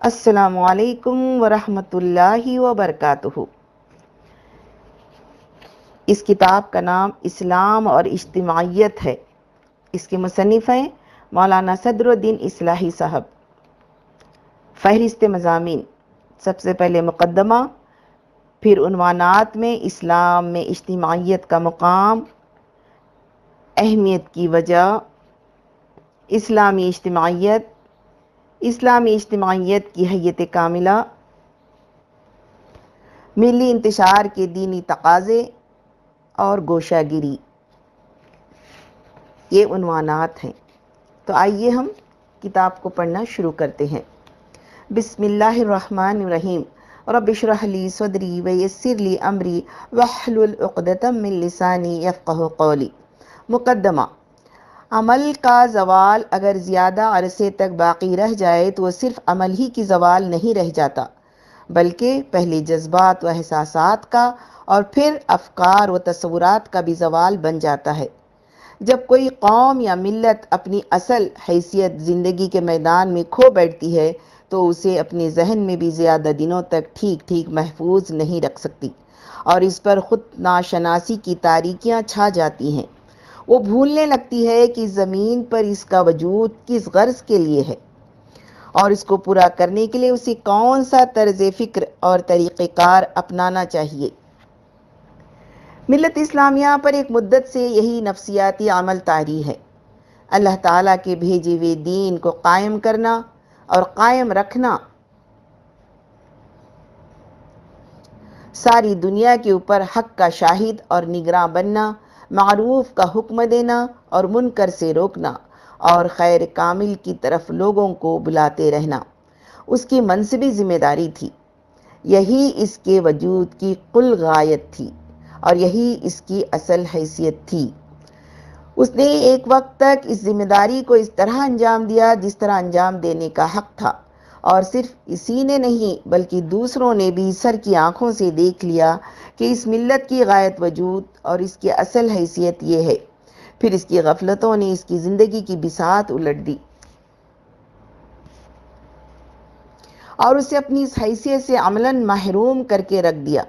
असलकम वरहमतुल्लाहि वबरकातुहू इस किताब का नाम इस्लाम और इज्तमाहीत है। इसके मुसनफ़ हैं मौलाना सदरुद्दीन इसलाही साहब। फहरिस्त मजामी सबसे पहले मुकदमा फिर उनवानात में इस्लाम में इज्तमाहीत का मुकाम, अहमियत की वजह, इस्लामी इज्तमाहीत इस्लामी इज्तमाहीत की हैत कामिला, मिली इंतशार के दीनी तकाज़े और गोशागिरी। ये उनवानात हैं। तो आइए हम किताब को पढ़ना शुरू करते हैं। बिस्मिल्लाहिर्रहमानिर्रहीम। रबिशरहली सदरी वयसरली अमरी वहलुलतम मिन लिसानी यफ़क़हु कौली। मुकदमा अमल का जवाल अगर ज़्यादा अरसे तक बाकी रह जाए तो वह सिर्फ़ अमल ही की जवाल नहीं रह जाता, बल्कि पहले जज्बात व एहसास का और फिर अफकार व तस्वुरात का भी जवाल बन जाता है। जब कोई कौम या मिलत अपनी असल हैसियत ज़िंदगी के मैदान में खो बैठती है तो उसे अपने जहन में भी ज़्यादा दिनों तक ठीक ठीक महफूज नहीं रख सकती और इस पर ख़ुद नाशनासी की तारीकियाँ छा जाती हैं। वो भूलने लगती है कि ज़मीन पर इसका वजूद किस गर्ज के लिए है। और इसको पूरा करने के लिए उसे कौन सा तर्ज फ़िक्र और तरीक़ार अपनाना चाहिए? मिलत इस्लामिया पर एक मुद्दत से यही नफसियाती अमल तारी है। अल्लाह ताला के भेजे हुए दीन को कायम करना और कायम रखना। सारी दुनिया के ऊपर हक का शाहिद और निगरान बनना मरूफ का हुक्म देना और मुनकर से रोकना और खैर कामिल की तरफ़ लोगों को बुलाते रहना। उसकी मनसबी ज़िम्मेदारी थी। यही इसके वजूद की कुल गायत थी और यही इसकी असल हैसियत थी। उसने एक वक्त तक इस ज़िम्मेदारी को इस तरह अंजाम दिया जिस तरह अंजाम देने का हक था। और सिर्फ़ इसी ने नहीं, बल्कि दूसरों ने भी सर की आँखों से देख लिया कि इस मिल्लत की गायत वजूद और इसकी असल हैसियत ये है। फिर इसकी गफलतों ने इसकी ज़िंदगी की बिसात उलट दी। और उसे अपनी इस हैसियत से अमलन महरूम करके रख दिया।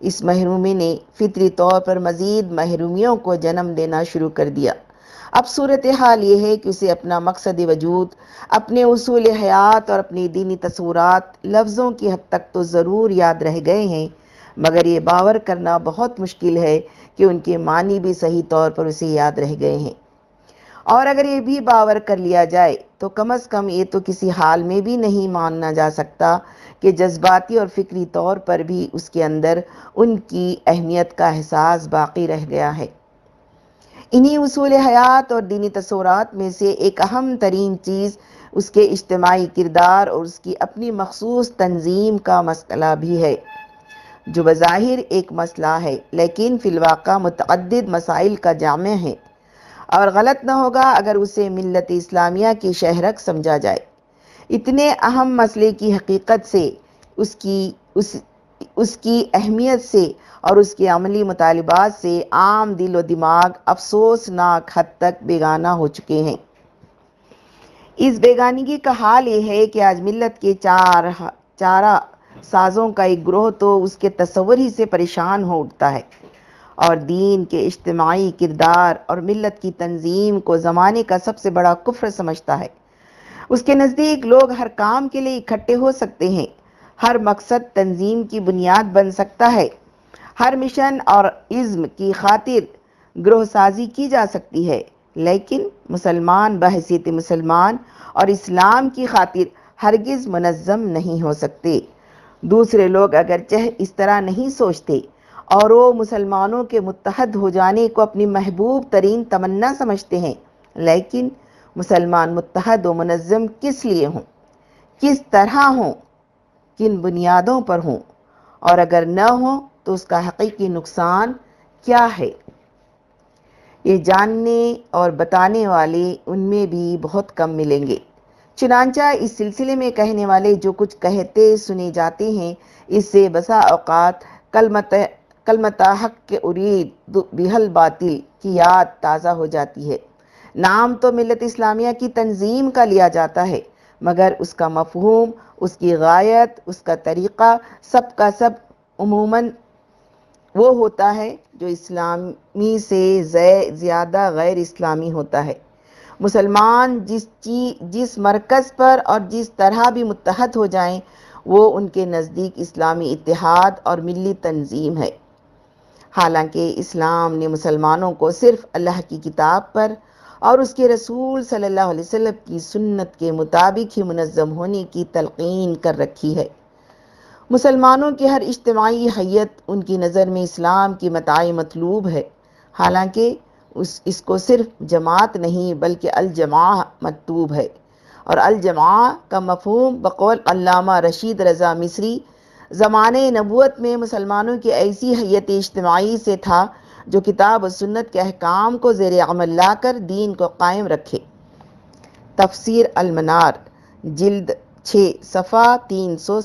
इस महरूमी ने फितरी तौर पर मज़ीद महरूमियों को जन्म देना शुरू कर दिया। अब सूरत हाल ये है कि उसे अपना मकसद वजूद, अपने उसूल हयात और अपनी दीनी तस्वूरात लफ्ज़ों की हद तक तो ज़रूर याद रह गए हैं, मगर ये बावर करना बहुत मुश्किल है कि उनके मानी भी सही तौर पर उसे याद रह गए हैं। और अगर ये भी बावर कर लिया जाए तो कम अज़ कम ये तो किसी हाल में भी नहीं मानना जा सकता कि जज्बाती और फ़िक्री तौर पर भी उसके अंदर उनकी अहमियत का एहसास बाकी रह गया है। इन्हीं उसूल हयात और दीनी तसवरत में से एक अहम तरीन चीज़ उसके इज्तमाही किरदार और उसकी अपनी मखसूस तंजीम का मसला भी है, जो बज़ाहिर एक मसला है, लेकिन फ़िलवाक़ा मतद मसाइल का जाम है। और गलत न होगा, अगर उसे मिलत इस्लामिया की शहरक समझा जाए। इतने अहम मसले की हकीकत से, उसकी, उस, उसकी अहमियत से और उसके अमली मुतालबात से आम दिल व दिमाग अफसोसनाक हद तक बेगाना हो चुके हैं। इस बेगानगी का हाल ये है कि आज मिलत के चार चारा साजों का एक ग्रोह तो उसके तस्वर ही से परेशान हो उठता है। और दीन के इज्तमाही किरदार और मिलत की तंजीम को ज़माने का सबसे बड़ा कुफ्र समझता है। उसके नज़दीक लोग हर काम के लिए इकट्ठे हो सकते हैं। हर मकसद तंजीम की बुनियाद बन सकता है। हर मिशन और इज़्म की खातिर ग्रोह साजी की जा सकती है। लेकिन मुसलमान बहसीत मुसलमान और इस्लाम की खातिर हरगिज़ मनज़म नहीं हो सकते। दूसरे लोग अगर चह इस तरह नहीं सोचते और वो मुसलमानों के मुतहद हो जाने को अपनी महबूब तरीन तमन्ना समझते हैं। लेकिन मुसलमान मुतहद व मनज़म किस लिए हों? किस तरह हों? किन बुनियादों पर हों? और अगर न हो तो उसका हकीकी नुकसान क्या है? ये जानने और बताने वाले उनमें भी बहुत कम मिलेंगे। चुनाचा इस सिलसिले में कहने वाले जो कुछ कहते सुने जाते हैं, इससे बसा अवकात कलमत, कलमता हक के उरीद बिहल बातिल की याद ताज़ा हो जाती है। नाम तो मिलत इस्लामिया की तंजीम का लिया जाता है, मगर उसका मफहूम, उसकी गायत, उसका तरीक़ा, सब का सब उमूमन वो होता है जो इस्लामी से ज़्यादा गैर इस्लामी होता है। मुसलमान जिस चीज़ जिस मरकज़ पर और जिस तरह भी मुतहद हो जाएँ, वो उनके नज़दीक इस्लामी इतिहाद और मिली तंजीम है। हालाँकि इस्लाम ने मुसलमानों को सिर्फ़ अल्लाह की किताब पर और उसके रसूल सल्लल्लाहु अलैहि वसल्लम की सुन्नत के मुताबिक ही मुनज़म होने की तलकीन कर रखी है। मुसलमानों की हर इज्तमाही हैत उनकी नज़र में इस्लाम की मताई मतलूब है। हालाँकि उस, इसको सिर्फ़ जमात नहीं, बल्कि अलजमा मतलूब है। और अलजमा का मफहम बकौल अल्लामा रशीद रज़ा मिसरी ज़माने नबूत में मुसलमानों की ऐसी हैत इज्तमाही से था, जो किताब और सुन्नत के अहकाम को जेर अमल लाकर दीन को कायम रखे। तफसीर अलमनार, जल्द छः, सफ़ा तीन सौ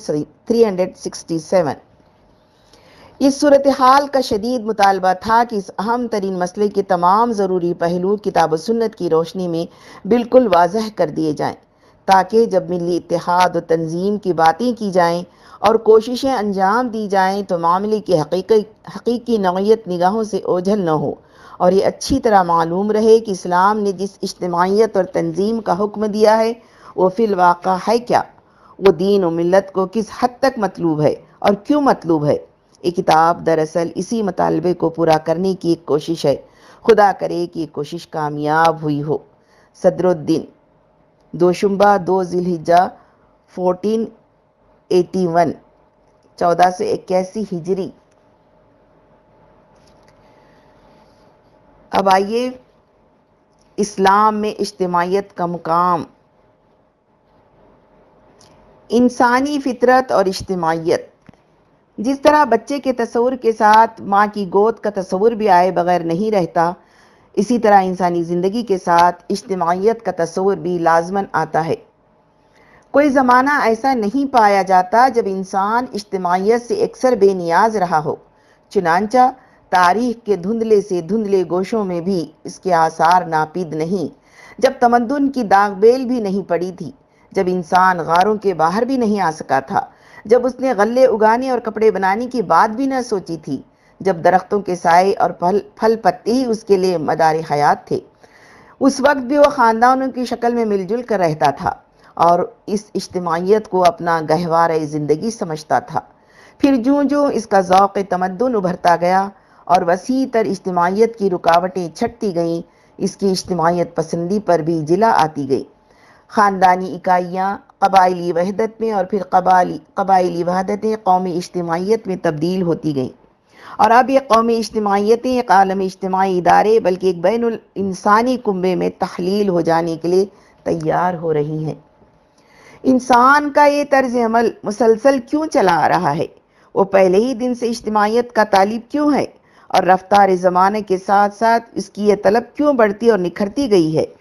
थ्री हंड्रेड सिक्सटी सेवन इस सूरत हाल का शदीद मुतालबा था कि इस अहम तरीन मसले के तमाम ज़रूरी पहलू किताब सुन्नत की रोशनी में बिल्कुल वाजह कर दिए जाएँ, ताकि जब मिली इतिहाद और तंजीम की बातें की जाएँ और कोशिशें अंजाम दी जाएँ तो मामले की हकीकी हकीकी नौीयत निगाहों से ओझल न हो और ये अच्छी तरह मालूम रहे कि इस्लाम ने जिस इज्तमाहीत और तंजीम का हुक्म दिया है, वो फिलवाक़ा है क्या? वो दीन और मिलत को किस हद तक मतलूब है और क्यों मतलूब है? ये किताब दरअसल इसी मतालबे को पूरा करने की एक कोशिश है। खुदा करे कि कोशिश कामयाब हुई हो। सदरुद्दीन दोशुम्बा दो जिलहिजा फोर्टीन एटी वन, चौदह सौ इक्यासी हिजरी। अब आइए इस्लाम में इज्तमाहीत का मुकाम। इंसानी फितरत और इज्तमाहीत जिस तरह बच्चे के तस्वुर के साथ माँ की गोद का तस्वुर भी आए बगैर नहीं रहता, इसी तरह इंसानी ज़िंदगी के साथ इज्तमाहीत का तस्वुर भी लाजमन आता है। कोई ज़माना ऐसा नहीं पाया जाता जब इंसान इज्तमाहीत से अक्सर बेनियाज रहा हो। चुनानचा तारीख के धुंधले से धुंधले गोशों में भी इसके आसार नापीद नहीं, जब तमद्दुन की दागबेल भी नहीं पड़ी थी। जब इंसान गारों के बाहर भी नहीं आ सका था, जब उसने गले उगाने और कपड़े बनाने की बात भी न सोची थी, जब दरख्तों के साए और फल फल पत्ते ही उसके लिए मदार हयात थे, उस वक्त भी वह ख़ानदानों की शक्ल में मिलजुल कर रहता था और इस इज्तमाहीत को अपना गहवार ज़िंदगी समझता था। फिर जो जो इसका ज़ौक़ तमदन उभरता गया और वसी तर इज्तमाहीत की रुकावटें छटती गईं, इसकी इज्तमाहीत पसंदी पर भी जिला आती गई। ख़ानदानी इकाइयाँ कबायली वहदत में और फिर कबाली कबायली वहदतें कौमी इज्तमाहीत में तब्दील होती गईं। और अब ये कौमी इज्तमाहीतें एक आलमी इज्तमाही इदारे बल्कि एक बैन इंसानी कुंबे में तहलील हो जाने के लिए तैयार हो रही हैं। इंसान का ये तर्ज अमल मुसलसल क्यों चला आ रहा है? वो पहले ही दिन से इज्तमाहीत का तालिब क्यों है? और रफ्तार ज़माने के साथ साथ इसकी यह तलब क्यों बढ़ती और निखरती गई है?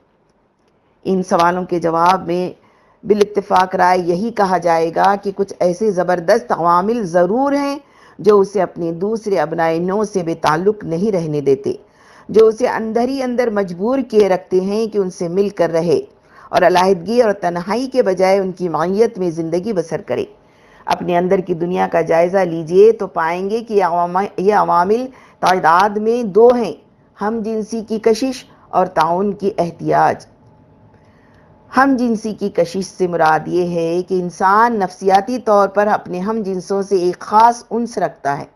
इन सवालों के जवाब में बिल इतफाक राय यही कहा जाएगा कि कुछ ऐसे ज़बरदस्त अवामिल ज़रूर हैं जो उसे अपने दूसरे अपनाए नो से बेताल्लुक नहीं रहने देते, जो उसे अंदर ही अंदर मजबूर किए रखते हैं कि उनसे मिलकर रहे और अलाहदगी और तन्हाई के बजाय उनकी माइत में ज़िंदगी बसर करे। अपने अंदर की दुनिया का जायज़ा लीजिए तो पाएँगे कि ये अवामिल तादाद में दो हैं, हम जिनसी की कशिश और ताउन की एहतियाज। हम जिनसी की कशिश से मुराद ये है कि इंसान नफसियाती तौर पर अपने हम जिनसों से एक ख़ास उन्स रखता है।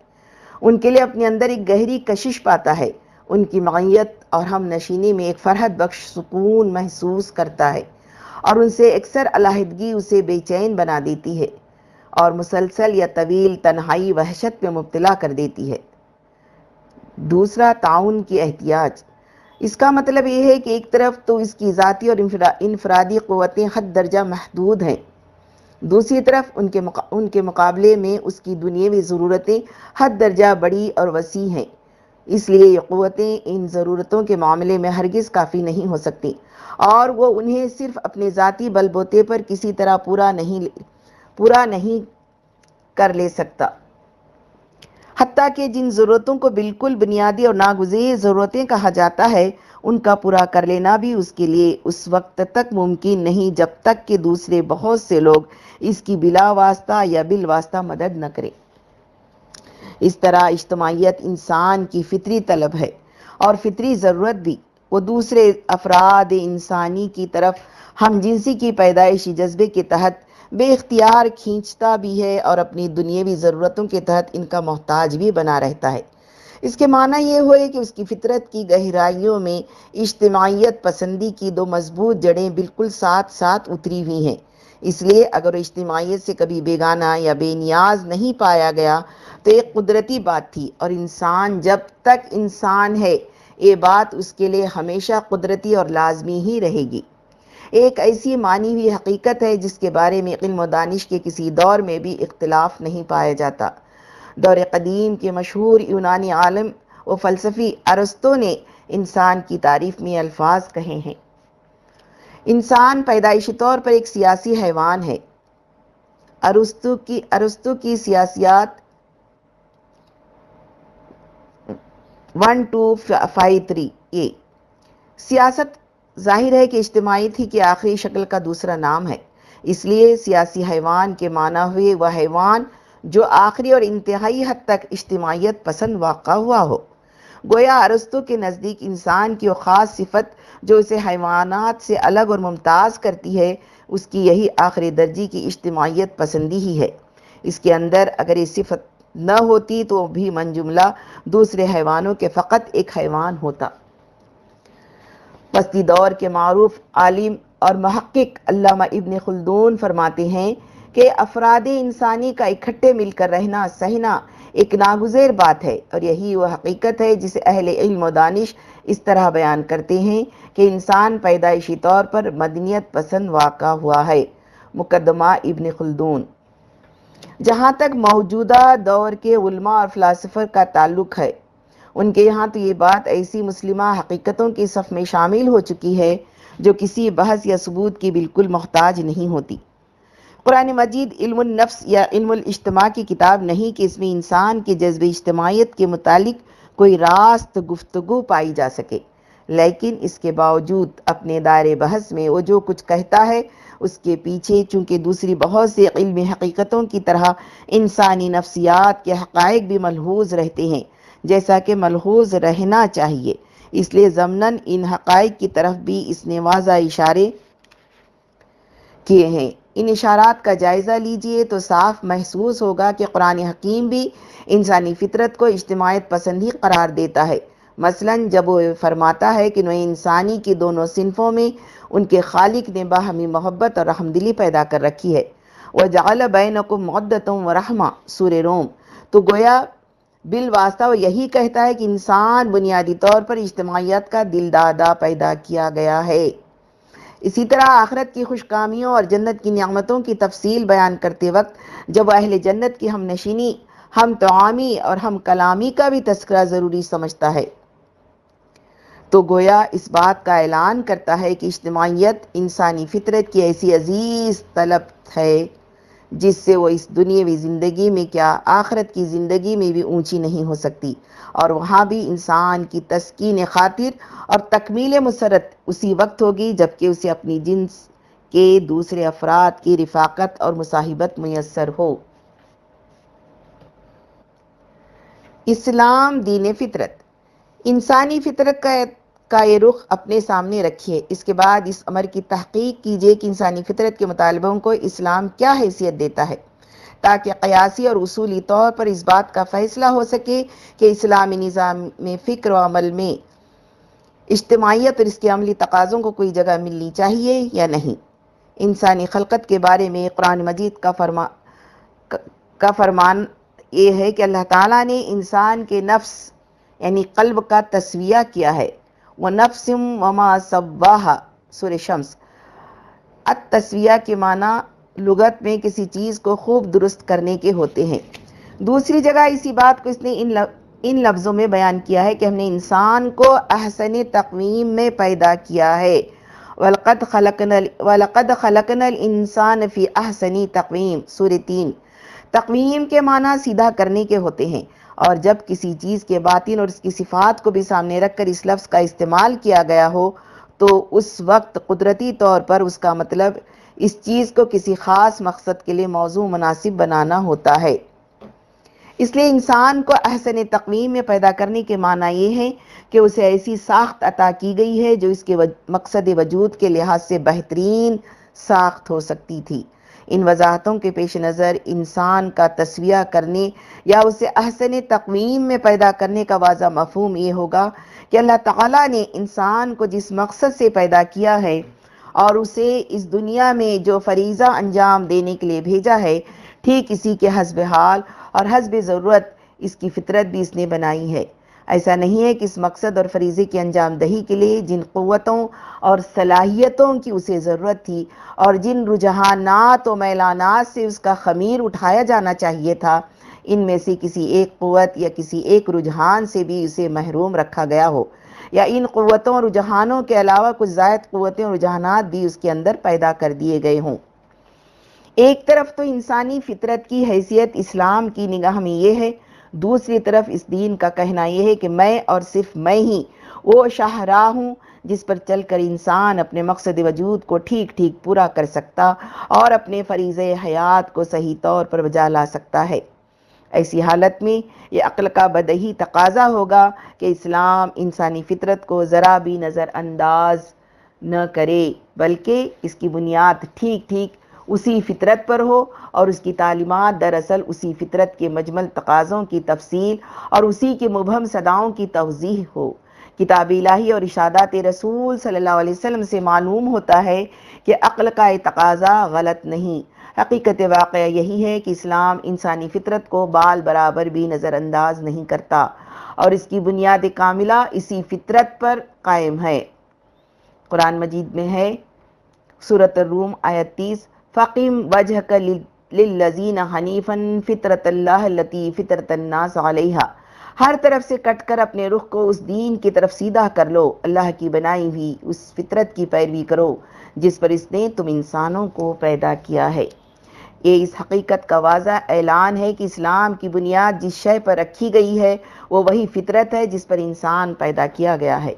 उनके लिए अपने अंदर एक गहरी कशिश पाता है। उनकी मैत और हम नशीनी में एक फ़रहत बख्श सुकून महसूस करता है और उनसे अक्सर अलाहदगी उसे बेचैन बना देती है और मुसलसल या तवील तन्हाई वहशत में मुबतला कर देती है। दूसरा, ताउन की एहतियाज। इसका मतलब ये है कि एक तरफ़ तो इसकी ज़ाती और इनफरादी क़वतें हद दर्जा महदूद हैं। दूसरी तरफ़ उनके मुका, उनके मुकाबले में उसकी दुनियावी ज़रूरतें हद दर्जा बड़ी और वसी हैं। इसलिए ये क़वतें इन ज़रूरतों के मामले में हरगिज़ काफ़ी नहीं हो सकती। और वो उन्हें सिर्फ़ अपने ज़ाती बलबोते पर किसी तरह पूरा नहीं पूरा नहीं कर ले सकता। हती कि जिन ज़रूरतों को बिल्कुल बुनियादी और नागुजेर ज़रूरतें कहा जाता है, उनका पूरा कर लेना भी उसके लिए उस वक्त तक मुमकिन नहीं, जब तक कि दूसरे बहुत से लोग इसकी बिला वास्ता या बिल वास्ता मदद न करें। इस तरह इज्तमाहीत इंसान की फितरी तलब है, और फितरी ज़रूरत भी। वो दूसरे अफराद इंसानी की तरफ़, हम जिनसी की पैदाइशी जज्बे के तहत बेख्तियार खींचता भी है और अपनी दुनियावी ज़रूरतों के तहत इनका मोहताज भी बना रहता है। इसके माना ये हुए कि उसकी फितरत की गहराइयों में इज्तमाहीत पसंदी की दो मज़बूत जड़ें बिल्कुल साथ साथ उतरी हुई हैं। इसलिए अगर इज्तमाहीत से कभी बेगाना या बेनियाज नहीं पाया गया तो एक कुदरती बात थी और इंसान जब तक इंसान है, ये बात उसके लिए हमेशा कुदरती और लाजमी ही रहेगी। एक ऐसी मानी हुई हकीकत है जिसके बारे में इल्म दानिश के किसी दौर में भी इख्तलाफ नहीं पाया जाता। दौर कदीम के मशहूर यूनानी आलम व फ़लसफ़ी अरस्तों ने इंसान की तारीफ़ में अल्फाज कहे हैं। इंसान पैदाइशी तौर पर एक सियासी हैवान है। अरस्तु की अरस्तु की सियासियात one, two five, three, A. सियासत ज़ाहिर है कि इज्तमाही थी कि आखिरी शक्ल का दूसरा नाम है। इसलिए सियासी हैवान के माना हुए वह हैवान, जो आखिरी और इंतहाई हद तक इज्तमाहीत पसंद वाक़ हुआ हो। गोया अरस्तों के नज़दीक इंसान की वो ख़ास सिफत, जो इसे हैवानात से अलग और मुमताज़ करती है, उसकी यही आखिरी दर्जी की इज्तमाहीत पसंदी ही है। इसके अंदर अगर ये सिफत न होती तो भी मनजुमला दूसरे हैवानों के फ़कत एक हैवान होता। वस्ती दौर के मरूफ, आलिम और महक्क अल्लामा इब्न खुलदून फरमाते हैं कि अफराद इंसानी का इकट्ठे मिलकर रहना सहना एक नागुजेर बात है और यही वह हकीकत है जिसे अहल इल्म दानिश इस तरह बयान करते हैं कि इंसान पैदाइशी तौर पर मदनीत पसंद वाक़ हुआ है। मुकदमा इब्न खुलदून। जहाँ तक मौजूदा दौर के उल्मा और फ़िलासफ़र का ताल्लुक़ है उनके यहाँ तो ये बात ऐसी मुस्लिमा हकीकतों की सफ़ में शामिल हो चुकी है, जो किसी बहस या सबूत की बिल्कुल मोहताज नहीं होती। कुरान मजीद इल्मनफ्स या इल्मज्तमा की किताब नहीं कि इसमें इंसान के जज्ब इज्तमाहीत के मुतालिक कोई रास्त गुफ्तगु पाई जा सके, लेकिन इसके बावजूद अपने दायरे बहस में वो जो कुछ कहता है, उसके पीछे चूँकि दूसरी बहुत से इल्म हकीकतों की तरह इंसानी नफ्सियात के हक़ भी मलहूज रहते हैं जैसा कि मलहूज रहना चाहिए। इसलिए जमनन इन हक़ की तरफ़ भी इसने वाजा इशारे किए हैं। इन इशारात का जायज़ा लीजिए तो साफ़ महसूस होगा कि कुरान हकीम भी इंसानी फितरत को इज्तमायत पसंद ही करार देता है। मसलन जब वो फरमाता है कि नए इंसानी की दोनों सिनफ़ों में उनके खालिक ने बाहमी मोहब्बत और रहमदिली पैदा कर रखी है। वह जाल बैन को मद्दतों व रहमा, सुर रोम। तो गोया बिल वास्ता वो यही कहता है कि इंसान बुनियादी तौर पर इज्तमाहीत का दिल दादा पैदा किया गया है। इसी तरह आखरत की खुशकामियों और जन्नत की नियामतों की तफसील बयान करते वक्त जब अहल जन्नत की हम नशीनी, हम तोामी और हम कलामी का भी तस्करा ज़रूरी समझता है। तो गोया इस बात का ऐलान करता है कि इज्तमाहीत इंसानी फितरत की ऐसी अज़ीज़ तलब है। जिससे वो इस दुनियावी ज़िंदगी में क्या, आखरत की ज़िंदगी में भी ऊँची नहीं हो सकती। और वहाँ भी इंसान की तस्कीन खातिर और तकमील मसरत उसी वक्त होगी, जबकि उसे अपनी जिन्स के दूसरे अफराद की रिफाकत और मुसाहिबत मैसर हो। इस्लाम दीन फितरत। इंसानी फितरत का का ये रुख अपने सामने रखिए। इसके बाद इस अमर की तहकीक कीजिए कि इंसानी फितरत के मुतालबों को इस्लाम क्या हैसियत देता है। ताकि क़यासी और उसूली तौर पर इस बात का फ़ैसला हो सके कि इस्लामी निज़ाम में फ़िक्र अमल में इज्तमाहीत और इसके अमली तकाज़ों को कोई जगह मिलनी चाहिए या नहीं। इंसानी खलकत के बारे में कुरान मजीद का फरमा का फरमान ये है कि अल्लाह ताला ने इंसान के नफ्स, यानी कल्ब का तस्विया किया है। व नफ्सम वमा सब्वाहा सुर शम्स। तस्विया के माना लुगत में किसी चीज़ को खूब दुरुस्त करने के होते हैं। दूसरी जगह इसी बात को इसने इन लफ, इन लफ्ज़ों में बयान किया है कि हमने इंसान को अहसन तकवीम में पैदा किया है। वलकद खलकनल वलकद खलकनल इंसान फ़ी अहसनी तकवीम सुर तीन। तकवीम के माना सीधा करने के होते हैं। और जब किसी चीज़ के बातिन और उसकी सिफात को भी सामने रखकर इस लफ्ज़ का इस्तेमाल किया गया हो तो उस वक्त कुदरती तौर पर उसका मतलब इस चीज़ को किसी ख़ास मकसद के लिए मौजू मुनासिब बनाना होता है। इसलिए इंसान को अहसन तकवीम में पैदा करने के माना ये है कि उसे ऐसी साख्त अता की गई है जो इसके मकसद वजूद के लिहाज से बेहतरीन साख्त हो सकती थी। इन वजाहतों के पेश नज़र इंसान का तस्विया करने या उसे अहसन तकवीम में पैदा करने का वाजा मफहम ये होगा कि अल्लाह ताला ने इंसान को जिस मकसद से पैदा किया है और उसे इस दुनिया में जो फरीज़ा अंजाम देने के लिए भेजा है, ठीक इसी के हसब हाल और हसब ज़रूरत इसकी फितरत भी इसने बनाई है। ऐसा नहीं है कि इस मकसद और फरीज़े की अंजाम दही के लिए जिन क़वतों और सलाहियतों की उसे ज़रूरत थी और जिन रुझानात व मैलानात से उसका खमीर उठाया जाना चाहिए था, इनमें से किसी एक क़वत या किसी एक रुझान से भी उसे महरूम रखा गया हो, या इन क़वतों और रुझानों के अलावा कुछ जायद क़वतें रुझानात भी उसके अंदर पैदा कर दिए गए हों। एक तरफ़ तो इंसानी फितरत की हैसियत इस्लाम की निगाह में ये है दूसरी तरफ़ इस दीन का कहना यह है कि मैं और सिर्फ़ मैं ही, वो शाहराह हूँ, जिस पर चलकर इंसान अपने मकसद वजूद को ठीक ठीक पूरा कर सकता और अपने फरीज़ हयात को सही तौर पर बजा ला सकता है। ऐसी हालत में ये अक्ल का बदही तकाजा होगा कि इस्लाम इंसानी फितरत को ज़रा भी नज़रअंदाज न करे, बल्कि इसकी बुनियाद ठीक ठीक उसी फितरत पर हो और उसकी तालीमत दरअसल उसी फितरत के मजमल तकाज़ों की तफसील और उसी के मुबहम सदाओं की तोज़ी हो। किताब इलाही और इशादात रसूल सल्लल्लाहु अलैहि वसल्लम से मालूम होता है कि अक्ल का तकाजा गलत नहीं। हकीकत वाक़ यही है कि इस्लाम इंसानी फितरत को बाल बराबर भी नज़रअंदाज नहीं करता और इसकी बुनियाद कामिला इसी फितरत पर कायम है। कुरान मजीद में है, सूरत रूम आयत तीस, फ़कीम वजह लजीन हनीफ़न फ़ितरत लती फ़ितरतन्नास हर तरफ़ से कटकर अपने रुख को उस दीन की तरफ़ सीधा कर लो। अल्लाह की बनाई हुई उस फितरत की पैरवी करो, जिस पर इसने तुम इंसानों को पैदा किया है। ये इस हकीकत का वाजा ऐलान है कि इस्लाम की बुनियाद जिस शय पर रखी गई है, वो वही फितरत है जिस पर इंसान पैदा किया गया है।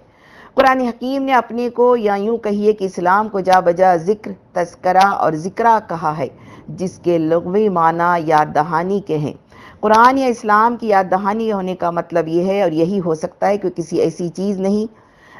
कुरान हकीम ने अपने को या यूँ कहिए कि इस्लाम को जा बजा ज़िक्र, तस्करा और ज़िक्रा कहा है। जिसके लगवी माना याद दहानी के हैं। कुरान या इस्लाम की याद दहानी होने का मतलब ये है और यही हो सकता है कि किसी ऐसी चीज़ नहीं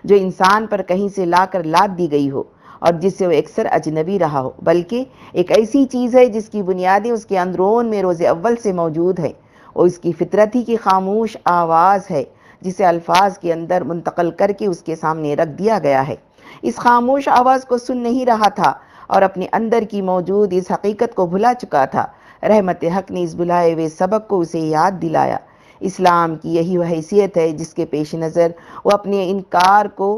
जो इंसान पर कहीं से लाकर लाद दी गई हो और जिससे वो अक्सर अजनबी रहा हो, बल्कि एक ऐसी चीज़ है जिसकी बुनियादें उसके अंदरून में रोज़ अव्वल से मौजूद है। और इसकी फितरत ही की खामोश आवाज़ है, जिसे अल्फाज के अंदर मुंतकल करके उसके सामने रख दिया गया है। इस खामोश आवाज़ को सुन नहीं रहा था और अपने अंदर की मौजूद इस हकीकत को भुला चुका था। रहमत हक ने इस बुलाए हुए सबक को उसे याद दिलाया। इस्लाम की यही हैसियत है जिसके पेश नज़र वो अपने इनकार को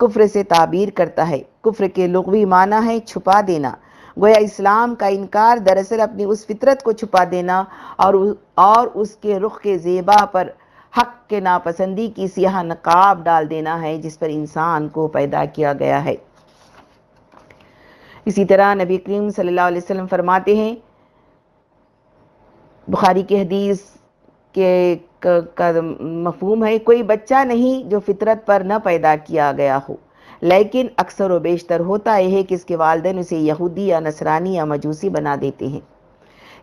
कुफ्र से ताबीर करता है। कुफ्र के लघवी माना है छुपा देना। गोया इस्लाम का इनकार दरअसल अपनी उस फितरत को छुपा देना और और उसके रुख के जेबा पर हक के नापसंदी की सियाह नकाब डाल देना है जिस पर इंसान को पैदा किया गया है। इसी तरह नबी करीम सल्लल्लाहु अलैहि वसल्लम फरमाते हैं, बुखारी के हदीस के मफहूम है, कोई बच्चा नहीं जो फितरत पर न पैदा किया गया हो, लेकिन अक्सर व बेशतर होता यह है कि इसके वालदेन उसे यहूदी या नसरानी या मजूसी बना देते हैं।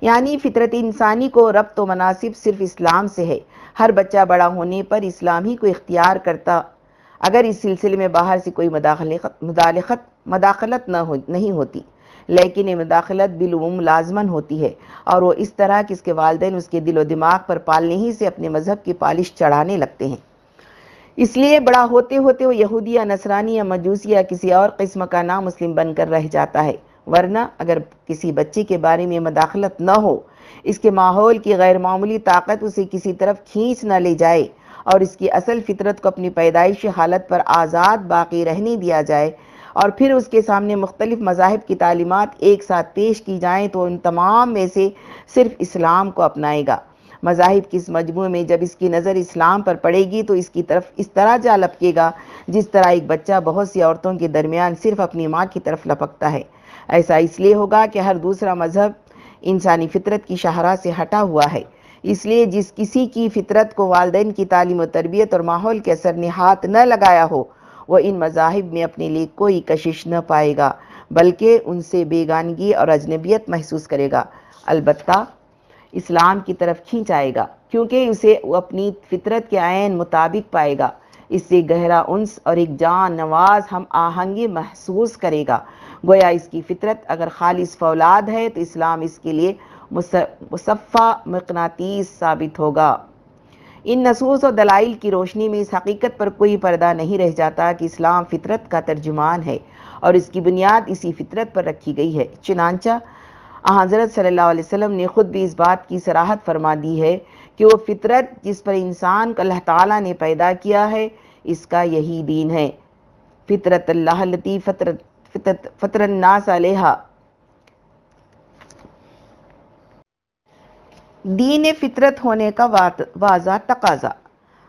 यानी फितरत इंसानी को रब्त मनासिब सिर्फ़ इस्लाम से है। हर बच्चा बड़ा होने पर इस्लाम ही को इख्तियार करता अगर इस सिलसिले में बाहर से कोई मदाखलत मदाखलत न हो, नहीं होती, लेकिन ये मदाखलत बिलूम लाजमन होती है, और वो इस तरह कि इसके वालदेन उसके दिलो दिमाग पर पालने ही से अपने मज़हब की पालिश चढ़ाने लगते हैं। इसलिए बड़ा होते होते वो यहूदी या नसरानी या मजूसी या किसी और किस्म का नाम मुस्लिम बनकर रह जाता है, वरना अगर किसी बच्चे के बारे में मदाखलत न हो, इसके माहौल की गैर मामूली ताकत उसे किसी तरफ़ खींच न ले जाए और इसकी असल फितरत को अपनी पैदाइशी हालत पर आज़ाद बाकी रहने दिया जाए और फिर उसके सामने मुख्तलिफ़ मजाहब की तालीमत एक साथ पेश की जाएँ तो उन तमाम में से सिर्फ़ इस्लाम को अपनाएगा। मजाहिब की इस मजमू में जब इसकी नज़र इस्लाम पर पड़ेगी तो इसकी तरफ़ इस तरह जा लपकेगा, जिस तरह एक बच्चा बहुत सी औरतों के दरमियान सिर्फ़ अपनी माँ की तरफ़ लपकता है। ऐसा इसलिए होगा कि हर दूसरा मज़हब इंसानी फितरत की शहरा से हटा हुआ है। इसलिए जिस किसी की फितरत को वालदेन की तालीम और तरबियत और माहौल के असर ने हाथ न लगाया हो, वह इन मजाहिब में अपने लिए कोई कशिश न पाएगा, बल्कि उनसे बेगानगी और अजनबियत महसूस करेगा। अलबत् इस्लाम की तरफ़ खींच आएगा, क्योंकि उसे अपनी फितरत के आयन मुताबिक पाएगा। इससे गहरा उन्स और एक जान नवाज़ हम आहंगी महसूस करेगा। गोया इसकी फितरत अगर खालिस फौलाद है तो इस्लाम इसके लिए मुसफ़ा मकनातीस साबित होगा। इन नसूस और दलाइल की रोशनी में इस हकीकत पर कोई पर्दा नहीं रह जाता कि इस्लाम फितरत का तर्जुमान है और इसकी बुनियाद इसी फितरत पर रखी गई है। चुनानचा हज़रत सल्लल्लाहु अलैहि वसल्लम ने ख़ुद भी इस बात की सराहत फरमा दी है कि वो फितरत जिस पर इंसान को अल्लाह ताला ने पैदा किया है, इसका यही दीन है। फितरत अल्लाह लती फतरत फितरत, फतरन्नास अलैहा। दीन फितरत होने का वाजा, तकाजा।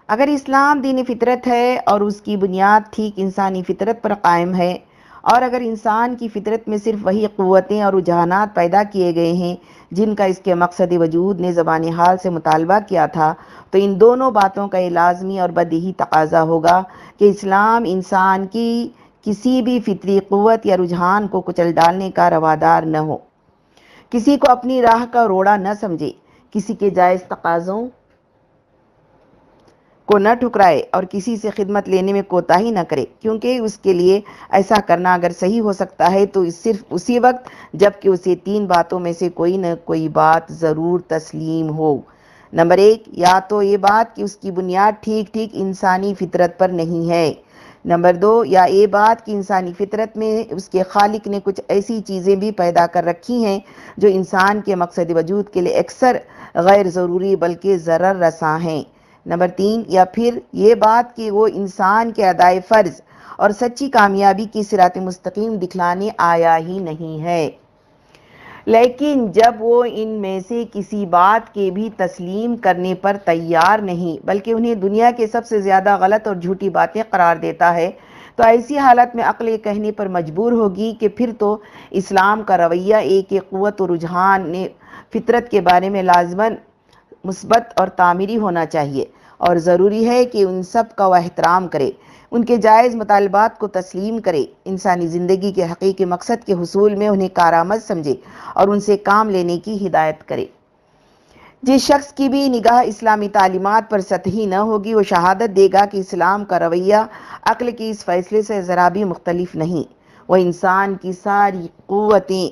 अगर इस्लाम दीन फितरत है और उसकी बुनियाद ठीक इंसानी फितरत पर कायम है, और अगर इंसान की फितरत में सिर्फ़ वही क़वतें और रुझानात पैदा किए गए हैं, जिनका इसके मकसद वजूद ने ज़बानी हाल से मुतालबा किया था तो इन दोनों बातों का लाजमी और बदही तकाजा होगा कि इस्लाम इंसान की किसी भी फितरी क़वत या रुझान को कुचल डालने का रवादार न हो। किसी को अपनी राह का रोड़ा न समझे। किसी के जायज़ तकाज़ों को न ठुकराए और किसी से खिदमत लेने में कोताही न करे, क्योंकि उसके लिए ऐसा करना अगर सही हो सकता है तो सिर्फ़ उसी वक्त, जबकि उसे तीन बातों में से कोई न कोई बात ज़रूर तस्लीम हो। नंबर एक, या तो ये बात कि उसकी बुनियाद ठीक ठीक इंसानी फितरत पर नहीं है। नंबर दो, या ये बात कि इंसानी फितरत में उसके खालिक ने कुछ ऐसी चीज़ें भी पैदा कर रखी हैं, जो इंसान के मकसद वजूद के लिए अक्सर गैर ज़रूरी, बल्कि ज़र रसा हैं। नंबर तीन, या फिर ये बात कि वो इंसान के अदाय फ़र्ज़ और सच्ची कामयाबी की सिरात मुस्तकीम दिखलाने आया ही नहीं है। लेकिन जब वो इनमें से किसी बात के भी तस्लीम करने पर तैयार नहीं, बल्कि उन्हें दुनिया के सबसे ज़्यादा गलत और झूठी बातें करार देता है तो ऐसी हालत में अक्ल कहने पर मजबूर होगी कि फिर तो इस्लाम का रवैया एक एक क़वत रुझान ने फितरत के बारे में लाजमन, मुस्बत और तामीरी होना चाहिए और ज़रूरी है कि उन सब का वह एहतराम करे, उनके जायज़ मुतालबात को तस्लीम करे, इंसानी ज़िंदगी के हकीकी मकसद के हसूल में उन्हें कारामद समझे और उनसे काम लेने की हिदायत करे। जिस शख्स की भी निगाह इस्लामी तालीमत पर सतही न होगी, वो शहादत देगा कि इस्लाम का रवैया अक्ल के इस फैसले से ज़रा भी मुख्तलिफ़ नहीं। वह इंसान की सारी क़वतें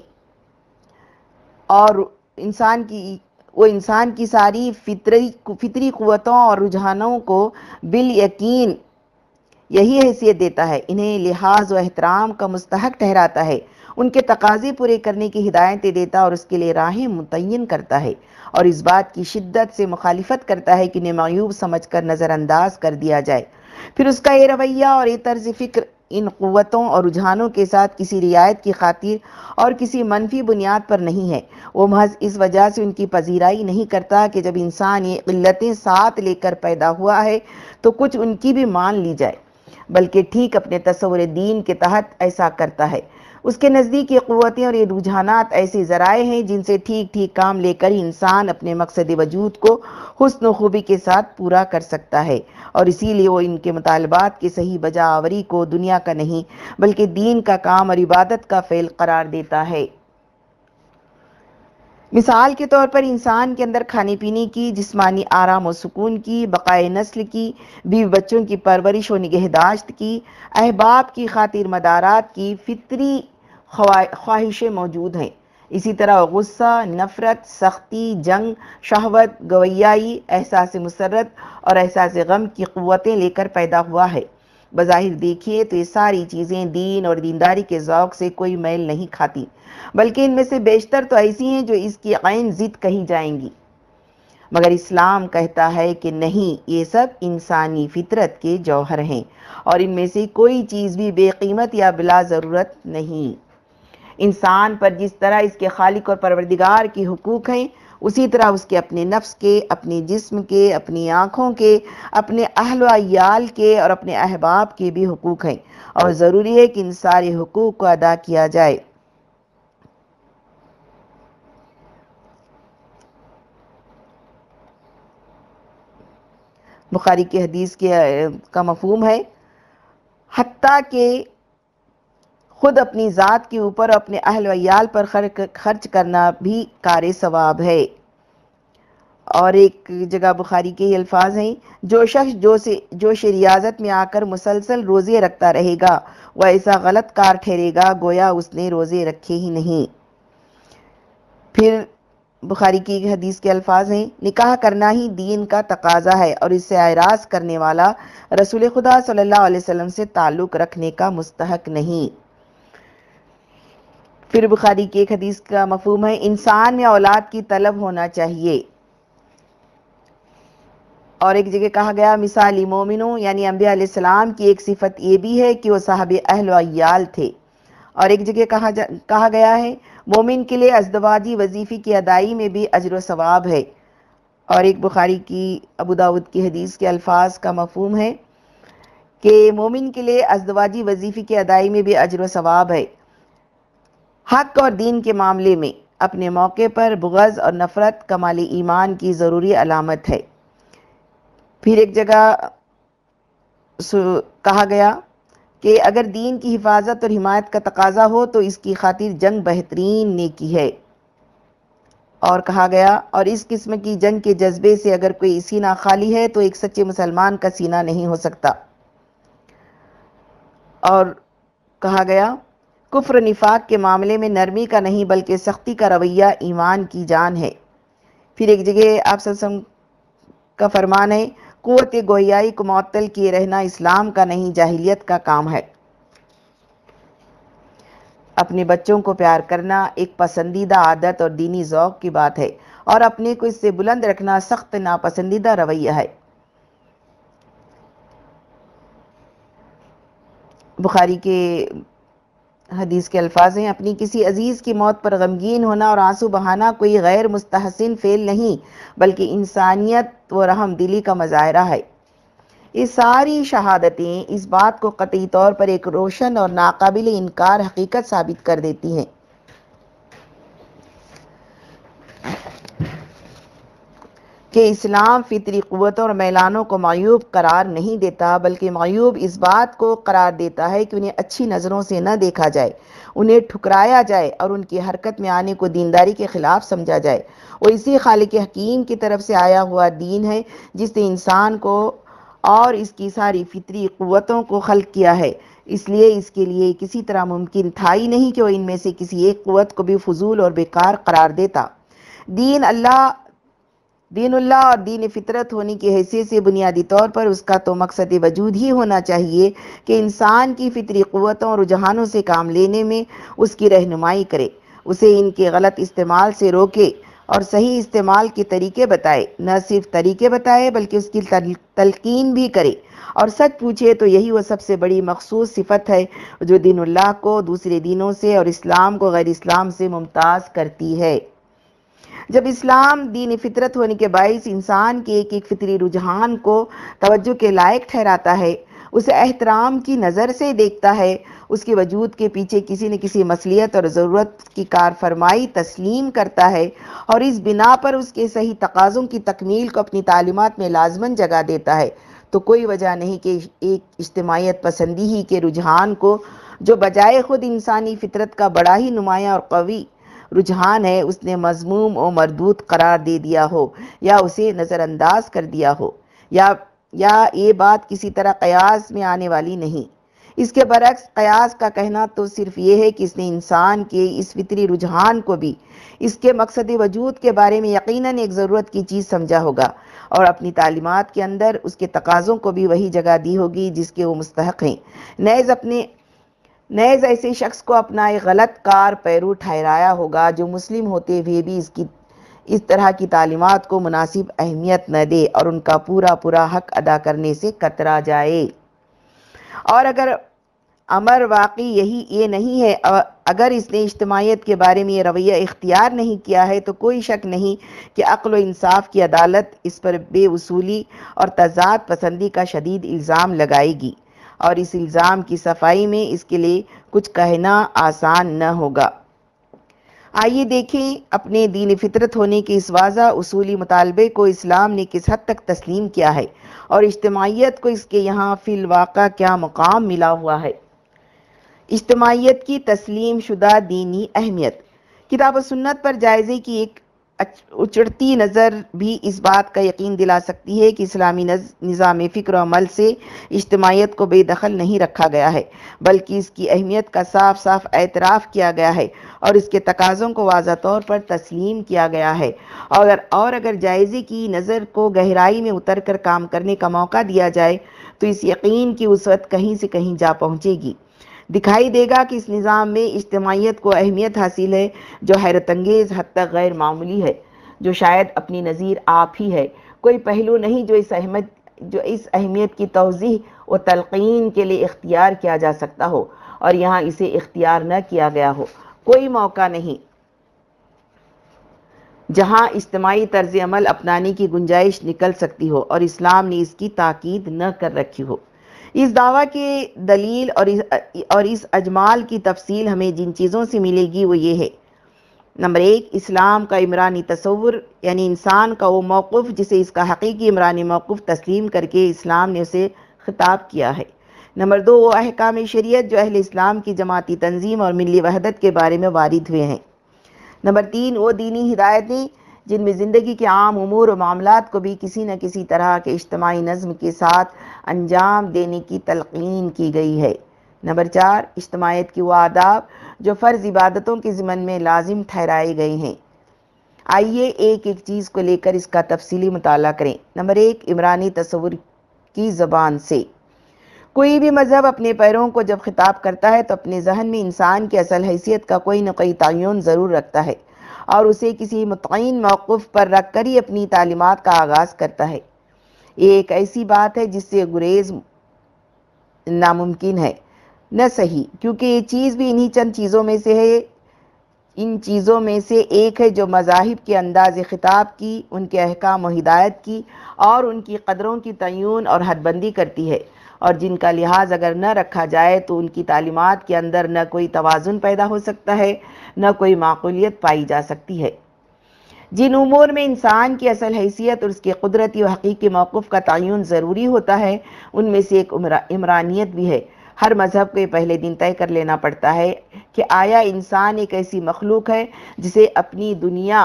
और इंसान की, वो इंसान की सारी फितरी फितरी क़वतों और रुझानों को बिल यकीन, यही हैसियत देता है। इन्हें लिहाज व एहतराम का मुस्तक ठहराता है। उनके तकाजे पूरे करने की हिदायतें देता और उसके लिए राहें मुतन करता है। और इस बात की शिद्दत से मुखालफत करता है कि इन्हें मायूब समझ कर नज़रअंदाज कर दिया जाए। फिर उसका ये रवैया और ये तर्ज फ़िक्र इन क़वतों और रुझानों के साथ किसी रियायत की खातिर और किसी मनफी बुनियाद पर नहीं है। वो महज इस वजह से उनकी पजीराई नहीं करता कि जब इंसान ये इल्लतें साथ लेकर पैदा हुआ है तो कुछ उनकी भी मान ली जाए। बल्कि ठीक अपने तस्वर दीन के तहत ऐसा करता है। उसके नज़दीक ये क़वतें और ये रुझानात ऐसे ज़राए हैं जिनसे ठीक ठीक काम लेकर ही इंसान अपने मकसद वजूद को हुसन खूबी के साथ पूरा कर सकता है। और इसीलिए वो इनके मुतालबात की सही बजावरी को दुनिया का नहीं, बल्कि दीन का काम और इबादत का फ़ेल करार देता है। मिसाल के तौर पर इंसान के अंदर खाने पीने की, जिस्मानी आराम और सुकून की बकाए नस्ल की, बीवी बच्चों की परवरिश और निगहदाश्त की, अहबाब की, खातिर मदारात की, फितरी ख्वाहिशें मौजूद हैं। इसी तरह गुस्सा, नफ़रत, सख्ती, जंग, शहवत, गवैयाई एहसास मुसरत और एहसास गम की क़वतें लेकर पैदा हुआ है। बज़ाहिर देखिए तो ये सारी चीज़ें दीन और दीनदारी के ज़ौक़ से कोई मैल नहीं खाती। बल्कि इनमें से बेशतर तो ऐसी हैं जो इसकी आइन ज़िद कही जाएँगी। मगर इस्लाम कहता है कि नहीं, ये सब इंसानी फितरत के जौहर हैं और इनमें से कोई चीज़ भी बेकीमत या बिला ज़रूरत नहीं। इंसान पर जिस तरह इसके खालिक और परवरदिगार के हकूक़ हैं, उसी तरह उसके अपने नफ्स के, अपने जिस्म के, अपनी आँखों के, अपने अहल वयाल के और अपने अहबाब के भी हकूक़ हैं। और ज़रूरी है कि इन सारे हकूक़ को अदा किया जाए। बुखारी के हदीस के का मफहूम है। हती के खुद अपनी ज़ात के ऊपर अपने अहल वयाल पर खर्च करना भी कार सवाब है। और एक जगह बुखारी के ही अल्फाज हैं, जो शख्स जो से, जो रियाजत में आकर मुसलसल रोज़े रखता रहेगा, वह ऐसा गलत कार ठहरेगा, गोया उसने रोज़े रखे ही नहीं। फिर बुखारी की हदीस के अल्फाज हैं, निकाह करना ही दीन का तकाजा है और इससे एराज करने वाला रसूल खुदा सल्लल्लाहु अलैहि वसल्लम से ताल्लुक़ रखने का मुस्तहक नहीं। फिर बुखारी की एक हदीस का मफहूम है, इंसान में औलाद की तलब होना चाहिए। और एक जगह कहा गया, मिसाली मोमिनो, यानी अम्बिया सलाम की एक सिफत ये भी है कि वो साहब अहल थे। और एक जगह कहा जा, कहा गया है मोमिन के लिए अजदवाजी वजीफ़ी की अदाई में भी अजर सवाब है। और एक बुखारी की, अबू दाऊद की हदीस के अल्फाज का मफहम है कि मोमिन के लिए अजदवाजी वजीफ़ी की अदाई में भी अजर सवाब है। हक और दीन के मामले में अपने मौके पर बुगज़ और नफ़रत कमाल ईमान की ज़रूरी अलामत है। फिर एक जगह कहा गया कि अगर दीन की हिफाजत और हिमायत का तकाजा हो तो इसकी खातिर जंग बेहतरीन नेकी है। और कहा गया, और इस किस्म की जंग के जज्बे से अगर कोई सीना खाली है तो एक सच्चे मुसलमान का सीना नहीं हो सकता। और कहा गया, कुफ्र निफाक के मामले में नरमी का नहीं, बल्कि सख्ती का रवैया ईमान की जान है। फिर एक जगह आप सत्संग का फरमान है कुत गोयाई को मअतल किए रहना इस्लाम का नहीं, जाहिलियत का काम है। अपने बच्चों को प्यार करना एक पसंदीदा आदत और दीनी जौक की बात है और अपने को इससे बुलंद रखना सख्त नापसंदीदा रवैया है। बुखारी के हदीस के अल्फाज हैं, अपनी किसी अज़ीज़ की मौत पर गमगीन होना और आँसू बहाना कोई गैर मुस्तहसिन फेल नहीं, बल्कि इंसानियत व रहम दिली का मजाहरा है। ये सारी शहादतें इस बात को कतई तौर पर एक रोशन और नाकबिल इनकार हकीकत साबित कर देती हैं। कि इस्लाम फितरी क़वतों और मैलानों को मायूब करार नहीं देता, बल्कि मायूब इस बात को करार देता है कि उन्हें अच्छी नज़रों से न देखा जाए, उन्हें ठुकराया जाए और उनकी हरकत में आने को दीनदारी के ख़िलाफ़ समझा जाए। वो इसी खालिक हकीम की तरफ़ से आया हुआ दीन है, जिसने इंसान को और इसकी सारी फितरी क़वतों को खल किया है। इसलिए इसके लिए किसी तरह मुमकिन था ही नहीं कि वह इनमें से किसी एक क़वत को भी फजूल और बेकार करार देता। दीन अल्लाह दीनुल्लाह और दीन फितरत होने की हैसियत से बुनियादी तौर पर उसका तो मकसद वजूद ही होना चाहिए कि इंसान की फितरी क़वतों और रुझानों से काम लेने में उसकी रहनुमाई करे। उसे इनके गलत इस्तेमाल से रोके और सही इस्तेमाल के तरीके बताए। न सिर्फ़ तरीके बताए बल्कि उसकी तल, तलकीन भी करे। और सच पूछे तो यही वह सबसे बड़ी मखसूस सिफत है जो दीनुल्लाह को दूसरे दिनों से और इस्लाम को गैर इस्लाम से मुमताज़ करती है। जब इस्लाम दीन फितरत होने के बायस इंसान के एक एक फितरी रुझान को तवज्जो के लायक ठहराता है, उसे एहतराम की नज़र से देखता है, उसके वजूद के पीछे किसी न किसी मसलियत और ज़रूरत की कार फरमाई तस्लीम करता है और इस बिना पर उसके सही तकाज़ों की तकमील को अपनी तालीमत में लाजमन जगह देता है। तो कोई वजह नहीं कि एक इज्तमाहीत पसंदी ही के रुझान को, जो बजाय खुद इंसानी फितरत का बड़ा ही नुमाया और कवी रुझान है, उसने मजमूम और मरदूत करार दे दिया हो या उसे नज़रअंदाज कर दिया हो या या ये बात किसी तरह कयास में आने वाली नहीं। इसके बरक्स कयास का कहना तो सिर्फ़ ये है कि इसने इंसान के इस फितरी रुझान को भी, इसके मकसद वजूद के बारे में यकीनन एक ज़रूरत की चीज़ समझा होगा और अपनी तालीमत के अंदर उसके तकाज़ों को भी वही जगह दी होगी जिसके वो मुस्तक हैं। नैज़ अपने नैज ऐसे शख्स को अपना एक गलत कार, पैरू ठहराया होगा। जो मुस्लिम होते हुए भी इसकी, इस तरह की तालीमत को मुनासिब अहमियत न दे और उनका पूरा पूरा हक अदा करने से कतरा जाए। और अगर अमर वाकई यही, ये नहीं है अगर इसने इज्तमाहीत के बारे में ये रवैया इख्तियार नहीं किया है तो कोई शक नहीं कि अक्ल इंसाफ की अदालत इस पर बेवसूली और तजाद पसंदी का शदीद इल्ज़ाम लगाएगी। और इस इल्ज़ाम की सफ़ाई में इसके लिए कुछ कहना आसान न होगा। आइए देखें, अपने दीन फितरत होने के इस वाजा उसूली मुतालबे को इस्लाम ने किस हद तक तस्लीम किया है और इज्तमाहीत को इसके यहाँ फिलवाक़ा क्या मुकाम मिला हुआ है? इज्तमाहीत की तस्लीम शुदा दीनी अहमियत। किताब सुन्नत पर जायज़े की एक उचड़ती नज़र भी इस बात का यकीन दिला सकती है कि इस्लामी निज़ाम फ़िक्र अमल से इज्तमाहीत को बेदखल नहीं रखा गया है, बल्कि इसकी अहमियत का साफ़ साफ़ एतराफ़ किया गया है और इसके तकाज़ों को वाज़ा तौर पर तस्लीम किया गया है। और और अगर जायज़े की नज़र को गहराई में उतर कर काम करने का मौका दिया जाए तो इस यकीन की उसवत कहीं से कहीं जा पहुँचेगी। दिखाई देगा कि इस निज़ाम में इज्तमाहीत को अहमियत हासिल है, जो हैरत अंगेज़ हद तक गैर मामूली है, जो शायद अपनी नज़ीर आप ही है। कोई पहलू नहीं जो इस अहमद, जो इस अहमियत की तोज़ी व तलकिन के लिए इख्तियार किया जा सकता हो और यहाँ इसे इख्तियार न किया गया हो। कोई मौका नहीं। जहाँ इज्तमाही तर्ज अमल अपनाने की गुंजाइश निकल सकती हो और इस्लाम ने इसकी ताकीद न कर रखी हो। इस दावा के दलील और इस और इस अजमाल की तफसील हमें जिन चीज़ों से मिलेगी वो ये है। नंबर एक, इस्लाम का इमरानी तस्वुर, यानी इंसान का वो मौक़ जिसे इसका हकीकी इमरानी मौक़ तस्लीम करके इस्लाम ने उसे ख़िताब किया है। नंबर दो, वो अहकाम शरीयत जो अहल इस्लाम की जमाती तंजीम और मिली वहदत के बारे में वारिद हुए हैं। नंबर तीन, वो दीनी हिदायतें जिनमें ज़िंदगी के आम उमूर और मामला को भी किसी न किसी तरह के इज्तमाही नज़म के साथ अंजाम देने की तलकीन की गई है। नंबर चार, इज्तमाहीत की वो आदाब जो फ़र्ज़ इबादतों के ज़िमन में लाजिम ठहराए गए हैं। आइए एक एक चीज़ को लेकर इसका तफसीली मताल करें। नंबर एक, इमरानी तस्वुर की ज़बान से। कोई भी मज़हब अपने पैरों को जब खिताब करता है तो अपने जहन में इंसान की असल हैसियत का कोई न कोई तयन ज़रूर रखता है। और उसे किसी मुतन मौक़ पर रख कर ही अपनी तालीमत का आगाज़ करता है। ये एक ऐसी बात है जिससे गुरेज नामुमकिन है। न सही, क्योंकि ये चीज़ भी इन्हीं चंद चीज़ों में से है, इन चीज़ों में से एक है जो मजाहिब के अंदाज ख़िताब की, उनके अहकाम हिदायत की और उनकी कदरों की तयन और हदबंदी करती है। और जिनका लिहाज अगर न रखा जाए तो उनकी तालीमत के अंदर न कोई तोज़ुन पैदा हो सकता है, न कोई माकूलियत पाई जा सकती है। जिन उमूर में इंसान की असल हैसियत और उसके कुदरती व हकीकी मौक़ का तयन ज़रूरी होता है, उनमें से एक इमरानियत भी है। हर मज़हब को पहले दिन तय कर लेना पड़ता है कि आया इंसान एक ऐसी मखलूक है, जिसे अपनी दुनिया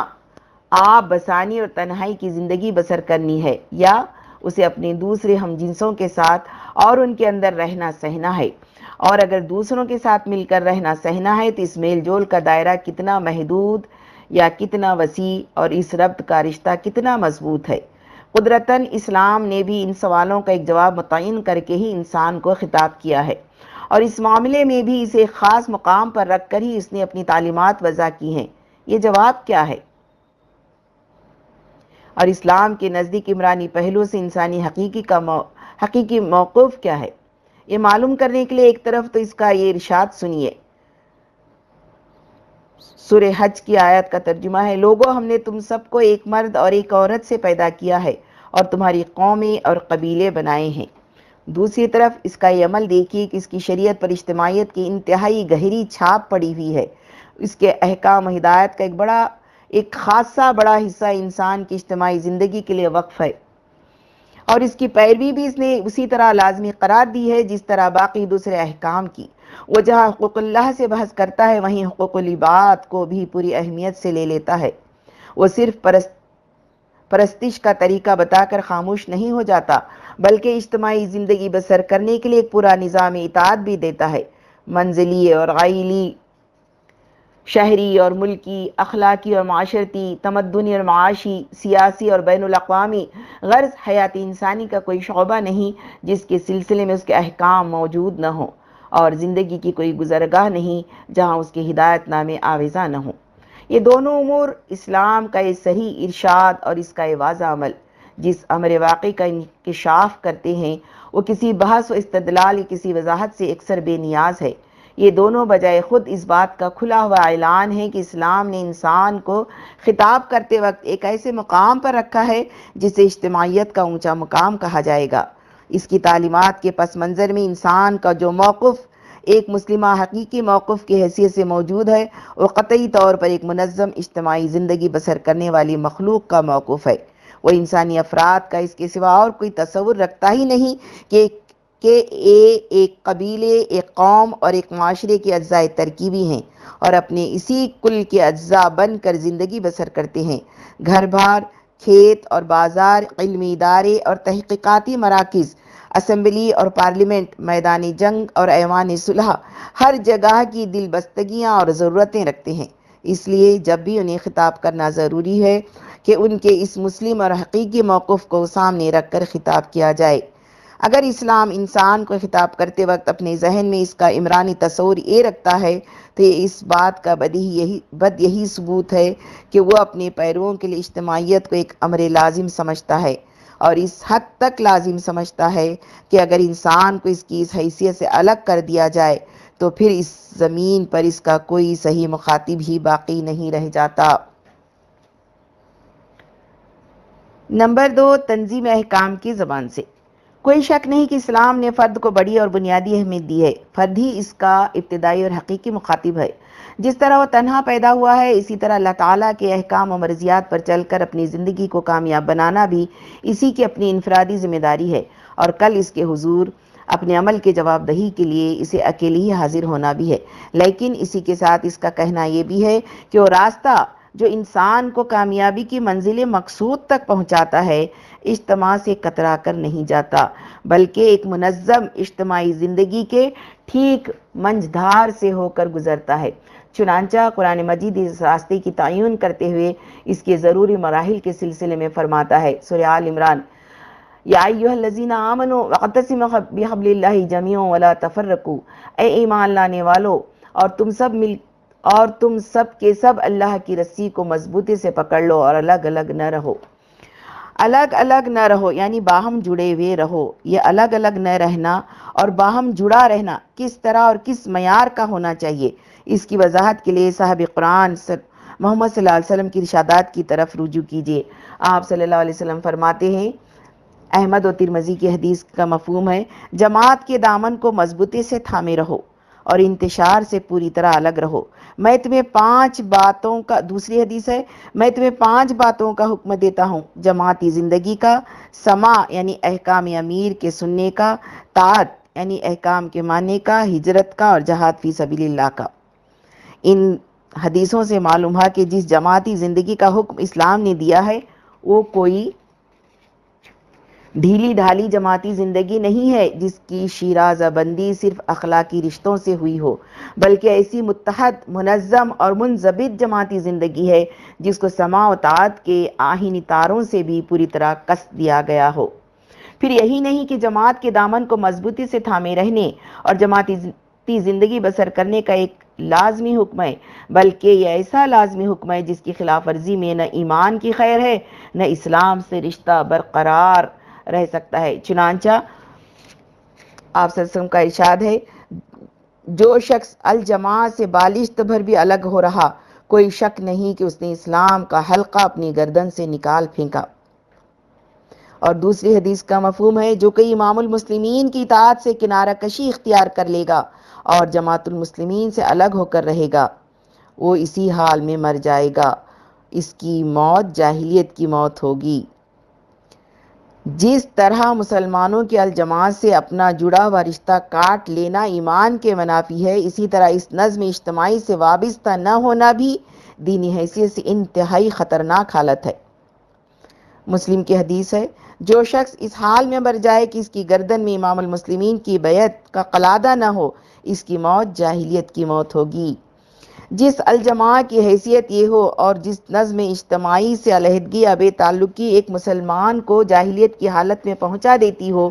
आप बसानी और तन्हाई की ज़िंदगी बसर करनी है, या उसे अपने दूसरे हम जिनसों के साथ और उनके अंदर रहना सहना है। और अगर दूसरों के साथ मिलकर रहना सहना है तो इस मेल जोल का दायरा कितना महदूद या कितना वसी और इस रब्त का रिश्ता कितना मज़बूत है। कुदरतन इस्लाम ने भी इन सवालों का एक जवाब मुतन करके ही इंसान को खिताब किया है। और इस मामले में भी इसे ख़ास मुकाम पर रख कर ही इसने अपनी तालीमत वज़ा की हैं। ये जवाब क्या है? और इस्लाम के नज़दीक इमरानी पहलू से इंसानी हकीकी का मौ, हकीकी मौक़ क्या है? ये मालूम करने के लिए एक तरफ़ तो इसका ये इरशाद सुनिए। सुर हज की आयत का तर्जुमा है लोगों हमने तुम सबको एक मर्द और एक औरत से पैदा किया है और तुम्हारी कौमें और कबीले बनाए हैं। दूसरी तरफ़ इसका ये अमल देखिए कि इसकी शरीयत पर इज्तमाहीत की इंतहाई गहरी छाप पड़ी हुई है। इसके अहकाम हिदायत का एक बड़ा एक खासा बड़ा हिस्सा इंसान की इज्तमाही ज़िंदगी के लिए वक्फ है। और इसकी पैरवी भी इसने उसी तरह लाजमी करार दी है, जिस तरह बाकी दूसरे अहकाम की। वो जहाँ हकूक़ल्लाह से बहस करता है, वहीं हकूक़ुलिबात को भी पूरी अहमियत से ले लेता है। वो सिर्फ़ परस्त परस्तिश का तरीका बताकर खामोश नहीं हो जाता, बल्कि इज्तमाही ज़िंदगी बसर करने के लिए एक पूरा निज़ाम इतात भी देता है। मंजिली और आइली शहरी और मुल्की अखलाकी और माशरती तमदनी और माशी, सियासी और बैन अवी गर्ज हयाती इंसानी का कोई शोबा नहीं जिसके सिलसिले में उसके अहकाम मौजूद न हों और ज़िंदगी की कोई गुजरगाह नहीं जहाँ उसके हिदायतनामे आवेज़ा न हो। ये दोनों उमूर इस्लाम का ये सही इरशाद और इसका ये वाजा अमल, जिस अमर वाक़ का इंकशाफ करते हैं, वो किसी बहस व इस्तलाल किसी वजाहत से अक्सर बेनियाज है। ये दोनों बजाय ख़ुद इस बात का खुला हुआ ऐलान है कि इस्लाम ने इंसान को ख़िताब करते वक्त एक ऐसे मुकाम पर रखा है, जिसे इज्तमाहीत का ऊँचा मुकाम कहा जाएगा। इसकी तालीमत के पस मंज़र में इंसान का जो मौक़ एक मुस्लिमा हकीकी मौक़ की हैसियत से मौजूद है और क़तई तौर पर एक मनज़म इज्तमाही ज़िंदगी बसर करने वाली मखलूक का मौक़ है। वह इंसानी अफराद का इसके सिवा और कोई तस्वुर रखता ही नहीं कि के ए, एक कबीले, एक कौम और एक माशरे के अज्जा तरकीबी हैं और अपने इसी कुल के अज्जा बन कर ज़िंदगी बसर करते हैं। घर बार खेत और बाज़ार, इलमी इदारे और तहकीक़ाती मराकज़, असम्बली और पार्लियामेंट मैदानी जंग और ऐवान सुलह, हर जगह की दिल बस्तगियाँ और ज़रूरतें रखते हैं। इसलिए जब भी उन्हें खिताब करना ज़रूरी है कि उनके इस मुस्लिम और हकीकी मौक़ को सामने रख कर खिताब किया जाए। अगर इस्लाम इंसान को खिताब करते वक्त अपने जहन में इसका इमरानी तस्वर ये रखता है तो इस बात का बदी यही, बद यही सबूत है कि वह अपने पैरों के लिए इज्तमाहीत को एक अमर लाजिम समझता है। और इस हद तक लाजिम समझता है कि अगर इंसान को इसकी इस हैसियत से अलग कर दिया जाए तो फिर इस ज़मीन पर इसका कोई सही मुखातिब ही बाकी नहीं रह जाता। नंबर दो तंजीम अहकाम की ज़बान से। कोई शक नहीं कि इस्लाम ने फ़र्द को बड़ी और बुनियादी अहमियत दी है। फ़र्द ही इसका इब्तदाई और हकीकी मुखातिब है। जिस तरह वह तनहा पैदा हुआ है, इसी तरह अल्लाह ताला के अहकाम और मर्जियात पर चलकर अपनी ज़िंदगी को कामयाब बनाना भी इसी की अपनी इनफरादी ज़िम्मेदारी है। और कल इसके हुजूर अपने अमल के जवाबदही के लिए इसे अकेले ही हाजिर होना भी है। लेकिन इसी के साथ इसका कहना यह भी है कि वो रास्ता जो इंसान को कामयाबी की मंजिल मकसूद तक पहुंचाता है, इज्तम से कतरा कर नहीं जाता, बल्कि एक मुनज़म इज्तमाही ज़िंदगी के ठीक मंझधार से होकर गुजरता है। चुनानचा कुरान मजीद इस रास्ते की तयन करते हुए इसके ज़रूरी मराहल के सिलसिले में फरमाता है सुरयाल इमरान याजीना आमनो वक़तसिमहबल्ला जमियों वला तफ़र्रकू ए ईमान लाने वालों और तुम सब मिल और तुम सब के सब अल्लाह की रस्सी को मजबूती से पकड़ लो और अलग अलग न रहो। अलग अलग न रहो, यानी बाहम जुड़े हुए रहो। ये अलग अलग न रहना और बाहम जुड़ा रहना किस तरह और किस मैार का होना चाहिए। इसकी वजाहत के लिए साहब कुरान मोहम्मद वसल्लम की इर्शादात की तरफ़ रुजू कीजिए। आप सल्लल्लाहु अलैहि वसल्लम फरमाते हैं, अहमद और तिरमजी की हदीस का मफहम है, जमात के दामन को मजबूती से थामे रहो और इंतशार से पूरी तरह अलग रहो। मैं तुम्हें पाँच बातों का, दूसरी हदीस है, मैं तुम्हें पाँच बातों का हुक्म देता हूँ, जमाती ज़िंदगी का, समा यानी अहकाम अमीर के सुनने का तात यानी अहकाम के मानने का, हिजरत का और जहाद फ़ी सबील्ला का। इन हदीसों से मालूम है कि जिस जमाती ज़िंदगी का हुक्म इस्लाम ने दिया है, वो कोई ढीली ढाली जमाती ज़िंदगी नहीं है जिसकी शिराजाबंदी सिर्फ़ अखलाकी रिश्तों से हुई हो, बल्कि ऐसी मुतहद मुनज़म और मुनजबित जमाती ज़िंदगी है जिसको समावतात के आहिनी तारों से भी पूरी तरह कस दिया गया हो। फिर यही नहीं कि जमात के दामन को मजबूती से थामे रहने और जमाती ज़िंदगी बसर करने का एक लाजमी हुक्म है, बल्कि यह ऐसा लाजमी हुक्म है जिसकी खिलाफ वर्जी में न ईमान की खैर है, न इस्लाम से रिश्ता बरकरार रह सकता है। चुनाचा आप सरसम का इशाद है। जो शख्स अल जमात से बालिश्त भर भी अलग हो रहा, कोई शक नहीं कि उसने इस्लाम का हल्का अपनी गर्दन से निकाल फेंका। और दूसरी हदीस का मफहम है, जो कई इमामुल मुस्लिमीन की इतात से किनारा कशी इख्तियार कर लेगा और जमातुल मुस्लिमीन से अलग होकर रहेगा। वो इसी हाल में मर जाएगा। इसकी मौत, जाहिलियत की मौत होगी। जिस तरह मुसलमानों के अलजमात से अपना जुड़ा हुआ रिश्ता काट लेना ईमान के मुनाफी है, इसी तरह इस नज़म इज्तमाही से वाबस्ता न होना भी दीनी हैसियत से इंतहाई ख़तरनाक हालत है। मुस्लिम की हदीस है, जो शख्स इस हाल में मर जाए कि इसकी गर्दन में इमाम मुस्लिमीन की बैत का कलादा न हो, इसकी मौत जाहिलियत की मौत होगी। जिस अलजमा की हैसियत ये हो और जिस नज़म इज्तमाही से अलहदगी अब ताल्लुकी एक मुसलमान को जाहिलियत की हालत में पहुँचा देती हो,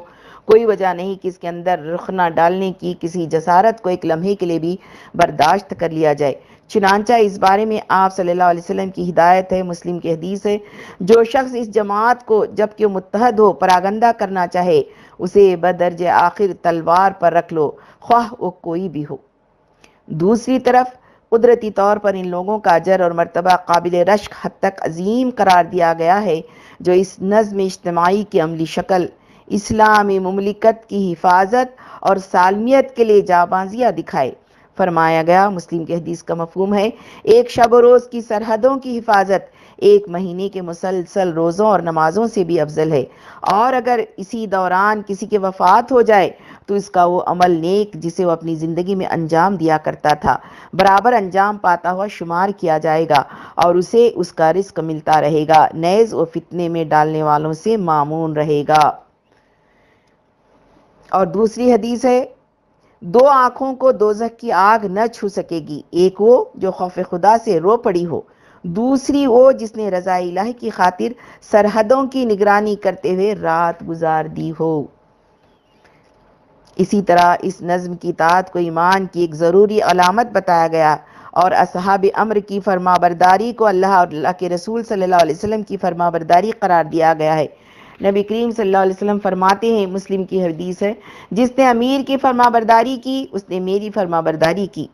कोई वजह नहीं कि इसके अंदर रुखना डालने की, किसी जसारत को एक लम्हे के लिए भी बर्दाश्त कर लिया जाए। चुनाचा इस बारे में आप सल्लल्लाहु अलैहि वसल्लम की हिदायत है, मुस्लिम की हदीस है, जो शख्स इस जमात को जबकि मुतहद हो, परागंदा करना चाहे, उसे बदरज आखिर तलवार पर रख लो, ख्वाह वो कोई भी हो। दूसरी तरफ़ कुदरती तौर पर इन लोगों का अजर और मरतबा काबिल रश्क हद तक अजीम करार दिया गया है, जो इस नज़म इज्तमाही की अमली शक्ल, इस्लामी ममलिकत की हिफाजत और सालमियत के लिए जाबाजिया दिखाए। फरमाया गया, मुस्लिम के हदीस का मफहूम है, एक शब रोज़ की सरहदों की हिफाजत, एक महीने के मुसलसल रोज़ों और नमाजों से भी अफजल है। और अगर इसी दौरान किसी के वफात हो जाए तो इसका वो अमल नेक जिसे वो अपनी ज़िंदगी में अंजाम दिया करता था। बराबर अंजाम पाता हुआ शुमार किया जाएगा और उसे उसका रिस्क मिलता रहेगा। नैज़ व फितने में डालने वालों से मामून रहेगा। और दूसरी हदीस है, दो आँखों को दोजख की आग न छू सकेगी। एक वो जो खौफ खुदा से रो पड़ी हो, दूसरी वो जिसने रजा इलाही की खातिर सरहदों की निगरानी करते हुए रात गुजार दी हो। इसी तरह इस नज्म की तात को ईमान की एक ज़रूरी अलामत बताया गया और असहाब अम्र की फरमाबरदारी को अल्लाह और अल्लाह के रसूल सल्लल्लाहु अलैहि वसल्लम की फरमाबरदारी करार दिया गया है। नबी करीम सल्लल्लाहु अलैहि वसल्लम फरमाते हैं, मुस्लिम की हदीस है, जिसने अमीर की फरमाबरदारी की, उसने मेरी फरमाबरदारी की।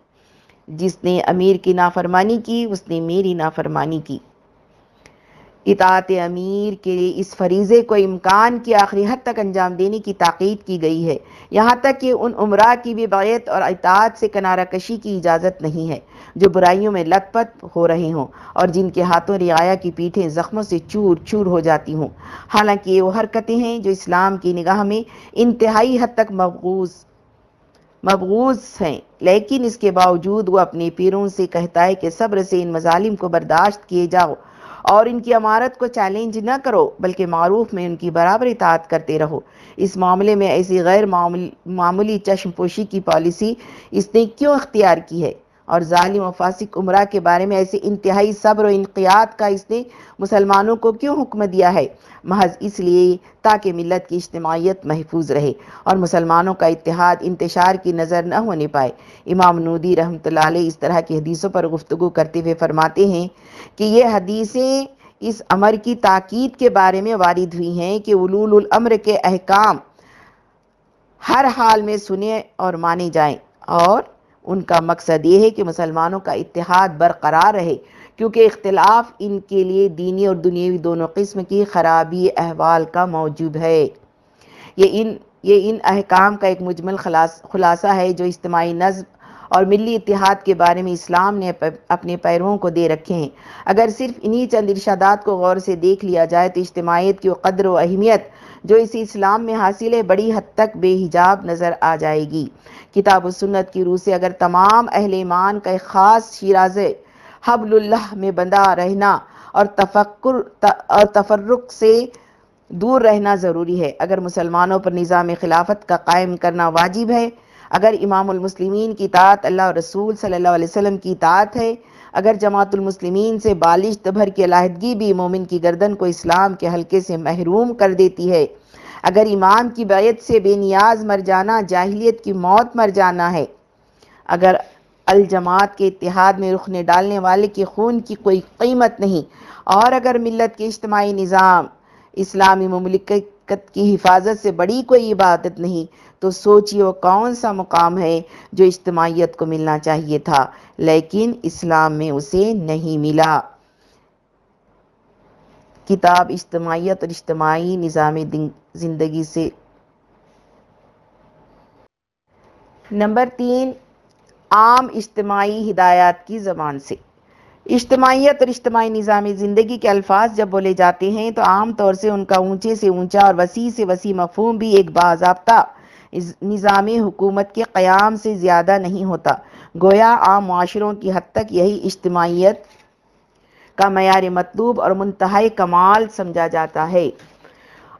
जिसने अमीर की नाफरमानी की, उसने मेरी नाफरमानी की। इतात अमीर के लिए इस फरीज़े को इम्कान की आखिरी हद तक अंजाम देने की ताक़ीद की गई है। यहाँ तक कि उन उम्र की भी बैत और इतात से किनारा कशी की इजाज़त नहीं है, जो बुराइयों में लथपथ हो रहे हों और जिनके हाथों रियाया की पीठें ज़ख्मों से चूर चूर हो जाती हों। हालाँकि ये वो हरकतें हैं जो इस्लाम की निगाह में इंतहाई हद तक मबूज हैं, लेकिन इसके बावजूद वो अपने पीरों से कहता है कि सब्र से इन मजालिम को बर्दाश्त किए जाओ और इनकी अमारत को चैलेंज न करो, बल्कि मरूफ में उनकी बराबर इतात करते रहो। इस मामले में ऐसी गैर मामूली चश्मपोशी की पॉलिसी इसने क्यों अख्तियार की है? और ालिम फासिक उम्र के बारे में ऐसे इंतहाई सब्र इनकियात का इसने मुसलमानों को क्यों हुक्म दिया है? महज इसलिए ताकि मिलत की इज्तमाहीत महफूज रहे और मुसलमानों का इतिहाद इंतशार की नज़र न होने पाए। इमाम नूदी रहमत इस तरह की हदीसों पर गुफ्तु करते हुए फरमाते हैं कि ये हदीसें इस अमर की ताकीद के बारे में वारिद हुई हैं कि उलूल अमर के अहकाम हर हाल में सुने और माने जाएँ और उनका मकसद ये है कि मुसलमानों का इतिहाद बरकरार रहे, क्योंकि इख्तलाफ इनके लिए दीनी और दुनियावी दोनों किस्म की खराबी अहवाल का मौजूद है। ये इन ये इन अहकाम का एक मुजमल खलास, खुलासा है जो इज्तमाही नज्म और मिली इतिहाद के बारे में इस्लाम ने अपने पैरों को दे रखे हैं। अगर सिर्फ़ इन्हीं चंद इर्शादात को गौर से देख लिया जाए तो इज्तमाहीत की कदर व अहमियत जो इस इस्लाम में हासिल है, बड़ी हद तक बेहिजाब नज़र आ जाएगी। किताब सुन्नत की रूह से अगर तमाम अहल ईमान का एक ख़ास शिराज हबल्लाह में बंधा रहना और तफक्र और तफर्रुक से दूर रहना ज़रूरी है। अगर मुसलमानों पर निज़ाम खिलाफत का कायम करना वाजिब है, अगर इमामुलमसलिमीन की तात अल्लाह रसूल अलैहि वसल्लम की तात है, अगर जमातुलमसलिमीन से बालिश भर की अलाहदगी भी मोमिन की गर्दन को इस्लाम के हल्के से महरूम कर देती है अगर इमाम की बैत से बेनियाज मर जाना, जाहिलियत की मौत मर जाना है। अगर अल जमात के इतिहाद में रुखने डालने वाले के खून की कोई कीमत नहीं, और अगर मिलत के इज्तमाही निज़ाम, इस्लामी ममलिकत की हिफाजत से बड़ी कोई इबादत नहीं तो सोचिए वो कौन सा मुकाम है जो इज्तमाहीत को मिलना चाहिए था, लेकिन इस्लाम में उसे नहीं मिला। किताब इज्तमाहीत और इज्तमाही निज़ाम ज़िंदगी से। नंबर तीन, आम इज्तमाही हिदायत की ज़बान से। इज्तमाहीत और इज्तमाही निज़ाम ज़िंदगी के अल्फाज जब बोले जाते हैं तो आम तौर से उनका ऊँचे से ऊँचा और वसी से वसी मफहूम भी एक बाबा निज़ाम हुकूमत के क़्याम से ज़्यादा नहीं होता। गोया आम माशरों की हद तक यही इज्तमाहीत का मैार मतलूब और मुंतहा कमाल समझा जाता है।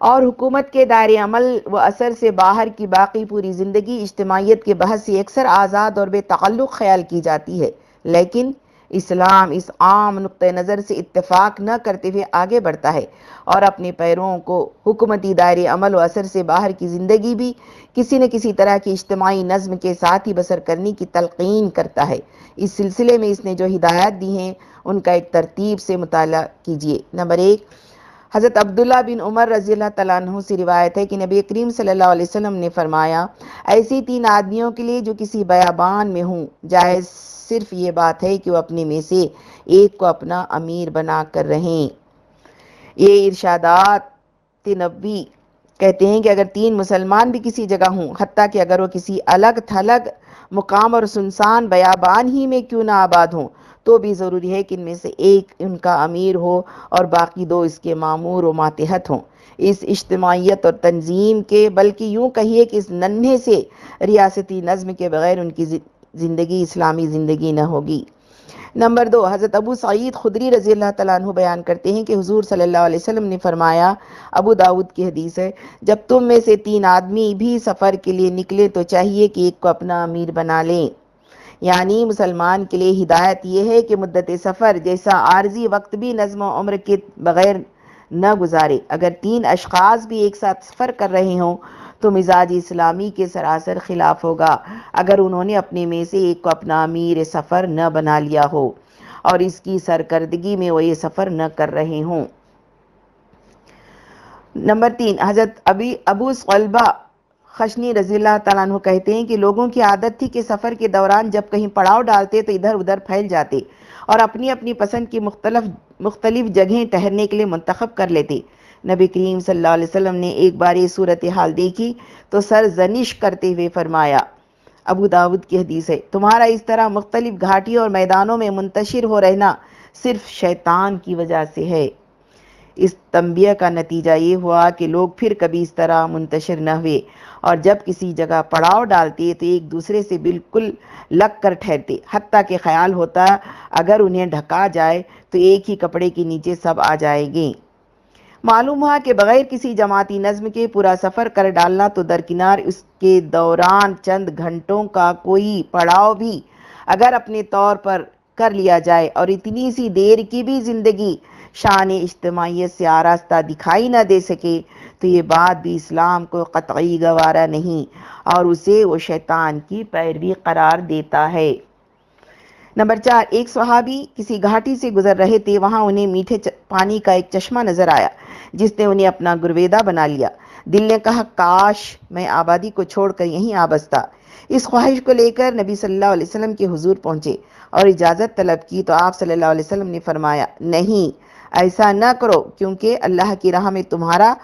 और हुकूमत के दायरे अमल व असर से बाहर की बाकी पूरी ज़िंदगी इज्तमाहीत के बहस से अक्सर आज़ाद और बेतल्लुक़ ख्याल की जाती है। लेकिन इस्लाम इस आम नुक़ नज़र से इतफ़ाक़ न करते हुए आगे बढ़ता है और अपने पैरों को हुकूमती दायरे अमल व असर से बाहर की ज़िंदगी भी किसी न किसी तरह की इज्तमाही नज़म के साथ ही बसर करने की तलकीन करता है। इस सिलसिले में इसने जो हिदायत दी हैं उनका एक तरतीब से मुताल कीजिए। नंबर एक, हज़रत अब्दुल्ला बिन उमर रज़ी तु से रिवायत है कि नबी करीम सल्लल्लाहु अलैहि वसल्लम ने फरमाया, ऐसी तीन आदमियों के लिए जो किसी बयाबान में हूँ, जायज़ सिर्फ़ ये बात है कि वो अपने में से एक को अपना अमीर बना कर रहें। ये इर्शादात नबी कहते हैं कि अगर तीन मुसलमान भी किसी जगह हों हती कि अगर वो किसी अलग थलग मुकाम और सुनसान बयाबान ही में क्यों ना आबाद हों तो भी ज़रूरी है कि इनमें से एक उनका अमीर हो और बाकी दो इसके मामूर व मातहत हों। इस इज्तमाहीत और तंजीम के, बल्कि यूँ कहिए कि इस नन्हे से रियासती नज़म के बगैर उनकी ज़िंदगी, इस्लामी ज़िंदगी न होगी। नंबर दो, हज़रत अबू सईद खुदरी रज़ी अल्लाह तु बयान करते हैं कि हुजूर सल्लल्लाहु अलैहि वसल्लम ने फरमाया, अबू दाऊद की हदीस है, जब तुम में से तीन आदमी भी सफ़र के लिए निकले तो चाहिए कि एक को अपना अमीर बना लें। यानी मुसलमान के लिए हिदायत यह है कि मुद्दत सफ़र जैसा आर्जी वक्त भी नज़म उम्र के बग़ैर न गुजारे। अगर तीन अशखास भी एक साथ सफ़र कर रहे हों तो मिजाज इस्लामी के सरासर खिलाफ होगा। अगर उन्होंने अपने में से एक को अपना अमीर सफ़र न बना लिया हो और इसकी सरकर्दगी में वो ये सफ़र न कर रहे हों। नंबर तीन, हज़रत अभी अबू सलबा खशनी रज़ी तु कहते हैं कि लोगों की आदत थी कि सफ़र के दौरान जब कहीं पड़ाव डालते तो इधर उधर फैल जाते और अपनी अपनी पसंद की मुख्तलफ, मुख्तलिफ़ जगहें ठहरने के लिए मंतखब कर लेते। नबी करीम सल्लल्लाहु अलैहि वसल्लम ने एक बार ये सूरत हाल देखी तो सर जनिश करते हुए फरमाया, अबू दाऊद की हदीस है, तुम्हारा इस तरह मुख्तलिफ़ घाटियों और मैदानों में मुंतशिर हो रहना सिर्फ़ शैतान की वजह से है। इस तंबिया का नतीजा ये हुआ कि लोग फिर कभी इस तरह मुंतशिर न हुए और जब किसी जगह पड़ाव डालते तो एक दूसरे से बिल्कुल लग कर ठहरते। हती के ख्याल होता, अगर उन्हें ढका जाए तो एक ही कपड़े के नीचे सब आ जाएँगे। मालूम हुआ कि बगैर किसी जमाती नज्म के पूरा सफ़र कर डालना तो दरकिनार उसके दौरान चंद घंटों का कोई पड़ाव भी अगर अपने तौर पर कर लिया जाए और इतनी सी देर की भी ज़िंदगी शान इज्तमाहीत से आरास्ता दिखाई ना दे सके तो ये बात भी इस्लाम को कतई गवारा नहीं, और उसे वो शैतान की पैरवी करार देता है। नंबर चार, एक सहाबी किसी घाटी से गुजर रहे थे, वहाँ उन्हें मीठे पानी का एक चश्मा नज़र आया, जिसने उन्हें अपना गुरवेदा बना लिया। दिल ने कहा, काश मैं आबादी को छोड़कर यहीं आ बसता इस ख्वाहिश को लेकर नबी सल्लल्लाहु अलैहि वसल्लम के हुजूर पहुँचे, और इजाज़त तलब की तो आप सल्लल्लाहु अलैहि वसल्लम ने फरमाया, नहीं ऐसा न करो, क्योंकि अल्लाह की राह में तुम्हारा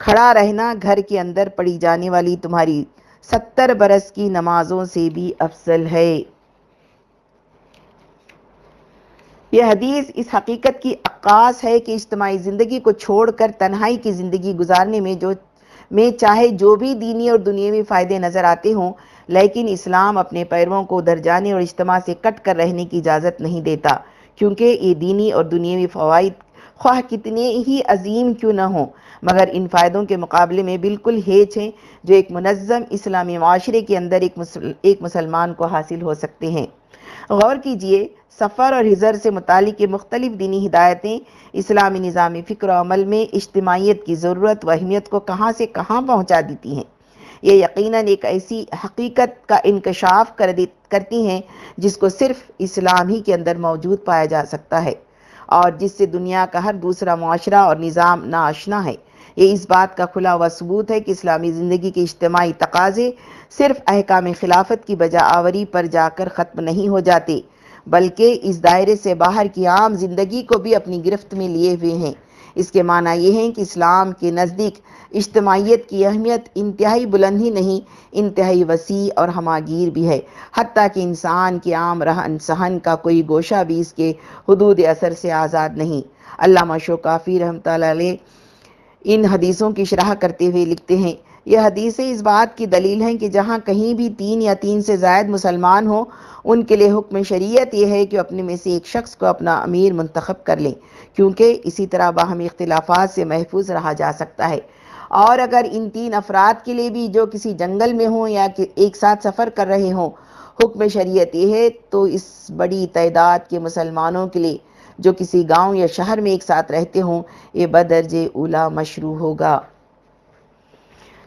खड़ा रहना घर के अंदर पड़ी जाने वाली तुम्हारी सत्तर बरस की नमाजों से भी अफसल है। यह हदीस इस हकीकत की अक्कास है कि इज्तमाही ज़िंदगी को छोड़कर तन्हाई की ज़िंदगी गुजारने में जो, में चाहे जो भी दीनी और दुनियावी फ़ायदे नज़र आते हों, लेकिन इस्लाम अपने पैरों को उधर जाने और इज्तम से कट कर रहने की इजाज़त नहीं देता। क्योंकि ये दीनी और दुनियावी फ़वाद ख्वाह कितने ही अजीम क्यों न हों। मगर इन फ़ायदों के मुकाबले में बिल्कुल हेच हैं जो एक मनज़म इस्लामी माशरे के अंदर एक मुसल, एक मुसलमान को हासिल हो सकते हैं। गौर कीजिए सफ़र और हिजर से मुतल मुख्तलिफ़ दीनी हिदायतें इस्लामी निज़ामी फ़िक्र अमल में इज्तमाहीत की ज़रूरत व अहमियत को कहाँ से कहाँ पहुँचा देती हैं। ये यकीन एक ऐसी हकीकत का इंकशाफ कर करती हैं, जिसको सिर्फ़ इस्लाम ही के अंदर मौजूद पाया जा सकता है और जिससे दुनिया का हर दूसरा माशरा और निज़ाम नाशना है। ये इस बात का खुला हुआ सबूत है कि इस्लामी ज़िंदगी के इज्तमाही तकाजे सिर्फ़ अहकाम खिलाफत की बजा आवरी पर जाकर ख़त्म नहीं हो जाते, बल्कि इस दायरे से बाहर की आम ज़िंदगी को भी अपनी गिरफ्त में लिए हुए हैं। इसके माना यह है कि इस्लाम के नज़दीक इज्तमाहीत की अहमियत इंतहाई बुलंद ही नहीं, इंतहाई वसी और हमागीर भी है। हती कि इंसान के आम रहन सहन का कोई गोशा भी इसके हदूद असर से आज़ाद नहीं। अल्लाह शोकाफ़ी रहमत इन हदीसों की शराह करते हुए लिखते हैं, यह हदीसें इस बात की दलील हैं कि जहाँ कहीं भी तीन या तीन से जायद मुसलमान हो, उनके लिए हुक्म शरीयत यह है कि अपने में से एक शख्स को अपना अमीर मंतखब कर लें। क्योंकि इसी तरह बाहमी इख्तलाफात से महफूज रहा जा सकता है। और अगर इन तीन अफराद के लिए भी जो किसी जंगल में हों या कि एक साथ सफ़र कर रहे हों, हुक्म शरीयत यह है तो इस बड़ी तादाद के मुसलमानों के लिए जो किसी गाँव या शहर में एक साथ रहते हों, ये बदरज उला मशरू होगा।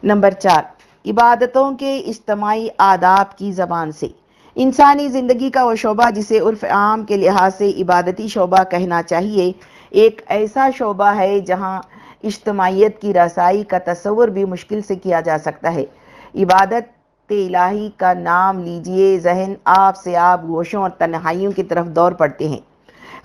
नंबर चार, इबादतों के इज्तमाही आदाब की ज़बान से। इंसानी ज़िंदगी का वो शोबा जिसे उर्फ़ आम के लिहाज से इबादती शोबा कहना चाहिए एक ऐसा शोबा है जहाँ इज्तमाहीत की रसाई का तस्वुर भी मुश्किल से किया जा सकता है। इबादत इलाही का नाम लीजिए, जहन आप से आप गोशों और तन्हाइयों की तरफ़ दौड़ पड़ते हैं।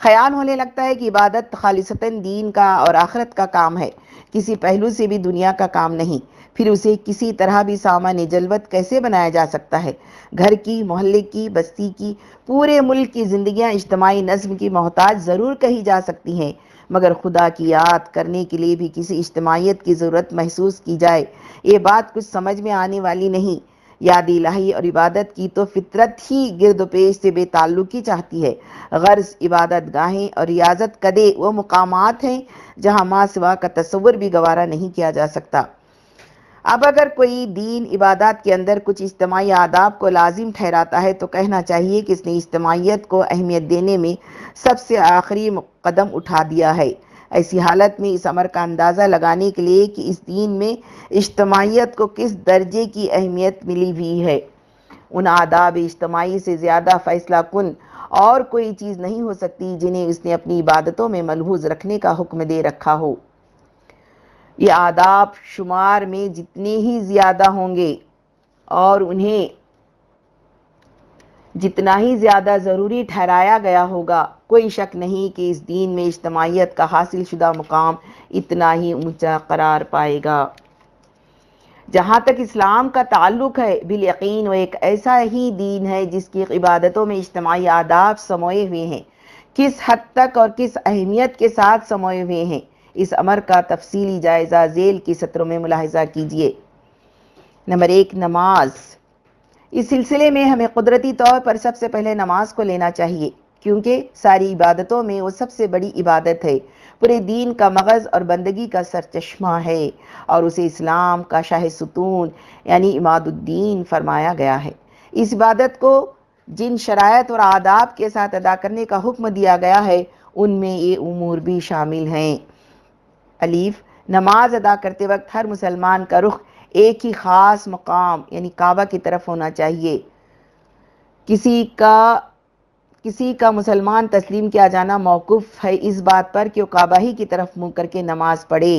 ख्याल होने लगता है कि इबादत खालिसता दीन का और आखरत का काम है, किसी पहलू से भी दुनिया का काम नहीं। फिर उसे किसी तरह भी सामान्य जलवत कैसे बनाया जा सकता है? घर की, मोहल्ले की, बस्ती की, पूरे मुल्क की ज़िंदगियाँ इज्तमाही नज्म की मोहताज ज़रूर कही जा सकती हैं। मगर खुदा की याद करने के लिए भी किसी इज्तमाहीत की ज़रूरत महसूस की जाए, ये बात कुछ समझ में आने वाली नहीं। याद इलाही और इबादत की तो फितरत ही गिरद पेश से बेताल्लुकी चाहती है। गर्ज, इबादत गाहें और रियाजत कदे वो मुकामात हैं जहाँ माँ सिवा का तस्वुर भी गवारा नहीं किया जा सकता। अब अगर कोई दीन इबादत के अंदर कुछ इज्तमाही आदाब को लाजिम ठहराता है तो कहना चाहिए कि इसने इज्तमाहीत को अहमियत देने में सबसे आखिरी कदम उठा दिया है। ऐसी हालत में इस अमर का अंदाज़ा लगाने के लिए कि इस दीन में इज्तमाहीत को किस दर्जे की अहमियत मिली हुई है। उन आदाब इज्तमाही से ज़्यादा फ़ैसला कन और कोई चीज़ नहीं हो सकती जिन्हें इसने अपनी इबादतों में मलहूज रखने का हुक्म दे रखा हो। ये आदाब शुमार में जितने ही ज़्यादा होंगे और उन्हें जितना ही ज़्यादा ज़रूरी ठहराया गया होगा, कोई शक नहीं कि इस दीन में इज्तमाहीत का हासिल शुदा मुकाम इतना ही ऊँचा करार पाएगा। जहाँ तक इस्लाम का ताल्लुक है, बिल यकीन वो एक ऐसा ही दीन है जिसकी इबादतों में इज्तमाही आदाब समोए हुए हैं। किस हद तक और किस अहमियत के साथ समोए हुए हैं? इस अमर का तफसीली जायज़ा जेल के सत्रों में मुलाहजा कीजिए। नंबर एक, नमाज़। इस सिलसिले में हमें कुदरती तौर पर सबसे पहले नमाज़ को लेना चाहिए, क्योंकि सारी इबादतों में वो सबसे बड़ी इबादत है। पूरे दीन का मगज़ और बंदगी का सरचश्मा है और उसे इस्लाम का शाह सुतून, यानी इमादुद्दीन फरमाया गया है। इस इबादत को जिन शरात और आदाब के साथ अदा करने का हुक्म दिया गया है, उनमें ये उमूर भी शामिल हैं। अलीफ, नमाज़ अदा करते वक्त हर मुसलमान का रुख एक ही ख़ास मकाम, यानी काबा की तरफ़ होना चाहिए। किसी का किसी का मुसलमान तस्लीम किया जाना मौकूफ़ है इस बात पर कि वो काबा ही की तरफ़ मुँह करके नमाज़ पढ़े।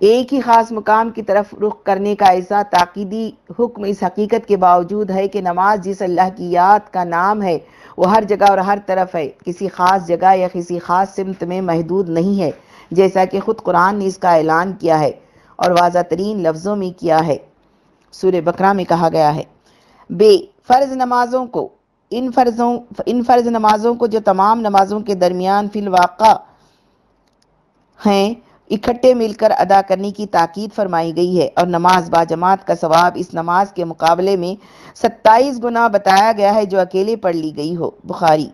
एक ही ख़ास मुकाम की तरफ़ रुख करने का ऐसा ताकीदी हुक्म इस हकीकत के बावजूद है कि नमाज़ जिस अल्लाह की याद का नाम है वो हर जगह और हर तरफ़ है। किसी ख़ास जगह या किसी ख़ास सिमत में महदूद नहीं है, जैसा कि ख़ुद कुरान ने इसका ऐलान किया है और वाजा तरीन लफ्ज़ों में किया है। सूर्य बकरा में कहा गया है, बे, फ़र्ज़ नमाज़ों को, इन फ़र्ज़ों, इन फ़र्ज़ नमाज़ों को जो तमाम नमाज़ों के दरमियान फिल वाक़ा हैं इकट्ठे मिलकर अदा करने की ताकीद फरमाई गई है और नमाज़ बाजमात का सवाब इस नमाज़ के मुकाबले में सत्ताईस गुना बताया गया है जो अकेले पढ़ ली गई हो। बुखारी।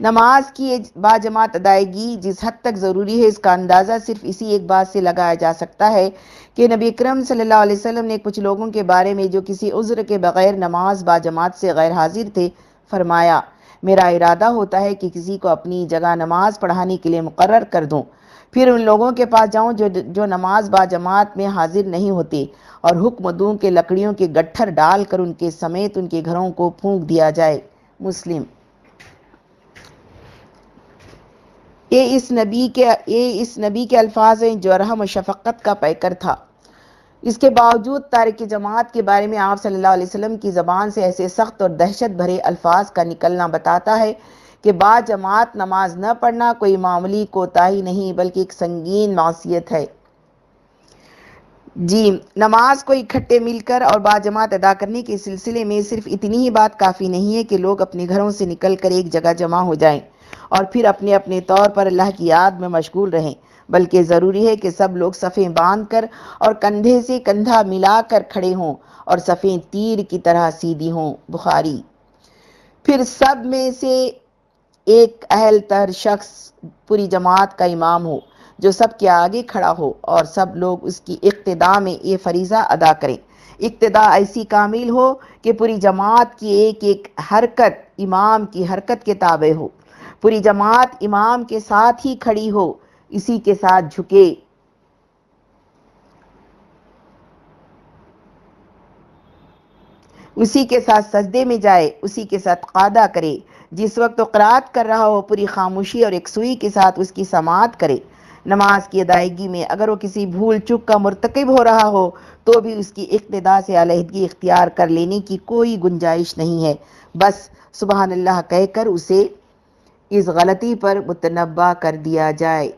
नमाज़ की बाजमात अदायगी जिस हद तक ज़रूरी है, इसका अंदाज़ा सिर्फ़ इसी एक बात से लगाया जा सकता है कि नबी करम सल्लल्लाहु अलैहि वसल्लम ने कुछ लोगों के बारे में जो किसी उज़्र के बग़ैर नमाज़ बाजमात से गैर हाजिर थे, फरमाया, मेरा इरादा होता है कि किसी को अपनी जगह नमाज़ पढ़ाने के लिए मुकर कर दूँ। फिर उन लोगों के पास जाऊँ जो जो नमाज़ बाजमात में हाजिर नहीं होते और हुक्म दूँ के लकड़ियों के गट्ठर डालकर उनके समेत उनके घरों को फूंक दिया जाए। मुस्लिम। ये इस नबी के, ये इस नबी के अल्फाज हैं जो रहम शफ़क़त का पैकर था। इसके बावजूद तारक जमात के बारे में आप सल्लल्लाहु अलैहि वसल्लम की ज़बान से ऐसे सख्त और दहशत भरे अल्फाज का निकलना बताता है कि बा जमात नमाज़ न पढ़ना कोई मामूली कोताही नहीं, बल्कि एक संगीन मासीत है। जी, नमाज़ को इकट्ठे मिलकर और बाजमात अदा करने के सिलसिले में सिर्फ़ इतनी ही बात काफ़ी नहीं है कि लोग अपने घरों से निकलकर एक जगह जमा हो जाएँ और फिर अपने अपने तौर पर अल्लाह की याद में मशगूल रहें। बल्कि ज़रूरी है कि सब लोग सफ़ें बाँध कर और कंधे से कंधा मिलाकर खड़े हों और सफ़ें तीर की तरह सीधी हों। बुखारी। फिर सब में से एक अहल तर शख्स पूरी जमात का इमाम हो, जो सबके आगे खड़ा हो और सब लोग उसकी इक्तदा में ये फरीज़ा अदा करें। इक्तदा ऐसी कामिल हो कि पूरी जमात की एक एक हरकत इमाम की हरकत के ताबे हो। पूरी जमात इमाम के साथ ही खड़ी हो, इसी के साथ झुके। उसी के साथ सजदे में जाए, उसी के साथ कादा करे जिस वक्त तो करात कर रहा हो, पूरी खामोशी और एक सुई के साथ उसकी समात करे। नमाज़ की अदायगी में अगर वो किसी भूल चुक का मरतकब हो रहा हो तो भी उसकी इकतदा से अलहदगी इख्तियार कर लेने की कोई गुंजाइश नहीं है। बस सुबह अल्लाह कहकर उसे इस गलती पर मुतनबा कर दिया जाए।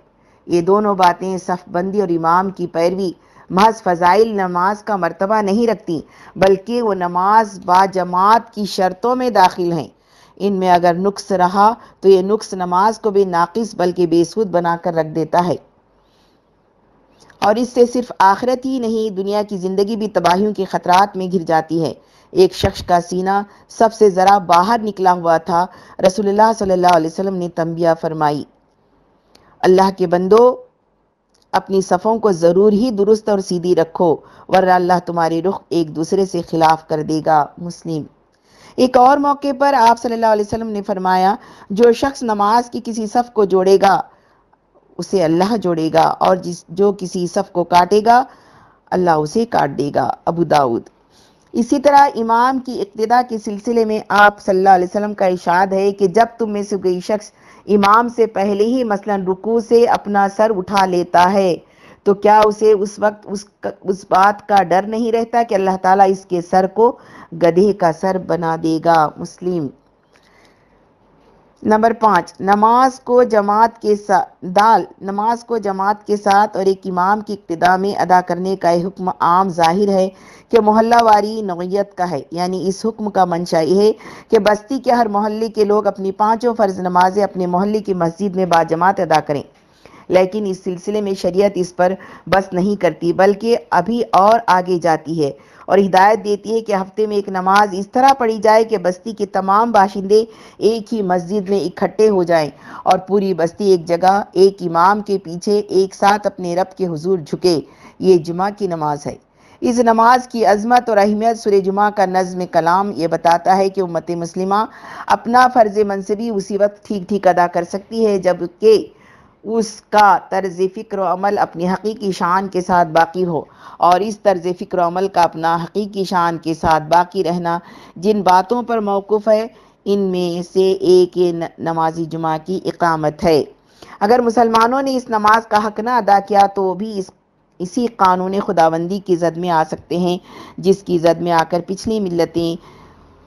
ये दोनों बातें सफ़बंदी और इमाम की पैरवी महज फ़जाइल नमाज़ का मरतबा नहीं रखती, बल्कि वो नमाज़ बाजमात की शर्तों में दाखिल हैं। इनमें अगर नुक्स रहा तो ये नुक्स नमाज़ को भी नाकिस, बल्कि बेसूद बनाकर रख देता है। और इससे सिर्फ़ आखिरत ही नहीं, दुनिया की ज़िंदगी भी तबाहियों के ख़तरात में घिर जाती है। एक शख्स का सीना सबसे ज़रा बाहर निकला हुआ था, रसूलुल्लाह सल्लल्लाहु ने तंबिया फरमाई। अल्लाह के बंदो, अपनी सफ़ों को ज़रूर ही दुरुस्त और सीधी रखो, वरना अल्लाह तुम्हारी रुख एक दूसरे से खिलाफ कर देगा, मुस्लिम। एक और मौके पर आप सल्लल्लाहु अलैहि वसल्लम ने फरमाया, जो शख्स नमाज़ की किसी सफ़ को जोड़ेगा, उसे अल्लाह जोड़ेगा और जिस, जो किसी सफ़ को काटेगा, अल्लाह उसे काट देगा। अबू दाऊद। इसी तरह इमाम की इक्तदा के सिलसिले में आप सल्लल्लाहु अलैहि वसल्लम का इशाद है कि जब तुम में से कोई शख्स इमाम से पहले ही मसलन रुकू से अपना सर उठा लेता है तो क्या उसे उस वक्त, उस उस बात का डर नहीं रहता कि अल्लाह ताला इसके सर को गधे का सर बना देगा, मुस्लिम? नंबर पाँच, नमाज़ को जमात के साथ दाल, नमाज़ को जमात के साथ और एक इमाम की इब्तदा में अदा करने का हुक्म आम ज़ाहिर है कि मोहल्लावारी नौीयत का है। यानी इस हुक्म का मंशा यह है कि बस्ती के हर मोहल्ले के लोग अपनी पाँचों फ़र्ज़ नमाजें अपने मोहल्ले की मस्जिद में बाजमात अदा करें। लेकिन इस सिलसिले में शरीयत इस पर बस नहीं करती, बल्कि अभी और आगे जाती है और हिदायत देती है कि हफ़्ते में एक नमाज़ इस तरह पढ़ी जाए कि बस्ती के तमाम बाशिंदे एक ही मस्जिद में इकट्ठे हो जाएँ और पूरी बस्ती एक जगह, एक इमाम के पीछे एक साथ अपने रब के हुजूर झुके। ये जुमा की नमाज़ है। इस नमाज़ की अजमत और अहमियत सुर जुमा का नज़म कलाम ये बताता है कि उम्मत मुस्लिमा अपना फ़र्ज़ मनसबी उसी वक्त ठीक ठीक अदा कर सकती है जबकि उसका तर्ज फ़िक्र अमल अपनी हकीकी शान के साथ बाकी हो और इस तर्ज फ़िक्र अमल का अपना हकीकी शान के साथ बाकी रहना जिन बातों पर मौकूफ़ है, इनमें से एक नमाजी जुमा की इकामत है। अगर मुसलमानों ने इस नमाज़ का हक ना अदा किया तो भी इस, इसी कानून खुदाबंदी की जद में आ सकते हैं, जिसकी जद में आकर पिछली मिलतें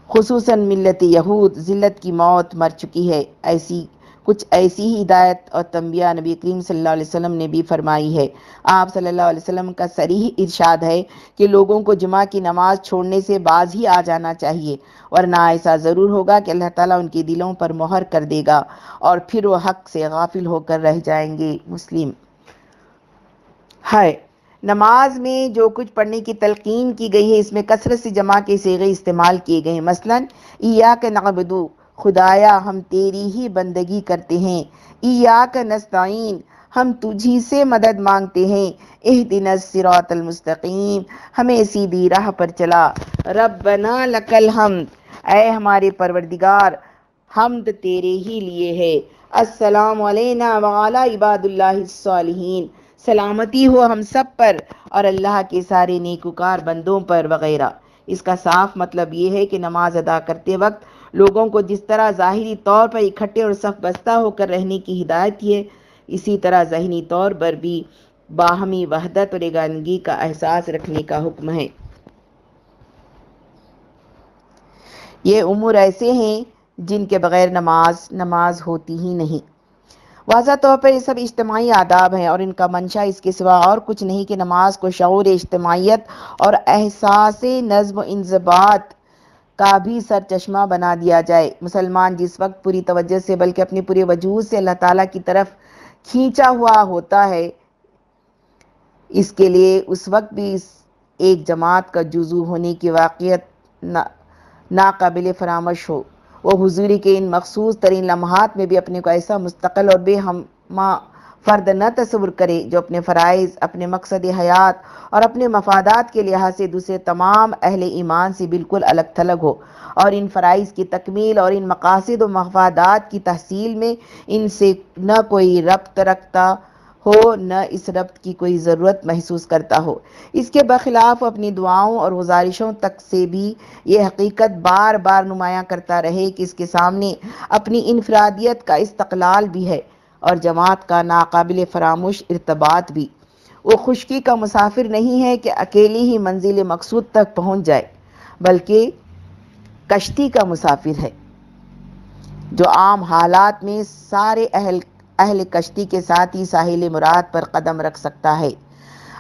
खसूस मिलत यहूद, ज़िल्लत की मौत मर चुकी है। ऐसी कुछ ऐसी ही हिदायत और तंबिया नबी करीम सल्लल्लाहु अलैहि वसल्लम ने भी फरमाई है। आप सल्लल्लाहु अलैहि वसल्लम का सरीह इरशाद है कि लोगों को जुमा की नमाज़ छोड़ने से बाज ही आ जाना चाहिए वरना ऐसा ज़रूर होगा कि अल्लाह ताला उनके दिलों पर मोहर कर देगा और फिर वो हक से गाफिल होकर रह जाएँगे मुस्लिम। है नमाज़ में जो कुछ पढ़ने की तलकीन की गई है, इसमें कसरत से जमा के सेगे इस्तेमाल किए गए हैं। मसलन ईया के नकबदू खुदाया, हम तेरी ही बंदगी करते हैं। ईया का नस्ताइन हम तुझी से मदद मांगते हैं। एह दिन सिरातलमस्तकीम हमें सीधी राह पर चला। रबना लकल हम ए हमारे परवरदिगार, हमद तेरे ही लिए है। अस्सलाम वाला इबादुल्लाहिन सलामती हो हम सब पर और अल्लाह के सारे नेकुकार बंदों पर वगैरह। इसका साफ़ मतलब ये है कि नमाज़ अदा करते वक्त लोगों को जिस तरह ज़ाहरी तौर पर इकट्ठे और सफ बस्ता होकर रहने की हिदायत है, इसी तरह जहनी तौर पर भी बाहमी वहदत और एगानगी का एहसास रखने का हुक्म है। ये उमूर ऐसे हैं जिनके बगैर नमाज़ नमाज़ होती ही नहीं। वाजा तौर पर ये सब इज्तमाही आदाब हैं और इनका मंशा इसके सिवा और कुछ नहीं कि नमाज़ को शौर इज्तमाहीत और एहसास नज़म इंजबात का भी सर चश्मा बना दिया जाए। मुसलमान जिस वक्त पूरी तवज्जो से, बल्कि अपने पूरे वजूद से अल्लाह ताला की तरफ़ खींचा हुआ होता है, इसके लिए उस वक्त भी इस एक जमात का जुजू होने की वाक़ियत ना, नाकबिल फरामश हो। वो हुजूरी के इन मखसूस तरीन लम्हात में भी अपने को ऐसा मुस्तकिल और बेहमा फ़र्द न तस्वुर करे, जो अपने फ़रज़ अपने मकसद हयात और अपने मफादात के लिहाज से दूसरे तमाम अहल ईमान से बिल्कुल अलग थलग हो। और इन फ़रज़ की तकमील और इन मकासद व मफादात की तहसील में इनसे न कोई रब्त रखता हो, न इस रब्त की कोई ज़रूरत महसूस करता हो। इसके बखिलाफ़ अपनी दुआओं और गुजारिशों तक से भी ये हकीकत बार बार नुमाया करता रहे कि इसके सामने अपनी इनफरादियत का इस्तलाल भी है। और जमात का नाकबिल फरामोश इरतबात भी। वो खुशकी का मुसाफिर नहीं है कि अकेली ही मंजिल मकसूद तक पहुँच जाए, बल्कि कश्ती का मुसाफिर है, जो आम हालात में सारे अहल अहल कश्ती के साथ ही साहिल मुराद पर कदम रख सकता है।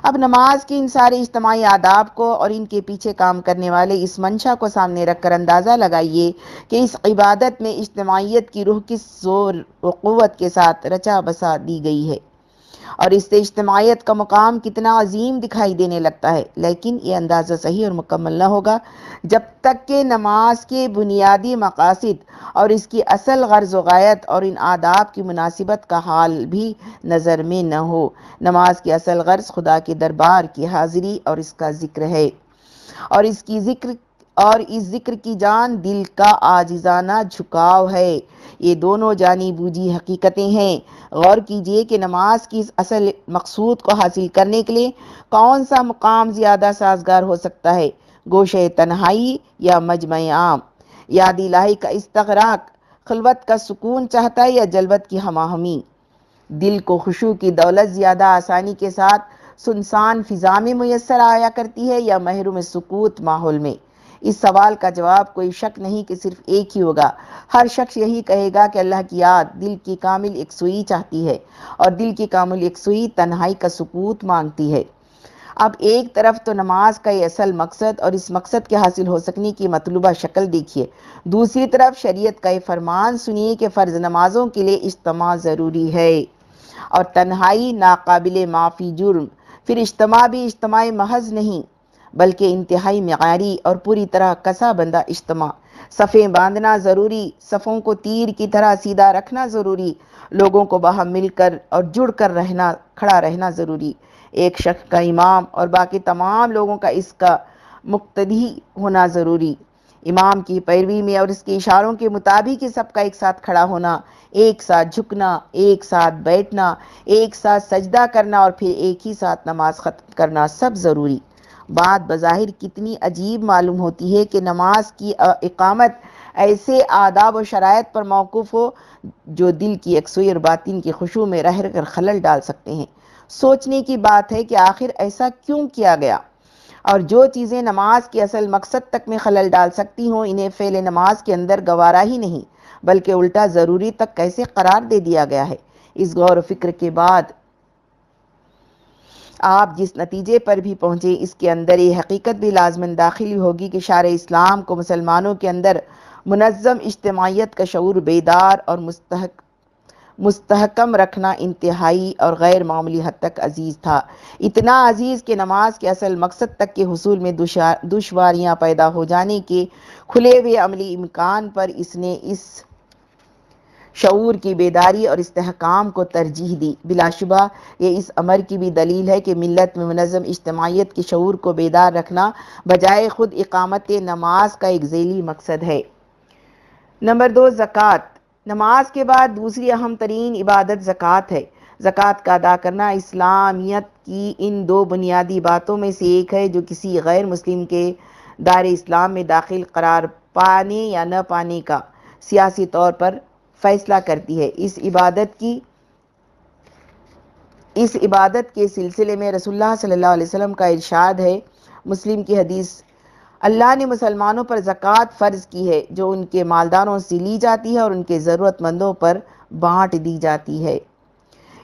अब नमाज़ के इन सारे इज्तमी आदाब को और इनके पीछे काम करने वाले इस मंशा को सामने रखकर अंदाज़ा लगाइए कि इस इबादत में इज्तमाहीत की रूह किस ज़ोर व के साथ रचा बसा दी गई है। और इससे इज्तमाहीत का मुकाम कितना अजीम दिखाई देने लगता है। लेकिन ये अंदाज़ा सही और मुकम्मल न होगा, जब तक कि नमाज़ के बुनियादी मकासद और इसकी असल गर्ज गायत और इन आदाब की मुनासिबत का हाल भी नज़र में न हो। नमाज़ की असल गर्ज खुदा के दरबार की हाजिरी और इसका ज़िक्र है। और इसकी ज़िक्र, और इस ज़िक्र की जान दिल का आजिजाना झुकाव है। ये दोनों जानी बूझी हकीकतें हैं। गौर कीजिए कि नमाज़ की इस असल मकसूद को हासिल करने के लिए कौन सा मुकाम ज़्यादा साजगार हो सकता है? गोशे तन्हाई या मजम आम? याद इलाही का इस्तराक खलवत का सुकून चाहता है या जलवत की हमाहमी? दिल को खुशू की दौलत ज़्यादा आसानी के साथ सुनसान फिजा में मैसर आया करती है या महरूम सुकूत माहौल में? इस सवाल का जवाब कोई शक नहीं कि सिर्फ़ एक ही होगा। हर शख्स यही कहेगा कि अल्लाह की याद दिल की कामिल एक सुई चाहती है और दिल की कामिल एक सुई तन्हाई का सुकूत मांगती है। अब एक तरफ़ तो नमाज़ का ये असल मकसद और इस मकसद के हासिल हो सकने की मतलूबा शक्ल देखिए। दूसरी तरफ़ शरीयत का ये फरमान सुनिए कि फ़र्ज़ नमाजों के लिए इज्तम ज़रूरी है और तन्हाई नाकबिल माफ़ी जुर्म, फिर इज्तम भी इज्तम महज नहीं बल्कि इंतहाई मयारी और पूरी तरह कसा बंदा इज्तम। सफ़ें बांधना ज़रूरी, सफ़ों को तीर की तरह सीधा रखना ज़रूरी, लोगों को बाहर मिलकर और जुड़ कर रहना, खड़ा रहना ज़रूरी। एक शख्स का इमाम और बाकी तमाम लोगों का इसका मुक्तदी होना ज़रूरी। इमाम की पैरवी में और इसके इशारों के मुताबिक ही सबका एक साथ खड़ा होना, एक साथ झुकना, एक साथ बैठना, एक साथ सजदा करना और फिर एक ही साथ नमाज़ ख़त्म करना सब ज़रूरी। बात बज़ाहिर कितनी अजीब मालूम होती है कि नमाज़ की इकामत ऐसे आदाब व शरात पर मौकूफ़ हो, जो दिल की यकसुई और बातिन की खुशू में रह कर खलल डाल सकते हैं। सोचने की बात है कि आखिर ऐसा क्यों किया गया? और जो चीज़ें नमाज़ के असल मकसद तक में खलल डाल सकती हों, इन्हें फ़ेल नमाज़ के अंदर गवारा ही नहीं, बल्कि उल्टा ज़रूरी तक कैसे करार दे दिया गया है? इस गौर फ़िक्र के बाद आप जिस नतीजे पर भी पहुँचे, इसके अंदर ये हकीकत भी लाजमन दाखिल होगी कि शार इस्लाम को मुसलमानों के अंदर मुनज़म इज्तमाहीत का शूर बेदार और मुस्तक मुस्तहकम रखना इंतहाई और गैर मामूली हद तक अज़ीज़ था। इतना अज़ीज़ कि नमाज़ के असल मकसद तक के हसूल में दुशवारियाँ पैदा हो जाने के खुले हुए अमली इम्कान पर इसने इस शूर की बेदारी और istहकाम को तरजीह दी। बिलाशुबा, ये इस अमर की भी दलील है कि मिलत में मनज़म इज्तमाहीत के शूर को बेदार रखना बजाय ख़ुद इकामत नमाज़ का एक झेली मकसद है। नंबर दो, ज़क़़त। नमाज़ के बाद दूसरी अहम तरीन इबादत ज़क़़त है। ज़क़़त का अदा करना इस्लामियत की इन दो बुनियादी बातों में से एक है जो किसी गैर मुस्लिम के दार इस्लाम में दाखिल करार पाने या न पाने का सियासी तौर पर फैसला करती है। इस इबादत की, इस इबादत के सिलसिले में रसुल्ला अलैहि वसल्लम का इरशाद है। मुस्लिम की हदीस, अल्लाह ने मुसलमानों पर ज़क़़त फ़र्ज़ की है, जो उनके मालदारों से ली जाती है और उनके ज़रूरतमंदों पर बांट दी जाती है।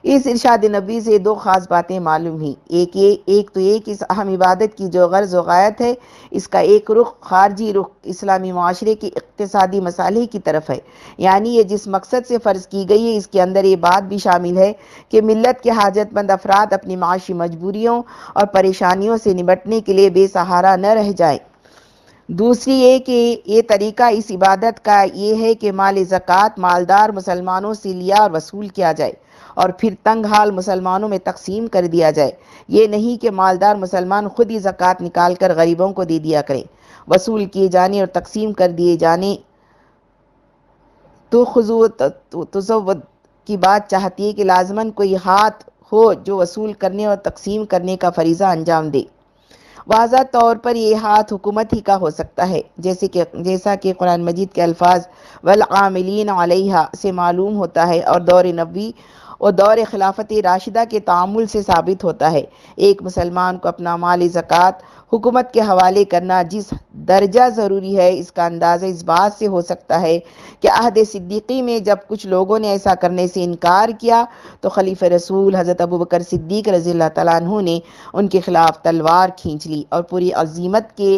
इस इरशाद नबी से दो ख़ास बातें मालूम हुई एक ये, एक तो एक इस अहम इबादत की जो गर्ज वायत है, इसका एक रुख खारजी रुख इस्लामी माशरे के इकतसादी मसाले की तरफ़ है। यानी ये जिस मकसद से फ़र्ज़ की गई है, इसके अंदर ये बात भी शामिल है कि मिलत के हाजतमंद अफराद अपनी माशी मजबूरियों और परेशानियों से निपटने के लिए बेसहारा न रह जाए। दूसरी ये कि ये तरीका इस इबादत का ये है कि माल ज़क़़त मालदार मुसलमानों से लिया और वसूल किया जाए। और फिर तंग हाल मुसलमानों में तकसीम कर दिया जाए। ये नहीं कि मालदार मुसलमान खुद ही ज़क़़त निकाल कर गरीबों को दे दिया करें। वसूल किए जाने और तकसीम कर दिए जाने तो खजू तो की बात चाहती है कि लाजमन कोई हाथ हो जो वसूल करने और तकसीम करने का फरीज़ा अंजाम दे। वाज़ा तौर पर यह हाथ हुकूमत ही का हो सकता है, जैसे कि, जैसा कि कुरान मजीद के अल्फाज, वल आमिलीन अलैहा से मालूम होता है और दौर नबी वो दौर खिलाफत राशिदा के तामुल से साबित होता है। एक मुसलमान को अपना माल ज़क़़त हुकूमत के हवाले करना जिस दर्जा ज़रूरी है, इसका अंदाज़ा इस बात से हो सकता है कि अहद सिद्दीकी में जब कुछ लोगों ने ऐसा करने से इनकार किया तो खलीफ रसूल हज़रत अबू बकर सिद्दीक रज़ी तु ने उनके ख़िलाफ़ तलवार खींच ली और पूरी अजीमत के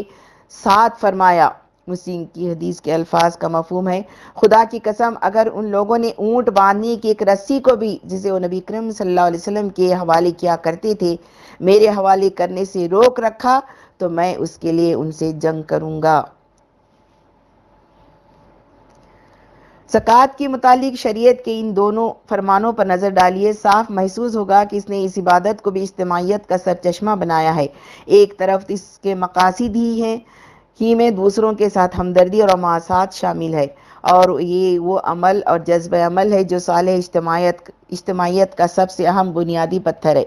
साथ फरमाया मुस्लिम की हदीस के अल्फाज का मफहम है। खुदा की कसम, अगर उन लोगों ने ऊँट बांधने की एक रस्सी को भी, जिसे वो नबी करम वसल्लम के हवाले किया करते थे, मेरे हवाले करने से रोक रखा तो मैं उसके लिए उनसे जंग करूँगा। ज़क़़त के मुतालिक शरीयत के इन दोनों फरमानों पर नज़र डालिए, साफ़ महसूस होगा कि इसने इस इबादत को भी इज्तमाहीत का सरचश्मा बनाया है। एक तरफ़ इसके मकासद ही हैं ही में दूसरों के साथ हमदर्दी और अमासात शामिल है। और ये वो अमल और जज्ब अमल है जो साल इज्तमाहीत इज्तमाहीत का सबसे अहम बुनियादी पत्थर है।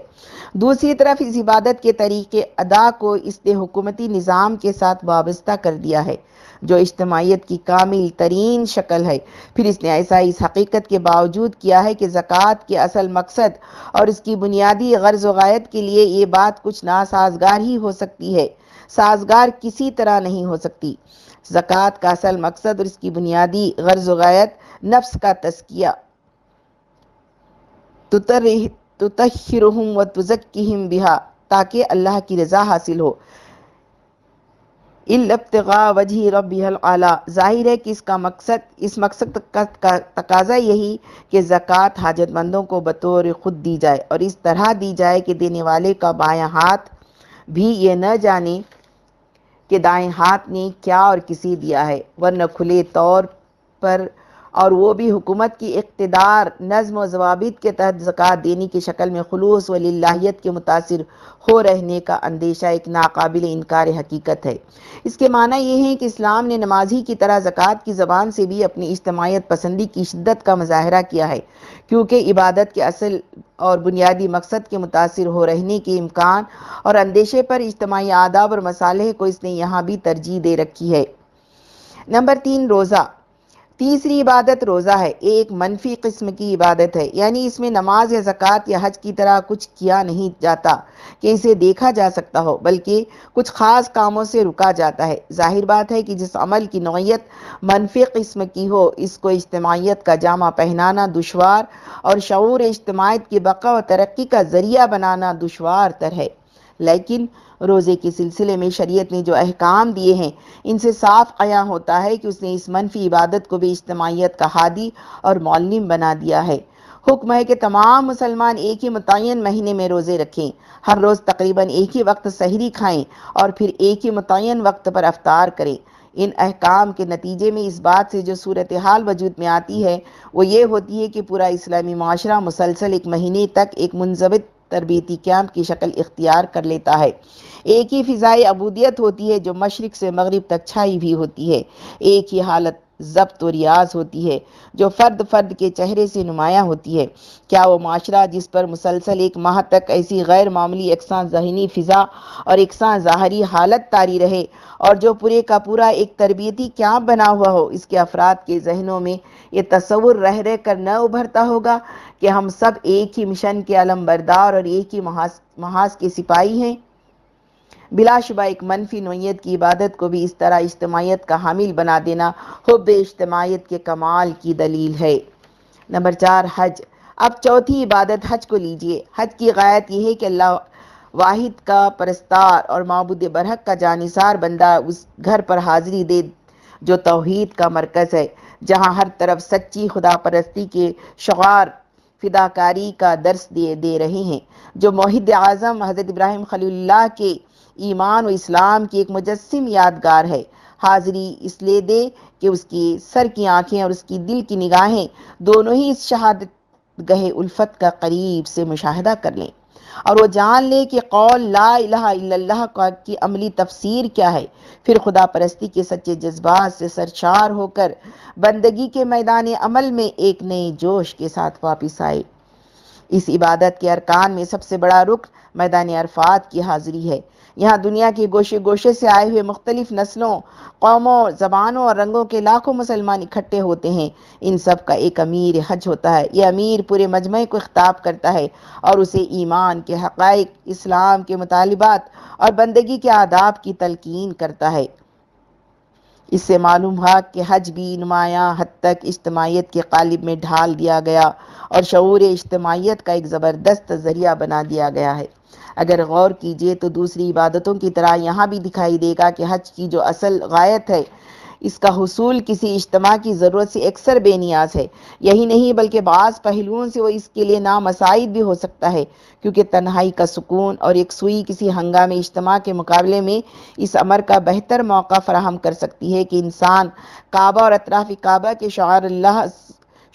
दूसरी तरफ़ इस इबादत के तरीके अदा को इसने हुकूमती निज़ाम के साथ वाबस्ता कर दिया है, जो इज्तमाहीत की कामिल तरीन शक्ल है। फिर इसने ऐसा इस हकीकत के बावजूद किया है कि ज़क़़त के असल मकसद और इसकी बुनियादी गर्ज वायत के लिए ये बात कुछ नासाजगार ही हो सकती है। साजगार किसी तरह नहीं हो सकती। ज़क़़त का असल मकसद और इसकी बुनियादी गर्ज वायत नफ्स का तस्किया तुतहिरहम बिहा, ताकि अल्लाह की रज़ा हासिल हो। वजह ज़ाहिर है कि इसका मकसद, इस मकसद का, तकाजा यही कि ज़क़़त हाजतमंदों को बतौर ख़ुद दी जाए और इस तरह दी जाए कि देने वाले का बायां हाथ भी ये न जाने कि दाएँ हाथ ने क्या और किसी दिया है? वरना खुले तौर पर और वो भी हुकूमत की इकतदार, नज़म जवाबित के तहत ज़क़़त देने की शक्ल में खलूस वलाहियत के मुतासर हो रहने का अंदेशा एक नाकबिल इनकार हकीकत है। इसके माना ये है कि इस्लाम ने नमाजी की तरह ज़क़़त की ज़बान से भी अपनी इज्तमाहीत पसंदी की शिद्दत का मुजाहरा किया है, क्योंकि इबादत के असल और बुनियादी मकसद के मुतासर हो रहने के इम्कान और अंदेशे पर इज्तमाही आदाब और मसाले को इसने यहाँ भी तरजीह दे रखी है। नंबर तीन, रोज़ा। तीसरी इबादत रोज़ा है, एक मनफी किस्म की इबादत है। यानी इसमें नमाज़ या ज़क़़त या हज की तरह कुछ किया नहीं जाता कि इसे देखा जा सकता हो, बल्कि कुछ ख़ास कामों से रुका जाता है। ज़ाहिर बात है कि जिस अमल की नौीयत मनफी किस्म की हो, इसको इज्तमाहीत का जामा पहनाना दुशवार और शूर इज्तमाहीत की बका व तरक्की का ज़रिया बनाना दुशवार तर है। लेकिन रोज़े के सिलसिले में शरीयत ने जो अहकाम दिए हैं, इनसे साफ़ आया होता है कि उसने इस मनफी इबादत को भी इज्तमाहीत का हादी और मौलम बना दिया है। हुक्म है कि तमाम मुसलमान एक ही मुतन महीने में रोज़े रखें, हर रोज़ तकरीबन एक ही वक्त सहरी खाएँ और फिर एक ही मुतन वक्त पर अफ्तार करें। इन अहकाम के नतीजे में इस बात से जो सूरत हाल वजूद में आती है, वो ये होती है कि पूरा इस्लामी माशरा मुसलसल एक महीने तक एक मुंजबित तरबती कैंप की शक्ल इख्तियार कर लेता है। एक ही फ़िज़ाई अबूदियत होती है जो मशरक़ से मगरब तक छाई भी होती है। एक ही हालत जब्त और रियाज होती है, जो फ़र्द फ़र्द के चेहरे से नुमाया होती है। क्या वो माशरा जिस पर मुसलसल एक माह तक ऐसी गैर मामूली एकसा जहनी फ़िज़ा और एकसा ज़ाहरी हालत तारी रहे और जो पूरे का पूरा एक तरबियती क्या बना हुआ हो, इसके अफराद के जहनों में ये तस्वुर रह रह कर न उभरता होगा कि हम सब एक ही मिशन के अलम बरदार और एक ही महाज महाज के सिपाही हैं। बिलाशुबा एक मनफी नोयत की इबादत को भी इस तरह इज्तमाहीत का हामिल बना देना हब इज्तमाहीत के कमाल की दलील है। नंबर चार, हज। अब चौथी इबादत, हज को लीजिए। हज की गायत यह है कि अल्लाह वाहिद का परस्तार और मबूद बरहक का जानिसार बंदा उस घर पर हाजिरी दे, जो तोहहीद का मरकज़ है, जहाँ हर तरफ़ सच्ची खुदा परस्ती के शगार फिदाकारी का दर्स दे दे रहे हैं, जो मोहिद आज़म हज़रत इब्राहिम खलील्ला के ईमान व इस्लाम की एक मुजस्म यादगार है। हाजिरी इसलिए दे कि उसकी सर की आँखें और उसकी दिल की निगाहें दोनों ही इस शहादत गहे उल्फत का करीब से मुशाहिदा कर लें। और वो जान ले कि कौल ला इलाहा की अमली तफसीर क्या है। फिर खुदा परस्ती के सच्चे जज्बात से सरशार होकर बंदगी के मैदान अमल में एक नए जोश के साथ वापिस आए। इस इबादत के अरकान में सबसे बड़ा रुख मैदान अरफात की हाजिरी है। यहाँ दुनिया की गोशे गोशे से आए हुए मुख्तलिफ़ नस्लों, कौमों, ज़बानों और रंगों के लाखों मुसलमान इकट्ठे होते हैं। इन सब का एक अमीर हज होता है। ये अमीर पूरे मजमे को खिताब करता है और उसे ईमान के हक़ इस्लाम के मुतालबात और बंदगी के आदाब की तलकिन करता है। इससे मालूम हुआ कि हज भी नुमाया हद तक इज्तमाहीत के कालिब में ढाल दिया गया और शूर इज्तमाहीत का एक ज़बरदस्त ज़रिया बना दिया गया है। अगर गौर कीजिए तो दूसरी इबादतों की तरह यहाँ भी दिखाई देगा कि हज की जो असल गायत है, इसका हसूल किसी इज्तम की ज़रूरत से अक्सर बेनियाज है। यही नहीं, बल्कि बाज़ पहलुओं से वो इसके लिए नामसाइद भी हो सकता है, क्योंकि तन्हाई का सुकून और एक सुई किसी हंगामी इज्तम के मुकाबले में इस अमर का बेहतर मौका फराहम कर सकती है कि इंसान काबा और अतराफ़ काबा के शार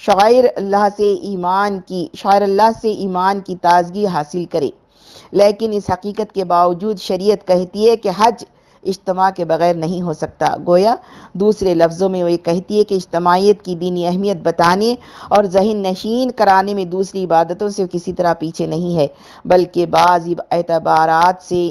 शायर अल्लाह से ईमान की शायर अल्लाह से ईमान की ताजगी हासिल करे। लेकिन इस हकीकत के बावजूद शरीयत कहती है कि हज इज्तम के बगैर नहीं हो सकता। गोया, दूसरे लफ्ज़ों में वो ये कहती है कि इज्तमाहीत की दीनी अहमियत बताने और जहन नशीन कराने में दूसरी इबादतों से किसी तरह पीछे नहीं है, बल्कि बाज़ एतबारात से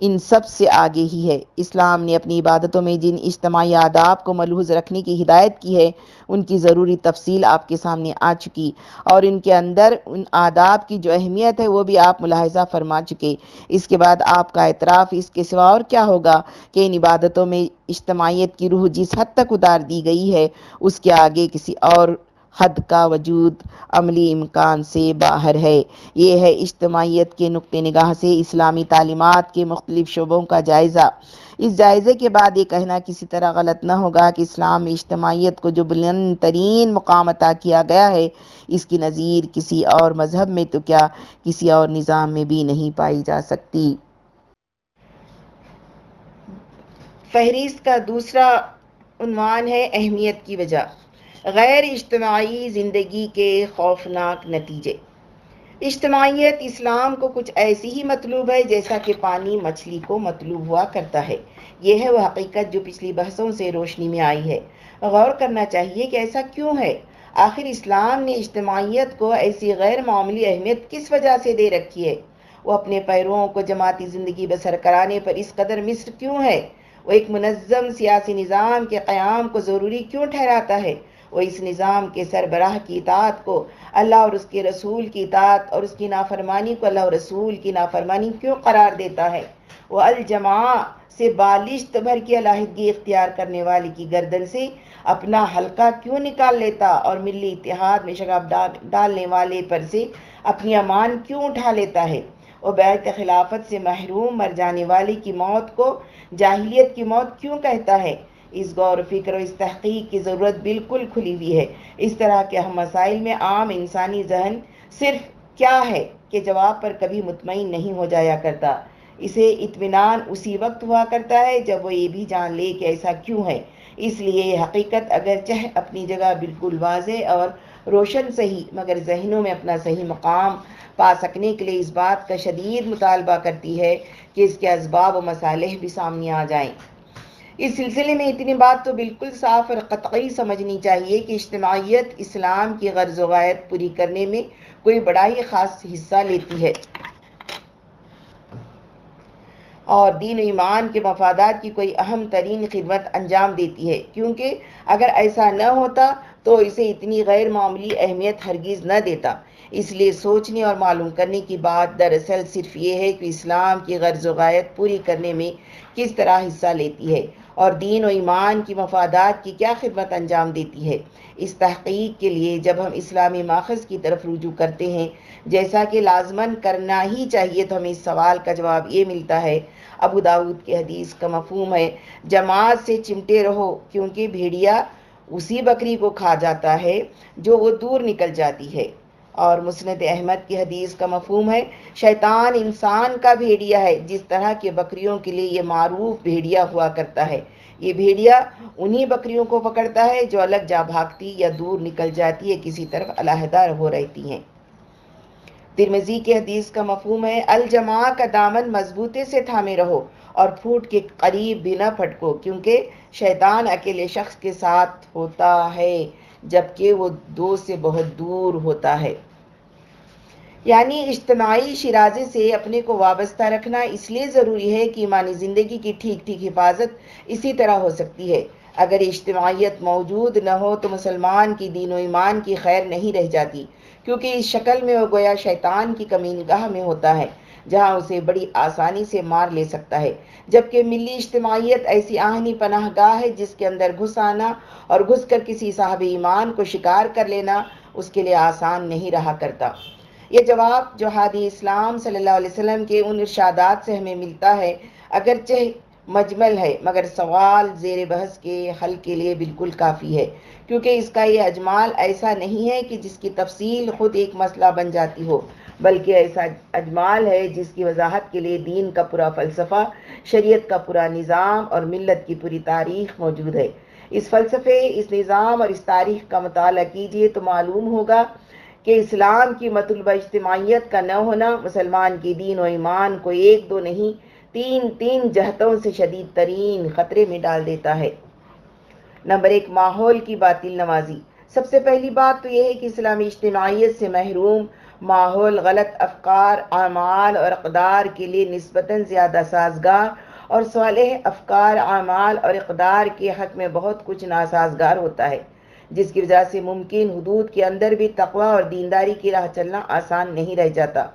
इन सबसे आगे ही है। इस्लाम ने अपनी इबादतों में जिन इज्तमाही आदाब को मलहूज रखने की हिदायत की है, उनकी ज़रूरी तफसील आपके सामने आ चुकी और इनके अंदर उन आदाब की जो अहमियत है, वो भी आप मुलाहजा फरमा चुके। इसके बाद आपका एतराफ़ इसके सिवा और क्या होगा कि इन इबादतों में इज्तमाहीत की रूह जिस हद तक उतार दी गई है, उसके आगे किसी और हद का वजूद अमली इम्कान से बाहर है। ये है इज्तमाहीत के नुक़ निगाह से इस्लामी तालीमत के मुख्तलिफ़ शोबों का जायज़ा। इस जायज़े के बाद ये कहना किसी तरह गलत न होगा कि इस्लाम में इज्तमाहीत को जो बुलंद तरीन मुकाम अता किया गया है, इसकी नज़ीर किसी और मज़हब में तो क्या किसी और निज़ाम में भी नहीं पाई जा सकती। फहरिस्त का दूसरा है अहमियत की वजह। गैर इज्तमाही ज़िंदगी के खौफनाक नतीजे। इज्तमाहीत इस्लाम को कुछ ऐसी ही मतलूब है, जैसा कि पानी मछली को मतलूब हुआ करता है। यह है वह हकीकत जो पिछली बहसों से रोशनी में आई है। गौर करना चाहिए कि ऐसा क्यों है? आखिर इस्लाम ने इज्तमाहीत को ऐसी गैर मामूली अहमियत किस वजह से दे रखी है? वो अपने पैरों को जमाती ज़िंदगी बसर कराने पर इस कदर मिस्र क्यों है? वो एक मनज़म सियासी निज़ाम के क़्याम को ज़रूरी क्यों ठहराता है? वो इस निज़ाम के सरबराह की इतात को अल्लाह और उसके रसूल की इतात और उसकी नाफरमानी को अल्लाह और रसूल की नाफरमानी क्यों करार देता है? वह अलजमा से बालिश्त भर की अलाहदगी इख्तियार करने वाले की गर्दन से अपना हल्का क्यों निकाल लेता और मिली इतिहाद में शगाब डालने वाले पर से अपनी अमान क्यों उठा लेता है? वो बैत खिलाफत से महरूम मर जाने वाले की मौत को जाहिलियत की मौत क्यों कहता है? इस गौर फ़िक्र और इस तहकीक की ज़रूरत बिल्कुल खुली हुई है। इस तरह के हम मसाइल में आम इंसानी जहन सिर्फ़ क्या है के जवाब पर कभी मुतमिन नहीं हो जाया करता। इसे इत्मीनान उसी वक्त हुआ करता है जब वो ये भी जान ले कि ऐसा क्यों है। इसलिए हकीकत अगर चाहे अपनी जगह बिल्कुल वाज और रोशन सही, मगर जहनों में अपना सही मकाम पा सकने के लिए इस बात का शदीद मुतालबा करती है कि इसके इसबाब व मसाले भी सामने आ जाएँ। इस सिलसिले में इतनी बात तो बिल्कुल साफ़ और कतई समझनी चाहिए कि इज्तमाहीत इस्लाम की गर्ज वायत पूरी करने में कोई बड़ा ही ख़ास हिस्सा लेती है। और दीन ईमान के मफादात की कोई अहम तरीन खिदमत अंजाम देती है। क्योंकि अगर ऐसा न होता तो इसे इतनी गैर मामूली अहमियत हरगिज़ न देता। इसलिए सोचने और मालूम करने की बात दरअसल सिर्फ़ ये है कि इस्लाम की गर्ज वायत पूरी करने में किस तरह हिस्सा लेती है। और दीन और ईमान की मफादात की क्या खिदमत अंजाम देती है? इस तहकीक के लिए जब हम इस्लामी माखज़ की तरफ़ रुजू करते हैं, जैसा कि लाजमन करना ही चाहिए तो हमें इस सवाल का जवाब ये मिलता है, अबू दाऊद के हदीस का मफहम है, जमात से चिमटे रहो, क्योंकि भेड़िया उसी बकरी को खा जाता है, जो वो दूर निकल जाती है। और मुस्ंद अहमद की हदीस का मफहम है, शैतान इंसान का भेड़िया है, जिस तरह के बकरियों के लिए ये मारूफ भेड़िया हुआ करता है। ये भेड़िया उन्हीं बकरियों को पकड़ता है जो अलग जा भागती या दूर निकल जाती है, किसी तरफ़ अलहदा हो रहती हैं। तिरमजी के हदीस का मफहम है अलजमा का दामन मजबूती से थामे रहो और फूट के करीब भी न फटको, क्योंकि शैतान अकेले शख्स के साथ होता है। जबकि वो दो से बहुत दूर होता है। यानी इज्तमाही शराजे से अपने को वाबस्ता रखना इसलिए ज़रूरी है कि ईमानी ज़िंदगी की ठीक ठीक हिफाजत इसी तरह हो सकती है। अगर इज्तमाहीत मौजूद न हो तो मुसलमान की दीन ईमान की खैर नहीं रह जाती, क्योंकि इस शक्ल में वो गोया शैतान की कमी निगाह में होता है। जहाँ उसे बड़ी आसानी से मार ले सकता है, जबकि मिली इज्तमाहीत ऐसी आहनी पनाहगाह है जिसके अंदर घुस आना और घुस कर किसी साहब ईमान को शिकार कर लेना उसके लिए आसान नहीं रहा करता। ये जवाब जो हादी इस्लाम सल्लल्लाहु अलैहि वसल्लम के उन इर्शादात से हमें मिलता है, अगरचे मजमल है, मगर सवाल जेर बहस के हल के लिए बिल्कुल काफ़ी है, क्योंकि इसका ये अजमाल ऐसा नहीं है कि जिसकी तफसील ख़ुद एक मसला बन जाती हो। बल्कि ऐसा अजमाल है जिसकी वजाहत के लिए दीन का पूरा फ़लसफ़ा, शरीयत का पूरा निज़ाम और मिलत की पूरी तारीख मौजूद है। इस फ़लसफ़े, इस निज़ाम और इस तारीख का मताल कीजिए तो मालूम होगा कि इस्लाम की मतलबा इज्तमाहीत का न होना, मुसलमान की दीन और ईमान को एक दो नहीं, तीन तीन जहतों से शदीद तरीन ख़तरे में डाल देता है। नंबर एक, माहौल की बातिल नवाजी। सबसे पहली बात तो यह है कि इस्लामी इज्तमाहीत से महरूम माहौल, गलत अफकार, आमाल और अकदार के लिए नस्बता ज़्यादा साजगार और साल अफकार, आमाल और इकदार के हक में बहुत कुछ नासाजगार होता है, जिसकी वजह से मुमकिन हदूद के अंदर भी तकवा और दीनदारी की राह चलना आसान नहीं रह जाता।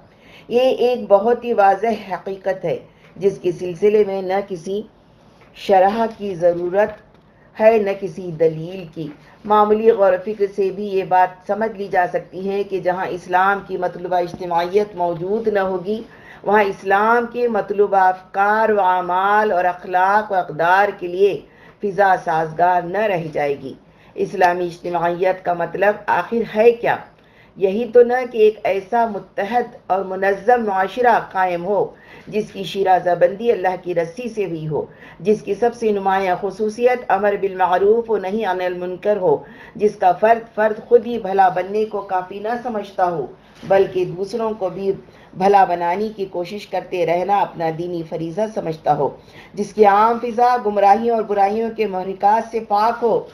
ये एक बहुत ही वाज हकीकत है, जिसके सिलसिले में न किसी शरह की ज़रूरत है न किसी दलील की। मामूली गौर फ़िक्र से भी ये बात समझ ली जा सकती है कि जहाँ इस्लाम की मतलबा इज्तमाहीत मौजूद न होगी, वहाँ इस्लाम के मतलूबा अफकार व अमाल और अखलाक व अकदार के लिए फ़िज़ा साजगार न रह जाएगी। इस्लामी इज्तमाहीत का मतलब आखिर है क्या? यही तो न कि एक ऐसा मुतहद और मुनज़म माशरा कायम हो जिसकी शराजाबंदी अल्लाह की रस्सी से हुई हो, जिसकी सबसे नुमाया खसूसियत अमर बिलमरूफ व नहीं अनिल मुनकर हो, जिसका फ़र्द फ़र्द खुद ही भला बनने को काफ़ी न समझता हो, बल्कि दूसरों को भी भला बनाने की कोशिश करते रहना अपना दीनी फरीज़ा समझता हो, जिसकी आम फिज़ा गुमराहियों और बुराइयों के महरिकात से पाक हो,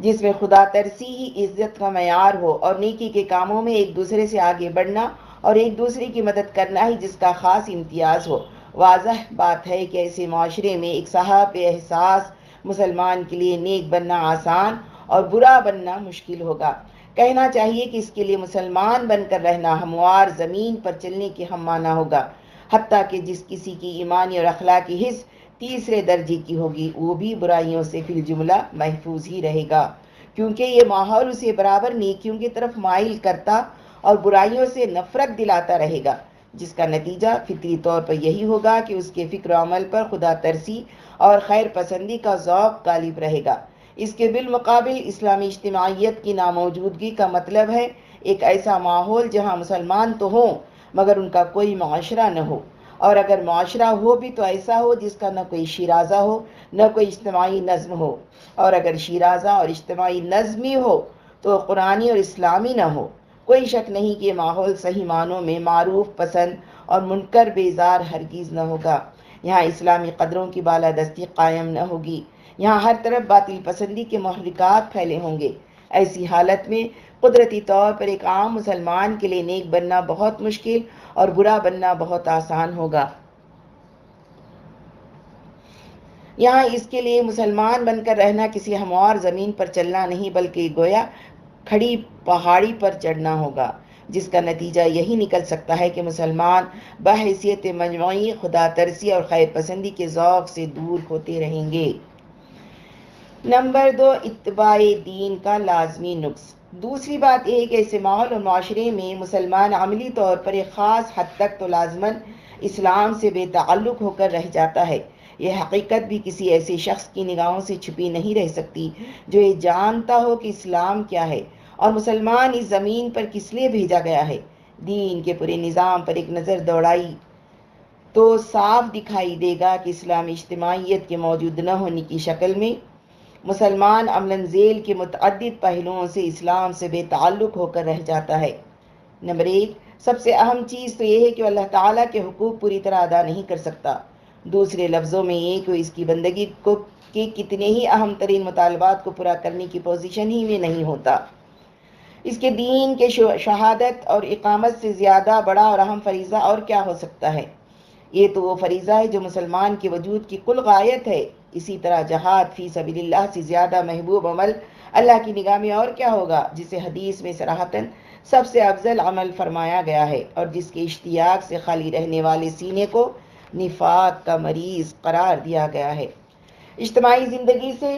जिसमें खुदा तरसी ही इज़्ज़त का मैार हो और नेकी के कामों में एक दूसरे से आगे बढ़ना और एक दूसरे की मदद करना ही जिसका ख़ास इम्तियाज़ हो। वाजह बात है कि ऐसे माशरे में एक साहब एहसास मुसलमान के लिए नेक बनना आसान और बुरा बनना मुश्किल होगा। कहना चाहिए कि इसके लिए मुसलमान बनकर रहना हमवार ज़मीन पर चलने के हम माना होगा। हती कि जिस किसी की ईमानी और अखलाकी हिस्स तीसरे दर्जे की होगी, वो भी बुराइयों से फिल जुमला महफूज ही रहेगा। क्योंकि ये माहौल उसे बराबर नेकियों की तरफ़ माइल करता और बुराइयों से नफरत दिलाता रहेगा, जिसका नतीजा फितरी तौर पर यही होगा कि उसके फ़िक्र अमल पर खुदा तरसी और खैर पसंदी का जौक गालिब रहेगा। इसके बिलमुकाबिल इस्लामी इज्तमाहीत की नामौजूदगी का मतलब है एक ऐसा माहौल जहाँ मुसलमान तो हों, मगर उनका कोई माशरा न हो। और अगर माशरा हो भी तो ऐसा हो जिसका न कोई शराजा हो, न कोई इज्तमाही नज़म हो। और अगर शराजा और इज्तमाही नज़मी हो तो कुरानी और इस्लामी न हो। कोई शक नहीं कि माहौल सही मानों में मारूफ, पसंद और मुनकर, बेजार हरगिज़ न होगा। यहाँ इस्लामी कदरों की बालादस्ती कायम न होगी। यहाँ हर तरफ़ बातिल पसंदी के महरिकात फैले होंगे। ऐसी हालत में कुदरती तौर पर एक आम मुसलमान के लिए नेक बनना बहुत मुश्किल और बुरा बनना बहुत आसान होगा। यहाँ इसके लिए मुसलमान बनकर रहना किसी हमवार ज़मीन पर चलना नहीं, बल्कि गोया खड़ी पहाड़ी पर चढ़ना होगा, जिसका नतीजा यही निकल सकता है कि मुसलमान बहसीत मजमू, खुदा तरसी और खैर पसंदी के ज़ौक़ से दूर होते रहेंगे। नंबर दो इतबाए दीन का लाजमी नुक्स। दूसरी बात यह है कि ऐसे माहौल और माशरे में मुसलमान अमली तौर पर एक ख़ास हद तक तो लाजमन इस्लाम से बेतल्लुक़ होकर रह जाता है। यह हकीकत भी किसी ऐसे शख्स की निगाहों से छुपी नहीं रह सकती, जो ये जानता हो कि इस्लाम क्या है। और मुसलमान इस ज़मीन पर किस लिए भेजा गया है? दीन के पूरे निज़ाम पर एक नज़र दौड़ाई तो साफ़ दिखाई देगा कि इस्लामी इज्तमाहीत के मौजूद न होने की शक्ल में मुसलमान अमलन झेल के मुतद पहलुओं से इस्लाम से बेताल्लुक़ होकर रह जाता है। नंबर एक, सबसे अहम चीज़ तो यह है कि अल्लाह ताला के हुकूक पूरी तरह अदा नहीं कर सकता। दूसरे लफ्ज़ों में ये कि इसकी बंदगी को के कितने ही अहम तरीन मुतालबात को पूरा करने की पोजीशन ही में नहीं होता। इसके दीन के शहादत और इकामत से ज़्यादा बड़ा और अहम फरीज़ा और क्या हो सकता है? ये तो वो फरीज़ा है जो मुसलमान के वजूद की कुल गायत है। इसी तरह जहाद फ़ी सबील्ला से ज़्यादा महबूब अमल अल्लाह की निगाह में और क्या होगा, जिसे हदीस में सराहतन सबसे अफजल अमल फरमाया गया है और जिसके इश्तियाक से खाली रहने वाले सीने को निफाक का मरीज़ करार दिया गया है। इज्तमाही ज़िंदगी से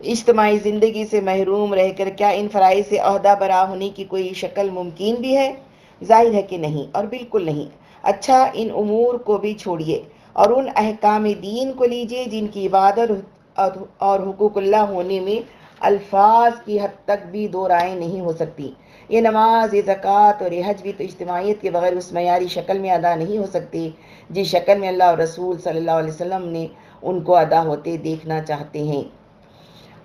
इज्तमाही ज़िंदगी से महरूम रहकर क्या इन फ़राइज से अहदा बरा होने की कोई शक्ल मुमकिन भी है? ज़ाहिर है कि नहीं, और बिल्कुल नहीं। अच्छा इन उमूर को भी छोड़िए और उन अहकाम दीन को लीजिए जिनकी इबादत और हुकूकुल्ला होने में अल्फाज की हद तक भी दो राय नहीं हो सकती। ये नमाज़, ये ज़क़़त और ये हज भी तो इज्तमाहीत के बगैर उस मैारी शक्ल में अदा नहीं हो सकती, जिस शक्ल में अल्लाह रसूल सल्लल्लाहु अलैहि वसल्लम ने उनको अदा होते देखना चाहते हैं।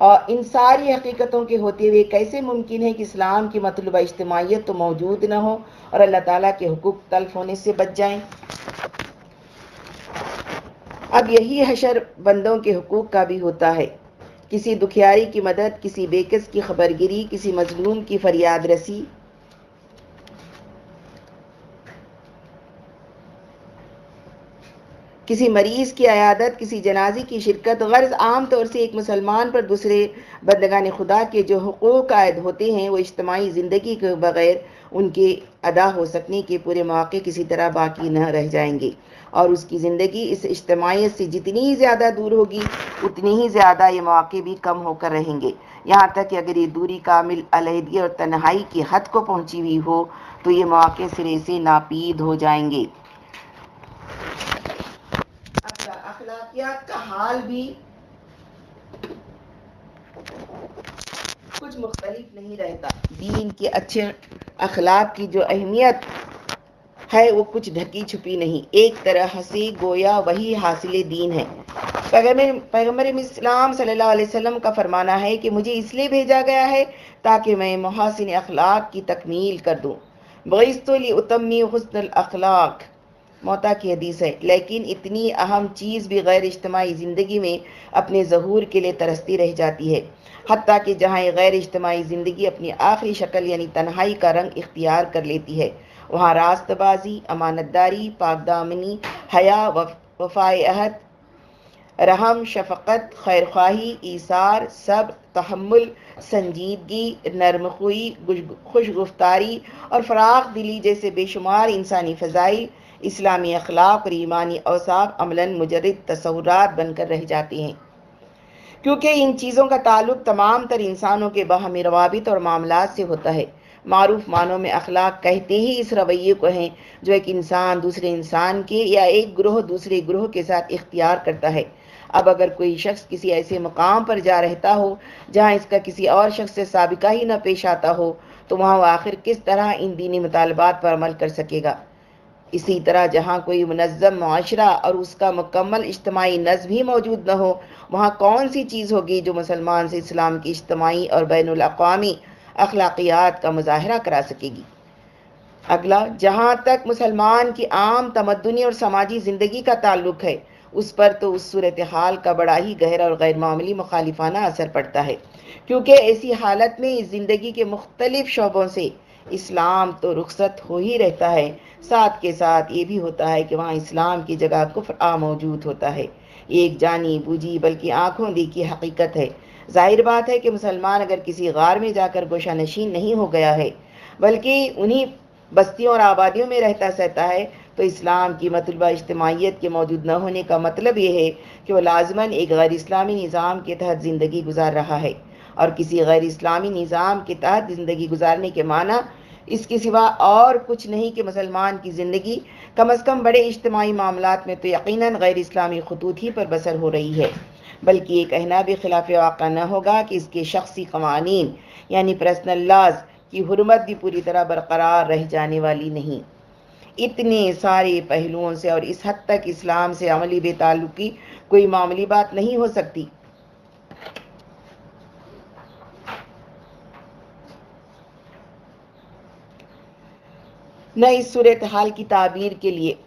और इन सारी हकीकतों के होते हुए कैसे मुमकिन है कि इस्लाम की मतलबा इज्तमाहीत तो मौजूद ना हो और अल्लाह ताला के हुकूक तल्फ होने से बच जाएँ? अब यही हशर बंदों के हकूक़ का भी होता है। किसी दुखियारी की मदद, किसी बेकस की खबरगिरी, किसी मजलूम की फरियाद रसी किसी मरीज़ की अयादत किसी जनाजे की शिरकत गर्ज आम तौर से एक मुसलमान पर दूसरे बंदगान खुदा के जो हकूक़ आयद होते हैं, वो इज्तमाही ज़िंदगी के बग़ैर उनके अदा हो सकने के पूरे मौके किसी तरह बाकी न रह जाएँगे। और उसकी ज़िंदगी इस इज्तमाहीत से जितनी ज़्यादा दूर होगी, उतनी ही ज़्यादा ये मौके भी कम होकर रहेंगे। यहाँ तक कि अगर ये दूरी कामिल अलहदी और तन्हाई की हद को पहुँची हुई हो तो ये मौके सिरे से नापीद हो जाएँगे। अखलाकियात का हाल भी कुछ मुख्तलिफ़ नहीं रहता। दीन के अच्छे अखलाक की जो अहमियत है, वो कुछ ढकी छुपी नहीं। एक तरह से गोया वही हासिल दीन है। पैगंबर इस्लाम सल्लल्लाहु अलैहि वसल्लम का फरमाना है कि मुझे इसलिए भेजा गया है ताकि मैं महासिन अखलाक की तकमील कर दूँ। बगैस्तली उतमी हसन अखलाक। मोता की हदीस है। लेकिन इतनी अहम चीज़ भी गैर इज्तमाही ज़िंदगी में अपने जहूर के लिए तरसती रह जाती है। हती कि जहाँ गैर इज्तमाही ज़िंदगी अपनी आखिरी शक्ल यानी तन्हाई का रंग इख्तियार कर लेती है, वहाँ रास्तबाजी, अमानतदारी, पाकदामनी, हया वफाए अहद, रहम, शफ़क़त खैर ख्वाही ईसार सब तहमुल संजीदगी, नरमखुई खुश गुफ्तारी और फ़राख दिली जैसे बेशुमार इंसानी फ़जाइल इस्लामी अखलाक और ईमानी अवसाफ अमलन, मुजरद तस्वुरात बनकर रह जाती हैं। क्योंकि इन चीज़ों का ताल्लुक तमाम तर इंसानों के बहमी रवाबित और मामला से होता है। मारूफ मानों में अखलाक कहते ही इस रवैये को हैं, जो एक इंसान दूसरे इंसान के या एक ग्रोह दूसरे ग्रोह के साथ इख्तियार करता है। अब अगर कोई शख्स किसी ऐसे मकाम पर जा रहता हो, जहाँ इसका किसी और शख्स से सबका ही न पेश आता हो तो वहाँ वो आखिर किस तरह इन दीनी मुतालबात पर अमल कर सकेगा? इसी तरह जहाँ कोई मनज़म माशरा और उसका मुकम्मल इज्तमाही नज़ भी मौजूद न हो, वहाँ कौन सी चीज़ होगी जो मुसलमान से इस्लाम की इज्तमाही और बैन अवी अखलाकियात का मुजाहरा करा सकेगी? अगला, जहाँ तक मुसलमान की आम तमदनी और समाजी ज़िंदगी का ताल्लुक है, उस पर तो उस सूरत हाल का बड़ा ही गहरा और गैर मामूली मुखालिफाना असर पड़ता है, क्योंकि ऐसी हालत में ज़िंदगी के मुख्तलिफ़ शोबों से इस्लाम तो रुखसत हो ही रहता है साथ के साथ ये भी होता है कि वहाँ इस्लाम की जगह कुफ्र आ मौजूद होता है। एक जानी बूझी, बल्कि आँखों देखी हकीकत है। ज़ाहिर बात है कि मुसलमान अगर किसी गार में जाकर गोशा नशीन नहीं हो गया है, बल्कि उन्हीं बस्तियों और आबादियों में रहता सहता है तो इस्लाम की मतलबा इज्तमाहीत के मौजूद न होने का मतलब ये है कि वह लाजमन एक गैर इस्लामी निज़ाम के तहत ज़िंदगी गुजार रहा है। और किसी गैर इस्लामी निज़ाम के तहत ज़िंदगी गुजारने के माना इसके सिवा और कुछ नहीं कि मुसलमान की ज़िंदगी कम अज़ कम बड़े इज्तमाही मामला में तो यकीन गैर इस्लामी खतूत ही पर बसर हो रही है। बल्कि ये कहना भी खिलाफ वाक़ न होगा कि इसके शख्सी कवानीन, यानी पर्सनल लाज की हरमत भी पूरी तरह बरकरार रह जाने वाली नहीं। इतने सारे पहलुओं से और इस हद तक इस्लाम से अमली बेताल्लुकी कोई मामूली बात नहीं हो सकती। न इस सूरत हाल की ताबीर के लिए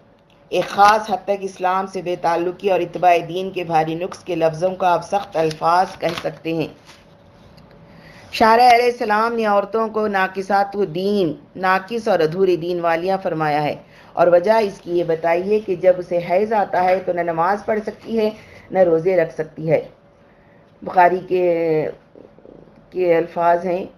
एक ख़ास हद तक इस्लाम से बेताल्लुकी और इतबा दीन के भारी नुक्स के लफ्ज़ों का आप सख्त अल्फाज कह सकते हैं। शार ने औरतों को नाकिसात दीन, नाकिस और अधूरी दीन वालियाँ फरमाया है। और वजह इसकी ये बताई है कि जब उसे हैज़ आता है तो न नमाज़ पढ़ सकती है, न रोज़े रख सकती है। बुखारी के के अल्फाज हैं।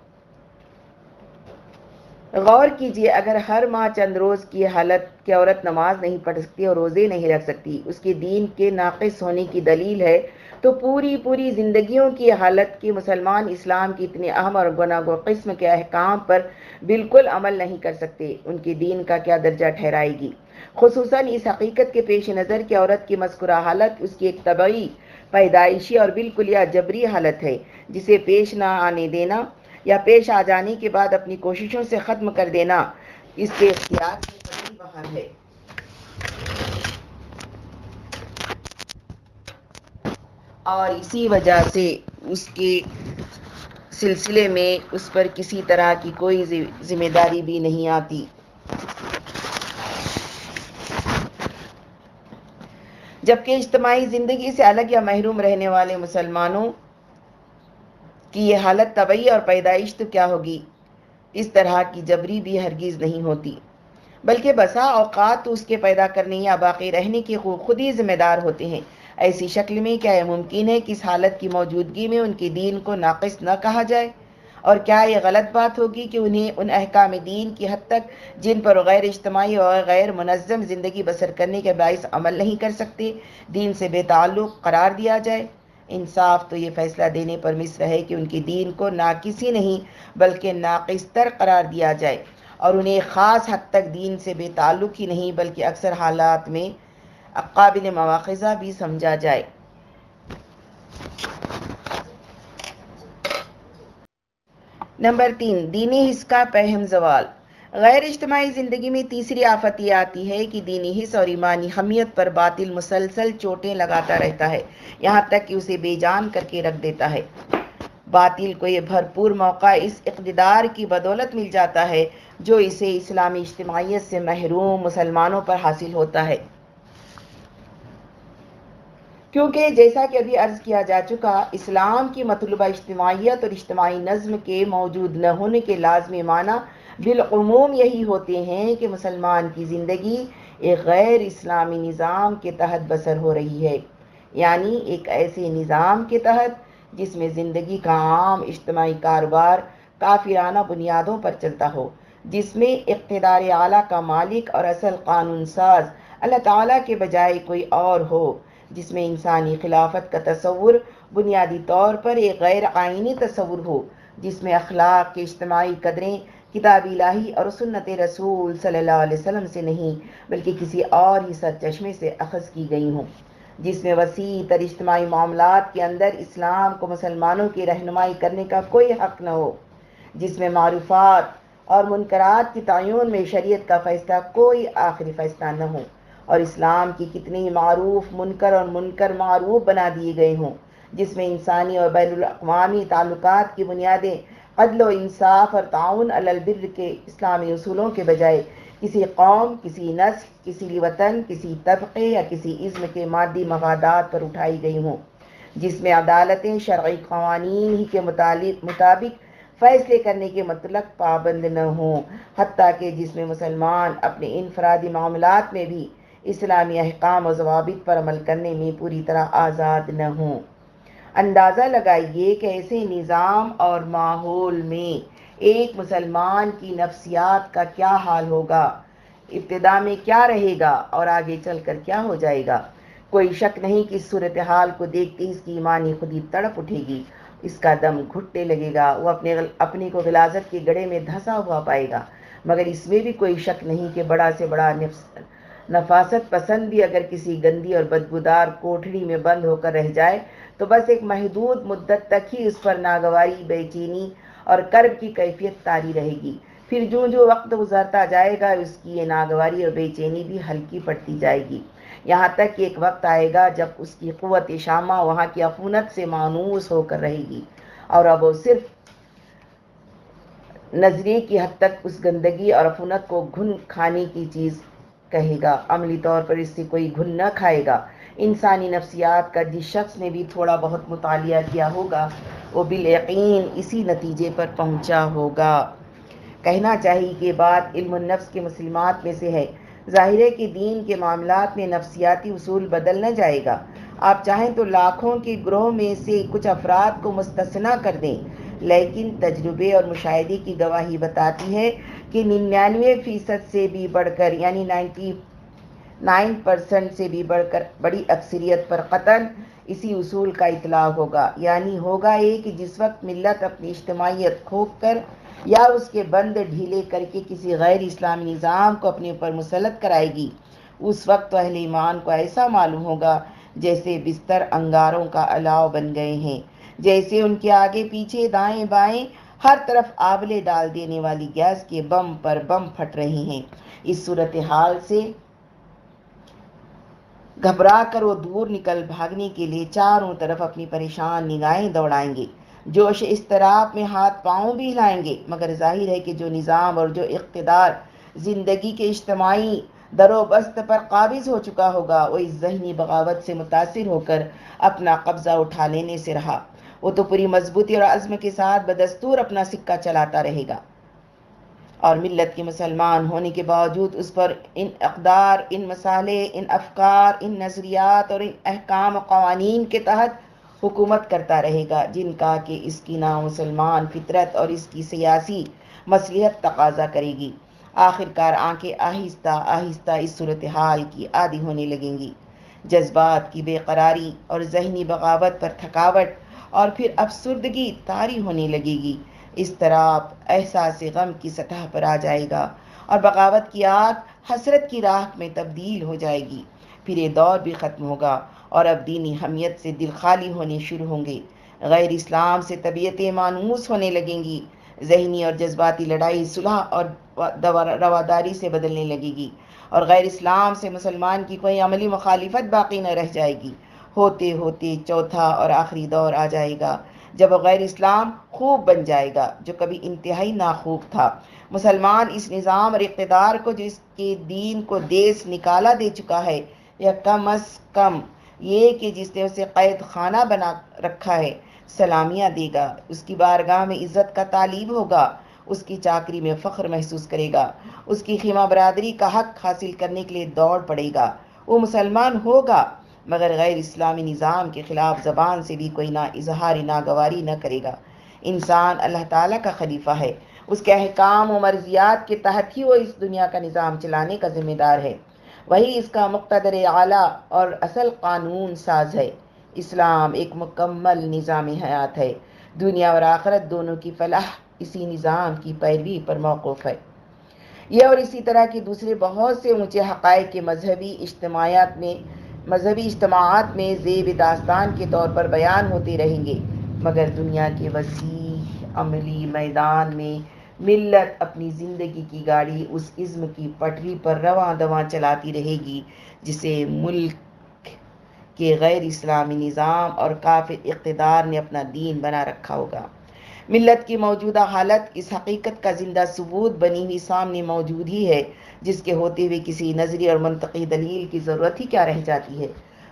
गौर कीजिए, अगर हर माह चंद रोज़ की हालत, की औरत नमाज़ नहीं पढ़ सकती और रोज़े नहीं रख सकती, उसके दीन के नाक़िस होने की दलील है तो पूरी पूरी ज़िंदगियों की हालत के मुसलमान इस्लाम की इतने अहम और गुनागो किस्म के अहकाम पर बिल्कुल अमल नहीं कर सकते, उनके दीन का क्या दर्जा ठहराएगी? खसूस इस हकीकत के पेश नज़र की औरत की मस्कुरा हालत, उसकी एक तबई पैदाइशी और बिल्कुल या जबरी हालत है, जिसे पेश ना आने देना या पेश आ जाने के बाद अपनी कोशिशों से ख़त्म कर देना। इसके इख्तियार बाहर है। और इसी वजह से उसके सिलसिले में उस पर किसी तरह की कोई ज़िम्मेदारी भी नहीं आती। जबकि इज्तमाही ज़िंदगी से अलग या महरूम रहने वाले मुसलमानों की ये हालत तबई और पैदाइश तो क्या होगी? इस तरह की जबरी भी हरगिज़ नहीं होती। बल्कि बसा अवकात तो उसके पैदा करने या बाकी रहने के खुद ही ज़िम्मेदार होते हैं। ऐसी शक्ल में क्या यह मुमकिन है कि इस हालत की मौजूदगी में उनके दीन को नाकस न कहा जाए? और क्या ये गलत बात होगी कि उन्हें उन अहकाम दीन की हद तक, जिन पर गैर इज्तमाही और गैर मनज़म ज़िंदगी बसर करने के बायस अमल नहीं कर सकते, दीन से बेताल्लुक़ करार दिया जाए? इंसाफ तो ये फैसला देने पर मिस्र है कि उनके दीन को नाकिसी नहीं, बल्कि नाकिस्तर करार दिया जाए। और उन्हें ख़ास हद तक दीन से बेताल्लुक़ ही नहीं, बल्कि अक्सर हालात में काबिल मवाखज़ा भी समझा जाए। नंबर तीन, दीनी हिस्सा पहम जवाल। गैर इज्तमाही ज़िंदगी में तीसरी आफत यह आती है कि दीनी हिस्स और ईमानी हमियत पर बातिल मुसलसल चोटें लगाता रहता है। यहाँ तक कि उसे बेजान करके रख देता है। बातिल को यह भरपूर मौका इस इकतदार की बदौलत मिल जाता है, जो इसे इस्लामी इज्तमाहीत से महरूम मुसलमानों पर हासिल होता है। क्योंकि जैसा कि अभी अर्ज़ किया जा चुका, इस्लाम की मतलूबा इज्तमाहीत और इज्तमाही नज़म के मौजूद न होने के लाजमी माना बिलूम यही होते हैं कि मुसलमान की ज़िंदगी एक गैर इस्लामी निज़ाम के तहत बसर हो रही है। यानी एक ऐसे निज़ाम के तहत जिसमें ज़िंदगी का आम इज्तमाही कारोबार काफिराना बुनियादों पर चलता हो, जिसमें इकतदार आला का मालिक और असल कानून साज अल्लाह ताला के बजाय कोई और हो, जिसमें इंसानी खिलाफत का तस्वुर बुनियादी तौर पर एक गैर आइनी तस्वुर हो, जिसमें अखलाक के इज्तमाही कदरें किताब इलाही और सुन्नत रसूल सल्लल्लाहु अलैहि वसल्लम से नहीं, बल्कि किसी और ही सरचश्मे से अखज़ की गई हूँ, जिसमें वसी तर इज्तमाही मामला के अंदर इस्लाम को मुसलमानों की रहनुमाई करने का कोई हक न हो, जिसमें मारूफात और मुनकरात की तयन में शरीयत का फ़ैसला कोई आखिरी फ़ैसला न हो, और इस्लाम की कितनी ही मारूफ, मुनकर और मुनकर मारूफ बना दिए गए हों, जिसमें इंसानी और बैन ताल्लुक की बुनियादें अदल इंसाफ और ताउन अलबिर के इस्लामी असूलों के बजाय किसी कौम, किसी नस्ल, किसी वतन किसी तबक़े या किसी इज़्म के मादी मफादात पर उठाई गई हों, जिसमें अदालतें शर्य कवानीन ही के मुताबिक फ़ैसले करने के मतलब पाबंद न हों हती कि जिसमें मुसलमान अपने इनफरादी मामला में भी इस्लामी अहकाम और जवाबित पर अमल करने में पूरी तरह आज़ाद न हों। अंदाज़ा लगाइए कि ऐसे निज़ाम और माहौल में एक मुसलमान की नफ्सियात का क्या हाल होगा? इब्तदा में क्या रहेगा और आगे चलकर क्या हो जाएगा? कोई शक नहीं कि सूरत हाल को देखते ही इसकी ईमानी खुदी तड़प उठेगी। इसका दम घुटने लगेगा। वो अपने अपने को गिलाजत के गड़े में धंसा हुआ पाएगा। मगर इसमें भी कोई शक नहीं कि बड़ा से बड़ा नफासत पसंद भी अगर किसी गंदी और बदबूदार कोठड़ी में बंद होकर रह जाए तो बस एक महदूद मुद्दत तक ही उस पर नागवारी, बेचैनी और कर्ब की कैफियत तारी रहेगी। फिर जो जो वक्त गुजरता जाएगा उसकी ये नागवारी और बेचैनी भी हल्की पड़ती जाएगी। यहाँ तक कि एक वक्त आएगा जब उसकी क़वत शामा वहाँ की अफूनत से मानूस होकर रहेगी और अब वो सिर्फ़ नज़रिए की हद तक उस गंदगी और अफूनत को घुन खाने की चीज़ कहेगा। अमली तौर पर इससे कोई घुन न खाएगा। इंसानी नफ्सियात का जिस शख्स ने भी थोड़ा बहुत मुताल किया होगा, वो बिल यकीन इसी नतीजे पर पहुँचा होगा। कहना चाहिए कि बात इल्म नफ्स के मुसलमात में से है। ज़ाहिर है कि दीन के मामला में नफ्सियाती उसूल बदल न जाएगा। आप चाहें तो लाखों के ग्रोह में से कुछ अफराद को मुस्तना कर दें, लेकिन तजुर्बे और मुशाहे की गवाही बताती है कि निन्यानवे फ़ीसद से भी बढ़कर, यानी नाइन्टी नाइन परसेंट से भी बढ़कर बड़ी अक्सरियत पर कतन इसी उसूल का इतला होगा। यानी होगा ये कि जिस वक्त मिलत अपनी इज्तमाहीत खोप कर या उसके बंद ढीले करके किसी गैर इस्लामी निज़ाम को अपने ऊपर मुसलत कराएगी, उस वक्त तो अहल ईमान को ऐसा मालूम होगा जैसे बिस्तर अंगारों का अलाव बन गए हैं, जैसे उनके आगे पीछे दाएँ बाएँ हर तरफ़ आबले डाल देने वाली गैस के बम पर बम फट रहे हैं। इस सूरत हाल से घबरा कर वो दूर निकल भागने के लिए चारों तरफ़ अपनी परेशान निगाहें दौड़ाएँगे। जोश इस तरह में हाथ पाँव भी हिलाएँगे, मगर ज़ाहिर है कि जो निज़ाम और जो इकतदार ज़िंदगी के इज्तमाही दरोबस्त पर काबिज हो चुका होगा, वो इस जहनी बगावत से मुतासर होकर अपना कब्ज़ा उठा लेने से रहा। वो तो पूरी मजबूती और अज़म के साथ बदस्तूर अपना सिक्का चलाता रहेगा। और मिलत के मुसलमान होने के बावजूद उस पर इन अकदार, इन मसाले, इन अफकार, इन नज़रियात और इन अहकाम कवानीन के तहत हुकूमत करता रहेगा, जिनका कि इसकी ना मुसलमान फितरत और इसकी सियासी मसलियत तकाजा करेगी। आखिरकार आँखें आहिस्ता आहिस्ता इस सूरत हाल की आदि होने लगेंगी। जज्बात की बेकरारी और जहनी बगावत पर थकावट और फिर अफसरदगी तारी होने लगेगी। इस तरह आप एहसास गम की सतह पर आ जाएगा और बगावत की आग हसरत की राह में तब्दील हो जाएगी। फिर ये दौर भी ख़त्म होगा और अब दीनी हमियत से दिल खाली होने शुरू होंगे। गैर इस्लाम से तबीयतें मानूस होने लगेंगी। जहनी और जज्बाती लड़ाई सुलह और रवादारी से बदलने लगेगी और गैर इस्लाम से मुसलमान की कोई अमली मुखालिफत बाकी न रह जाएगी। होते होते चौथा और आखिरी दौर आ जाएगा। जब गैर इस्लाम खूब बन जाएगा, जो कभी इंतहाई नाखूब था। मुसलमान इस निज़ाम और इकतदार को जो इसके दीन को देश निकाला दे चुका है, या कम अज़ कम ये कि जिसने उसे कैद खाना बना रखा है, सलामियाँ देगा। उसकी बारगाह में इज़्ज़त का तालीब होगा, उसकी चाकरी में फ़ख्र महसूस करेगा, उसकी खीमा बरदरी का हक हासिल करने के लिए दौड़ पड़ेगा। वो मुसलमान होगा मगर गैर इस्लामी निज़ाम के ख़िलाफ़ ज़बान से भी कोई ना इजहार, नागवारी न करेगा। इंसान अल्लाह ताला का खलीफा है। उसके अहकाम व मर्जियात के तहत ही वो इस दुनिया का निज़ाम चलाने का ज़िम्मेदार है। वही इसका मुख्तर आला और असल कानून साज है। इस्लाम एक मुकम्मल निज़ाम हयात है। दुनिया और आखरत दोनों की फलाह इसी निज़ाम की पैरवी पर मौकूफ़ है। यह और इसी तरह के दूसरे बहुत से ऊँचे हक़ के मजहबी इज्तमायात में मजहबी इज्तमात में जेब दास्तान के तौर पर बयान होते रहेंगे, मगर दुनिया के वसी अमली मैदान में मिल्लत अपनी ज़िंदगी की गाड़ी उस इज़्म की पटरी पर रवा दवा चलाती रहेगी, जिसे मुल्क के गैर इस्लामी निज़ाम और काफिर इकतदार ने अपना दीन बना रखा होगा। मिलत की मौजूदा हालत इस हकीकत का ज़िंदा सबूत बनी हुई सामने मौजूद ही है। जिसके होते हुए किसी नजरी और मनतकी दलील की ज़रूरत ही क्या रह जाती है।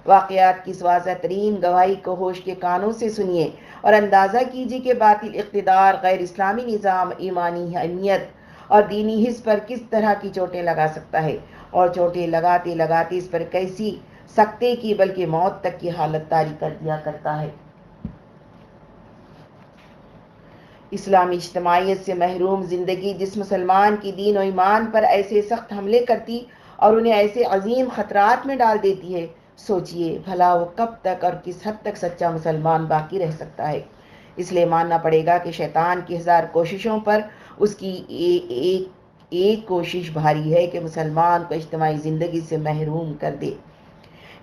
वाक़ात की स्वाजा तरीन गवाही को होश के कानों से सुनिए और अंदाज़ा कीजिए कि बातिल इकतदार गैर इस्लामी निज़ाम, ईमानी अहमियत और दीनी हिस्स पर किस तरह की चोटें लगा सकता है और चोटें लगाते लगाते इस पर कैसी सकते की बल्कि मौत तक की हालत तारी कर दिया करता है। इस्लामी इज्तमाहीत से महरूम ज़िंदगी जिस मुसलमान की दीन और ईमान पर ऐसे सख्त हमले करती और उन्हें ऐसे अजीम ख़तरात में डाल देती है, सोचिए भला वो कब तक और किस हद तक सच्चा मुसलमान बाकी रह सकता है। इसलिए मानना पड़ेगा कि शैतान की हज़ार कोशिशों पर उसकी एक एक कोशिश भारी है कि मुसलमान को इज्तमाही ज़िंदगी से महरूम कर दे।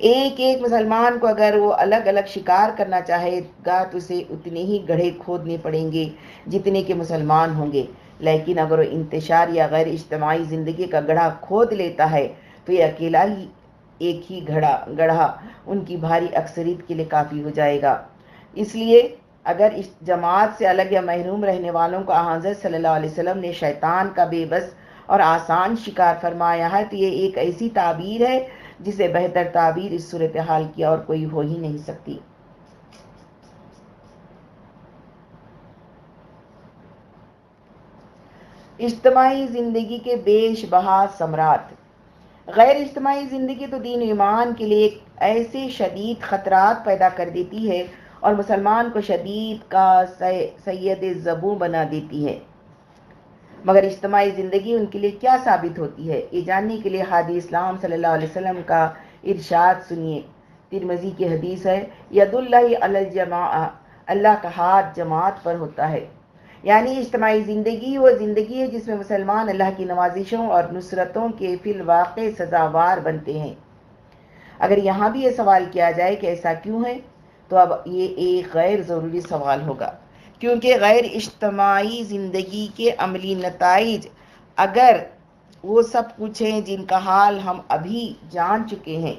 एक एक मुसलमान को अगर वो अलग अलग शिकार करना चाहेगा तो उसे उतने ही गढ़े खोदने पड़ेंगे जितने के मुसलमान होंगे। लेकिन अगर वो इंतशार या गैर इज्तमाही ज़िंदगी का गढ़ा खोद लेता है तो ये अकेला ही एक ही घड़ा, गढ़ा उनकी भारी अक्सरियत के लिए काफ़ी हो जाएगा। इसलिए अगर इस जमात से अलग या महरूम रहने वालों को हज़रत सल्लल्लाहु अलैहि वसल्लम ने शैतान का बेबस और आसान शिकार फरमाया है तो ये एक ऐसी ताबीर है जिसे बेहतर ताबीर इस सूरत हाल की और कोई हो ही नहीं सकती। इज्तमाही ज़िंदगी के बेश बहा सम्राट। गैर इज्तमाही ज़िंदगी तो दीन ईमान के लिए ऐसे शदीद ख़तरात पैदा कर देती है और मुसलमान को शदीद का सैद ज़बू बना देती है। मगर इज्तमाही ज़िंदगी उनके लिए क्या साबित होती है? ये जानने के लिए हादी इस्लाम सल्लल्लाहु अलैहि वसल्लम का इरशाद सुनिए। तिरमजी की हदीस है अल्लाह का हाथ जमात पर होता है। यानी इज्तमाही ज़िंदगी वो ज़िंदगी है जिसमें मुसलमान अल्लाह की नवाजिशों और नुसरतों के फिल वाक़ सजावार बनते हैं। अगर यहाँ भी ये सवाल किया जाए कि ऐसा क्यों है तो अब ये एक गैर ज़रूरी सवाल होगा। क्योंकि गैर इज्तमाही ज़िंदगी के अमली नतज अगर वो सब कुछ हैं जिनका हाल हम अभी जान चुके हैं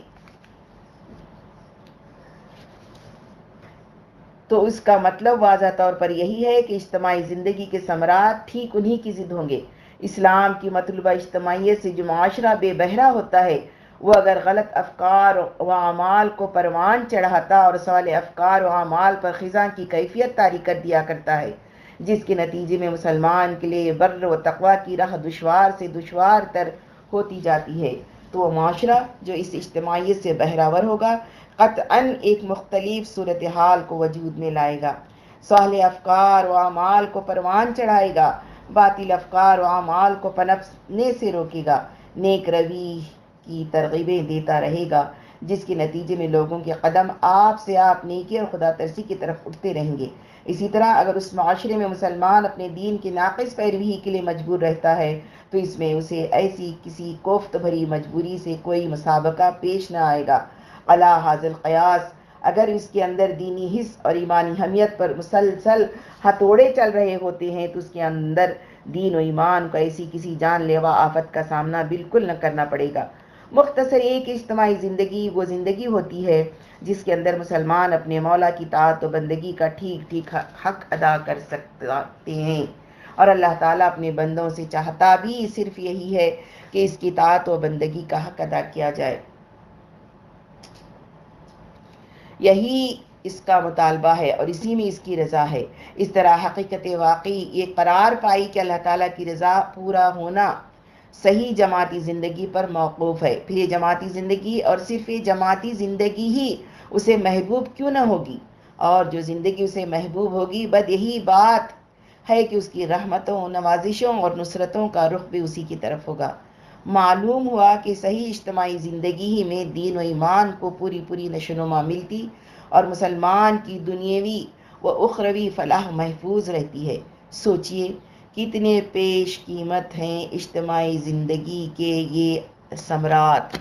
तो उसका मतलब वाजह तौर पर यही है कि इज्तमाही ज़िंदगी के समराट ठीक उन्हीं की ज़िद होंगे। इस्लाम की मतलबा इज्तमाहीत से जो माशरा बेबहरा होता है वो अगर गलत अफकार व अमाल को परवान चढ़ाता और सवाल अफकार व अमाल पर ख़ज़ा की कैफियत तारी कर दिया करता है, जिसके नतीजे में मुसलमान के लिए बर व तकवा की राह दुशवार से दुशवार तर होती जाती है। तो वह माशरा जो इस इज्तमाहीत से बहरावर होगा, कतअन एक मुख्तलिफ़ सूरत हाल को वजूद में लाएगा। सहल अफकार व अमाल को परवान चढ़ाएगा, बातिल अफकार व अमाल को पनपने से रोकेगा। नेक रवि की तरगीबें देता रहेगा, जिसके नतीजे में लोगों के कदम आप से आप नेकी और खुदा तरसी की तरफ़ उठते रहेंगे। इसी तरह अगर उस माशरे में मुसलमान अपने दीन के नाकस पैरवी के लिए मजबूर रहता है तो इसमें उसे ऐसी किसी कोफ्त भरी मजबूरी से कोई मुसाबका पेश न आएगा। अला हाजिल कयास, अगर इसके अंदर दीनी हिस्स और ईमानी हमियत पर मुसलसल हथौड़े चल रहे होते हैं तो उसके अंदर दीन और ईमान को ऐसी किसी जानलेवा आफत का सामना बिल्कुल न करना पड़ेगा। मुख्तसर एक इज्तमाही ज़िंदगी वो ज़िंदगी होती है, जिसके अंदर मुसलमान अपने मौला की तात व बंदगी का ठीक ठीक हक अदा कर सकते हैं। और अल्लाह ताला अपने बंदों से चाहता भी सिर्फ़ यही है कि इसकी तात व बंदगी का हक अदा किया जाए। यही इसका मुतालबा है और इसी में इसकी रज़ा है। इस तरह हकीकत वाकई ये करार पाई कि अल्लाह ताला की रज़ा पूरा होना सही जमाती ज़िंदगी पर मौकूफ़ है। फिर ये जमाती ज़िंदगी और सिर्फ़ ये जमाती ज़िंदगी ही उसे महबूब क्यों ना होगी? और जो ज़िंदगी उसे महबूब होगी बद यही बात है कि उसकी रहमतों, नवाजिशों और नुसरतों का रुख भी उसी की तरफ़ होगा। मालूम हुआ कि सही इज्तमाही ज़िंदगी ही में दीन व ईमान को पूरी पूरी नशोनुमा मिलती और मुसलमान की दुनियावी व उखरवी फलाह महफूज रहती है। सोचिए कितने पेश कीमत हैं इज्तमाही ज़िंदगी के ये सम्राट?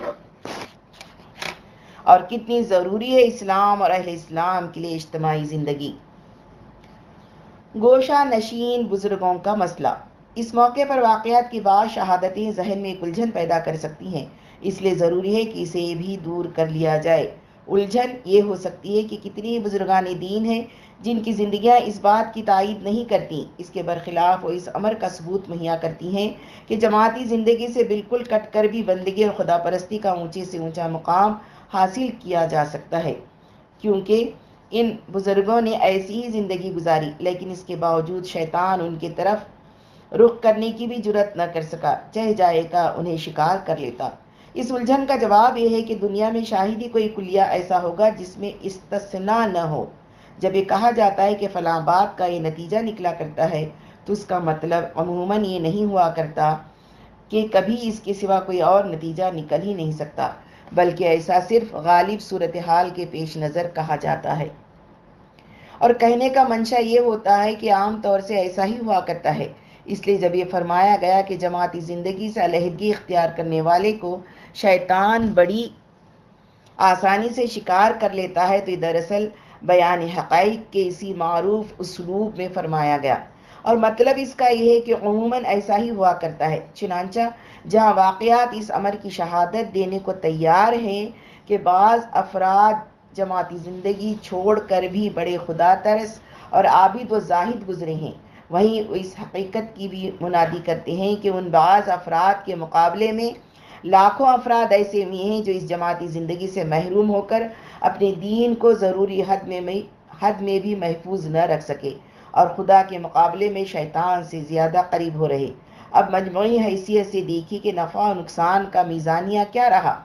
और कितनी ज़रूरी है इस्लाम और अहल इस्लाम के लिए इज्तमाही ज़िंदगी? गोशा नशीन बुज़ुर्गों का मसला। इस मौके पर वाक़ात की बाद शहादतें जहन में एक उलझन पैदा कर सकती हैं, इसलिए ज़रूरी है कि इसे भी दूर कर लिया जाए। उलझन ये हो सकती है कि कितनी बुजुर्गान दीन हैं जिनकी ज़िंदियाँ इस बात की तायद नहीं करती, इसके बरखिलाफ़ वो इस अमर का सबूत मुहैया करती हैं कि जमाती ज़िंदगी से बिल्कुल कट कर भी बंदगी और खुदा परस्ती का ऊँचे से ऊँचा मुकाम हासिल किया जा सकता है। क्योंकि इन बुज़ुर्गों ने ऐसी ही ज़िंदगी गुजारी, लेकिन इसके बावजूद शैतान उनकी तरफ़ रुख करने की भी ज़रूरत न कर सका, चाहे जाएगा, उन्हें शिकार कर लेता। इस उलझन का जवाब यह है कि दुनिया में शाहिदी कोई कुलिया ऐसा होगा जिसमें इस्तना न हो। जब ये कहा जाता है कि फलां बात का ये नतीजा निकला करता है तो उसका मतलब अमूमन ये नहीं हुआ करता कि कभी इसके सिवा कोई और नतीजा निकल ही नहीं सकता, बल्कि ऐसा सिर्फ़ गालिब सूरत हाल के पेश नज़र कहा जाता है। और कहने का मंशा ये होता है कि आम तौर से ऐसा ही हुआ करता है। इसलिए जब ये फरमाया गया कि जमाती ज़िंदगी से अलहदगी इख्तियार करने वाले को शैतान बड़ी आसानी से शिकार कर लेता है तो दरअसल बयान हक़ के इसी मरूफ उसलूब में फरमाया गया। और मतलब इसका यह है कि अमूमन ऐसा ही हुआ करता है। चुनाचा जहाँ वाक़ात इस अमर की शहादत देने को तैयार हैं कि बाज़ अफराद जमाती ज़िंदगी छोड़ कर भी बड़े खुदा तरस और आबिद व जाहिद गुजरे हैं। वहीं इस हकीकत की भी मुनादी करते हैं कि उन बाज़ अफराद के मुकाबले में लाखों अफराद ऐसे भी हैं जो इस जमाती ज़िंदगी से महरूम होकर अपने दीन को ज़रूरी हद में हद में भी महफूज न रख सके और खुदा के मुकाबले में शैतान से ज़्यादा करीब हो रहे। अब मजमू हैसियत से देखी कि नफ़ा और नुकसान का मीज़ानिया क्या रहा।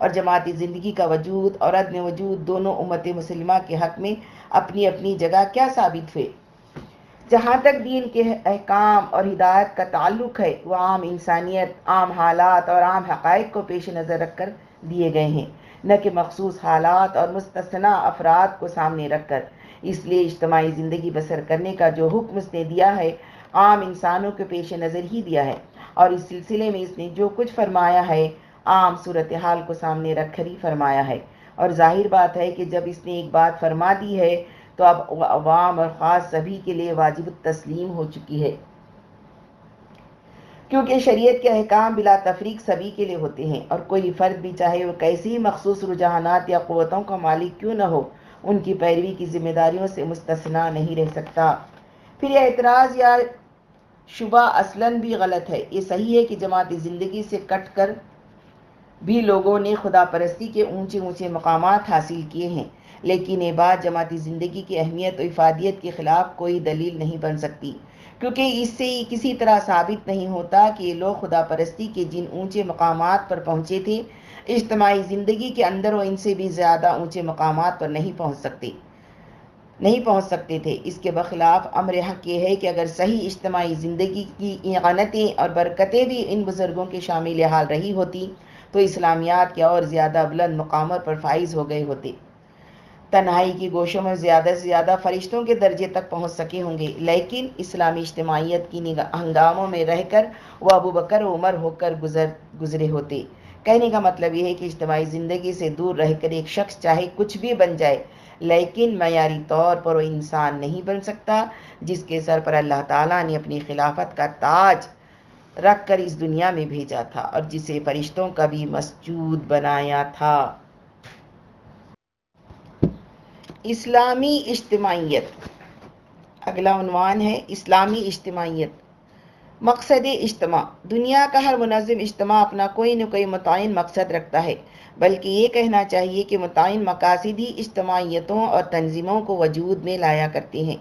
और जमाती ज़िंदगी का वजूद और अदम वजूद दोनों उम्मत मुसलमा के हक़ में अपनी अपनी जगह क्या साबित हुए? जहाँ तक दीन के अहकाम और हिदायत का ताल्लुक है वह आम इंसानियत, आम हालात और आम हक़ को पेश नज़र रख कर दिए गए हैं। न कि मखसूस हालात और मुस्तना अफराद को सामने रख कर इसलिए इज्तमाही ज़िंदगी बसर करने का जो हुक्म उसने दिया है, आम इंसानों के पेश नज़र ही दिया है। और इस सिलसिले में इसने जो कुछ फरमाया है, आम सूरत हाल को सामने रख कर ही फरमाया है। और ज़ाहिर बात है कि जब इसने एक बात फरमा दी है तो अब अवाम और ख़ास सभी के लिए वाजिब तस्लीम हो चुकी है। क्योंकि शरीयत के अहकाम बिला तफरीक सभी के लिए होते हैं। और कोई फ़र्द भी चाहे वो कैसी ही मखसूस रुझानात या क़वतों का मालिक क्यों न हो, उनकी पैरवी की जिम्मेदारियों से मुस्तना नहीं रह सकता। फिर यह एतराज़ या शुबा असलन भी गलत है। ये सही है कि जमाती ज़िंदगी से कट कर भी लोगों ने खुदा परस्ती के ऊँचे ऊँचे मकाम हासिल किए हैं। लेकिन ये बात जमाती ज़िंदगी की अहमियत और इफादियत के ख़िलाफ़ कोई दलील नहीं बन सकती। क्योंकि इससे किसी तरह साबित नहीं होता कि ये लोग खुदा परस्ती के जिन ऊँचे मकाम पर पहुँचे थे, इज्तमाही ज़िंदगी के अंदर वो इनसे भी ज़्यादा ऊँचे मकाम पर नहीं पहुँच सकते। नहीं पहुँच सकते थे। इसके बखिलाफ़ अमर हक ये है कि अगर सही इज्तमाही ज़िंदगी की गनतें और बरकतें भी इन बुज़ुर्गों के शामिल हाल रही होती तो इस्लामियात के और ज़्यादा बुलंद मकाम पर फाइज हो गए होते। तन्हाई की गोशों में ज़्यादा से ज़्यादा फरिश्तों के दर्जे तक पहुँच सके होंगे। लेकिन इस्लामी इज्तमाहीत की निगाह हंगामों में रहकर वह अबू बकर उमर होकर गुजर गुजरे होते। कहने का मतलब यह है कि इज्तमाही ज़िंदगी से दूर रहकर एक शख्स चाहे कुछ भी बन जाए, लेकिन मैारी तौर पर वो इंसान नहीं बन सकता, जिसके सर पर अल्लाह ताला ने अपनी खिलाफत का ताज रख कर इस दुनिया में भेजा था और जिसे फरिश्तों का भी मसजूद बनाया था। इस्लामी इज्तमाहीत अगला उनवान है, इस्लामी इज्तमाहीत मकसद इज्तमा। दुनिया का हर मुनज़म इज्तमा अपना कोई न कोई मुतन मकसद रखता है, बल्कि ये कहना चाहिए कि मुतन मकासद ही इज्तमाहीतों और तनजीमों को वजूद में लाया करती हैं।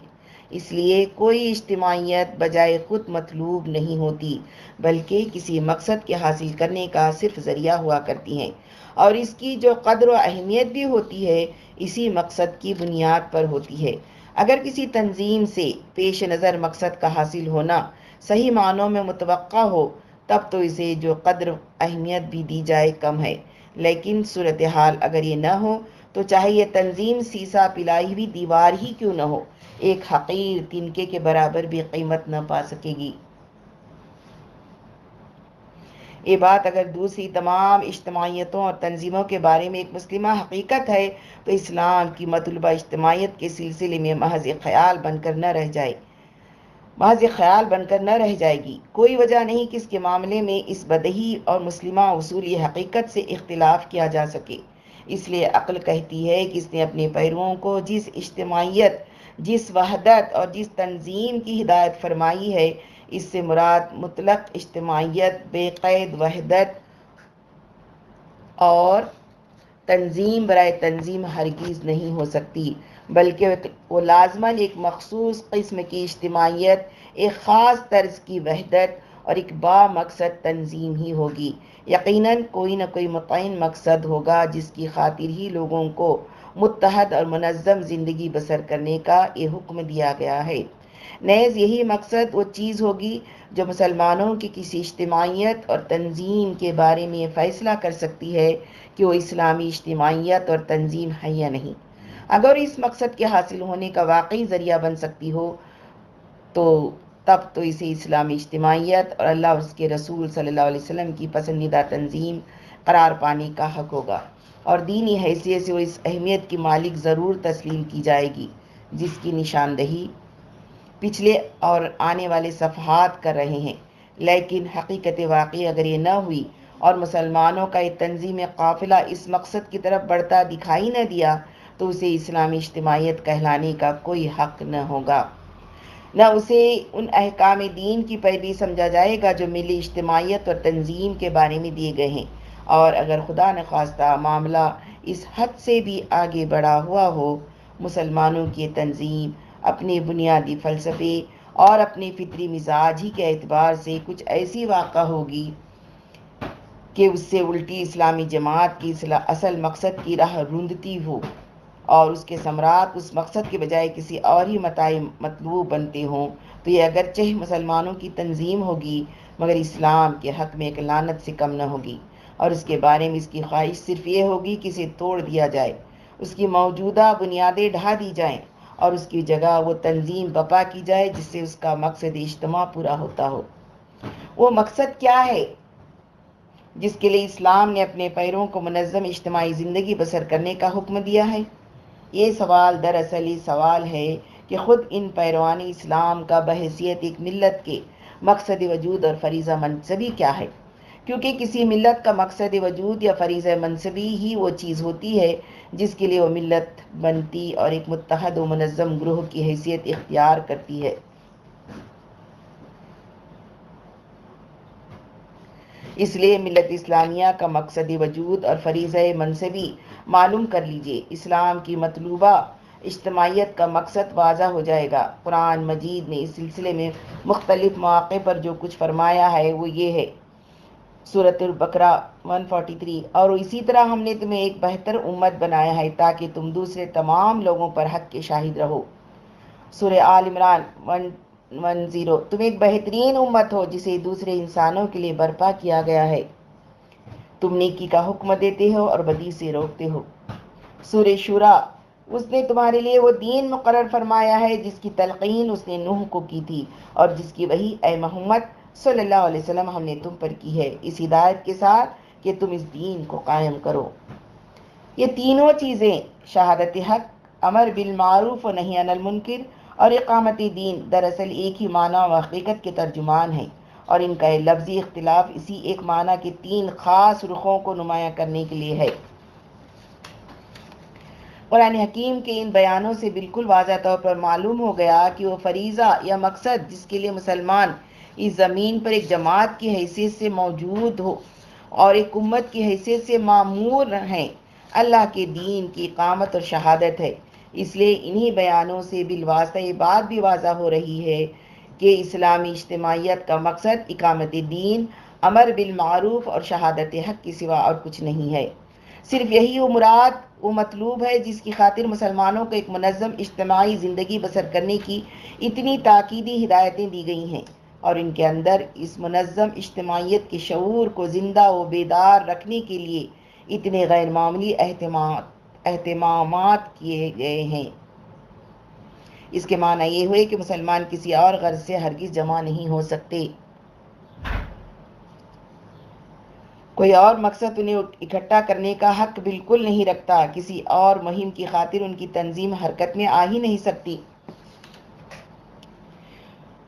इसलिए कोई इज्तमाहीत बजाय ख़ुद मतलूब नहीं होती, बल्कि किसी मकसद के हासिल करने का सिर्फ़ ज़रिया हुआ करती हैं। और इसकी जो कदर व अहमियत भी होती है इसी मकसद की बुनियाद पर होती है। अगर किसी तंजीम से पेश नज़र मकसद का हासिल होना सही मानों में मुतव हो, तब तो इसे जो कदर अहमियत भी दी जाए कम है। लेकिन सूरत हाल अगर ये न हो तो चाहे ये तंजीम सीसा पिलाई हुई दीवार ही क्यों न हो, एक हकीर तिनके के बराबर भी कीमत न पा सकेगी। ये बात अगर दूसरी तमाम इज्तमाहीतों और तंजीमों के बारे में एक मुस्लिमा हकीकत है तो इस्लाम की मतलबा इज्तमाहीत के सिलसिले में महज ख्याल बनकर न रह जाए। महज ख्याल बनकर न रह जाएगी। कोई वजह नहीं कि इसके मामले में इस बदही और मुस्लिमा असूली हकीकत से इख्तलाफ किया जा सके। इसलिए अक्ल कहती है कि इसने अपने पैरुओं को जिस इज्तमाहीत जिस वहदत और जिस तंजीम की हिदायत फरमाई है इससे मुराद मुतलक इज्तमाहीत बेक़ैद, वहदत और तंजीम बर तंजीम हरगिज़ नहीं हो सकती, बल्कि वो लाजमन एक मखसूस कस्म की इज्तमाहीत एक ख़ास तर्ज की वहदत और एक बामकसद तंजीम ही होगी। यकीनन कोई ना कोई मुतन मकसद होगा जिसकी खातिर ही लोगों को मुतहद और मनज़म ज़िंदगी बसर करने का ये हुक्म दिया गया है। नेज़, यही मकसद वो चीज़ होगी जो मुसलमानों की किसी इज्तमाहीत और तंजीम के बारे में फ़ैसला कर सकती है कि वो इस्लामी इज्तमाहीत और तंजीम है या नहीं। अगर इस मकसद के हासिल होने का वाकई ज़रिया बन सकती हो तो तब तो इसे इस्लामी इज्तमाहीत और अल्लाह उसके रसूल सल्लल्लाहु वसल्लम की पसंदीदा तंजीम करार पाने का हक होगा। और दीनी हैसियत से वो इस अहमियत की मालिक ज़रूर तस्लीम की जाएगी, जिसकी निशानदही पिछले और आने वाले सफ़हात कर रहे हैं। लेकिन हकीकत वाकई अगर ये न हुई और मुसलमानों का एक तंजीम काफ़िला इस मकसद की तरफ़ बढ़ता दिखाई न दिया तो उसे इस्लामी इज्तमाहीत कहलाने का कोई हक न होगा। न उसे उन अहकाम दीन की पैरवी समझा जाएगा जो मिली इज्तमाहीत और तंजीम के बारे में दिए गए हैं। और अगर खुदा न खास्ता मामला इस हद से भी आगे बढ़ा हुआ हो, मुसलमानों की तंजीम अपने बुनियादी फ़लसफ़े और अपने फितरी मिजाज ही के अतबार से कुछ ऐसी वाक़ होगी कि उससे उल्टी इस्लामी जमात की असल मकसद की राह रुंदती हो और उसके सम्राट उस मकसद के बजाय किसी और ही मताई मतलूब बनते हों। तो ये अगरचे मुसलमानों की तंजीम होगी, मगर इस्लाम के हक में एक लानत से कम न होगी। और उसके बारे में इसकी ख्वाहिश सिर्फ़ ये होगी कि इसे तोड़ दिया जाए, उसकी मौजूदा बुनियादें ढा दी जाएँ। और उसकी जगह वो तंजीम बपा की जाए, जिससे उसका मकसद इज्तम पूरा होता हो। वो मकसद क्या है? जिसके लिए इस्लाम ने अपने पैरों को मनज़म इज्तमाही ज़िंदगी बसर करने का हुक्म दिया है। ये सवाल दरअसल ये सवाल है कि ख़ुद इन पैरवानी इस्लाम का बहसीत एक मिलत के मकसद वजूद और फरीज़ा मनसबी क्या है? क्योंकि किसी मिलत का मकसद वजूद या फरीज़ मनसबी ही वो चीज़ होती है जिसके लिए वो मिलत बनती और एक मुतहद व मनज़म ग्रोह की हैसियत इख्तियार करती है। इसलिए मिलत इस्लामिया का मकसद वजूद और फरीज़ मनसबी मालूम कर लीजिए। इस्लाम की मतलूबा इज्तमाहीत का मकसद वाजा हो जाएगा। कुरान मजीद ने इस सिलसिले में मुख्तलिफ़ मौक़े पर जो कुछ फरमाया है वो ये है। सूरत बकरा 143 और इसी तरह हमने तुम्हें एक बेहतर उम्मत बनाया है ताकि तुम दूसरे तमाम लोगों पर हक के शाहिद रहो। सुर Aal Imran one one zero. तुम एक बेहतरीन उम्मत हो जिसे दूसरे इंसानों के लिए बर्पा किया गया है। तुम नेकी का हुक्म देते हो और बदी से रोकते हो। सुर शुरा, उसने तुम्हारे लिए वो दीन मुकर फरमाया है जिसकी तलकीन उसने नूह को की थी और जिसकी वही ए मोहम्मद सल्लल्लाहु अलैहि वसल्लम, हमने तुम पर की है इस हिदायत के साथ कि तुम इस दीन को कायम करो। ये तीनों चीज़ें, शहादत हक, अमर बिल मारूफ और नहीं और इकामती दीन दरअसल एक ही माना व हकीकत के तर्जुमान हैं और इनका लफ्ज़ी इख्तिलाफ इसी एक माना के तीन ख़ास रुखों को नुमाया करने के लिए है। कुरान हकीम के इन बयानों से बिल्कुल वाजह तौर पर मालूम हो गया कि वह फरीज़ा या मकसद जिसके लिए मुसलमान इस ज़मीन पर एक जमात की हैसियत से मौजूद हो और एक उम्मत की हैसियत से मामूर हैं। अल्लाह के दीन की कामत और शहादत है। इसलिए इन्हीं बयानों से बिलवास्ता ये बात भी वाजा हो रही है कि इस्लामी इज्तमाहीत का मकसद इकामत दीन, अमर बिलमूफ और शहादत हक के सिवा और कुछ नहीं है। सिर्फ़ यही वो मुराद, वो मतलूब है जिसकी खातिर मुसलमानों को एक मनज़म इज्तमाही ज़िंदगी बसर करने की इतनी ताकीदी हिदायतें दी गई हैं। और इनके अंदर इस मनज़म इज्तमाहीत के शूर को ज़िंदा व बेदार रखने के लिए इतने गैर मामूली अहतमाम किए गए हैं। इसके माना ये हुए कि मुसलमान किसी और गर्ज से हरगिज़ जमा नहीं हो सकते। कोई और मकसद उन्हें इकट्ठा करने का हक बिल्कुल नहीं रखता। किसी और मुहिम की खातिर उनकी तंजीम हरकत में आ ही नहीं सकती।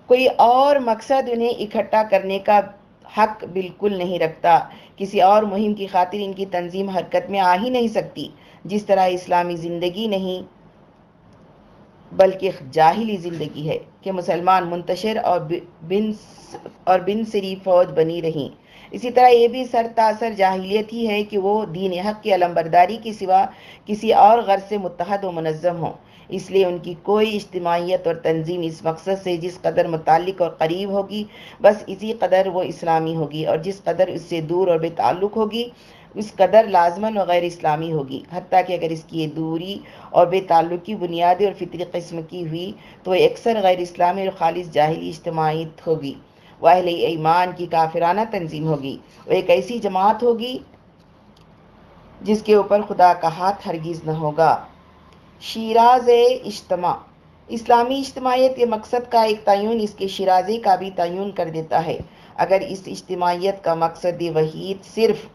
कोई और मकसद उन्हें इकट्ठा करने का हक बिल्कुल नहीं रखता। किसी और मुहिम की खातिर इनकी तंजीम हरकत में आ ही नहीं सकती, जिस तरह इस्लामी ज़िंदगी नहीं, बल्कि जाहिली ज़िंदगी है कि मुसलमान मुंतशर और बिन और बिन सरी फौज बनी रहीं। इसी तरह ये भी सर तासर जाहिलियत ही है कि वो दीन हक की अलम्बरदारी के सिवा किसी और गर्ज से मुतहद व मनज़म हों। इसलिए उनकी कोई इज्तमाहीत और तंजीम इस मकसद से जिस कदर मुतल और करीब होगी, बस इसी कदर वो इस्लामी होगी और जिस कदर उससे दूर और बेताल्लुक़ होगी, उस कदर लाजमन व गैर इस्लामी होगी। हती कि अगर इसकी दूरी और बेताल्लुकी बुनियादी और फितरी कस्म की हुई तो अक्सर गैर इस्लामी और खालिश जाहली इज्तमाहीत होगी। वाहल ईमान की काफिराना तंजीम होगी। वो एक ऐसी जमात होगी जिसके ऊपर खुदा का हाथ हरगिज़ न होगा। शराज इज्तमा इस्लामी इज्तमाहीत के मकसद का एक तयन इसके शराजे का भी तयन कर देता है। अगर इस इज्तमाहीत का मकसद वहीद सिर्फ़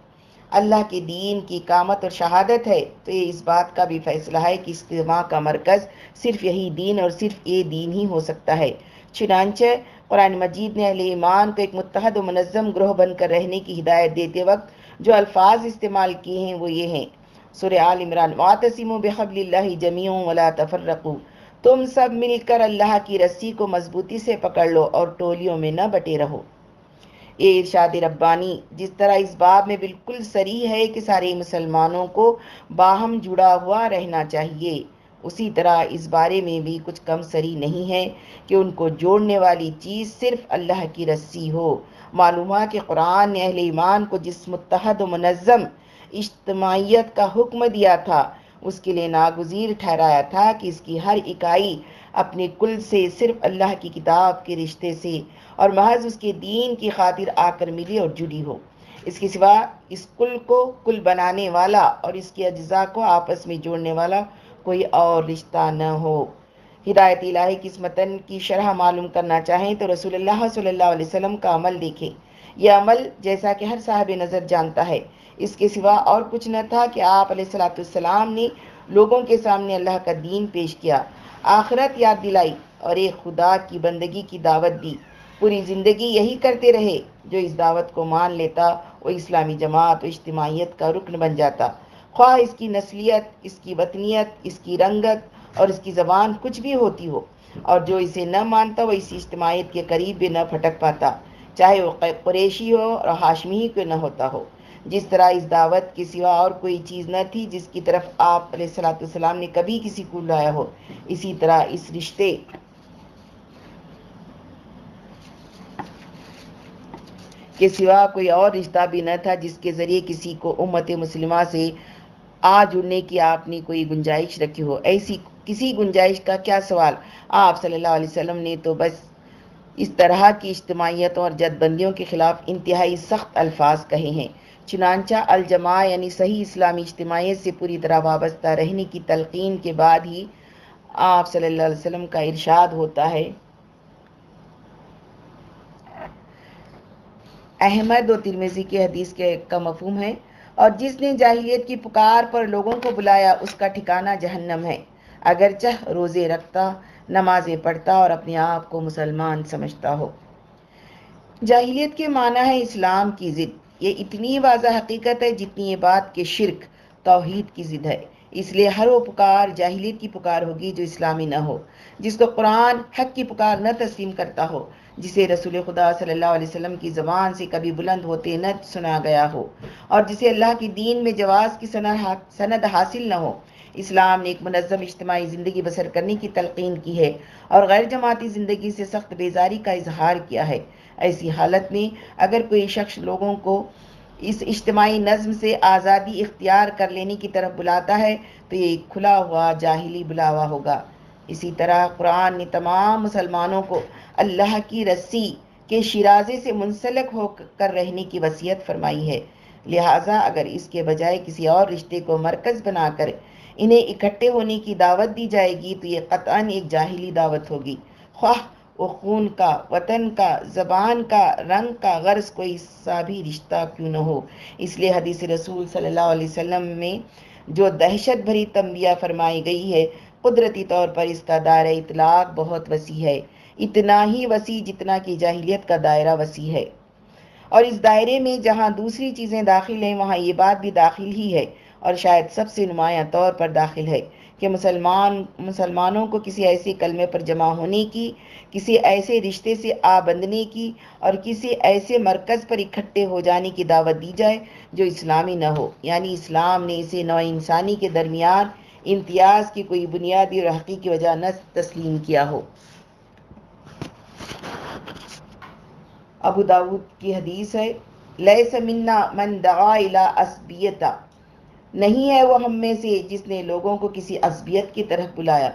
अल्लाह के दीन की कामत और शहादत है तो ये इस बात का भी फैसला है कि इज्तमा का मरकज़ सिर्फ़ यही दीन और सिर्फ़ ये दीन ही हो सकता है। चुनानचे कुरान मजीद ने अहले ईमान को एक मुतहद मनज़म ग्रोह बनकर रहने की हिदायत देते वक्त जो अल्फाज इस्तेमाल किए हैं वो ये हैं। सुर आल इमरान, वातसिम बहबल जमी वला तफर्रकू तुम सब मिलकर अल्लाह की रस्सी को मजबूती से पकड़ लो और टोलियों में न बटे रहो ये इर्शाद रब्बानी, जिस तरह इस बाब में बिल्कुल सरी है कि सारे मुसलमानों को बाहम जुड़ा हुआ रहना चाहिए, उसी तरह इस बारे में भी कुछ कम सरी नहीं है कि उनको जोड़ने वाली चीज़ सिर्फ़ अल्लाह की रस्सी हो। मालूम कि कुरान ने अहल ईमान को जिस मुतहद मनज़म इज्तमाहीत का हुक्म दिया था। उसके लिए नागुजीर ठहराया था कि इसकी हर इकाई अपने कुल से सिर्फ़ अल्लाह की किताब के रिश्ते से और महज उसके दीन की खातिर आकर मिली और जुड़ी हो। इसके सिवा इस कुल को कुल बनाने वाला और इसके अज्जा को आपस में जोड़ने वाला कोई और रिश्ता न हो। हिदायत इलाही की मतन की शरह मालूम करना चाहें तो रसूलुल्लाह सल्लल्लाहु अलैहि वसल्लम का अमल देखें। यह अमल जैसा कि हर साहब नज़र जानता है इसके सिवा और कुछ न था कि आप सलाम ने लोगों के सामने अल्लाह का दीन पेश किया। आखरत याद दिलाई और एक खुदा की बंदगी की दावत दी। पूरी ज़िंदगी यही करते रहे, जो इस दावत को मान लेता वो इस्लामी जमात व इज्तमाहीत का रुकन बन जाता। ख्वाह इसकी नस्लियत, इसकी वतनीत इसकी रंगत और इसकी ज़बान कुछ भी होती हो, और जो इसे न मानता वो इसी इज्तमाहीत के करीब भी न फटक पाता, चाहे वो कुरेशी हो और हाशमी क्यों न होता हो। जिस तरह इस दावत के सिवा और कोई चीज़ न थी जिसकी तरफ़ आप सलाम ने कभी किसी को लाया हो। इसी तरह इस रिश्ते के सिवा कोई और रिश्ता भी न था जिसके ज़रिए किसी को उम्मत मुसलिमा से आ जुड़ने की आपने कोई गुंजाइश रखी हो। ऐसी किसी गुंजाइश का क्या सवाल? आप सल्लल्लाहु अलैहि वसल्लम ने तो बस इस तरह की इज्तमाहीत और जदबंदियों के ख़िलाफ़ इंतहाई सख्त अल्फाज कहे हैं। चुनानचा अलजमा यानी सही इस्लामी इज्तमाहीत से पूरी तरह वाबस्ता रहने की तलकिन के बाद ही आप सल्लल्लाहु अलैहि वसल्लम का इरशाद होता है। अहमद और तिरमेजी के हदीस के का मफहम है। और जिसने जाहिलियत की पुकार पर लोगों को बुलाया, उसका ठिकाना जहन्नम है। अगर चाह रोज़े रखता, नमाजें पढ़ता और अपने आप को मुसलमान समझता हो। जाहिलियत के माना है इस्लाम की ज़िद। ये इतनी वाजह हकीकत है जितनी ये बात के शिरक तोहहीद की ज़िद है। इसलिए हर वो पुकार जाहिलियत की पुकार होगी जो इस्लामी न हो जिसको कुरान हक की पुकार न तस्लीम करता हो, जिसे रसूल खुदा सल्लल्लाहु अलैहि वसल्लम की ज़बान से कभी बुलंद होते न सुना गया हो, और जिसे अल्लाह की दीन में जवाज़ की सनद हासिल न हो, इस्लाम ने एक मनज़म इज्तमाही ज़िंदगी बसर करने की तलकिन की है और गैर जमाती ज़िंदगी से सख्त बेजारी का इजहार किया है। ऐसी हालत में अगर कोई शख्स लोगों को इस इज्तमाही नज़म से आज़ादी इख्तियार कर लेने की तरफ़ बुलाता है तो ये खुला हुआ, जाहिली बुलावा होगा। इसी तरह कुरान ने तमाम मुसलमानों को अल्लाह की रस्सी के शिराजे से मुंसलक होकर रहने की वसीयत फरमाई है। लिहाजा अगर इसके बजाय किसी और रिश्ते को मरकज़ बनाकर इन्हें इकट्ठे होने की दावत दी जाएगी तो ये कतान एक जाहिली दावत होगी। ख्वाह! वो खून का, वतन का, ज़बान का, रंग का गर्ज कोई सा भी रिश्ता क्यों न हो? इसलिए हदीस रसूल सल्लल्लाहु अलैहि वसल्लम में जो दहशत भरी तंबिया फरमाई गई है, कुदरती तौर पर इसका दायरा इतलाक बहुत वसी है। इतना ही वसी जितना कि जाहिलियत का दायरा वसी है। और इस दायरे में जहाँ दूसरी चीज़ें दाखिल हैं, वहाँ ये बात भी दाखिल ही है और शायद सबसे नुमाया तौर पर दाखिल है। कि मुसलमान, मुसलमानों को किसी ऐसे कलमे पर जमा होने की, किसी ऐसे रिश्ते से आ बंधने की और किसी ऐसे मरकज़ पर इकट्ठे हो जाने की दावत दी जाए जो इस्लामी न हो। यानी इस्लाम ने इसे नौ इंसानी के दरमियान इम्तियाज़ की कोई बुनियादी और हकीकी वजह न तस्लीम किया हो। अबू दाऊद की हदीस है लय समिन्ना मन दगा असबियता। नहीं है वो हम में से जिसने लोगों को किसी असबियत की तरफ़ बुलाया।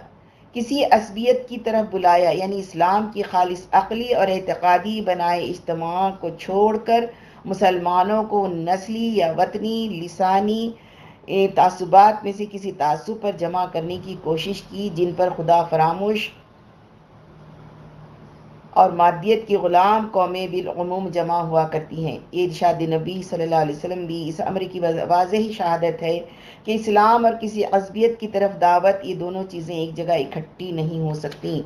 किसी असबियत की तरफ़ बुलाया, यानी इस्लाम की खालिश अकली और एतक़ादी बनाए इज्तम को छोड़कर मुसलमानों को नस्ली या वतनी, लसानी तासुबात में से किसी तासुब पर जमा करने की कोशिश की जिन पर खुदा फरामोश और मादियत के ग़ुलाम कौमें बिलूम जमा हुआ करती हैं। इर्शाद नबी सल्लल्लाहु अलैहि वसल्लम भी इस अमर की वाज ही शहादत है कि इस्लाम और किसी अजबियत की तरफ़ दावत, ये दोनों चीज़ें एक जगह इकट्ठी नहीं हो सकती।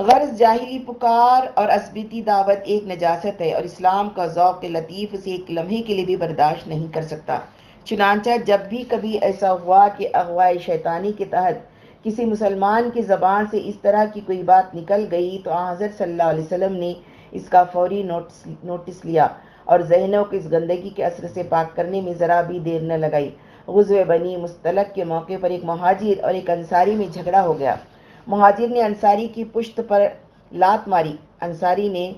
गर्ज, जाहिली पुकार और असबियती दावत एक नजासत है और इस्लाम का ज़ौक़ लतीफ़ से एक लम्हे के लिए भी बर्दाश्त नहीं कर सकता। चुनाचा जब भी कभी ऐसा हुआ कि अगवा शैतानी के तहत किसी मुसलमान की ज़बान से इस तरह की कोई बात निकल गई तो हज़रत सल्लल्लाहु अलैहि वसल्लम ने इसका फौरी नोटिस नोटिस लिया और जहनों को इस गंदगी के असर से पाक करने में ज़रा भी देर न लगाई। गुजव बनी मुस्तलक के मौके पर एक महाजिर और एक अंसारी में झगड़ा हो गया। महाजिर ने अंसारी की पुश्त पर लात मारी। अंसारी ने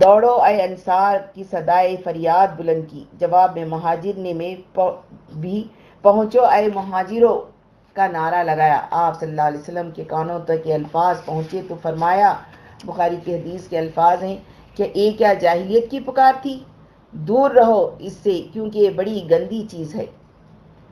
दौड़ो आए अंसार की सदाए फरियाद बुलंद की। जवाब में महाजिर ने में भी, पहुंचो आए महाजिरों का नारा लगाया। आप सल्लल्लाहु अलैहि वसल्लम के कानों तक ये अल्फाज पहुँचे तो फरमाया, बुखारी के हदीस के अल्फाज हैं कि ये क्या जाहिलियत की पुकार थी? दूर रहो इससे, क्योंकि ये बड़ी गंदी चीज़ है।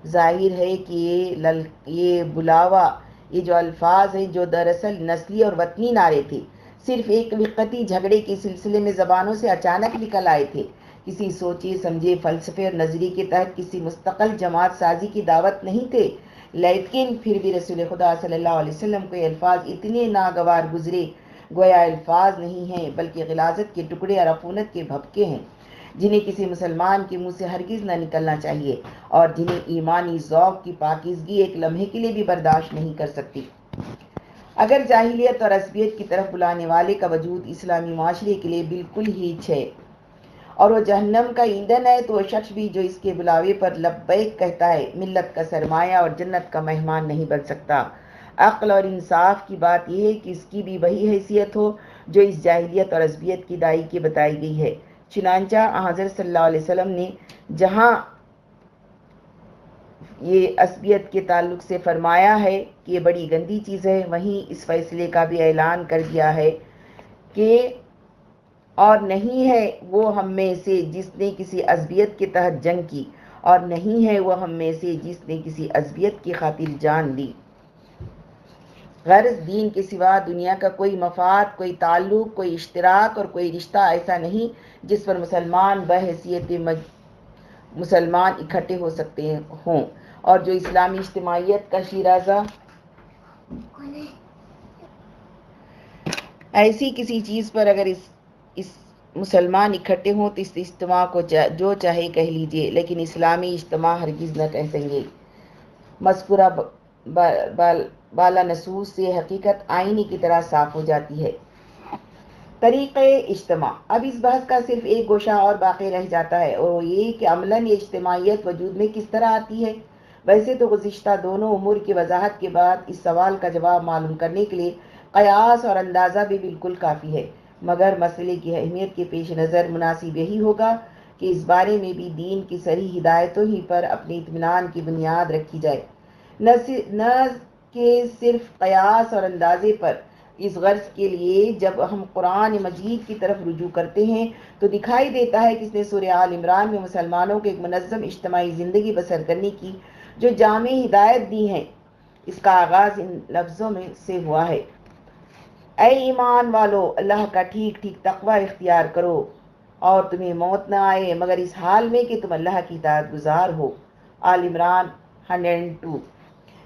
ज़ाहिर है कि ये लल, ये बुलावा, ये जो अल्फाज हैं, जो दरअसल नस्ली और वतनी नारे थे, सिर्फ़ एक विकती झगड़े के सिलसिले में ज़बानों से अचानक निकल आए थे। किसी सोचे समझे फ़लसफ़े और नज़री के तहत किसी मुस्तकल जमात साजी की दावत नहीं थे। लेकिन फिर भी रसूल खुदा सल्लल्लाहु अलैहि वसल्लम के अल्फाज इतने नागवार गुजरे गोया अल्फाज नहीं हैं बल्कि गिलाजत के टुकड़े और अफूनत के भपके हैं जिन्हें किसी मुसलमान के मुँह से हरगिज़ न निकलना चाहिए और जिन्हें ईमानी ज़ौक की पाकिजगी एक लम्हे के लिए भी बर्दाश्त नहीं कर सकती अगर जाहिलियत और असबियत की तरफ़ बुलाने वाले का वजूद इस्लामी माशरे के लिए बिल्कुल ही है और वो जहन्नम का ईंधन है तो वह शख्स भी जो इसके बुलावे पर लब्बैक कहता है, मिल्लत का सरमाया और जन्नत का मेहमान नहीं बन सकता। अक्ल और इंसाफ की बात यह है कि इसकी भी वही हैसियत हो, जो इस जाहिलियत और असबियत की दाई की बताई गई है। चिनाचा हज़र सल्लल्लाहु अलैहि वसल्लम ने जहाँ ये असबियत के ताल्लुक से फरमाया है कि ये बड़ी गंदी चीज़ है, वहीं इस फैसले का भी ऐलान कर दिया है कि और नहीं है वो हम में से जिसने किसी असबियत के तहत जंग की और नहीं है वो हम में से जिसने किसी असबियत की खातिर जान ली। गर्ज दीन के सिवा दुनिया का कोई मफाद कोई ताल्लुक कोई इश्तराक और कोई रिश्ता ऐसा नहीं जिस पर मुसलमान बहसीत मुसलमान इकट्ठे हो सकते हों। और जो इस्लामी इज्तमाहीत का शिराजा ऐसी किसी चीज़ पर अगर इस इस मुसलमान इकट्ठे हों तो इस इज्तम को चा, जो चाहे कह लीजिए लेकिन इस्लामी इज्तम हरगिज़ न कह सकेंगे मस्कुरा बाला नसूस से हकीकत आईनी की तरह साफ़ हो जाती है। तरीक़ इज्तम। अब इस बहस का सिर्फ़ एक गोशा और बाकी रह जाता है और ये कि अमला ये इज्तमाहीत वजूद में किस तरह आती है? वैसे तो गुज्त दोनों उमूर की वजाहत के बाद इस सवाल का जवाब मालूम करने के लिए कयास और अंदाज़ा भी बिल्कुल काफ़ी है। मगर मसले की अहमियत के पेश नज़र मुनासिब यही होगा कि इस बारे में भी दीन की सही हिदायतों ही पर अपने इतमान की बुनियाद रखी जाए। न के सिर्फ़ कयास और अंदाजे पर इस गर्ज के लिए जब हम कुरान मजीद की तरफ़ रुजू करते हैं तो दिखाई देता है कि इसने सूर्य आल इमरान में मुसलमानों को एक मनज़म इज्तमाही ज़िंदगी बसर करने की जो जाम हिदायत दी हैं, इसका आगाज़ इन लफ्ज़ों में से हुआ है। ए ईमान वालो, अल्लाह का ठीक ठीक तकवा इख्तियार करो और तुम्हें मौत न आए, मगर इस हाल में कि तुम अल्लाह की ताद गुजार हो। Aal Imran hundred two.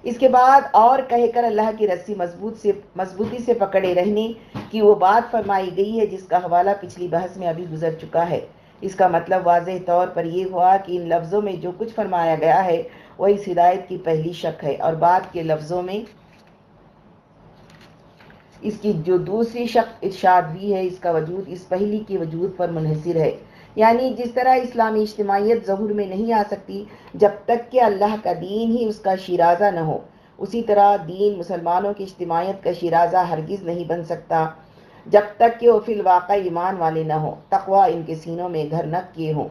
इसके बाद और कहकर अल्लाह की रस्सी मज़बूत से, मजबूती से पकड़े रहने की वो बात फरमाई गई है, जिसका हवाला पिछली बहस में अभी गुजर चुका है। इसका मतलब वाज तौर पर यह हुआ कि इन लफ्ज़ों में जो कुछ फरमाया गया है, वही इस हिदायत की पहली शक है और बाद के लफ्ज़ों में इसकी जो दूसरी शक, इर्शाद भी है, इसका वजूद, इस पहली के वजूद पर मुनहसर है। यानी जिस तरह इस्लामी इज्तमाहीत जहूर में नहीं आ सकती, जब तक कि अल्लाह का दीन ही उसका शिराजा न हो। उसी तरह दीन मुसलमानों की इज्तमाहीत का शिराजा हरगिज़ नहीं बन सकता, जब तक कि वो फिल वाक़ ईमान वाले न हों, तकवा इनके सीनों में घर न किए हों।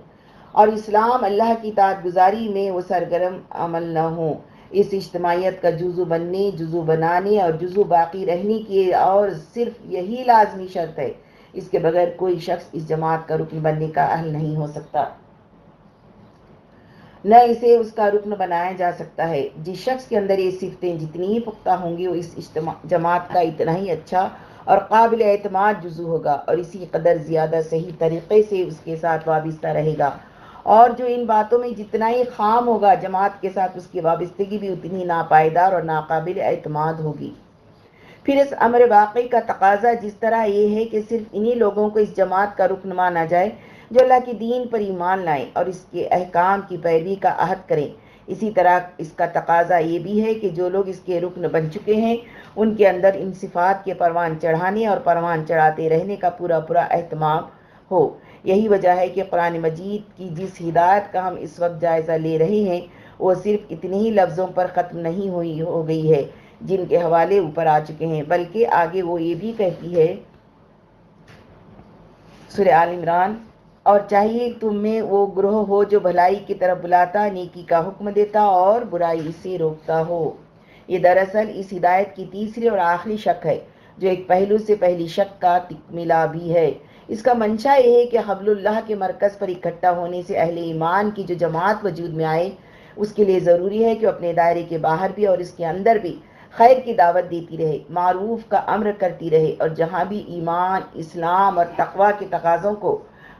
और इस्लाम अल्लाह की गुजारी में वो सरगर्म अमल न हो। इस इज्तमाहीत का जुजू बनने, जुजू बनाने और जुजू बाकी रहने की और सिर्फ़ यही लाजमी शर्त है। इसके बगैर कोई शख्स इस जमात का रुकन बनने का अहल नहीं हो सकता। न इसे उसका रुकन बनाया जा सकता है। जिस शख्स के अंदर ये सिफतें जितनी ही पुख्ता होंगी, वो इस जमात का इतना ही अच्छा और काबिल अतमाद जुजू होगा और इसी कदर ज़्यादा सही तरीक़े से उसके साथ वाबस्ता रहेगा। और जो इन बातों में जितना ही खाम होगा जमात के साथ, उसकी वाबस्तगी भी उतनी नापायदार और नाकबिल अतमाद होगी। फिर इस अमर वाकई का तकाजा जिस तरह ये है कि सिर्फ़ इन्हीं लोगों को इस जमात का रुकन माना जाए, जो अल्लाह के दीन पर ईमान लाएँ और इसके अहकाम की पैरवी का अहद करें। इसी तरह इसका तकाजा ये भी है कि जो लोग इसके रुकन बन चुके हैं, उनके अंदर इन सिफात के परवान चढ़ाने और परवान चढ़ाते रहने का पूरा पूरा अहतमाम हो। यही वजह है कि कुरान मजीद की जिस हिदायत का हम इस वक्त जायज़ा ले रहे हैं, वो सिर्फ़ इतने ही लफ्ज़ों पर ख़त्म नहीं हुई हो गई है, जिनके हवाले ऊपर आ चुके हैं। बल्कि आगे वो ये भी कहती है सुर आल इमरान, और चाहिए तुम में वो ग्रोह हो जो भलाई की तरफ़ बुलाता, नेकी का हुक्म देता और बुराई से रोकता हो। ये दरअसल इस हिदायत की तीसरी और आखिरी शक है, जो एक पहलू से पहली शक का तिकमिला भी है। इसका मंशा ये है कि हबलुल्लाह के मरकज़ पर इकट्ठा होने से अहले ईमान की जो जमात वजूद में आए, उसके लिए ज़रूरी है कि अपने दायरे के बाहर भी और इसके अंदर भी खैर की दावत देती रहे, मारूफ का अम्र करती रहे और जहाँ भी ईमान, इस्लाम और तकवा के तकाज़ों को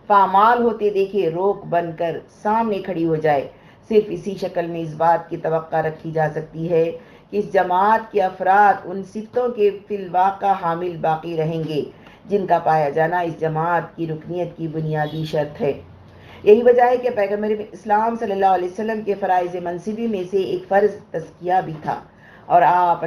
पामाल होते देखे, रोक बनकर सामने खड़ी हो जाए। सिर्फ़ इसी शक्ल में इस बात की तो रखी जा सकती है कि इस जमात के अफराद उन सिफ्तों के फिलवाका हामिल बाकी रहेंगे। जिनका पाया जाना इस जमात की रुकनीत की बुनियादी शर्त है। यही वजह है कि पैगंबर इस्लाम सल्लल्लाहु अलैहि वसल्लम के फ़राइज़ मनसिबी में से एक फ़र्ज़ तस्किया भी था। और आप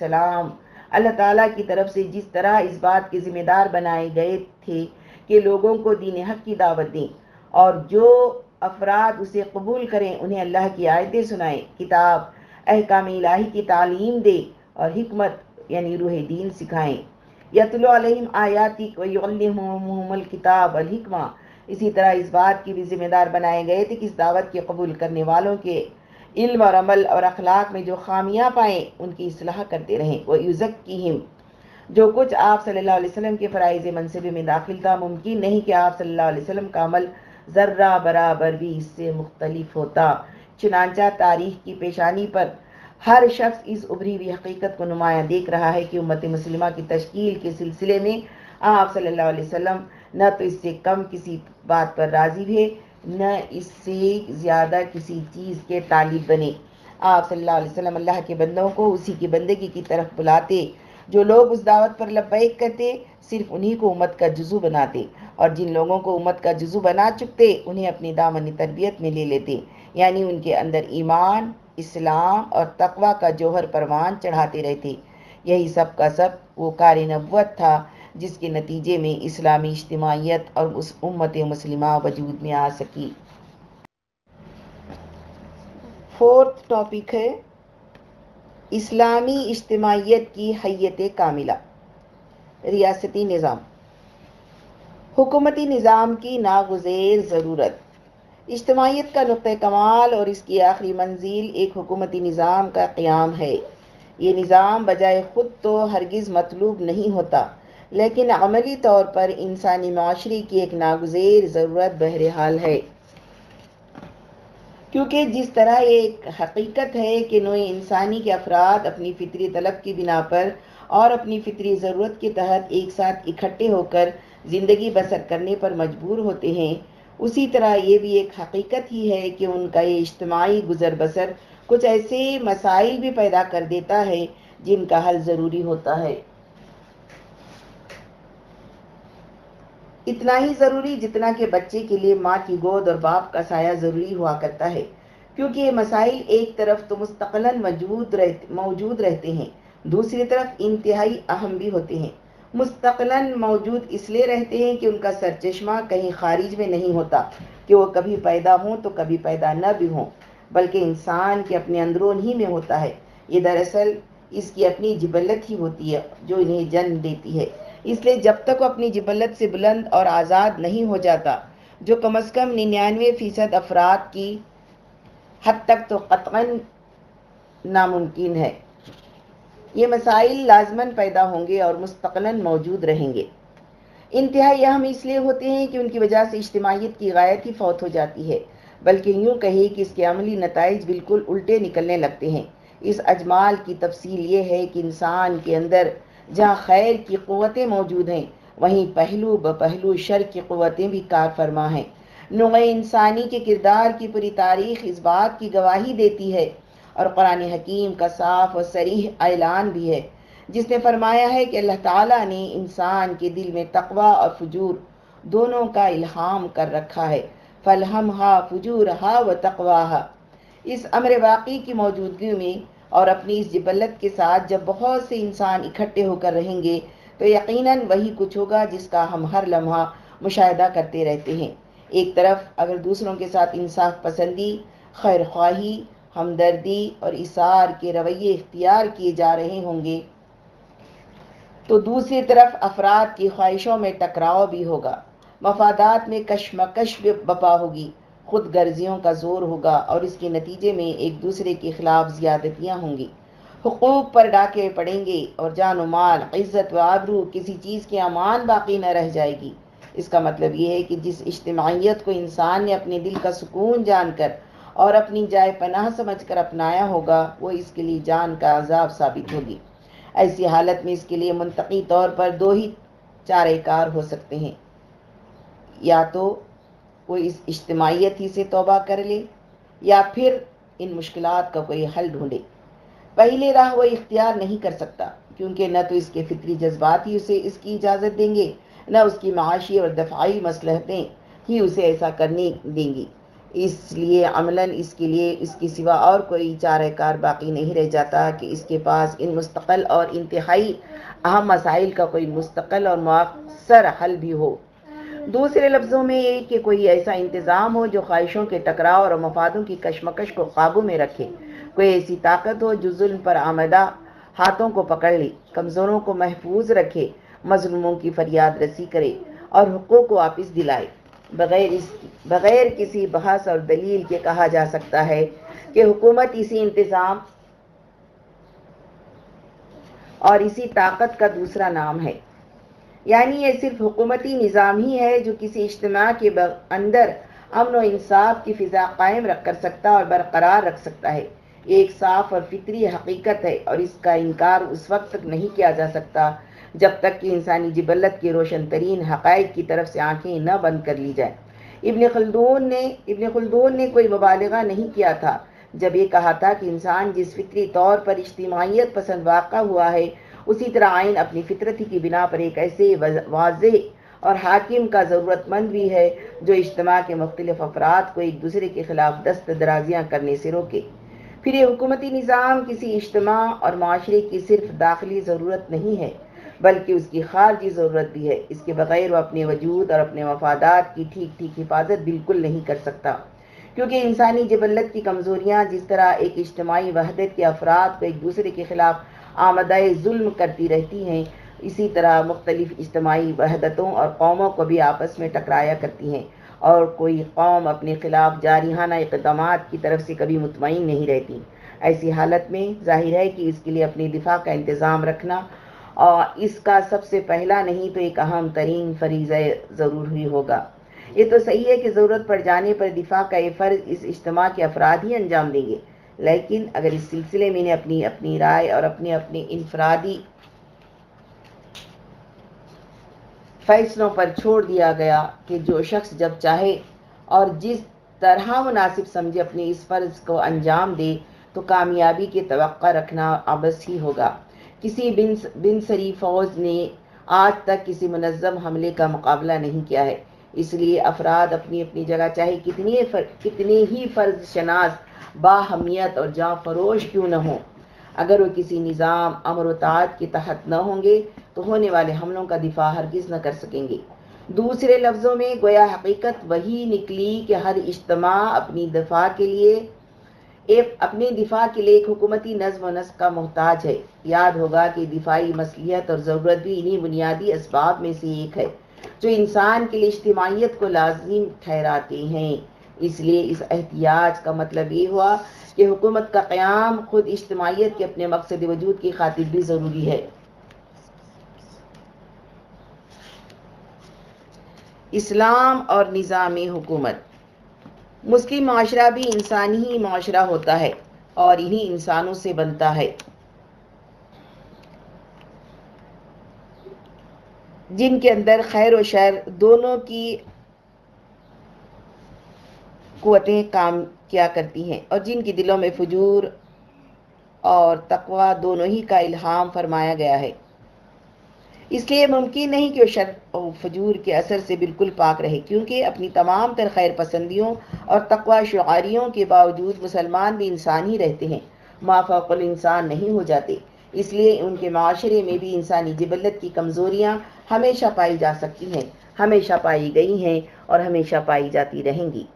सलाम अल्लाह ताला की तरफ़ से जिस तरह इस बात के ज़िम्मेदार बनाए गए थे कि लोगों को दीन हक की दावत दें और जो अफराद उसे कबूल करें, उन्हें अल्लाह की आयतें सुनाएँ, किताब, अहकाम इलाही की तालीम दे और हमत यानी रूह दीन सिखाएँ। यतलम आयाती किताब अलहिकमा इसी तरह इस बात की भी जिम्मेदार बनाए गए थे कि इस दावत के कबूल करने वालों के इल्म और अमल और अखलाक में जो खामियाँ पाएँ, उनकी असलाह करते रहें। वह युजक की हिम जो कुछ आप सल्लल्लाहु अलैहि वसल्लम के फ़रज़ मनसबे में दाखिल था, मुमकिन नहीं कि आप सल्लल्लाहु अलैहि वसल्लम का अमल ज़र्रा बराबर भी इससे मुख्तलिफ़ होता। चुनाचा तारीख की पेशानी पर हर शख्स इस उभरी हुई हकीकत को नुमाया देख रहा है कि उम्मत मुसलिमा की तश्कील के सिलसिले में आप सल्लल्लाहु अलैहि वसल्लम न तो इससे कम किसी बात पर राज़ी हुए न इससे ज़्यादा किसी चीज़ के तालिब बने। आप सल्लल्लाहु अलैहि वसल्लम अल्लाह के बंदों को उसी की बंदगी की तरफ़ बुलाते, जो लोग उस दावत पर लब्बैक करते, सिर्फ़ उन्हीं को उम्मत का जुजू बनाते और जिन लोगों को उम्मत का जुजू बना चुकते, उन्हें अपनी दामनी तरबियत में ले लेते। यानी उनके अंदर ईमान, इस्लाम और तकवा का जौहर परवान चढ़ाते रहते। यही सब का सब वो कार नबूत था, जिसके नतीजे में इस्लामी इज्तमाहीत और उस उम्मत मुसलिमा वजूद में आ सकी। फोर्थ टॉपिक है, इस्लामी इज्तमाहीत की हैत कामिला, रियासती निज़ाम। हुकूमती निज़ाम की नागुजेर ज़रूरत। इज्तमाहीत का नुक़ कमाल और इसकी आखिरी मंजिल एक हुकूमती निज़ाम का क़्याम है। ये निज़ाम बजाय ख़ुद तो हरगिज़ मतलूब नहीं होता, लेकिन अमली तौर पर इंसानी माशरे की एक नागुजेर ज़रूरत बहरहाल है। क्योंकि जिस तरह एक हकीकत है कि नो इंसानी के अफराद अपनी फितरी तलब की बिना पर और अपनी फितरी ज़रूरत के तहत एक साथ इकट्ठे होकर ज़िंदगी बसर करने पर मजबूर होते हैं उसी तरह ये भी एक हकीकत ही है कि उनका ये इज्तमाही गुजर बसर कुछ ऐसे मसाइल भी पैदा कर देता है जिनका हल ज़रूरी होता है। इतना ही ज़रूरी जितना कि बच्चे के लिए माँ की गोद और बाप का साया ज़रूरी हुआ करता है, क्योंकि ये मसाइल एक तरफ़ तो मुस्तकलन मौजूद रहते मौजूद रहते हैं, दूसरी तरफ़ इंतहाई अहम भी होते हैं। मुस्तकलन मौजूद इसलिए रहते हैं कि उनका सरचश्मा कहीं खारिज में नहीं होता, कि वो कभी पैदा हों तो कभी पैदा न भी हों, बल्कि इंसान के अपने अंदरून ही में होता है। ये दरअसल इसकी अपनी जिबलत ही होती है, जो इन्हें जन्म देती है। इसलिए जब तक वो अपनी जिबलत से बुलंद और आज़ाद नहीं हो जाता, जो कम अज़ कम निन्यानवे फ़ीसद अफराद की हद तक तो कतन नामुमकिन है। ये मसाइल लाजमन पैदा होंगे और मुस्तकला मौजूद रहेंगे। इंतहाई अहम इसलिए होते हैं कि उनकी वजह से इज्तमाहीत की गायत ही फौत हो जाती है, बल्कि यूँ कहे कि इसके अमली नतज बिल्कुल उल्टे निकलने लगते हैं। इस अजमाल की तफसील ये है कि इंसान के अंदर जहाँ खैर की क़वतें मौजूद हैं, वहीं पहलू ब पहलू शर की क़वतें भी कार फरमा हैं। नुम इंसानी के किरदार की पूरी तारीख इस बात की गवाही देती है और कुरान हकीम का साफ़ और सरीह ऐलान भी है, जिसने फरमाया है कि अल्लाह ताला ने इंसान के दिल में तकवा और फजूर दोनों का इल्हाम कर रखा है। फलहम हा फजूर हा व तकवा हा इस अमर वाकई की मौजूदगी में और अपनी इस जबलत के साथ जब बहुत से इंसान इकट्ठे होकर रहेंगे तो यकीनन वही कुछ होगा जिसका हम हर लम्हा मुशाह करते रहते हैं। एक तरफ़ अगर दूसरों के साथ इंसाफ पसंदी, खैर ख्वाही हमदर्दी और इसार के रवैये इख्तियार किए जा रहे होंगे। तो दूसरी तरफ़ अफराद की ख्वाहिशों में टकराव भी होगा। मफादात में कशमकश बपा होगी। खुद गर्जियों का ज़ोर होगा और इसके नतीजे में एक दूसरे के खिलाफ ज़्यादतियाँ होंगी। हकूक़ पर डाके पड़ेंगे और जान माल, इज़्ज़त व आबरू किसी चीज़ की अमान बाकी न रह जाएगी। इसका मतलब ये है कि जिस इज्तमाहीत को इंसान ने अपने दिल का सुकून जानकर और अपनी जाय पनाह समझ कर अपनाया होगा, वो इसके लिए जान का अजाब साबित होगी। ऐसी हालत में इसके लिए मुंतकी तौर पर दो ही चारेकार हो सकते हैं। या तो वो इस इज्तमाहीत ही से तोबा कर ले, या फिर इन मुश्किल का कोई हल ढूंढे। पहले राह वो इख्तियार नहीं कर सकता, क्योंकि न तो इसके फितरी जज्बात ही उसे इसकी इजाज़त देंगे, न उसकी माशी और दफाई मसलहतें ही उसे ऐसा करने देंगी। इसलिए अमलन इसके लिए, इसके सिवा और कोई चारकार बाकी नहीं रह जाता कि इसके पास इन मुस्तक़ल और इंतहाई अहम मसाइल का कोई मुस्तक़ल और मौसर हल भी हो। दूसरे लफ्ज़ों में ये कि कोई ऐसा इंतज़ाम हो जो ख्वाहिशों के टकराव और मफादों की कशमकश को काबू में रखे। कोई ऐसी ताकत हो जो जुल्म पर आमदा हाथों को पकड़ ले, कमज़ोरों को महफूज रखे, मजलूमों की फरियाद रसी करे और हुकूक को वापस दिलाए। बगैर इस, बगैर किसी बहस और दलील के कहा जा सकता है कि हुकूमत इसी इंतज़ाम और इसी ताकत का दूसरा नाम है। यानी ये सिर्फ़ हुकूमती निज़ाम ही है जो किसी इज्तम के अंदर अमन इंसाफ की फ़िज़ा कायम रख, कर सकता और बरकरार रख सकता है। एक साफ़ और फितरी हकीकत है और इसका इनकार उस वक्त तक नहीं किया जा सकता जब तक कि इंसानी जबलत के रोशन तरीन हक़ की तरफ़ से आँखें न बंद कर ली जाए। इबन खलदून ने, इबन खलदून ने कोई मुबालगा नहीं किया था। जब ये कहा था कि इंसान जिस फितरी तौर पर इज्तमाहीत पसंद वाक़ हुआ है, उसी तरह आइन अपनी फितरती की बिना पर एक ऐसे वाज और हाकिम का ज़रूरतमंद भी है, जो इज्तम के मुख्तलिफ़ अफराद को एक दूसरे के ख़िलाफ़ दस्त दराजियाँ करने से रोके। फिर ये हुकूमती निज़ाम किसी इज्तम और माशरे की सिर्फ़ दाखिली ज़रूरत नहीं है। बल्कि उसकी खारजी ज़रूरत भी है। इसके बगैर वो अपने वजूद और अपने मफादात की ठीक ठीक हिफाजत बिल्कुल नहीं कर सकता। क्योंकि इंसानी जबलत की कमज़ोरियाँ जिस तरह एक इज्तमाही वहदत के अफराद को एक दूसरे के ख़िलाफ़ आमदाए जुल्म करती रहती हैं, इसी तरह मुख्तलिफ़ इज्तमाही वहदतों और कौमों को भी आपस में टकराया करती हैं। और कोई कौम अपने ख़िलाफ़ जारिहाना इकदाम की तरफ़ से कभी मुतमिन नहीं रहती। ऐसी हालत में ज़ाहिर है कि इसके लिए अपने दिफा का इंतज़ाम रखना और इसका सबसे पहला नहीं तो एक अहम तरीन फरीज़ ज़रूर ही होगा। ये तो सही है कि ज़रूरत पड़ जाने पर दिफा का ये फ़र्ज़ इस इज्तम के अफराद ही अंजाम देंगे। लेकिन अगर इस सिलसिले में इन्हें अपनी अपनी राय और अपने अपने इनफरादी फैसलों पर छोड़ दिया गया कि जो शख्स जब चाहे और जिस तरह मुनासिब समझे अपने इस फ़र्ज़ को अंजाम दे तो कामयाबी की तो रखना अबस ही होगा। किसी बिन बिन सरी फौज ने आज तक किसी मनज़म हमले का मुकाबला नहीं किया है। इसलिए अफराद अपनी अपनी जगह चाहे कितनी फर, कितने ही फ़र्ज़ शनास बाहमियत और जा फरोश क्यों न हो। अगर वो किसी निज़ाम अमरतात के तहत न होंगे तो होने वाले हमलों का दिफा हरगिज़ न कर सकेंगे। दूसरे लफ्ज़ों में गोया हकीकत वही निकली कि हर इज्तम अपनी दफ़ा के लिए एक अपने दिफा के लिए एक हुकूमती नज्म नस्क का मोहताज है। याद होगा कि दिफाई मसलियत और ज़रूरत भी इन्हीं बुनियादी इसबाब में से एक है, जो इंसान के लिए इज्तमाहीत को लाजिम ठहराते हैं। इसलिए इस एहतियाज का मतलब ये हुआ कि हुकूमत का क़्याम खुद इज्तमाहीत के अपने मकसद वजूद की खातिर भी ज़रूरी है। इस्लाम और निज़ाम हुकूमत मुस्लिम माशरा भी इंसानी ही माशरा होता है और इन्हीं इंसानों से बनता है। जिनके अंदर खैर व शर दोनों की कुतें काम किया करती हैं और जिनके दिलों में फजूर और तकवा दोनों ही का इल्हाम फरमाया गया है। इसलिए मुमकिन नहीं कि वो शर फजूर के असर से बिल्कुल पाक रहे, क्योंकि अपनी तमाम तर खैर पसंदियों और तकवा शुआरियों के बावजूद मुसलमान भी इंसान ही रहते हैं। माफ़ाकुल इंसान नहीं हो जाते, इसलिए उनके माशरे में भी इंसानी जबलत की कमज़ोरियाँ हमेशा पाई जा सकती हैं, हमेशा पाई गई हैं और हमेशा पाई जाती रहेंगी।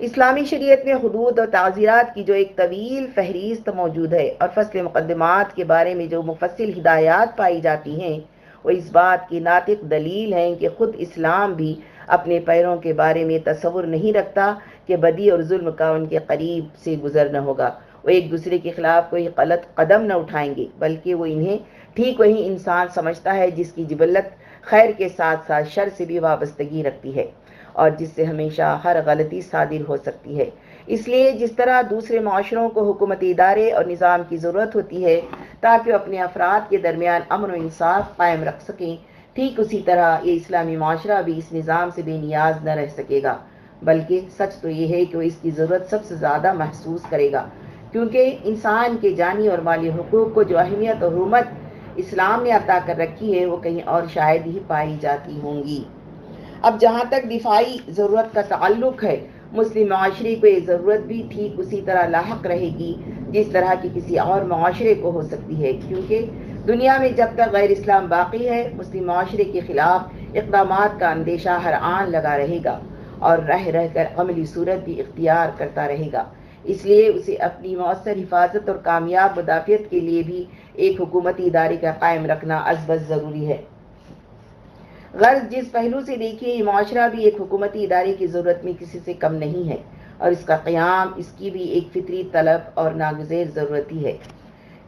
इस्लामी शरीयत में हदूद और ताज़ीरात की जो एक तवील फहरिस्त मौजूद है और फ़सल मुकदमात के बारे में जो मुफसिल हिदायत पाई जाती हैं वो इस बात की नातिक दलील है कि ख़ुद इस्लाम भी अपने पैरों के बारे में तस्वुर नहीं रखता कि बदी और जुल्म का उनके करीब से गुजरना होगा। वो एक दूसरे के खिलाफ कोई गलत कदम न उठाएँगे, बल्कि वो इन्हें ठीक वही इंसान समझता है जिसकी जबलत खैर के साथ साथ शर से भी वाबस्तगी रखती है और जिससे हमेशा हर गलती सादिर हो सकती है। इसलिए जिस तरह दूसरे माशरों को हुकूमती इदारे और निज़ाम की ज़रूरत होती है, ताकि अपने अफराद के दरमियान अमन व इंसाफ कायम रख सकें, ठीक उसी तरह ये इस्लामी माशरा भी इस निज़ाम से बेनियाज न रह सकेगा। बल्कि सच तो ये है कि वो इसकी ज़रूरत सबसे ज़्यादा महसूस करेगा, क्योंकि इंसान के जानी और माली हकूक़ को जो अहमियत और हरमत इस्लाम ने अता कर रखी है, वो कहीं और शायद ही पाई जाती होंगी। अब जहाँ तक दिफाई ज़रूरत का ताल्लुक है मुस्लिम माशरे को ये ज़रूरत भी ठीक उसी तरह लाक रहेगी, जिस तरह की किसी और माशरे को हो सकती है। क्योंकि दुनिया में जब तक गैर इस्लाम बाकी है, मुस्लिम माशरे के ख़िलाफ़ इकदाम का अंदेशा हर आन लगा रहेगा और रह रह कर अमली सूरत भी इख्तियार करता रहेगा। इसलिए उसे अपनी मौसर हिफाजत और कामयाब मुदाफ़ियत के लिए भी एक हुकूमती इदारे का कायम रखना अजबस ज़रूरी है। गर्ज जिस पहलू से देखिए ये माशरा भी एक हुकूमती इदारे की ज़रूरत में किसी से कम नहीं है और इसका क़्याम, इसकी भी एक फितरी तलब और नागजेर ज़रूरत ही। है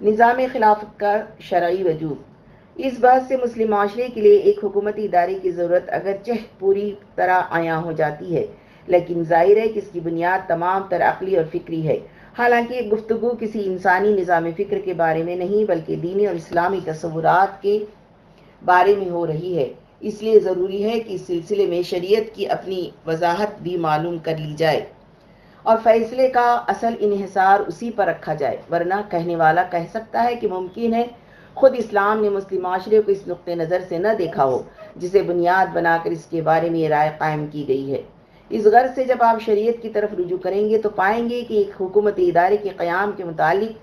निज़ाम खिलाफत का शर्य वजूद इस बात से मुस्लिम माशरे के लिए एक हुकूमती इदारे की ज़रूरत अगरचे पूरी तरह आया हो जाती है, लेकिन ज़ाहिर है कि इसकी बुनियाद तमाम तर अकली और फिक्री है। हालाँकि गुफ्तु किसी इंसानी निज़ाम फ़िक्र के बारे में नहीं, बल्कि दीनी और इस्लामी तस्वुरात के बारे में हो रही है। इसलिए ज़रूरी है कि इस सिलसिले में शरीयत की अपनी वजाहत भी मालूम कर ली जाए और फैसले का असल इन्हिसार उसी पर रखा जाए, वरना कहने वाला कह सकता है कि मुमकिन है खुद इस्लाम ने मुस्लिम माशरे को इस नुक़ नज़र से न देखा हो, जिसे बुनियाद बनाकर इसके बारे में राय कायम की गई है। इस गर्ज से जब आप शरीयत की तरफ़ रुजू करेंगे तो पाएँगे कि एक हुकूमती इदारे के क़्याम के मुतालिक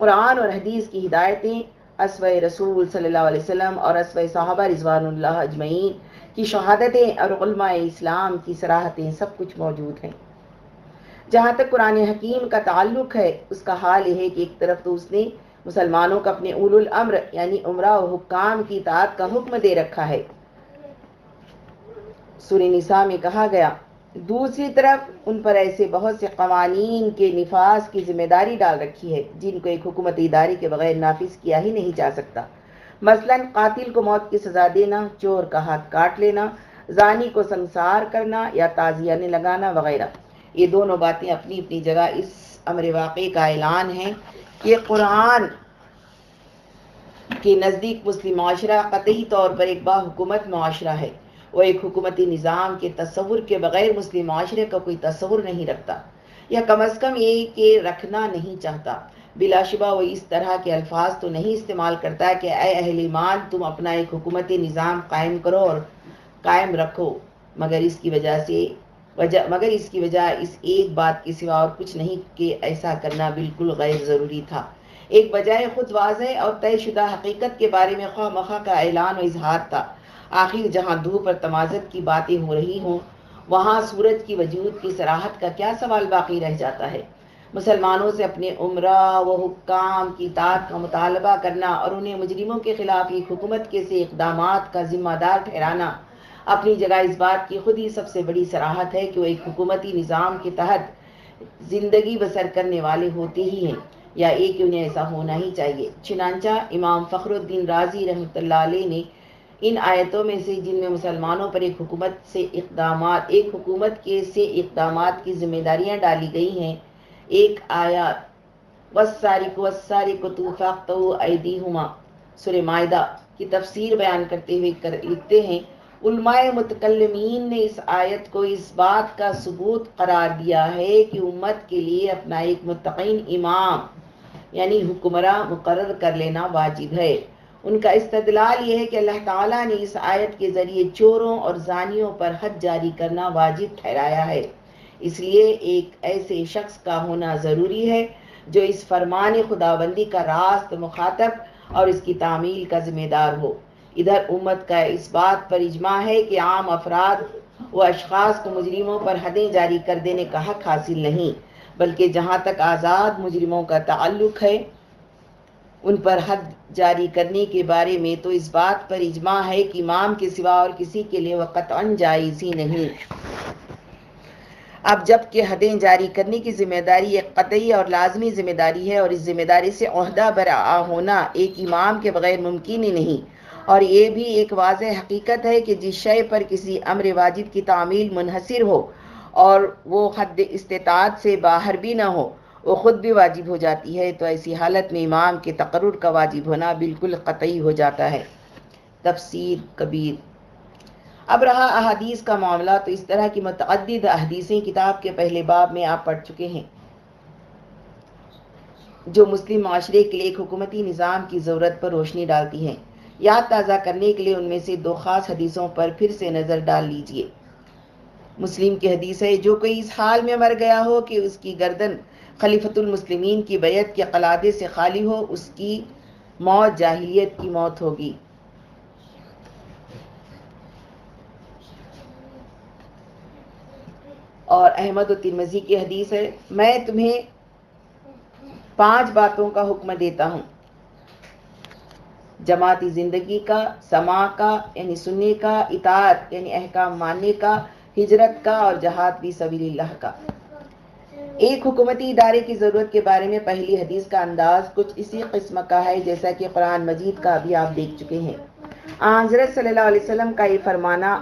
कुरान और हदीस की हिदायतें असव रसूल सल्लल्लाहु अलैहि वसल्लम और असव साहबा रिजवान अजमैन की शहादतें और इस्लाम की सराहतें सब कुछ मौजूद हैं जहाँ तक कुरान हकीम का ताल्लुक है उसका हाल यह है कि एक तरफ़ तो उसने मुसलमानों का अपने उलुल अम्र यानी उम्र हुक्काम की तात का हुक्म दे रखा है सुरनिसा में कहा गया दूसरी तरफ़ उन पर ऐसे बहुत से कवानीन के नफाज की ज़िम्मेदारी डाल रखी है, जिनको एक हुकूमत इदारे के बगैर नाफिज किया ही नहीं जा सकता। मसलन, कातिल को मौत की सजा देना, चोर का हाथ काट लेना, जानी को संसार करना या ताजियाने लगाना वगैरह। ये दोनों बातें अपनी अपनी जगह इस अमर वाक़े का ऐलान है कि कुरान के नज़दीक मुस्लिम माशरा कतई तौर पर एक बाहुकूमत माशरा है। वो एक हुकूमती निज़ाम के तस्वुर के बगैर मुस्लिम माशरे का कोई तस्वुर नहीं रखता, या कम अज़ कम ये कि रखना नहीं चाहता। बिलाशुबा वो इस तरह के अल्फाज तो नहीं इस्तेमाल करता कि अहल ईमान, तुम अपना एक हुकूमती निज़ाम कायम करो और कायम रखो। मगर इसकी वजह से, वजह, मगर इसकी वजह इस एक बात के सिवा और कुछ नहीं कि ऐसा करना बिल्कुल गैर ज़रूरी था। एक बजाय खुद वाज और तयशुदा हकीकत के बारे में खा मखा का ऐलान और इजहार था। आखिर जहाँ धूप और तमाजत की बातें हो रही हों, वहाँ सूरज की वजूद की सराहत का क्या सवाल बाकी रह जाता है? मुसलमानों से अपने उम्र, व हुक्काम, की तात का मुतालबा करना और उन्हें मुजरिमों के खिलाफ एक हुकूमत के से इकदाम का ज़िम्मेदार ठहराना, अपनी जगह इस बात की खुद ही सबसे बड़ी सराहत है कि वो एक हुकूमती निज़ाम के तहत ज़िंदगी बसर करने वाले होते ही हैं, या एक उन्हें ऐसा होना ही चाहिए। चिनाचा इमाम फ़खरुद्दीन राज़ी रहमत ने इन आयतों में से जिनमें मुसलमानों पर एक हुकूमत से इकदाम एक हुकूमत के से इकदाम की जिम्मेदारियाँ डाली गई हैं। एक आयात वसारी को वसारी को तूफ़ाक ऐदी हुमा सुर मायदा की तफसीर बयान करते हुए कर लिखते हैं, उलमाए मुतकलमीन ने इस आयत को इस बात का सबूत करार दिया है कि उम्मत के लिए अपना एक मुतकिन इमाम, यानी हुक्मरा मुकर कर लेना वाजिब है। उनका इस्तदलाल यह है कि अल्लाह ताला ने इस आयत के ज़रिए चोरों और जानियों पर हद जारी करना वाजिब ठहराया है। इसलिए एक ऐसे शख्स का होना ज़रूरी है जो इस फरमान खुदाबंदी का रास्त, मुखातब और इसकी तामील का जिम्मेदार हो। इधर उम्मत का इस बात पर इजमा है कि आम अफराद व अशखास को मुजरिमों पर हदें जारी कर देने का हक हासिल नहीं, बल्कि जहाँ तक आज़ाद मुजरिमों का ताल्लुक है उन पर हद जारी करने के बारे में तो इस बात पर इजमा है कि इमाम के सिवा और किसी के लिए वक़ जायज़ ही नहीं। अब जबकि हदें जारी करने की ज़िम्मेदारी एक कतई और लाजमी ज़िम्मेदारी है और इस ज़िम्मेदारी से अहदा बरा होना एक इमाम के बगैर मुमकिन ही नहीं। और ये भी एक वाज हकीकत है कि जिस शय पर किसी अमर वाजिब की तामील मुनहसर हो और वो हद इस्तात से बाहर भी ना हो वो ख़ुद भी वाजिब हो जाती है तो ऐसी हालत में इमाम के तकर्र का वाजिब होना बिल्कुल कतई हो जाता है। तफसीर कबीर। अब रहा अहादीस का मामला तो इस तरह की मतद अहदीसें किताब के पहले बाब में आप पढ़ चुके हैं। जो मुस्लिम माशरे के लिए एक हुकूमती निज़ाम की ज़रूरत पर रोशनी डालती हैं। याद ताज़ा करने के लिए उनमें से दो ख़ास हदीसों पर फिर से नज़र डाल लीजिए। मुस्लिम की हदीस है, जो कोई इस हाल में मर गया हो कि उसकी गर्दन खलीफतुल मुस्लिमीन की बैत के कलादे से खाली हो, उसकी मौत, जाहिलियत की मौत होगी। और अहमद और तिरमजी की हदीस है, मैं तुम्हें पाँच बातों का हुक्म देता हूँ। जमाती ज़िंदगी का, समा का, यानी सुनने का इतात यानी अहकाम मानने का, हिजरत का और जहाद भी सबील्लाह का। एक हुकूमती इदारे की ज़रूरत के बारे में पहली हदीस का अंदाज कुछ इसी किस्म का है, जैसा कि कुरान मजीद का अभी आप देख चुके हैं। हज़रत सल्लल्लाहु अलैहि वसल्लम का ये फरमाना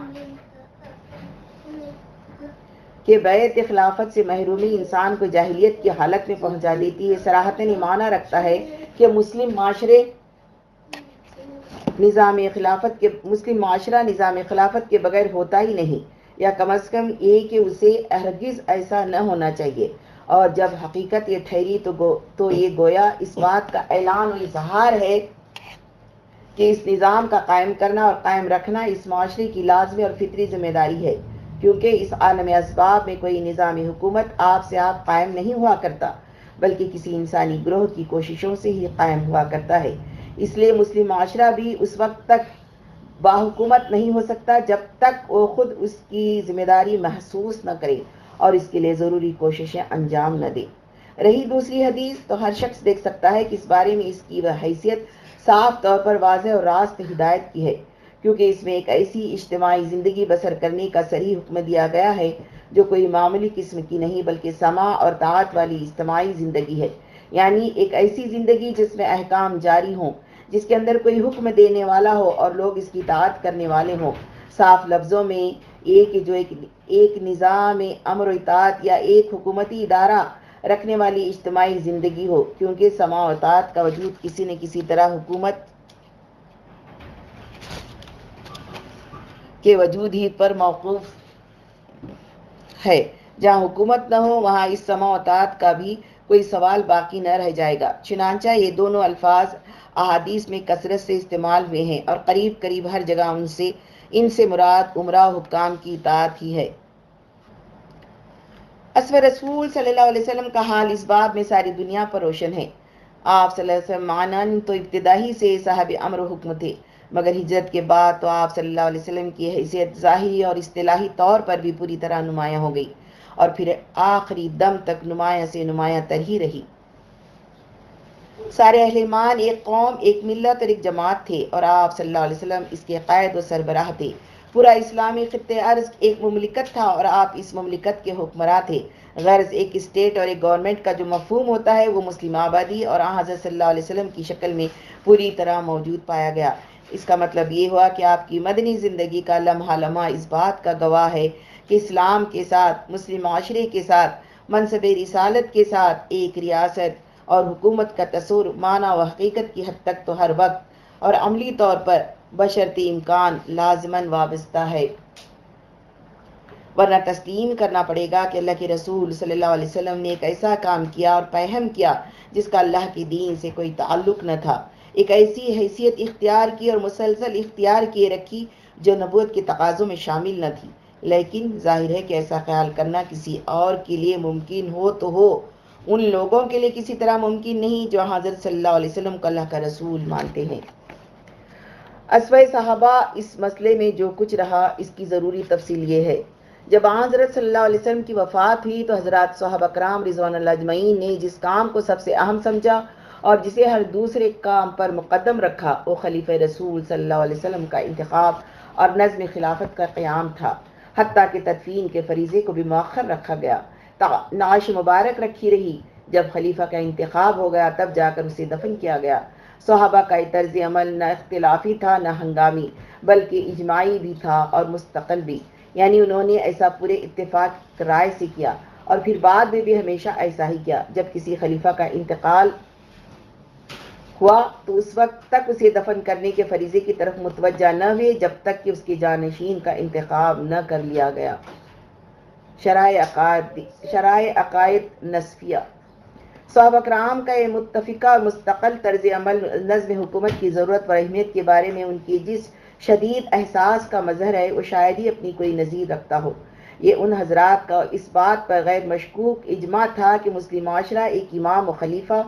कि बैत खिलाफत से महरूमी इंसान को जाहिलियत की हालत में पहुँचा देती है। सराहतन माना रखता है कि मुस्लिम माशरे निज़ाम खिलाफत के, मुस्लिम माशरा निज़ाम खिलाफत के बगैर होता ही नहीं। या कम अज़ कम ये कि उसे हरगिज़ ऐसा न होना चाहिए। और जब हकीकत ये ठहरी तो गो तो ये गोया इस बात का ऐलान और इजहार है कि इस निज़ाम का कायम करना और कायम रखना इस माशरे की लाजमी और फितरी ज़िम्मेदारी है। क्योंकि इस आलम इसबाब में कोई निज़ामी हुकूमत आप से आप कायम नहीं हुआ करता, बल्कि किसी इंसानी ग्रोह की कोशिशों से ही कायम हुआ करता है। इसलिए मुस्लिम माशरा भी उस वक्त तक बाहुकूमत नहीं हो सकता जब तक वो खुद उसकी ज़िम्मेदारी महसूस न करे और इसके लिए ज़रूरी कोशिशें अंजाम न दे। रही दूसरी हदीस तो हर शख्स देख सकता है कि इस बारे में इसकी वह हैसियत साफ़ तौर पर वाज और रास्त हिदायत की है, क्योंकि इसमें एक ऐसी इज्तमाही ज़िंदगी बसर करने का सही हुक्म दिया गया है जो कोई मामूली किस्म की नहीं, बल्कि समा और तात वाली इज्तमाही ज़िंदगी है। यानी एक ऐसी ज़िंदगी जिसमें अहकाम जारी हों जिसके अंदर कोई हुक्म देने वाला हो और लोग इसकी तात करने वाले हों। साफ़ लफ्ज़ों में एक जो एक एक निज़ाम अमर इतात या एक हुकूमती इदारा रखने वाली इज्तमाही ज़िंदगी हो, क्योंकि समा और तात का वजूद किसी न किसी तरह हुकूमत के वजूद ही पर मौकूफ है। जहाँ हुकूमत न हो, वहाँ इस समावतात का भी कोई सवाल बाकी न रह जाएगा। चुनाचा ये दोनों अल्फाज अहादीस में कसरत से इस्तेमाल हुए हैं और करीब करीब हर जगह उनसे, इनसे मुराद उमरा हुक्काम की इतात ही है। असव रसूल सल्लल्लाहु का हाल इस बाब में सारी दुनिया पर रोशन है। आप मानन तो इब्तदाही से साहब अमर हुक्म थे, मगर हिजरत के बाद तो आप सल्लल्लाहु अलैहि वसल्लम की हैसियत ज़ाहिरी और इस्तेलाही तौर पर भी पूरी तरह नुमाया हो गई। और फिर आखिरी दम तक नुमाया से नुमाया तर ही रही। सारे अहलमान एक कौम, एक मिलत और एक जमात थे और आप सल्लल्लाहु अलैहि वसल्लम इसके क़ायद व सरबराह थे। पूरा इस्लामी ख़त अर्ज़ एक ममलिकत था और आप इस ममलिकत के हुक्मरान थे। गर्ज एक स्टेट और एक गवर्नमेंट का जो मफहूम होता है वो मुस्लिम आबादी और हज़रत सल्लल्लाहु अलैहि वसल्लम की शक्ल में पूरी तरह मौजूद पाया गया। इसका मतलब ये हुआ कि आपकी मदनी ज़िंदगी का लम्हा लम्हा इस बात का गवाह है कि इस्लाम के साथ, मुस्लिम माशरे के साथ, मनसब रिसालत के साथ एक रियासत और हुकूमत का तसुर माना व हकीकत की हद तक तो हर वक्त और अमली तौर पर बशरती इम्कान लाजमन वाबस्ता है। वरना तस्लीम करना पड़ेगा कि अल्लाह के रसूल सल्लल्लाहु अलैहि वसल्लम ने एक ऐसा काम किया और पहम किया जिसका अल्लाह के दीन से कोई ताल्लुक न था। एक ऐसी हैसियत इख्तियार की और मुसलसल इख्तियार किए रखी जो नबूत के तकाज़ों में शामिल न थी। लेकिन ज़ाहिर है कि ऐसा ख्याल करना किसी और के लिए मुमकिन हो तो हो। उन लोगों के लिए किसी तरह मुमकिन नहीं जो हज़रत सल्लल्लाहु अलैहि वसल्लम को अल्लाह का रसूल मानते हैं। असव साहबा इस मसले में जो कुछ रहा, इसकी ज़रूरी तफसील ये है। जब हज़रत सल्लल्लाहु अलैहि वसल्लम की वफ़ात हुई तो हज़रत साहब अकराम रिजवान अजमैन ने जिस काम को सबसे अहम समझा और जिसे हर दूसरे काम पर मुकदम रखा, वो खलीफ रसूल सल्लल्लाहु अलैहि वसल्लम का इंतखब और नज़म खिलाफत का क़्याम था। हती के तदफीन के फरीज़े को भी मौखर रखा गया। नाश मुबारक रखी रही। जब खलीफा का इंतखब हो गया, तब जाकर उसे दफन किया गया। सहाबा का तर्ज अमल न इख्तलाफी था, न हंगामी, बल्कि इजमाही भी था और मुस्तकिल भी। यानी उन्होंने ऐसा पूरे इत्तेफाक राय से किया और फिर बाद में भी हमेशा ऐसा ही किया, जब किसी खलीफा का इंतकाल हुआ तो उस वक्त तक उसे दफन करने के फरीजे की तरफ़ मुतवजा न हुए जब तक कि उसके जानशीन का इंतखब न कर लिया गया। शराय अकायद नसफिया। साहब अकराम का मुतफ़ा और तर्ज अमल नज़म हुकूमत की ज़रूरत व अहमियत के बारे में उनकी जिस शदीद एहसास का मजहर है, वो शायद ही अपनी कोई नज़ीर रखता हो। ये उन हजरात का इस बात पर गैर मशकूक इजमा था कि मुस्लिम माशरा एक इमाम व खलीफा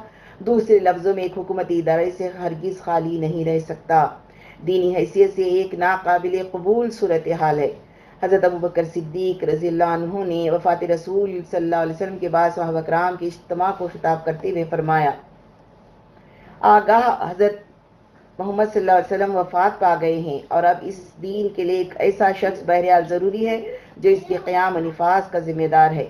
दूसरे लफ्ज़ों में एक हुकूमती इदारे से हरगिज़ खाली नहीं रह सकता। दीनी हैसियत से एक नाकबिल कबूल सूरत हाल है। हज़रत अबू बकर सिद्दीक रज़ी ने वफ़ात रसूल सल्लल्लाहु अलैहि वसल्लम के बाद साहब कराम के इज्तम को खिताब करते हुए फरमाया, आगाह हज़रत मोहम्मद सल्लल्लाहु अलैहि वसल्लम वफ़ात पा गए हैं और अब इस दीन के लिए एक ऐसा शख्स बहरहाल ज़रूरी है जो इसके क़्याम नफाज का ज़िम्मेदार है।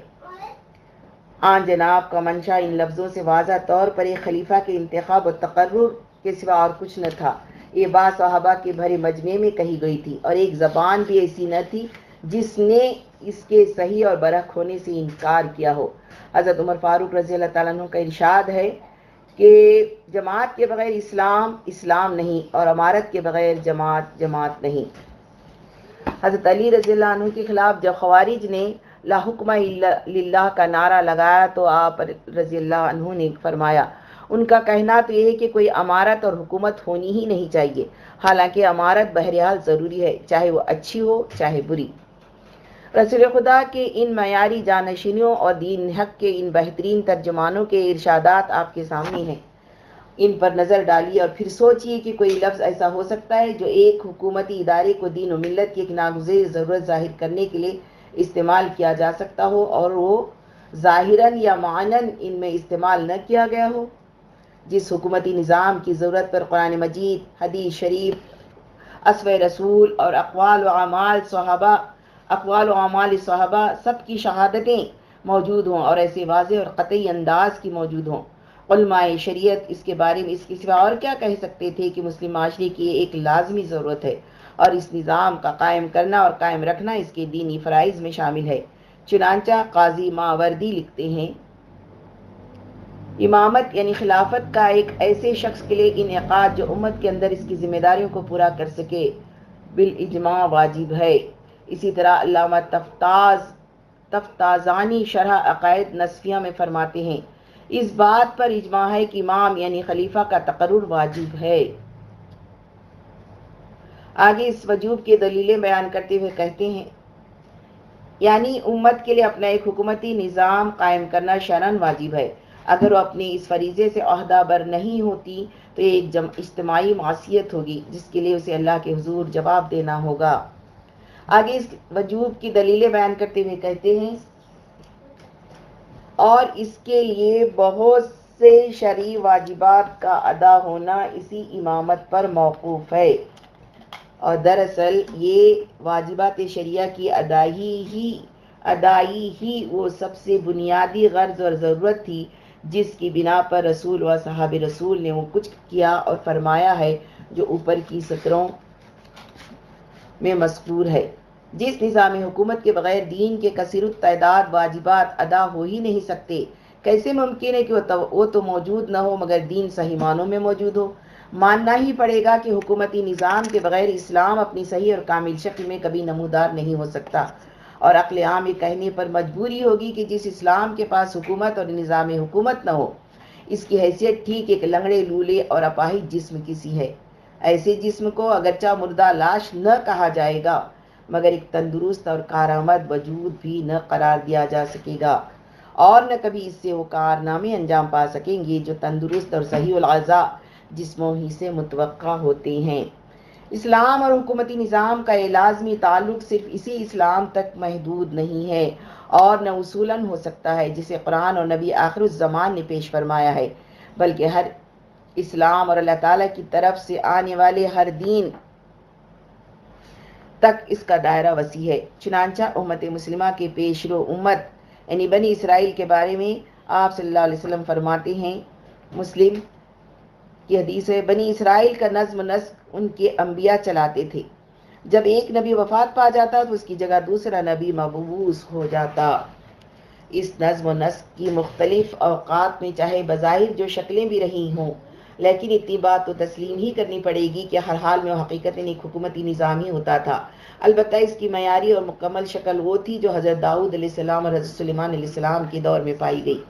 आन जनाब का मंशा इन लफ्ज़ों से वाजा तौर पर एक खलीफा के इंतखब और तकर्र के सिवा और कुछ न था। ये बात सहाबा के भरे मजमे में कही गई थी और एक ज़बान भी ऐसी न थी जिसने इसके सही और बरक होने से इनकार किया हो। हज़रत उमर फारूक रज़ी अल्लाह का इरशाद है कि जमात के बगैर इस्लाम इस्लाम नहीं और अमारत के बगैर जमात जमात नहीं। हज़रत अली रज़ी के ख़िलाफ़ जब खवारिज ने लाहुक्मा का नारा लगाया तो आप रज़ी अल्लाह ने फरमाया, उनका कहना तो यह है कि कोई अमारत और हुकूमत होनी ही नहीं चाहिए। हालाँकि अमारत बहरहाल ज़रूरी है, चाहे वो अच्छी हो, चाहे बुरी। रसूल खुदा के इन मैारी जानशीनियों और दीन हक के इन बेहतरीन तर्जमानों के इर्शादात आपके सामने हैं। इन पर नज़र डालिए और फिर सोचिए कि कोई लफ्ज़ ऐसा हो सकता है जो एक हुकूमती इदारे को दीन व मिलत की एक नागुजेर ज़रूरत ज़ाहिर करने के लिए इस्तेमाल किया जा सकता हो और वो ज़ाहिरन या मानन इनमें इस्तेमाल न किया गया हो। जिस हुकूमती निज़ाम की ज़रूरत पर कुरान मजीद, हदीस शरीफ, असव रसूल और अकवाल सहाबा, अकवाल अमाल साहबा सब की शहादतें मौजूद हों और ऐसे वाज और क़तई अंदाज की मौजूद हों। शरीयत इसके बारे में इसके सिवा और क्या कह सकते थे कि मुस्लिम माशरे की एक लाजमी ज़रूरत है? और इस निज़ाम का कायम करना और कायम रखना इसके दीनी फ़राइज़ में शामिल है। चुनाचा काजी मावर्दी लिखते हैं, इमामत यानी खिलाफत का एक ऐसे शख्स के लिए इनका जो उम्मत के अंदर इसकी जिम्मेदारियों को पूरा कर सके, बिल इजमा वाजिब है। इसी तरह अल्लामा तफ्ताज, तफ्ताजानी शरह अकायद नसफिया में फरमाते हैं, इस बात पर इजमा है कि इमाम यानी खलीफा का तकर्र वाजिब है। आगे इस वजूब के दलीलें बयान करते हुए कहते हैं, यानी उम्मत के लिए अपना एक हुकूमती निज़ाम कायम करना शरण वाजिब है। अगर वो अपने इस फरीज़े से अहदा बर नहीं होती तो ये एक इज्तमाही मासीत होगी, जिसके लिए उसे अल्लाह के हजूर जवाब देना होगा। आगे इस वजूब की दलीलें बयान करते हुए कहते हैं, और इसके लिए बहुत से शरी वाजिबात का अदा होना इसी इमामत पर मौकूफ़ है। और दरअसल ये वाजिबात शरिया की अदाई ही अदाई ही वो सबसे बुनियादी गर्ज और ज़रूरत थी जिसकी बिना पर रसूल व साहब रसूल ने वो कुछ किया और फरमाया है जो ऊपर की सतरों में मस्कूर है। जिस निज़ाम हुकूमत के बगैर दीन के कसर तदाद वाजिबात अदा हो ही नहीं सकते। कैसे मुमकिन है कि वो तो, वो तो मौजूद ना हो मगर दीन सही मानों में मौजूद हो? मानना ही पड़ेगा कि हुकूमती निज़ाम के बगैर इस्लाम अपनी सही और कामिल शक्ल में कभी नमूदार नहीं हो सकता। और अकल आम ये कहने पर मजबूरी होगी कि जिस इस्लाम के पास हुकूमत और निज़ाम हुकूमत न हो, इसकी हैसियत ठीक एक लंगड़े, लूले और अपाहिज जिस्म किसी है। ऐसे जिस्म को अगरचा मुर्दा लाश न कहा जाएगा, मगर एक तंदुरुस्त और कारामद वजूद भी न करार दिया जा सकेगा। और न कभी इससे वो कारनामे अंजाम पा सकेंगे जो तंदुरुस्त और सही अज़ा जिसमों ही से मुतव होते हैं। इस्लाम और हुकूमती निज़ाम का लाजमी ताल्लुक सिर्फ़ इसी इस्लाम तक महदूद नहीं है और न उसूलन हो सकता है, जिसे कुरान और नबी आखिर ज़मान ने पेश फरमाया है। बल्कि हर इस्लाम और अल्लाह ताला की तरफ़ से आने वाले हर दीन तक इसका दायरा वसी है। चुनानचा उम्मत मुस्लिमा के पेशरो उम्मत, यानी बनी इसराइल के बारे में आप सल्लल्लाहु अलैहि वसल्लम फरमाते हैं, मुस्लिम की हदीस है बनी इसराइल का नज्म नस्क उनके अम्बिया चलाते थे। जब एक नबी वफात पा जाता तो उसकी जगह दूसरा नबी मबूस हो जाता। इस नज्म नस्क की मुख्तलिफ़ अवकात में चाहे बज़ाहिर जो शक्लें भी रही हों, लेकिन इतनी बात तो तस्लीम ही करनी पड़ेगी कि हर हाल में हकीकत एक हुकूमती निज़ाम ही होता था। अलबत् इसकी मैारी और मुकम्मल शक्ल वो थी जो हज़रत दाऊद और हज़रत सलीमान के दौर में पाई गई।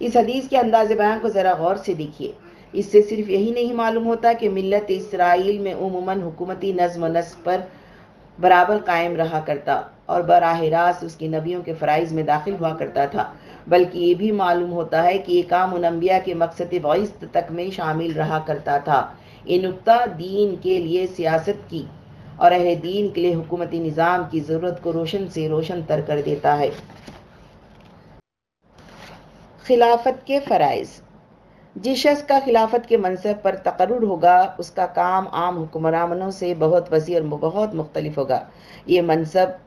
इस हदीस के अंदाज बयान को ज़रा गौर से देखिए। इससे सिर्फ़ यही नहीं मालूम होता कि मिलत इसराइल में उमूमन हुकूमती नज्म नस्ब पर बराबर कायम रहा करता और बराह रास्त उसकी नबियों के फ़राइज़ में दाखिल हुआ करता था। बल्कि ये भी मालूम होता है कि ये काम अम्बिया के मकसद वस्त तक में शामिल रहा करता था। ये नुकता दीन के लिए सियासत की और अह दीन के लिए हुकूमती निज़ाम की ज़रूरत को रोशन से रोशन तर कर देता है। खिलाफत के फ़राइज़ जिस शख्स का खिलाफत के मनसब पर तकर्र होगा, उसका काम आम हुक्मरानों से बहुत वसी और बहुत मुख्तलिफ़ होगा। ये मनसब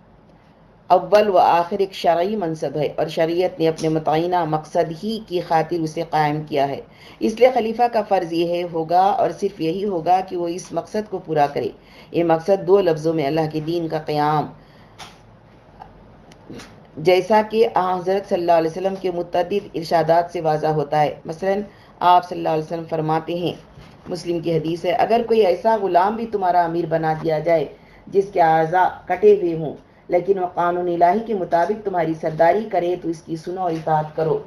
अव्वल व आखिर एक शर्य मनसब है और शरीयत ने अपने मुतन मकसद ही की खातिर उसे कायम किया है। इसलिए खलीफा का फ़र्ज़ यह होगा और सिर्फ़ यही होगा कि वो इस मकसद को पूरा करे। ये मकसद दो लफ्ज़ों में अल्लाह के दीन का क़्याम, जैसा कि हज़रत सल्लल्लाहु अलैहि वसल्लम के मुतद इर्शादात से वाज़ा होता है। मसलन आप सल्लल्लाहु अलैहि वसल्लम फरमाते हैं। मुस्लिम की हदीस है, अगर कोई ऐसा गुलाम भी तुम्हारा अमीर बना दिया जाए, जिसके आज़ा कटे हुए हों, लेकिन वह कानून इलाही के मुताबिक तुम्हारी सरदारी करे तो इसकी सुनो और इतात करो।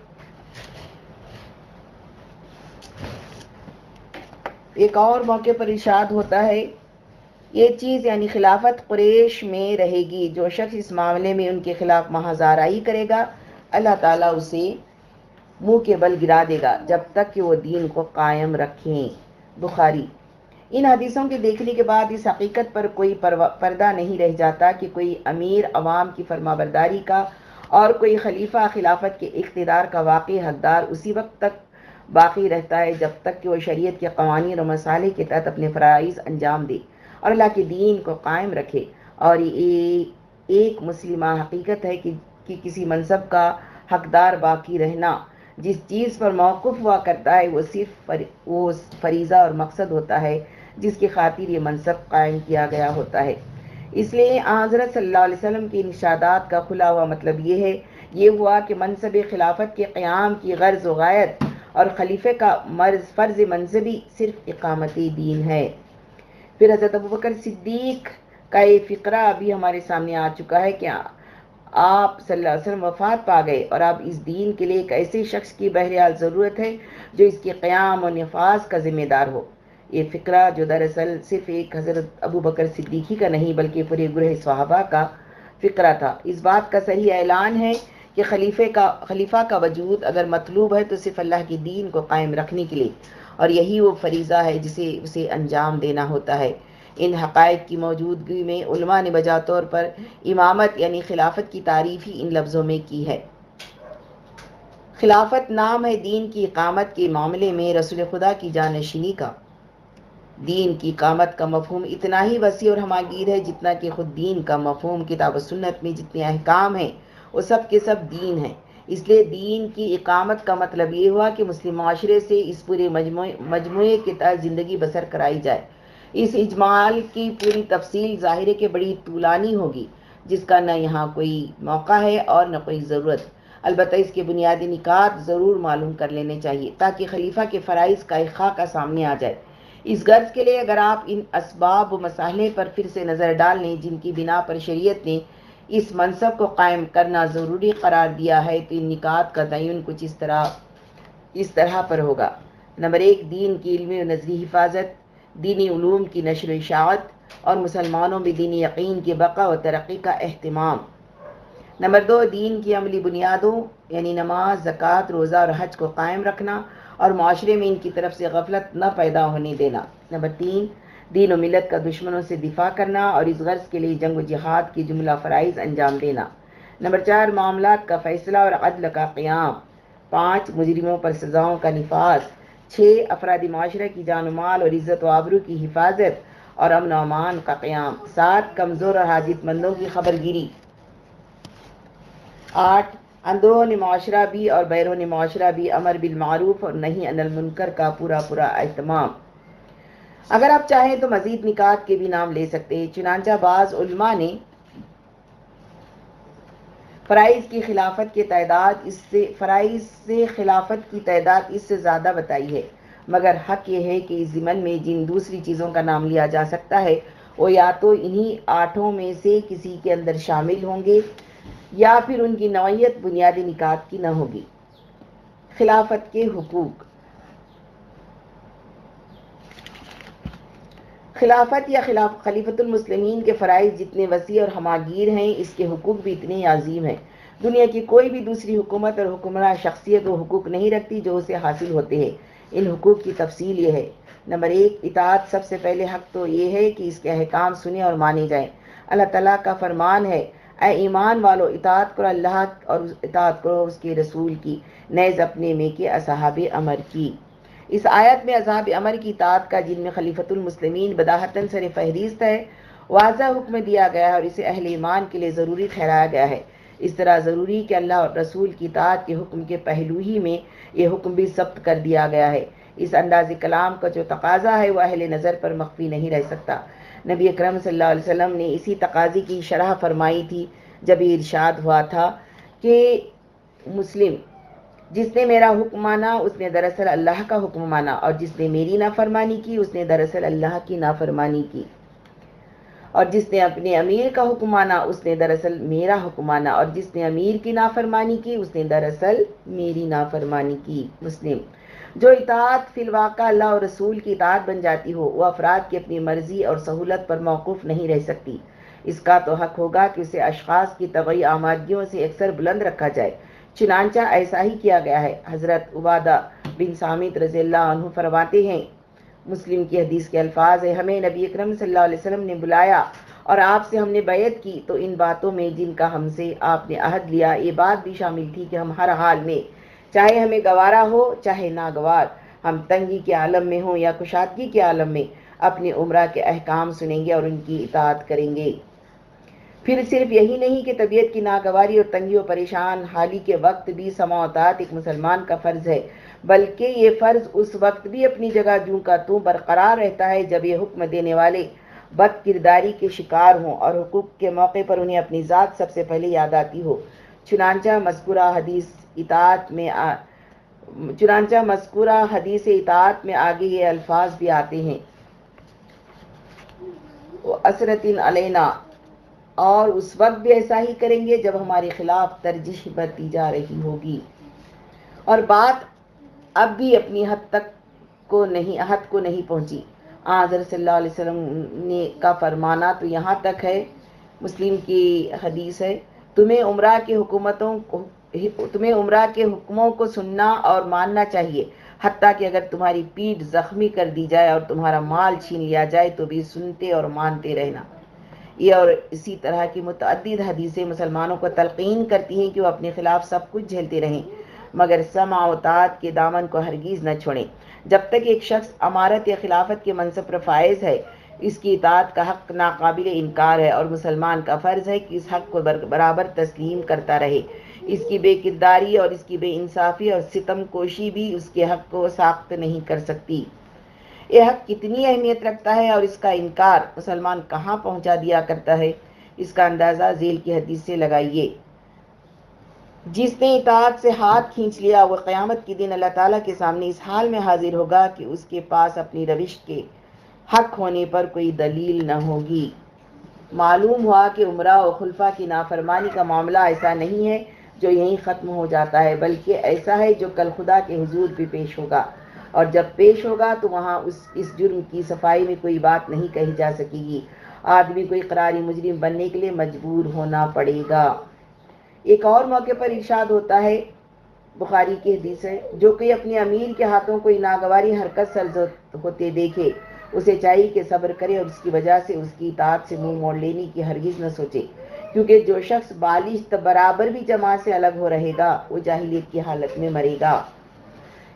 एक और मौके पर इशाद होता है, ये चीज़ यानी खिलाफत कुरेश में रहेगी, जो शख्स इस मामले में उनके खिलाफ महाजाराई करेगा, अल्लाह ताला उसे मुँह के बल गिरा देगा जब तक कि वो दीन को कायम रखें। बुखारी। इन हदीसों के देखने के बाद इस हकीकत पर कोई पर्दा नहीं रह जाता कि कोई अमीर अवाम की फरमाबरदारी का और कोई खलीफा खिलाफत के इकतदार का वाकई हकदार उसी वक्त तक बाकी रहता है जब तक कि वह शरीयत के कवानी और मसाले के तहत अपने फ़राइज़ अंजाम दे और अल्लाह के दीन को कायम रखे। और ये एक मुस्लिम हकीकत है कि, कि किसी मनसब का हकदार बाकी रहना जिस चीज़ पर मौकूफ़ हुआ करता है वो सिर्फ़ फर, वो फरीज़ा और मकसद होता है जिसकी खातिर ये मनसब कायम किया गया होता है। इसलिए हज़रत सल्लल्लाहु अलैहि वसल्लम की निशादात का खुला हुआ मतलब ये है ये हुआ कि मनसब खिलाफत के क़्याम की गर्ज वायत और खलीफे का मर्ज फ़र्ज़ मनसबी सिर्फ़ इकामती दीन है। फिर हज़रत अबू बकर सिद्दीक का ये फ़िक्रा अभी हमारे सामने आ चुका है कि आप सल्लल्लाहु अलैहि वसल्लम वफ़ात पा गए और अब इस दीन के लिए एक ऐसे शख्स की बहरहाल ज़रूरत है जो इसके क़्याम और नफाज का ज़िम्मेदार हो। ये फ़िक्रा जो दरअसल सिर्फ़ एक हज़रत अबू बकर सिद्दीकी का नहीं, बल्कि पूरे गुरह सहाबा का फ़िक्रा था। इस बात का सही ऐलान है कि खलीफे का, खलीफा का वजूद अगर मतलूब है तो सिर्फ़ अल्लाह के दीन को कायम रखने के लिए। और यही वो फरीज़ा है जिसे, उसे अंजाम देना होता है। इन हक़ की मौजूदगी में उलमा ने बजा तौर पर इमामत यानी खिलाफत की तारीफ़ ही इन लफ्ज़ों में की है। खिलाफत नाम है दीन की इकामत के मामले में रसूल खुदा की जानशीनी का। दीन की कामत का मफहम इतना ही वसी और हमागीर है जितना कि खुद दीन का मफहम किताब सुन्नत में जितने अहकाम हैं, वो सब के सब दीन हैं। इसलिए दीन की इकामत का मतलब ये हुआ कि मुस्लिम माशरे से इस पूरे मजमू के तहत ज़िंदगी बसर कराई जाए। इस इजमाल की पूरी तफसील ज़ाहिर के बड़ी तूलानी होगी, जिसका न यहाँ कोई मौका है और न कोई ज़रूरत। अलबत् इसके बुनियादी निकात ज़रूर मालूम कर लेने चाहिए, ताकि खलीफा के फ़राइज़ का खाका सामने आ जाए। इस गर्ज के लिए अगर आप इन इसबाब मसाले पर फिर से नज़र डाल लें, जिनकी बिना पर शरीयत ने इस मनसब को कायम करना ज़रूरी करार दिया है तो इन निकात का तयन कुछ इस तरह इस तरह पर होगा। नंबर एक, दीन की इल्मी नजरी हिफाजत। दीनी ूम की नशर इशात और मुसलमानों में दीनी यकीन की बका व तरक्की का अहतमाम नंबर दो, दीन की अमली बुनियादों, यानी नमाज़, ज़क़़त, रोज़ा और हज को कायम रखना और माशरे में इनकी तरफ़ से गफलत न पैदा होने देना। नंबर तीन, दीन व मिलत का दुश्मनों से दिफा करना और इस गर्ज के लिए जंग जिहाद की जुमला फ़राइज़ अंजाम देना। नंबर चार मामला का फ़ैसला और अदल का क़्याम। पाँच, मुजरिमों पर सज़ाओं का नफाज। छः अफराधी माशरे की जान माल और इज़्ज़त आबरू की हिफाजत और अमन अमान का क़्याम। सात कमज़ोर और हाजितमंदों की खबरगिरी। आठ, अंदरून माशरा भी और बैरून माशरा भी अमर बिलमारूफ और नहीं अनल मुनकर का पूरा पूरा अहतमाम। अगर आप चाहें तो मजीद निकात के भी नाम ले सकते हैं। चुनाचा बाज ने फ़राइज़ की खिलाफत की तदाद इससे, फ़राइज़ से खिलाफत की तदाद इससे ज़्यादा बताई है। मगर हक ये है कि इस ज़िमन में जिन दूसरी चीज़ों का नाम लिया जा सकता है, वो या तो इन्हीं आठों में से किसी के अंदर शामिल होंगे, या फिर उनकी नौीयत बुनियादी निकात की न होगी। खिलाफत के हकूक़ खिलाफत या खिलाफ खलीफतुलमसलिमीन के फ़रज़ जितने वसी और हमागीर हैं, इसके हकूक़ भी इतने अजीम हैं। दुनिया की कोई भी दूसरी हुकूमत और हुक्मरान शख्सियत वो हकूक़ नहीं रखती जो उसे हासिल होते हैं। इन हकूक़ की तफसील ये है। नंबर एक इतात सबसे पहले हक तो ये है कि इसके अहकाम सुने और माने जाएँ। अल्लाह तला का फरमान है ए ईमान वालो इतात करो अल्लाह और इतात करो उसके रसूल की, नज़ अपने में के असहाब अमर की। इस आयत में अजाब अमर की तात का जिनमें खलीफतुलमसलिमिन बदाहतन सर फहरिस्त है वाजा हुक्म दिया गया है और इसे अहल ईमान के लिए ज़रूरी ठहराया गया है। इस तरह ज़रूरी कि अल्लाह और रसूल की तात के हुक्म के पहलू ही में ये हुक्म भी जब्त कर दिया गया है। इस अंदाज कलाम का जो तकाजा है, वह अहल नज़र पर मख्फी नहीं रह सकता। नबी अक्रम सल्लल्लाहु ने इसी तकाजे की शरह फरमाई थी, जब ये इरशाद हुआ था कि मुस्लिम जिसने मेरा हुक्म माना, उसने दरअसल अल्लाह का हुक्म माना और जिसने मेरी नाफरमानी की, उसने दरअसल अल्लाह की नाफरमानी की। और जिसने अपने अमीर का हुक्म माना, उसने दरअसल मेरा हुक्म माना और जिसने अमीर की नाफरमानी की, उसने दरअसल मेरी नाफरमानी की। मुस्लिम, जो इतात फिलवाका अल्लाह और रसूल की इतात बन जाती हो वह अफराद की अपनी मर्ज़ी और सहूलत पर मौकूफ़ नहीं रह सकती। इसका तो हक होगा कि उसे अशखास की तबई आमादगियों से अक्सर बुलंद रखा जाए। चुनाचा ऐसा ही किया गया है। हज़रत उबादा बिन सामित रज़ील्ला फरमाते हैं, मुस्लिम की हदीस के अल्फाज है, हमें नबी अकरम सल्लल्लाहु ने बुलाया और आपसे हमने बैत की तो इन बातों में जिनका हमसे आपने अहद लिया, ये बात भी शामिल थी कि हम हर हाल में, चाहे हमें गवारा हो, चाहे नागवार, हम तंगी के आलम में हों या कुशादगी के आलम में, अपने उम्र के अहकाम सुनेंगे और उनकी इतात करेंगे। फिर सिर्फ़ यही नहीं कि तबीयत की नागवारी और तंगी और परेशान, हाली के वक्त भी समावतात एक मुसलमान का फ़र्ज़ है। बल्कि ये फ़र्ज़ उस वक्त भी अपनी जगह जूँ का तू बरकरार रहता है जब ये हुक्म देने वाले बद किरदारी के शिकार हों और हुकूक के मौके पर उन्हें अपनी ज़ात सबसे पहले याद आती हो। चुनाचा मस्कुरा हदीस इतात में आ, चुनाचा मस्कुरा हदीस इतात में आगे ये अल्फाज भी आते हैं। असरतिन अलैना और उस वक्त भी ऐसा ही करेंगे जब हमारे खिलाफ तरजीह बरती जा रही होगी। और बात अब भी अपनी हद तक को नहीं, हद को नहीं पहुँची। आज़र अलैहि वसल्लम ने का फरमाना तो यहाँ तक है, मुस्लिम की हदीस है, तुम्हें उम्र के हुकूमतों को, तुम्हें उम्र के हुक्मों को सुनना और मानना चाहिए। हती कि अगर तुम्हारी पीठ जख्मी कर दी जाए और तुम्हारा माल छीन लिया जाए तो भी सुनते और मानते रहना। ये और इसी तरह की मुतद हदीसें मुसलमानों को तलकीन करती हैं कि वो अपने ख़िलाफ़ सब कुछ झेलते रहें, मगर समावतात के दामन को हरगिज़ न छोड़ें। जब तक एक शख्स अमारत या खिलाफत के मनसब पर फायज है, इसकी इतात का हक नाकबिल इनकार है और मुसलमान का फ़र्ज़ है कि इस हक को बराबर तस्लीम करता रहे। इसकी बेकिरदारी और इसकी बेानसाफ़ी और सितम कोशी भी उसके हक को साख्त नहीं कर सकती। यह कितनी अहमियत रखता है और इसका इनकार मुसलमान कहाँ पहुँचा दिया करता है? इसका अंदाज़ा जेल की हदीस से लगाइए। जिसने इतात से हाथ खींच लिया वह क़यामत के दिन अल्लाह ताला के सामने इस हाल में हाजिर होगा कि उसके पास अपनी रविश के हक होने पर कोई दलील न होगी। मालूम हुआ कि उम्र और खुलफा की नाफरमानी का मामला ऐसा नहीं है जो यहीं ख़त्म हो जाता है, बल्कि ऐसा है जो कल खुदा के हुजूर भी पेश होगा। और जब पेश होगा तो वहाँ उस, इस जुर्म की सफ़ाई में कोई बात नहीं कही जा सकेगी। आदमी को इकरारी मुजरिम बनने के लिए मजबूर होना पड़ेगा। एक और मौके पर इर्शाद होता है, बुखारी की हदीस है, जो कोई अपने अमीर के हाथों कोई नागवारी हरकत सर होते देखे, उसे चाहिए कि सब्र करे और उसकी वजह से उसकी इतात से मुँह मोड़ लेने की हरगिज न सोचे, क्योंकि जो शख्स बालिश बराबर भी जमात से अलग हो रहेगा, वो जाहिलियत की हालत में मरेगा।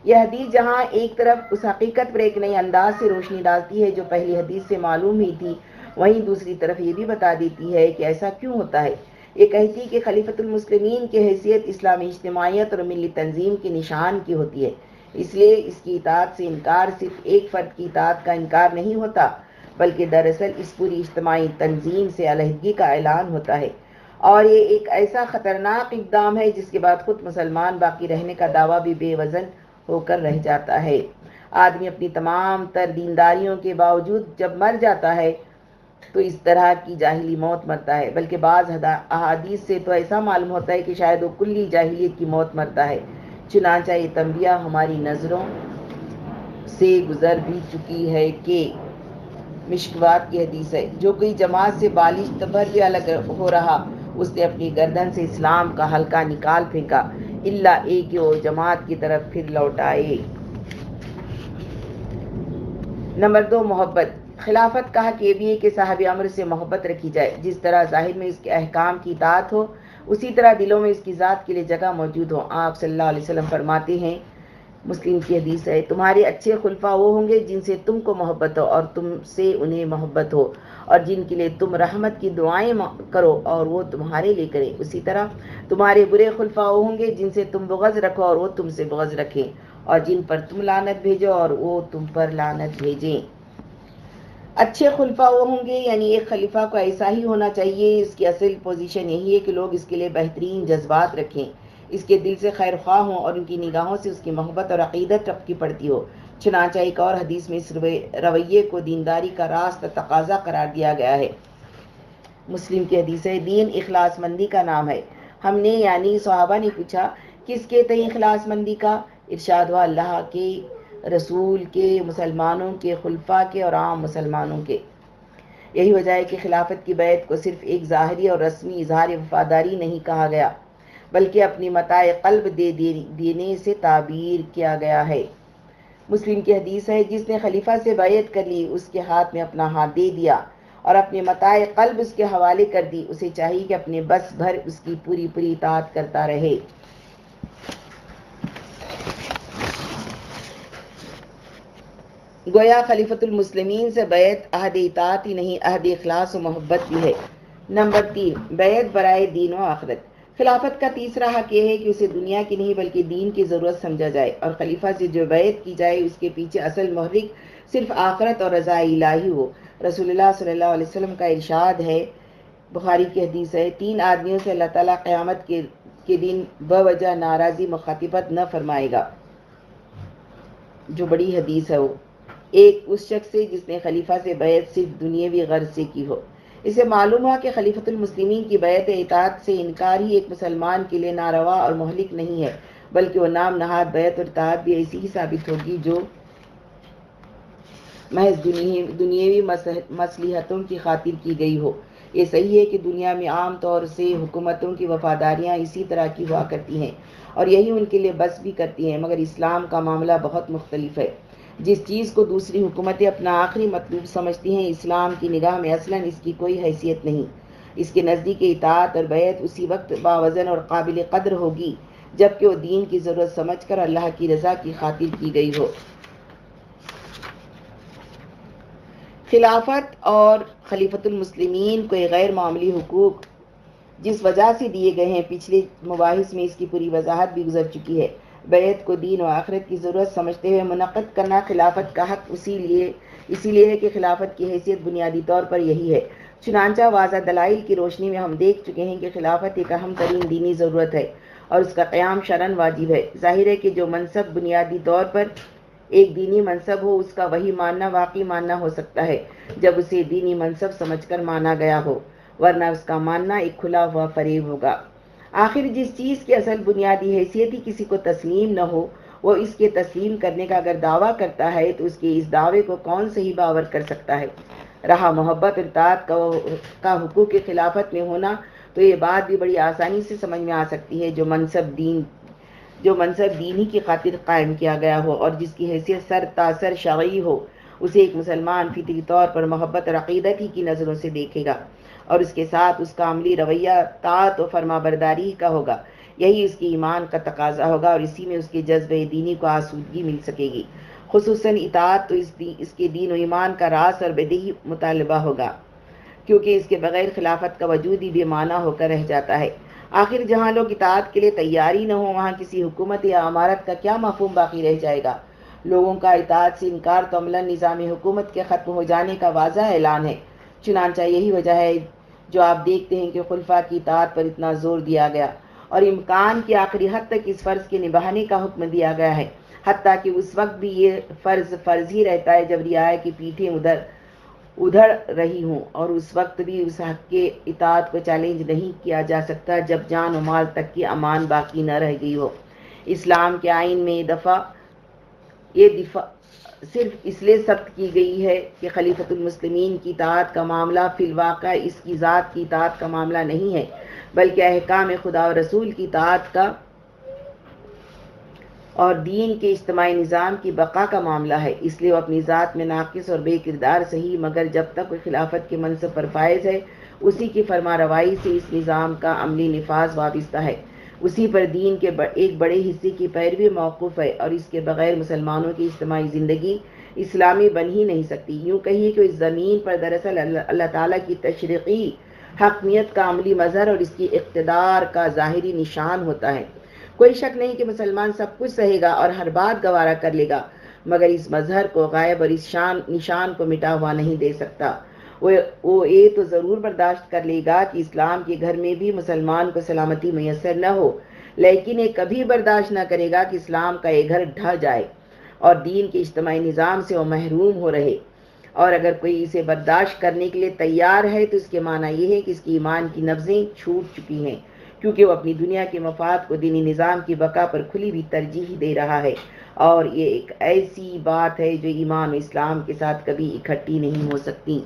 यह हदीस जहाँ एक तरफ़ उस हकीकत पर एक नई अंदाज से रोशनी डालती है जो पहली हदीस से मालूम ही थी, वहीं दूसरी तरफ़ ये भी बता देती है कि ऐसा क्यों होता है। ये कहती कि खलीफतुलमसलिमीन की हैसियत इस्लामी इज्तमाहीत और मिली तंजीम के निशान की होती है, इसलिए इसकी इतात से इनकार सिर्फ़ एक फ़र्द की इतात का इनकार नहीं होता, बल्कि दरअसल इस पूरी इज्तमाही तंजीम से अलहदगी का ऐलान होता है। और ये एक ऐसा ख़तरनाक इकदाम है जिसके बाद खुद मुसलमान बाकी रहने का दावा भी बेवजन होकर रह जाता है। आदमी अपनी तमाम तर दीनदारियों के बावजूद जब मर जाता है तो इस तरह की जाहिली मौत मरता है। बल्कि बाज़ अहादीस से तो ऐसा मालूम होता है कि शायद वो कुल्ली जाहिलियत की मौत मरता है। चुनाचा ये तंबिया हमारी नज़रों से गुज़र भी चुकी है कि मिशकवात की हदीस है। जो कोई जमात से बालिश तबर भी अलग हो रहा। उसने अपनी गर्दन से इस्लाम का हल्का निकाल फेंका। इल्ला एक वो जमात की तरफ़ फिर लौटाए नंबर दो, मोहब्बत। खिलाफत कहा कि भी है कि साहब अमर से मोहब्बत रखी जाए। जिस तरह ज़ाहिर में इसके अहकाम की तात हो, उसी तरह दिलों में इसकी ज़ात के लिए जगह मौजूद हो। आप सल्लल्लाहु अलैहि वसल्लम फरमाते हैं, मुस्लिम की हदीस है, तुम्हारे अच्छे खुलफा वो होंगे जिनसे तुमको मोहब्बत हो और तुमसे उन्हें मोहब्बत हो। और जिनके लिए तुम रहमत की दुआएँ करो और वो तुम्हारे लिए करें। उसी तरह तुम्हारे बुरे खुलफा होंगे, जिनसे तुम बगज़ रखो और वो तुमसे बगज़ रखें। और जिन पर तुम लानत भेजो और वो तुम पर लानत भेजें। अच्छे खुलफा वो होंगे, यानी एक खलीफा को ऐसा ही होना चाहिए। इसकी असल पोजीशन यही है कि लोग इसके लिए बेहतरीन जज्बात रखें। इसके दिल से खैर ख्वाह हों और उनकी निगाहों से उसकी मोहब्बत और अकीदत टपकी पड़ती हो। चुनाचा एक और हदीस में इस रवैये को दीनदारी का रास्ता तकाजा करार दिया गया है। मुस्लिम की हदीस है, दीन इखलासमंदी का नाम है। हमने यानी सहाबा ने पूछा, किसके तय इखलासमंदी का? इरशाद हुआ अल्लाह के, रसूल के, मुसलमानों के, खुलफा के और आम मुसलमानों के। यही वजह है कि खिलाफत की बैत को सिर्फ़ एक ज़ाहरी और रस्मी इजहार वफादारी नहीं कहा गया, बल्कि अपनी मताए कल्ब दे, देने से ताबीर किया गया है। मुस्लिम की हदीस है, जिसने खलीफा से बैत कर ली, उसके हाथ में अपना हाथ दे दिया और अपने मताए कल्ब उसके हवाले कर दी। उसे चाहिए कि अपने बस भर उसकी पूरी पूरी इतात करता रहे। गोया खलीफतुल मुस्लिमीन से बैत अहद इतात ही नहीं, अहद इखलास और मोहब्बत भी है। नंबर तीन, बैत बरए दीन व आखरत। खिलाफत का तीसरा हक यह है कि उसे दुनिया की नहीं, बल्कि दीन की ज़रूरत समझा जाए और खलीफा से जो बैत की जाए, उसके पीछे असल महरिक सिर्फ़ आखरत और रज़ा इलाही हो। सल्लल्लाहु अलैहि का इरशाद है, बुखारी की हदीस है, तीन आदमियों से अल्लाह ताला क़यामत के के दिन बवजह नाराज़ी मुखातिबत न फरमाएगा। जो बड़ी हदीस है वो। एक उस शख्स से जिसने खलीफा से बैत सिर्फ़ दुनियावी गर्ज से की हो। इसे मालूम हुआ कि खलीफतुलमसलिमिन की बैत इतात से इनकार ही एक मुसलमान के लिए नारवा और महलिक नहीं है, बल्कि वह नाम नहाद बैत और इतात भी ऐसी ही साबित होगी जो महज दुनियावी मसलहतों की खातिर की गई हो। ये सही है कि दुनिया में आम तौर से हुकूमतों की वफादारियाँ इसी तरह की हुआ करती हैं और यही उनके लिए बस भी करती हैं, मगर इस्लाम का मामला बहुत मुख्तलिफ़ है। जिस चीज़ को दूसरी हुकूमतें अपना आखिरी मतलूब समझती हैं, इस्लाम की निगाह में असलन इसकी कोई हैसियत नहीं। इसके नज़दीक इतात और बैत उसी वक्त बावजन और काबिल कदर होगी, जबकि वो दीन की ज़रूरत समझ कर अल्लाह की रज़ा की खातिर की गई हो। खिलाफत और खलीफतुलमसलिमीन को गैर मामूली हकूक़, जिस वजह से दिए गए हैं, पिछले मुबाहिस में इसकी पूरी वजाहत भी गुजर चुकी है। बैत को दीन व आखिरत की ज़रूरत समझते हुए मुनद करना खिलाफत का हक उसी लिए इसीलिए है कि खिलाफत की हैसियत बुनियादी तौर पर यही है। चुनानचा वाजा दलाइल की रोशनी में हम देख चुके हैं कि खिलाफत एक अहम तरीन दीनी ज़रूरत है और उसका क़्याम शरण वाजिब है। ज़ाहिर है कि जो मनसब बुनियादी तौर पर एक दीनी मनसब हो, उसका वही मानना वाकई मानना हो सकता है, जब उसे दीनी मनसब समझकर माना गया हो, वरना उसका मानना एक खुला हुआ फरेब होगा। आखिर जिस चीज़ की असल बुनियादी हैसियत ही किसी को तस्लीम न हो वो इसके तस्लीम करने का अगर दावा करता है तो उसके इस दावे को कौन सही बावर कर सकता है? रहा मोहब्बत इतात का, का हुकूक के खिलाफत में होना तो ये बात भी बड़ी आसानी से समझ में आ सकती है जो मनसब दीन जो मनसब दीन की खातिर कायम किया गया हो और जिसकी हैसियत सर तासर शगी हो उसे एक मुसलमान फितरी तौर पर मोहब्बत और अकीदत ही की नज़रों से देखेगा। और उसके साथ उसका अमली रवैया तात और फरमा बरदारी का होगा। यही उसकी ईमान का तकाजा होगा और इसी में उसके जज्ब दीनी को आसूदगी मिल सकेगी। खसूस इतात तो इस दी, इसके दीन और ईमान का रास और बेदही मुतालबा होगा क्योंकि इसके बगैर खिलाफत का वजूद ही बेमाना होकर रह जाता है। आखिर जहाँ लोग इतात के लिए तैयारी न हो वहाँ किसी हुकूमत या अमारत का क्या मफहम बाकी रह जाएगा? लोगों का इतात से इनकार तो अमला निज़ाम हुकूमत के ख़त्म हो जाने का वाजह ऐलान है। चुनानचा यही वजह है जो आप देखते हैं कि खुलफा की इतात पर इतना ज़ोर दिया गया और इम्कान की आखिरी हद तक इस फ़र्ज़ के निभाने का हुक्म दिया गया है। हती कि उस वक्त भी ये फ़र्ज़ फ़र्ज़ ही रहता है जब रियाया की पीठें उधर, उधड़ रही हूँ और उस वक्त भी उस हक के इतात को चैलेंज नहीं किया जा सकता जब जान माल तक की अमान बाकी न रह गई हो। इस्लाम के आइन में दफ़ा, ये दिफा सिर्फ़ इसलिए सख्त की गई है कि खलीफतुलमसलिमीन की तात का मामला फिलवाक़ा इसकी ज़ात की तात का मामला नहीं है, बल्कि अहकाम खुदा और रसूल की तात का और दीन के इज्तमाही निज़ाम की बका का मामला है। इसलिए वो अपनी ज़ात में नाकिस और बेकिरदार सही, मगर जब तक कोई खिलाफत के मनसब पर फायज है, उसी की फरमा रवाई से इस निज़ाम का अमली नफाज वाबस्ता है। उसी पर दीन के एक बड़े हिस्से की पैरवी मौकूफ़ है और इसके बगैर मुसलमानों की इज्तमाही ज़िंदगी इस्लामी बन ही नहीं सकती। यूँ कहिए कि इस ज़मीन पर दरअसल अल्लाह ताला की तशरीक़ी हकमियत का अमली मज़हर और इसकी इकतदार का ज़ाहरी निशान होता है। कोई शक नहीं कि मुसलमान सब कुछ सहेगा और हर बात गवारा कर लेगा, मगर इस मजहर को गायब और इस शान, निशान को मिटा हुआ नहीं दे सकता। वो वो ये तो ज़रूर बर्दाश्त कर लेगा कि इस्लाम के घर में भी मुसलमान को सलामती मैसर न हो। लेकिन ये कभी बर्दाश्त न करेगा कि इस्लाम का ये घर ढह जाए और दीन के इज्तमाही निज़ाम से वो महरूम हो रहे। और अगर कोई इसे बर्दाश्त करने के लिए तैयार है तो इसके माना यह है कि इसकी ईमान की नब्ज़ें छूट चुकी हैं, क्योंकि वो अपनी दुनिया के मफाद को दीनी निज़ाम की बका पर खुली भी तरजीह दे रहा है। और ये एक ऐसी बात है जो ईमान इस्लाम के साथ कभी इकट्ठी नहीं हो सकती।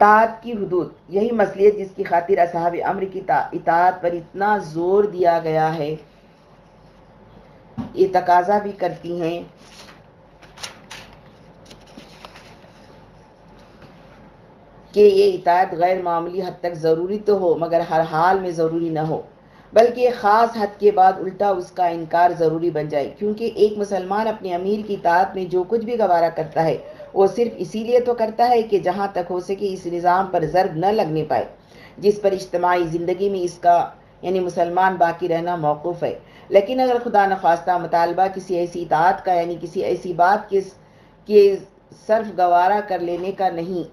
तात की हदूद। यही मसलियत जिसकी खातिर असहाब अम्र की इतात पर इतना ज़ोर दिया गया है। ये तकाजा भी करती हैं। कि ये इतात गैर मामूली हद तक ज़रूरी तो हो, मगर हर हाल में ज़रूरी ना हो। बल्कि एक ख़ास हद के बाद उल्टा उसका इनकार ज़रूरी बन जाए। क्योंकि एक मुसलमान अपने अमीर की इतात में जो कुछ भी गवारा करता है वो सिर्फ़ इसीलिए तो करता है कि जहाँ तक हो सके इस निज़ाम पर ज़र्ब न लगने पाए जिस पर इज्तमाही ज़िंदगी में इसका यानी मुसलमान बाकी रहना मौकूफ़ है। लेकिन अगर खुदा नखास्ता मुतालबा किसी ऐसी इतात का यानी किसी ऐसी बात के, के सर्फ गवारा कर लेने का नहीं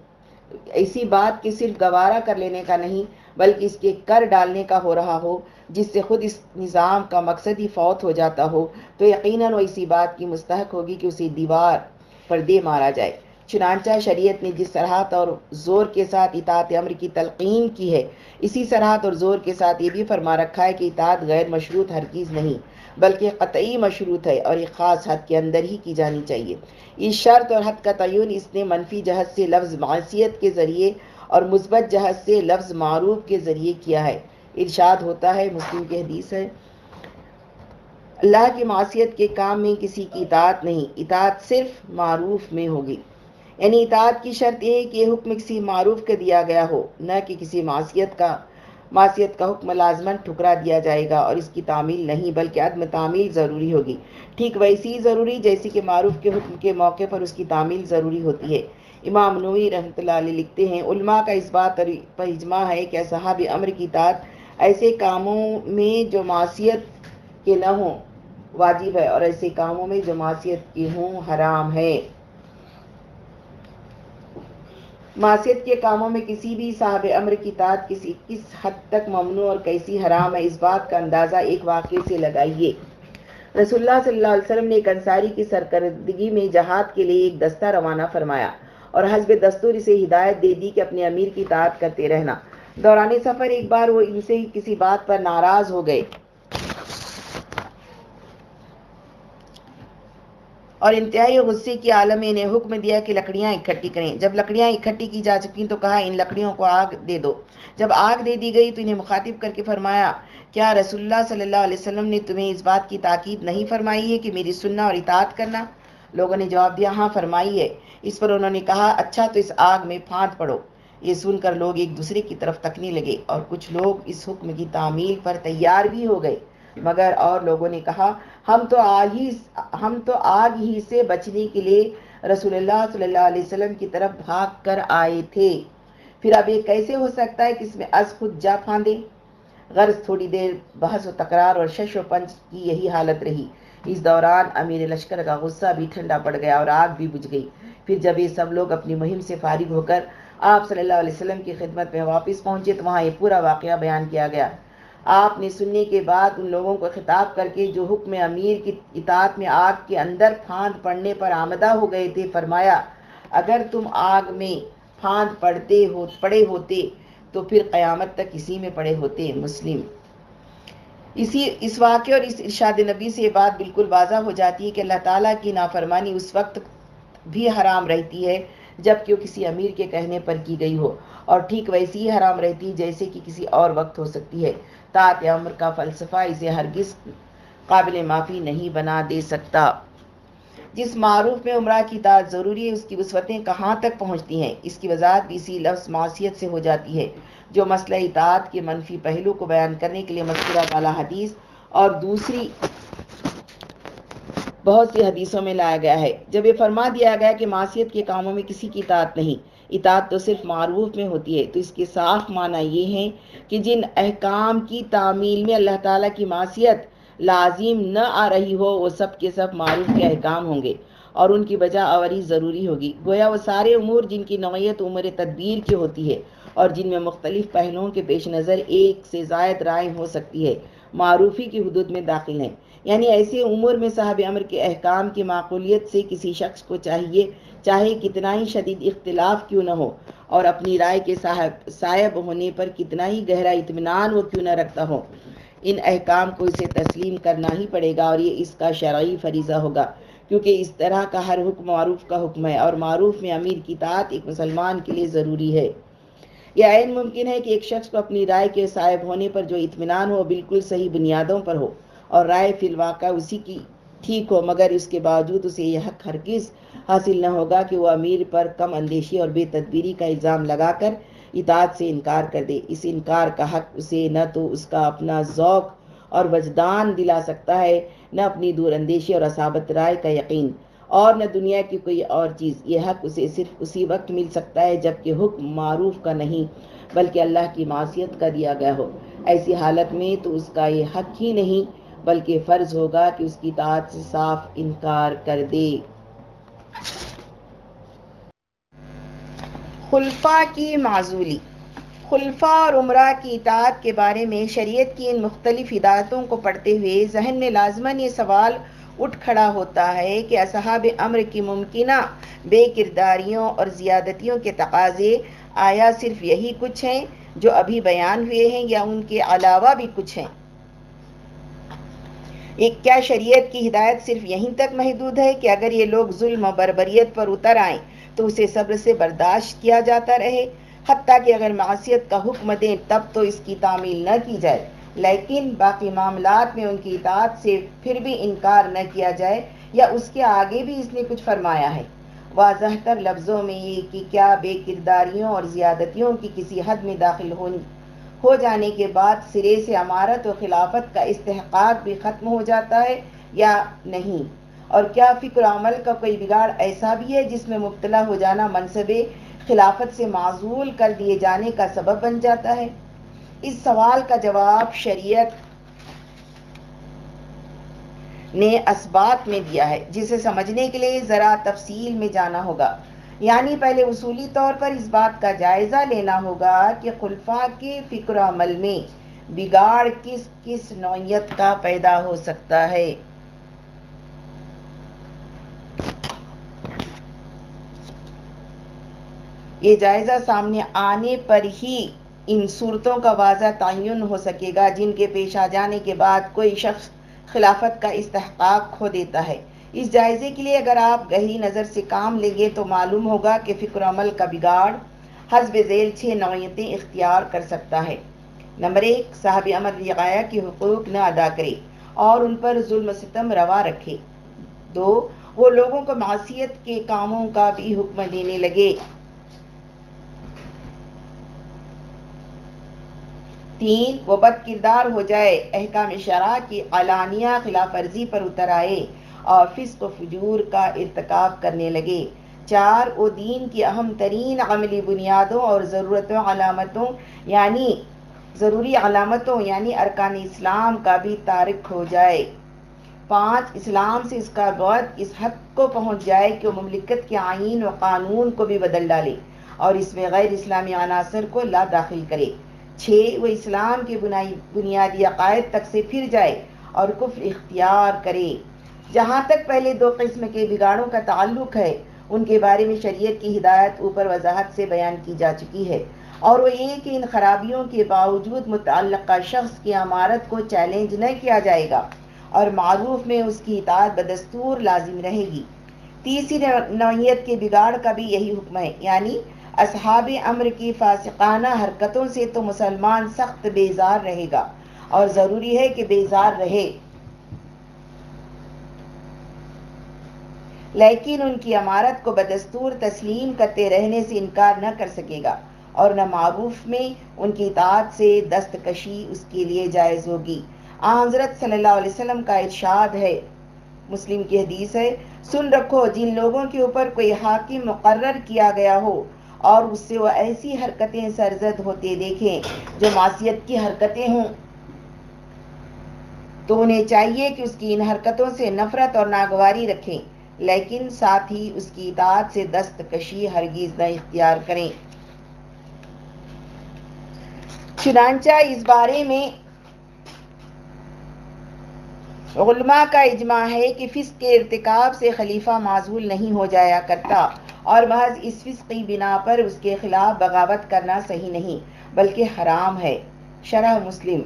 ऐसी बात कि सिर्फ़ गवारा कर लेने का नहीं बल्कि इसके कर डालने का हो रहा हो जिससे खुद इस निज़ाम का मकसद ही फौत हो जाता हो तो यकीनन वो इसी बात की मुस्तक होगी कि उसे दीवार पर दे मारा जाए। चुनानचा शरीयत ने जिस सरहत और ज़ोर के साथ इतात अमर की तलकीन की है, इसी सरहत और ज़ोर के साथ ये भी फरमा रखा है कि इतात गैर मशरूत हर चीज़ नहीं, बल्कि कतई मशरूत है और एक ख़ास हद के अंदर ही की जानी चाहिए। इस शर्त और हद का तयन इसने मनफी जहद से लफ्ज़ मासीत के ज़रिए और मुस्बत जहद से लफ्ज़ मारूफ के ज़रिए किया है। इर्शाद होता है, मुस्लिम की हदीस है। अल्लाह की मासीत के काम में किसी की इतात नहीं इतात सिर्फ़ मारूफ में होगी। यानी इतात की शर्त यह है कि हुक्म किसी मारूफ के दिया गया हो, न कि किसी मासीत का। मासीत का हुक्म लाजमन ठुकरा दिया जाएगा और इसकी तामील नहीं, बल्कि अदम तामील ज़रूरी होगी। ठीक वैसी ही ज़रूरी जैसे कि मारूफ के हुक्म के मौके पर उसकी तामील ज़रूरी होती है। इमाम नवी रहमत लिखते हैं, उल्मा का इस बात पर इजमा है कि सहाब अमर की तात ऐसे कामों में जो मासीत के न हों वाजिब है और ऐसे कामों में जो मासीत के हों, हराम है। मासीत के कामों में किसी भी साहब अमर की तात किसी किस हद तक ममनू और कैसी हराम है, इस बात का अंदाज़ा एक वाक़े से लगाइए। रसुल्ला सल्लल्लाहु वसल्लम ने एक अंसारी की सरकर्दगी में जहाद के लिए एक दस्ता रवाना फरमाया और हजब दस्तूर इसे हिदायत दे दी कि अपने अमीर की इतात करते रहना। दौरान सफ़र एक बार वो इनसे किसी बात पर नाराज़ हो गए। और इंतहाई गुस्से की आलम ने हुक्म दिया कि लकड़ियाँ इकट्ठी करें। जब लकड़ियाँ इकट्ठी की जा चुकी तो कहा, इन लकड़ियों को आग दे दो। जब आग दे दी गई तो इन्हें मुखातिब करके फरमाया, क्या रसुल्ला सल्लल्लाहु अलैहि वसल्लम ने तुम्हें इस बात की ताकीद नहीं फरमाई है कि मेरी सुनना और इतात करना? लोगों ने जवाब दिया हाँ फरमाई है। इस पर उन्होंने कहा अच्छा तो इस आग में फांद पड़ो। ये सुनकर लोग एक दूसरे की तरफ़ तकने लगे और कुछ लोग इस हुक्म की तामील पर तैयार भी हो गए। मगर और लोगों ने कहा हम तो आग ही, हम तो आग ही से बचने के लिए रसूलुल्लाह सल्लल्लाहु अलैहि वसल्लम की तरफ़ भाग कर आए थे। फिर अब ये कैसे हो सकता है कि इसमें अस खुद जा फांदे? गर्ज थोड़ी देर बहस व तकरार और शश व पंच की यही हालत रही। इस दौरान अमीर लश्कर का गुस्सा भी ठंडा पड़ गया और आग भी बुझ गई। फिर जब ये सब लोग अपनी मुहिम से फारिग होकर आप सल्लल्लाहु अलैहि वसल्लम की खिदमत में वापस पहुँचे तो वहाँ ये पूरा वाक़ बयान किया गया। आपने सुनने के बाद उन लोगों को खिताब करके जो हुक्म अमीर की इतात में आग के अंदर फांद पड़ने पर आमदा हो गए थे, फरमाया, अगर तुम आग में फांद पड़ते हो, पड़े होते तो फिर क़यामत तक इसी में पड़े होते, मुस्लिम। इसी, इस वाक़े और इस इर्शाद नबी से ये बात बिल्कुल वाजा हो जाती है कि अल्लाह ताला की नाफरमानी उस वक्त भी हराम रहती है, जबकि वो किसी अमीर के कहने पर की गई हो, और ठीक वैसी ही हराम रहती है, जैसे कि किसी और वक्त हो सकती है। तात अमर का फ़लसफ़ा इसे हरगिज़ काबिल माफ़ी नहीं बना दे सकता। जिस मारूफ में उम्र की तात ज़रूरी है, उसकी वसवतें कहाँ तक पहुँचती हैं? इसकी वजाहत इसी लफ्ज़ मासीत से हो जाती है, जो मसला इतात के मनफी पहलू को बयान करने के लिए मस्कुरा वाला हदीस और दूसरी बहुत सी हदीसों में लाया गया है। जब ये फरमा दिया गया कि मासीत के कामों में किसी की इतात नहीं इतात तो सिर्फ़ मारूफ में होती है। तो इसके साफ़ माना ये है कि जिन अहकाम की तामील में अल्लाह ताला की मासीत लाजिम न आ रही हो, वो सब के सब मारूफ के अहकाम होंगे और उनकी वजह आवरी ज़रूरी होगी। गोया वो सारे उमूर जिनकी नौीयत उम्र तदबीर की होती है और जिनमें मुख्तलिफ़ पहलुओं के पेश नज़र एक से जायद राय हो सकती है, मारूफी की हदूद में दाखिल हैं। यानी ऐसे उम्र में साहब अमर के अहकाम की माकूलियत से किसी शख्स को चाहिए चाहे कितना ही शदीद इख्तलाफ क्यों न हो और अपनी राय के साहब, सायब होने पर कितना ही गहरा इतमान वो क्यों न रखता हो। इन अहकाम को इसे तस्लीम करना ही पड़ेगा और ये इसका शर्य फरीज़ा होगा, क्योंकि इस तरह का हर हुक्म मारूफ का हुक्म है और मारूफ में अमीर की तात एक मुसलमान के लिए ज़रूरी है। यह आयन मुमकिन है कि एक शख्स को अपनी राय के सायब होने पर जो इतमान हो बिल्कुल सही बुनियादों पर हो और राय फिलवाका उसी की ठीक हो, मगर इसके बावजूद उसे यह हक हरगिज़ हासिल न होगा कि वह अमीर पर कम अंदेशी और बेतदबीरी का इल्ज़ाम लगाकर इतात से इनकार कर दे। इस इनकार का हक उसे न तो उसका अपना ज़ौक और वजदान दिला सकता है, न अपनी दूर अंदेशी और असाबत राय का यकीन, और न दुनिया की कोई और चीज़। यह हक उसे सिर्फ़ उसी वक्त मिल सकता है जबकि हुक्म मारूफ का नहीं, बल्कि अल्लाह की मासीत का दिया गया हो। ऐसी हालत में तो उसका ये हक ही नहीं बल्कि फ़र्ज़ होगा कि उसकी तात से साफ़ इनकार कर दे। खुलफा की माजूली। खुलफा और उम्र की इतात के बारे में शरीयत की इन मुख्तलिफ़ हिदायतों को पढ़ते हुए जहन में लाजमन ये सवाल उठ खड़ा होता है कि असहाब अम्र की मुमकिन, बेकिरदारियों और ज़्यादतियों के तकाजे आया सिर्फ़ यही कुछ हैं जो अभी बयान हुए हैं या उनके अलावा भी कुछ हैं? एक क्या शरीयत की हिदायत सिर्फ़ यहीं तक महदूद है कि अगर ये लोग जुल्म बरबरीत पर उतर आए तो उसे सब्र से बर्दाश्त किया जाता रहे। हती कि अगर मासीत का हुक्म दें, तब तो इसकी तामील न की जाए। लेकिन बाकी मामलात में उनकी इतात से फिर भी इनकार न किया जाए, या उसके आगे भी इसने कुछ फरमाया है। वाजह कर लफ्ज़ों में ये कि क्या बेकिरदारियों और ज़्यादतियों की किसी हद में दाखिल होनी हो जाने के बाद सिरे से अमारत और खिलाफत का इस्तेकाक भी ख़त्म हो जाता है या नहीं? और क्या फ़िक्र अमल का कोई बिगाड़ ऐसा भी है जिसमें मुबतला हो जाना मनसब खिलाफत से माजूल कर दिए जाने का सबब बन जाता है? इस सवाल का जवाब शरीयत ने इसबात में दिया है, जिसे समझने के लिए ज़रा तफसील में जाना होगा। यानी पहले उसूली तौर पर इस बात का जायज़ा लेना होगा कि खुलफा के फ़िक्र अमल में बिगाड़ किस किस नौीयत का पैदा हो सकता है। ये जायज़ा सामने आने पर ही इन सूरतों का वाजा तयन हो सकेगा, जिनके पेश आ जाने के बाद कोई शख्स खिलाफत का इस्तेकाक खो देता है। इस जायजे के लिए अगर आप गहरी नज़र से काम लेंगे तो मालूम होगा कि फ़िक्र अमल का बिगाड़ हसब झेल छः नौीयतें इख्तियार कर सकता है। नंबर एक, साहब अमल यकाया के हकूक़ न अदा करे और उन पर जुल्म रवा रखे। दो, वो लोगों को मासीत के कामों का भी हुक्म देने लगे। तीन, वो बद किरदार हो जाए, अहकाम शरा की अलानिया खिलाफ वर्जी पर उतर आए। और फिस्क फजूर का इरतकब करने लगे। चार वो दीन की अहम तरीन अमली बुनियादों और ज़रूरतों, अलामतों, यानी ज़रूरी अलामतों, यानी अरकान इस्लाम का भी तारक हो जाए। पाँच, इस्लाम से इसका बहुत इस हद को पहुँच जाए कि वो ममलिकत के आइन व कानून को भी बदल डाले और इसमें गैर इस्लामी अनासर को ला दाखिल करे। छः वो इस्लाम के बुनियादी अकायद तक से फिर जाए और कुफ्र इख्तियार करे। जहाँ तक पहले दो किस्म के बिगाड़ों का ताल्लुक है, उनके बारे में शरीयत की हिदायत ऊपर वजाहत से बयान की जा चुकी है। और वो ये कि इन खराबियों के बावजूद मुतल शख्स की अमारत को चैलेंज न किया जाएगा और मारूफ में उसकी इतात बदस्तूर लाजिम रहेगी। तीसरी नौीयत के बिगाड़ का भी यही हुक्म है। यानी असहाब अम्र की फासिकाना हरकतों से तो मुसलमान सख्त बेजार रहेगा। और ज़रूरी है कि बेजार रहे। लेकिन उनकी अमारत को बदस्तूर तस्लीम करते रहने से इनकार न कर सकेगा और न मारूफ में उनकी इतात से दस्तकशी उसके लिए जायज़ होगी। हज़रत सल्लल्लाहु अलैहि वसल्लम का इरशाद है। मुस्लिम की हदीस है, सुन रखो, जिन लोगों के ऊपर कोई हाकिम मुकर किया गया हो और उससे वो ऐसी हरकतें सरजद होते देखें जो मासीत की हरकतें हों तो उन्हें चाहिए कि उसकी इन हरकतों से नफरत और नागवारी रखें। लेकिन साथ ही उसकी इतात से दस्तकशी हरगिज न इख्तियार करें। चुनाचा इस बारे में उलमा का इजमा है कि फिस के इरतकब से खलीफा माजूल नहीं हो जाया करता और महज इस फिस की बिना पर उसके खिलाफ बगावत करना सही नहीं, बल्कि हराम है। शरह मुस्लिम।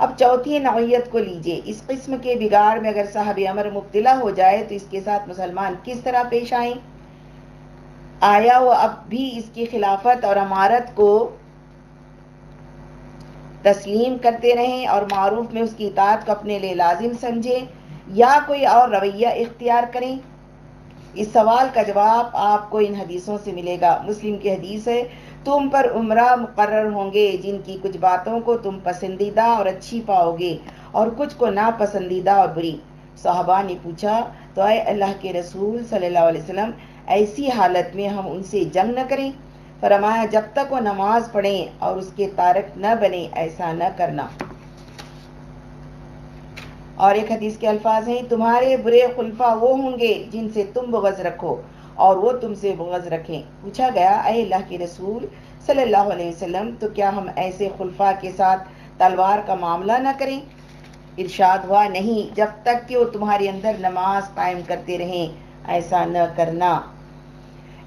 अब चौथी नौीयत को लीजिए। इस किस्म के बिगाड़ में अगर साहब अमर मुबतला हो जाए तो इसके साथ मुसलमान किस तरह पेश आए? आया वो अब भी इसकी खिलाफत और अमारत को तस्लीम करते रहें और मारूफ में उसकी इतात को अपने लिए लाजिम समझें, या कोई और रवैया इख्तियार करें? इस सवाल का जवाब आपको इन हदीसों से मिलेगा। मुस्लिम की हदीस है तुम पर उम्र मुकर होंगे, जिनकी कुछ बातों को तुम पसंदीदा और अच्छी पाओगे और कुछ को नापसंदीदा और बुरी। साहबा ने पूछा तो आए अल्लाह के रसूल सल्लल्लाहु अलैहि वसल्लम, ऐसी हालत में हम उनसे जंग न करें। फरमाया, जब तक वो नमाज़ पढ़ें और उसके तारक न बने, ऐसा न करना। और एक हदीस के अल्फाज हैं, तुम्हारे बुरे खुलफा वो होंगे जिनसे तुम बगज रखो। और वो तुमसे बुगज रखें। पूछा गया अल्लाह के रसूल, सल्लल्लाहु अलैहि वसल्लम तो क्या हम ऐसे खुलफा के साथ तलवार का मामला न करें? इरशाद हुआ, नहीं, जब तक कि वो तुम्हारे अंदर नमाज़ कायम करते रहें, ऐसा न करना।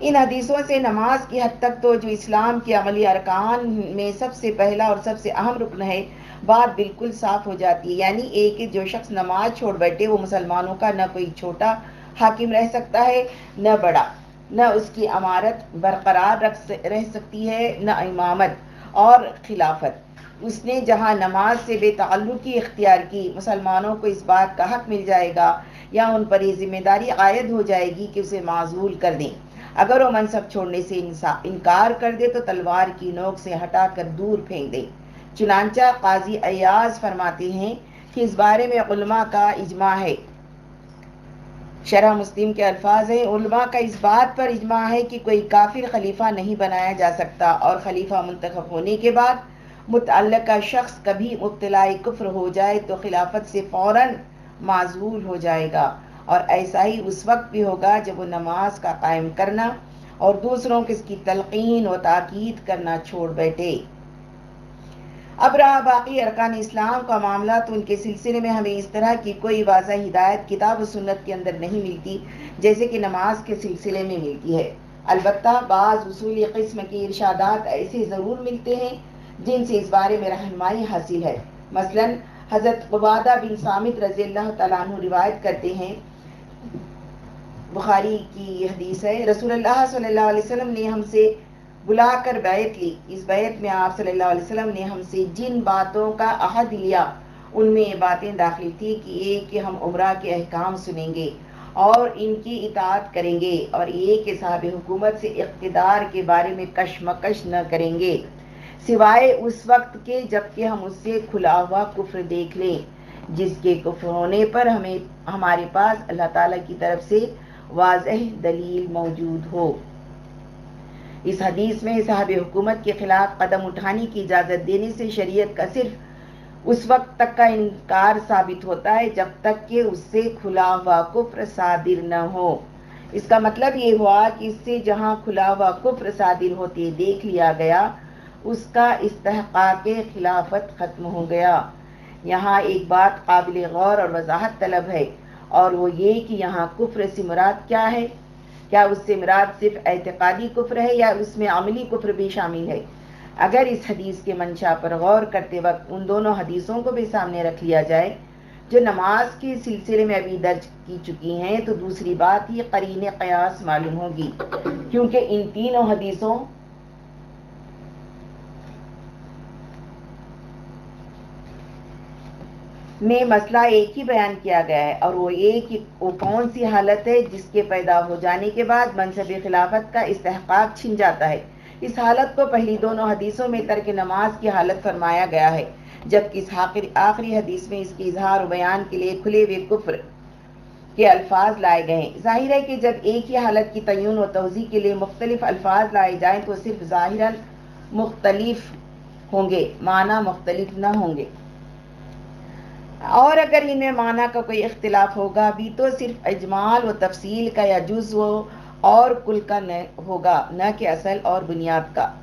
इन हदीसों से नमाज़ की हद तक तो जो इस्लाम के अमली अरकान में सबसे पहला और सबसे अहम रुकन है, बात बिल्कुल साफ़ हो जाती है। यानी एक जो शख्स नमाज़ छोड़ बैठे, वो मुसलमानों का न कोई छोटा हाकिम रह सकता है, न बड़ा, न उसकी अमारत बरकरार रख रह सकती है, न इमामत और खिलाफत। उसने जहाँ नमाज़ से बेताल्लुकी इख्तियार की, मुसलमानों को इस बात का हक मिल जाएगा या उन पर यह ज़िम्मेदारी आयद हो जाएगी कि उसे माजूल कर दें। अगर वो मनसब छोड़ने से इनकार कर दे तो तलवार की नोक से हटा कर दूर फेंक दे। चुनाचा काजी अयाज फरमाते हैं कि इस बारे में का इजमा है शरह मुस्लिम के अल्फाज हैं। उलमा का इस बात पर इजमा है कि कोई काफिर खलीफा नहीं बनाया जा सकता और खलीफा मुंतखब होने के बाद मुतल शख्स कभी मुबतलाई कुफ्र हो जाए तो खिलाफत से फ़ौर माजूल हो जाएगा और ऐसा ही उस वक्त भी होगा जब वो नमाज़ का कायम करना और दूसरों को इसकी तलकीन व ताकीद करना छोड़ बैठे। अब रहा बाकी अरकान इस्लाम का मामला तो उनके सिलसिले में हमें इस तरह की कोई वाजह हिदायत, किताब सुन्नत के अंदर नहीं मिलती, जैसे कि नमाज़ के सिलसिले में मिलती है। अलबत्ता बाज़ उसूली किस्म के इर्शादात ऐसे ज़रूर मिलते हैं, जिनसे इस बारे में रहनमाई हासिल है। मसलन, हज़रत उबादा बिन सामित रज़ी अल्लाह रिवायत करते हैं, बुखारी की हदीस है, रसूलुल्लाह सल्लल्लाहु अलैहि वसल्लम ने हमसे बुलाकर बैत ली। इस बैत में आप सल्लल्लाहु अलैहि वसल्लम ने हमसे जिन बातों का अहद लिया, उनमें ये बातें दाखिल थी कि एक कि हम उम्र के अहकाम सुनेंगे और इनकी इतात करेंगे और एक के साहब हुकूमत से इकतदार के बारे में कशमकश न करेंगे। सिवाय उस वक्त के जबकि हम उससे खुला हुआ कुफ्र देख लें, जिसके कुफ्र होने पर हमें, हमारे पास अल्लाह ताला की तरफ़ से वाजह दलील मौजूद हो। इस हदीस में साहब हुकूमत के खिलाफ कदम उठाने की इजाज़त देने से शरीयत का सिर्फ़ उस वक्त तक का इनकार साबित होता है, जब तक कि उससे खुला हुआ कुफ्र सादिर न हो। इसका मतलब ये हुआ कि इससे जहाँ खुला हुआ कुफ्र सादिर होते देख लिया गया, उसका इस्तेकाक खिलाफत ख़त्म हो गया। यहाँ एक बात काबिल गौर और वजाहत तलब है, और वो ये कि यहाँ कुफ्र से मुराद क्या है क्या उससे मुराद सिर्फ़ एतकादी कुफ्र है या उसमें अमली कुफ्र भी शामिल है? अगर इस हदीस के मंशा पर गौर करते वक्त उन दोनों हदीसों को भी सामने रख लिया जाए, जो नमाज़ के सिलसिले में अभी दर्ज की चुकी हैं तो दूसरी बात ही करीन कयास मालूम होगी, क्योंकि इन तीनों हदीसों में मसला एक ही बयान किया गया है और वो एक ही, वो कौन सी हालत है जिसके पैदा हो जाने के बाद मनसब खिलाफत का इस्तेकाक छिन जाता है? इस हालत को पहली दोनों हदीसों में तर्क नमाज़ की हालत फरमाया गया है, जबकि इस आखिरी हदीस में इसके इजहार बयान के लिए खुले हुए कुफ्र के अल्फाज लाए गए ज़ाहिर है कि जब एक ही हालत की तयन व तोज़ी के लिए मुख्तलिफ़ अल्फाज लाए जाएँ तो सिर्फ़ ज़ाहिर मुख्तलिफ़ होंगे, माना मुख्तलिफ़ न होंगे। और अगर इनमें माना का कोई इख्तिलाफ होगा, भी तो सिर्फ़ अजमाल व तफसील का या जुज और कुल का न होगा, न कि असल और बुनियाद का।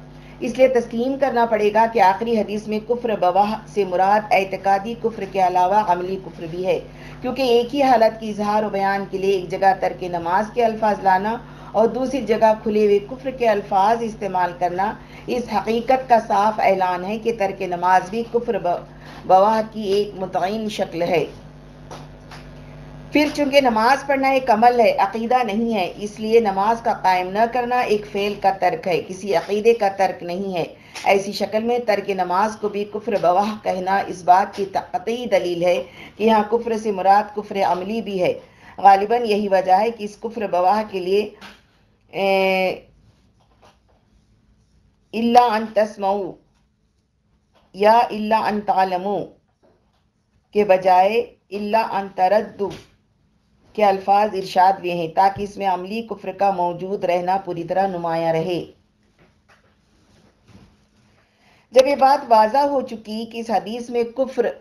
इसलिए तस्लीम करना पड़ेगा कि आखिरी हदीस में कुफ्र बवाह से मुराद, एतकादी कुफ्र के अलावा अमली कुफ्र भी है। क्योंकि एक ही हालत की इजहार व बयान के लिए एक जगह तर्क नमाज़ के अल्फाज लाना और दूसरी जगह खुले हुए कुफ्र के अल्फाज इस्तेमाल करना, इस हकीकत का साफ़ ऐलान है कि तर्क नमाज़ भी कुफ्र गवाह की एक मुतन शक्ल है। फिर चूँकि नमाज़ पढ़ना एक अमल है, अकीदा नहीं है, इसलिए नमाज़ का कायम न करना एक फेल का तर्क है, किसी अकीदे का तर्क नहीं है। ऐसी शक्ल में तर्क नमाज़ को भी कुफ्र बवाह कहना इस बात की कतई दलील है कि यहाँ कुफ्र से मुराद, कुफ्र अमली भी है। गालिबा यही वजह है कि इस कुफ्र बवाह के लिए इल्ला अन तस्मऊ या इल्ला अन तालमू के बजाय इल्ला अन तरद्दु के अल्फाज इरशाद हुए हैं, ताकि इसमें अमली कुफ्र का मौजूद रहना पूरी तरह नुमाया रहे। जब ये बात वाजा हो चुकी कि इस हदीस में कुफ्र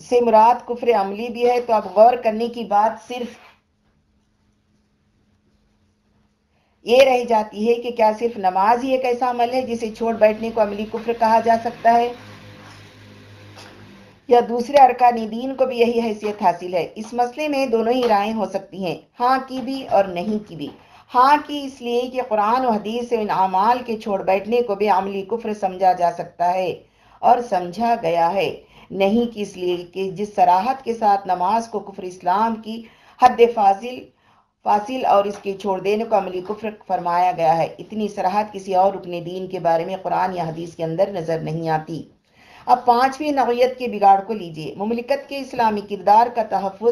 से मुराद कुफ्र अमली भी है तो अब गौर करने की बात सिर्फ़ ये रह जाती है कि क्या सिर्फ़ नमाज़ ही एक ऐसा अमल है जिसे छोड़ बैठने को अमली कुफ्र कहा जा सकता है? या दूसरे अरकान दीन को भी यही हैसियत हासिल है? इस मसले में दोनों ही राय हो सकती हैं हाँ की भी और नहीं की भी। हाँ की इसलिए कि कुरान और हदीस से इन अमाल के छोड़ बैठने को भी अमली कुफ्र समझा जा सकता है और समझा गया है। नहीं कि इसलिए कि जिस सराहत के साथ नमाज़ को कुफर इस्लाम की हद फाजिल फासिल और इसके छोड़ देने को अमली कुफ्र फरमाया गया है। इतनी सराहत किसी और रुकन दीन के बारे में कुरान या हदीस के अंदर नज़र नहीं आती। अब पांचवी नौीयत के बिगाड़ को लीजिए। ममलिकत के इस्लामी किरदार का तहफ़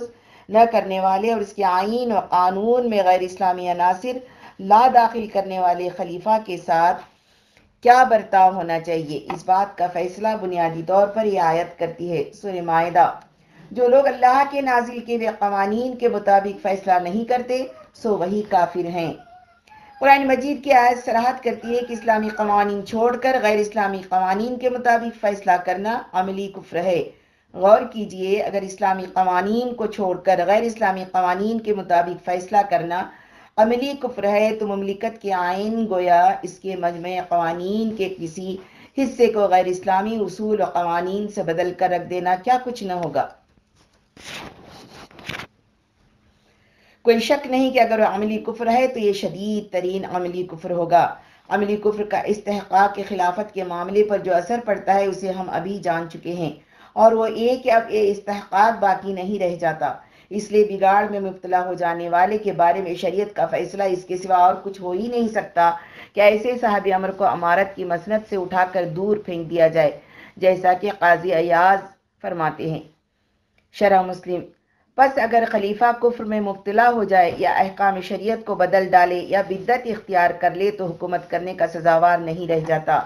न करने वाले और इसके आइन व कानून में गैर इस्लामी अनासर ला दाखिल करने वाले खलीफा के साथ क्या बर्ताव होना चाहिए? इस बात का फैसला बुनियादी तौर पर यह आयत करती है सुर मायदा। जो लोग अल्लाह के नाजिल के वे कवानीन के मुताबिक फ़ैसला नहीं करते, सो वही काफिर हैं। कुरान मजीद की आयत सराहत करती है कि इस्लामी कवानीन छोड़कर गैर इस्लामी कवानीन के मुताबिक फ़ैसला करना अमली कुफ्र है। गौर कीजिए, अगर इस्लामी कवानीन को छोड़कर गैर इस्लामी कवानीन के मुताबिक फ़ैसला करना अमली कुफ्र है तो ममलिकत के आयन गोया इसके मजम कवानीन के किसी हिस्से को गैर इस्लामी उसूल और कवानीन से बदल कर रख देना क्या कुछ न होगा। कोई शक नहीं कि अगर अमली कुफ्र है तो ये शदीद तरीन अमली कुफ्र होगा। अमली कुफ्र का इस्तेकाक के खिलाफत के मामले पर जो असर पड़ता है, उसे हम अभी जान चुके हैं। और वो एक अब ये इस्तेकाक बाकी नहीं रह जाता। इसलिए बिगाड़ में मुबतला हो जाने वाले के बारे में शरीयत का फैसला इसके सिवा और कुछ हो ही नहीं सकता। कि ऐसे साहब अमर को अमारत की मसनत से उठाकर दूर फेंक दिया जाए? जैसा कि काजी अयाज फरमाते हैं। शरह मुस्लिम। बस अगर खलीफा कुफ्र में मुबतला हो जाए या अहकाम शरीयत को बदल डाले या बिद्दत इख्तियार कर ले तो हुकूमत करने का सजावार नहीं रह जाता।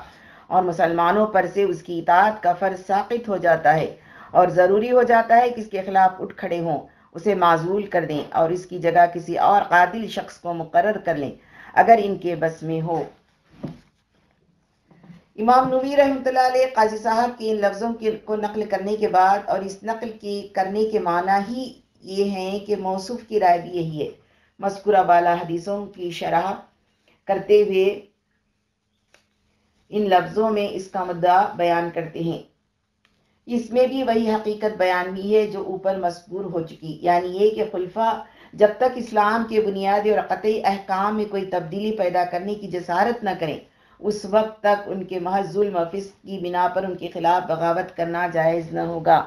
और मुसलमानों पर से उसकी इतात का फ़र्ज़ साकित हो जाता है और ज़रूरी हो जाता है कि इसके खिलाफ उठ खड़े हों, उसे माजूल कर दें और इसकी जगह किसी और कादिल शख्स को मुकर कर लें, अगर इनके बस में हो। इमाम नवी रहमत काजी साहब के इन लफ्ज़ों के को नकल करने के बाद और इस नकल के करने के माना ही ये हैं कि मौसूफ की राय भी यही है। मस्कुरा बाला हदीसों की शरह करते हुए इन लफ्ज़ों में इसका मुद्दा बयान करते हैं। इसमें भी वही हकीकत बयान हुई है जो ऊपर मजबूर हो चुकी, यानी ये कि खुलफा जब तक इस्लाम के बुनियादी और कतई अहकाम में कोई तब्दीली पैदा करने की जसारत न करें उस वक्त तक उनके महजुल फिस की बिना पर उनके खिलाफ बगावत करना जायज़ न होगा।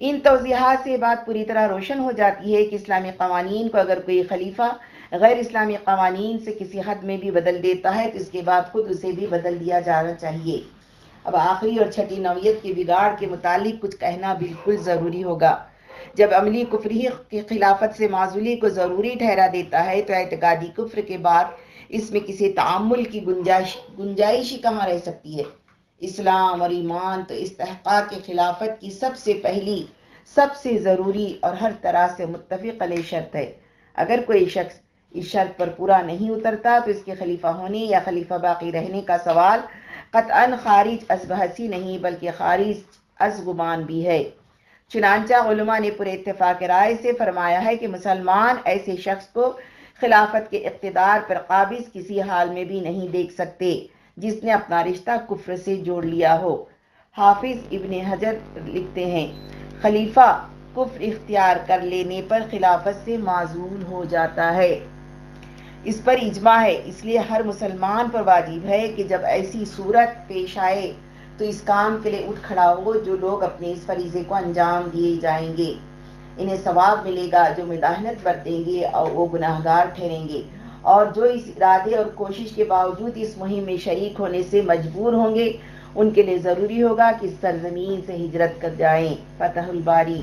इन तोज़ीहात से बात पूरी तरह रोशन हो जाती है कि इस्लामी कवानीन को अगर कोई खलीफा गैर इस्लामी कवानीन से किसी हद में भी बदल देता है तो इसके बाद खुद उसे भी बदल दिया जाना चाहिए। अब आखिरी और छठी नौीयत के बिगाड़ के मुतालिक कुछ कहना बिल्कुल ज़रूरी होगा। जब अमली कुफरी की खिलाफत से माजूली को ज़रूरी ठहरा देता है तो एतकादी कुफ्र के बाद इसमें किसी तामुल की गुंजाइश गुंजाइश ही कहाँ रह सकती है? इस्लाम और ईमान तो इस्तेकाक के खिलाफत की सबसे पहली, सबसे ज़रूरी और हर तरह से मुतफ़ शर्त है। अगर कोई शख्स इस शर्त पर पूरा नहीं उतरता तो इसके खलीफा होने या खलीफा बाकी रहने का सवाल कतअन खारिज अजबहसी नहीं, बल्कि खारिज अजगुमान भी है। चुनाचा ने पूरे इतफाक राय से फरमाया है कि मुसलमान ऐसे शख्स को खिलाफत के इकतदार पर काबिज किसी हाल में भी नहीं देख सकते, जिसने अपना रिश्ता कुफ्र से जोड़ लिया हो। हाफिज इबन हजर लिखते हैं, खलीफा कुफ्र इख्तियार कर लेने पर खिलाफत से माजूल हो जाता है। इस पर इजमा है, इसलिए हर मुसलमान पर वाजिब है कि जब ऐसी सूरत पेश आए तो इस काम के लिए उठ खड़ा हो, जो लोग अपने इस फरीजे को अंजाम दिए जाएँगे। इन्हें सवाब मिलेगा, जो मिदाहनत बरतेंगे और वो गुनाहगार ठहरेंगे। और जो इस इरादे और कोशिश के बावजूद इस मुहिम में शरीक होने से मजबूर होंगे, उनके लिए ज़रूरी होगा कि सरजमीन से हिजरत कर जाएँ, फतहुल बारी।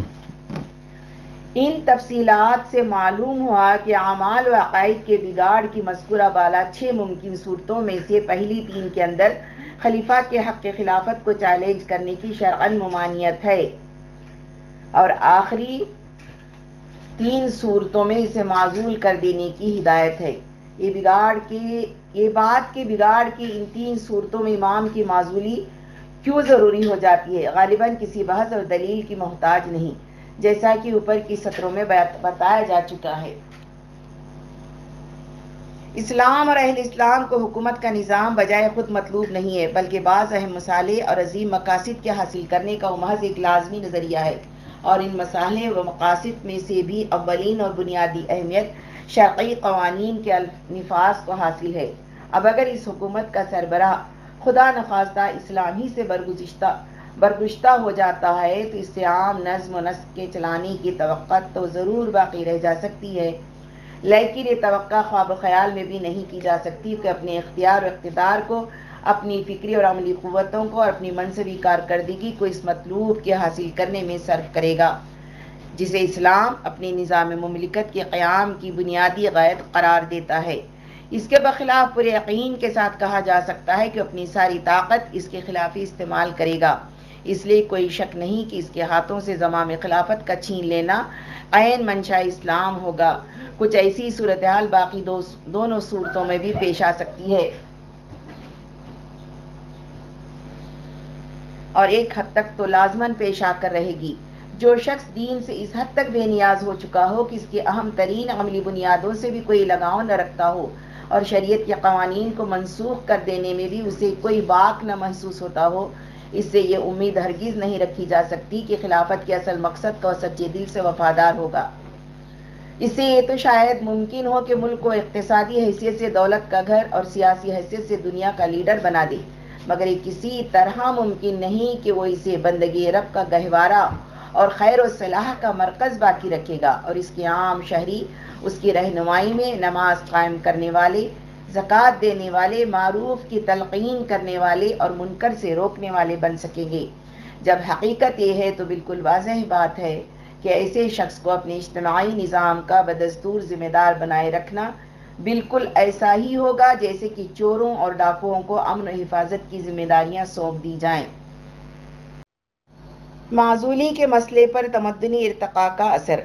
इन तफसीलात से मालूम हुआ कि अमाल व अकायद के बिगाड़ की मस्कुरा बाला छः मुमकिन सूरतों में से पहली तीन के अंदर खलीफा के हक के खिलाफत को चैलेंज करने की शरअन ममानियत है। और आखिरी तीन सूरतों में इसे माजूल कर देने की हिदायत है। ये बिगाड़ के, ये बात के बिगाड़ के इन तीन सूरतों में इमाम की माजूली क्यों ज़रूरी हो जाती है? गालिबा किसी बहस और दलील की मोहताज नहीं, जैसा कि ऊपर की सत्रों में बताया जा चुका है। इस्लाम और अहल इस्लाम को हुकूमत का निज़ाम बजाय खुद मतलूब नहीं है, बल्कि बाज़ अहम मसाले और अजीम मकासद के हासिल करने का महज एक लाजमी नज़रिया है। और इन मसाले व मकासद में से भी अवलिन और बुनियादी अहमियत शर्क़ी कवानीन के नफाज को हासिल है। अब अगर इस हुकूमत का सरबराह खुदा नखास्ता इस्लाम ही से बरगुजश्ता बरगुश्ता हो जाता है तो इससे आम नज्म नस्क के चलाने की तो तो ज़रूर बाकी रह जा सकती है। लेकिन ये तो ख्वाब ख्याल में भी नहीं की जा सकती कि अपने इख्तियार और इकतदार को अपनी फ़िक्री और अमली क़वतों को और अपनी मनसबी कारकर्दगी को इस मतलूब के हासिल करने में सर्फ करेगा, जिसे इस्लाम अपने निज़ाम ममलिकत के क़्याम की बुनियादी गैद करार देता है। इसके बखिलाफ़ पूरे यकीन के साथ कहा जा सकता है कि अपनी सारी ताकत इसके खिलाफ ही इस्तेमाल करेगा। इसलिए कोई शक नहीं कि इसके हाथों से जमाम खिलाफत का छीन लेना आयन मंशा इस्लाम होगा। कुछ ऐसी सूरत हाल बाकी दो दोनों सूरतों में भी पेश आ सकती है। और एक हद तक तो लाजमन पेश आकर रहेगी। जो शख्स दीन से इस हद तक बेनियाज हो चुका हो कि इसकी अहम तरीन अमली बुनियादों से भी कोई लगाव न रखता हो और शरीयत के कवानीन को मनसूख कर देने में भी उसे कोई बाक न महसूस होता हो, इससे ये उम्मीद हरगिज नहीं रखी जा सकती कि खिलाफत के असल मकसद का सच्चे दिल से वफादार होगा। इससे ये तो शायद मुमकिन हो कि मुल्क को इकतसादी हैसियत से दौलत का घर और सियासी हैसियत से दुनिया का लीडर बना दे। मगर ये किसी तरह मुमकिन नहीं कि वो इसे बंदगी रब का गहवारा और खैर सलाह का मरकज़ बाकी रखेगा। और इसके आम शहरी, उसकी रहनुमाई में नमाज़ कायम करने वाले, ज़क़़त देने वाले, मारूफ की तलकीन करने वाले और मुनकर से रोकने वाले बन सकेंगे। जब हकीकत यह है तो बिल्कुल वाजह बात है कि ऐसे शख्स को अपने इज्तमाही निज़ाम का बदस्तूर ज़िम्मेदार बनाए रखना बिल्कुल ऐसा ही होगा जैसे कि चोरों और डाकुओं को अमन हिफाजत की जिम्मेदारियाँ सौंप दी जाएँ। माजूली के मसले पर तमदनी इरतका का असर।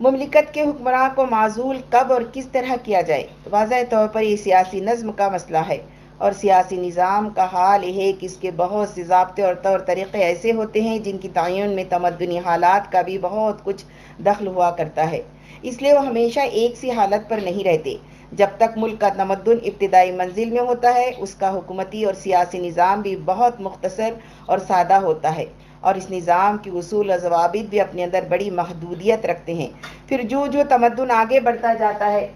ममलिकत के हुक्मरान को माजूल कब और किस तरह किया जाए? वाज तौर पर यह सियासी नज़म का मसला है और सियासी निज़ाम का हाल है कि इसके बहुत से जबते और तौर तरीक़े ऐसे होते हैं जिनकी तयन में तमदनी हालात का भी बहुत कुछ दखल हुआ करता है। इसलिए वो हमेशा एक सी हालत पर नहीं रहते। जब तक मुल्क का तमदन इब्तदाई मंजिल में होता है, उसका हुकूमती और सियासी निज़ाम भी बहुत मुख्तसर और सादा होता है और इस निज़ाम की असूल और जवाबित भी अपने अंदर बड़ी महदूदियत रखते हैं। फिर जो जो तमदन आगे बढ़ता जाता है,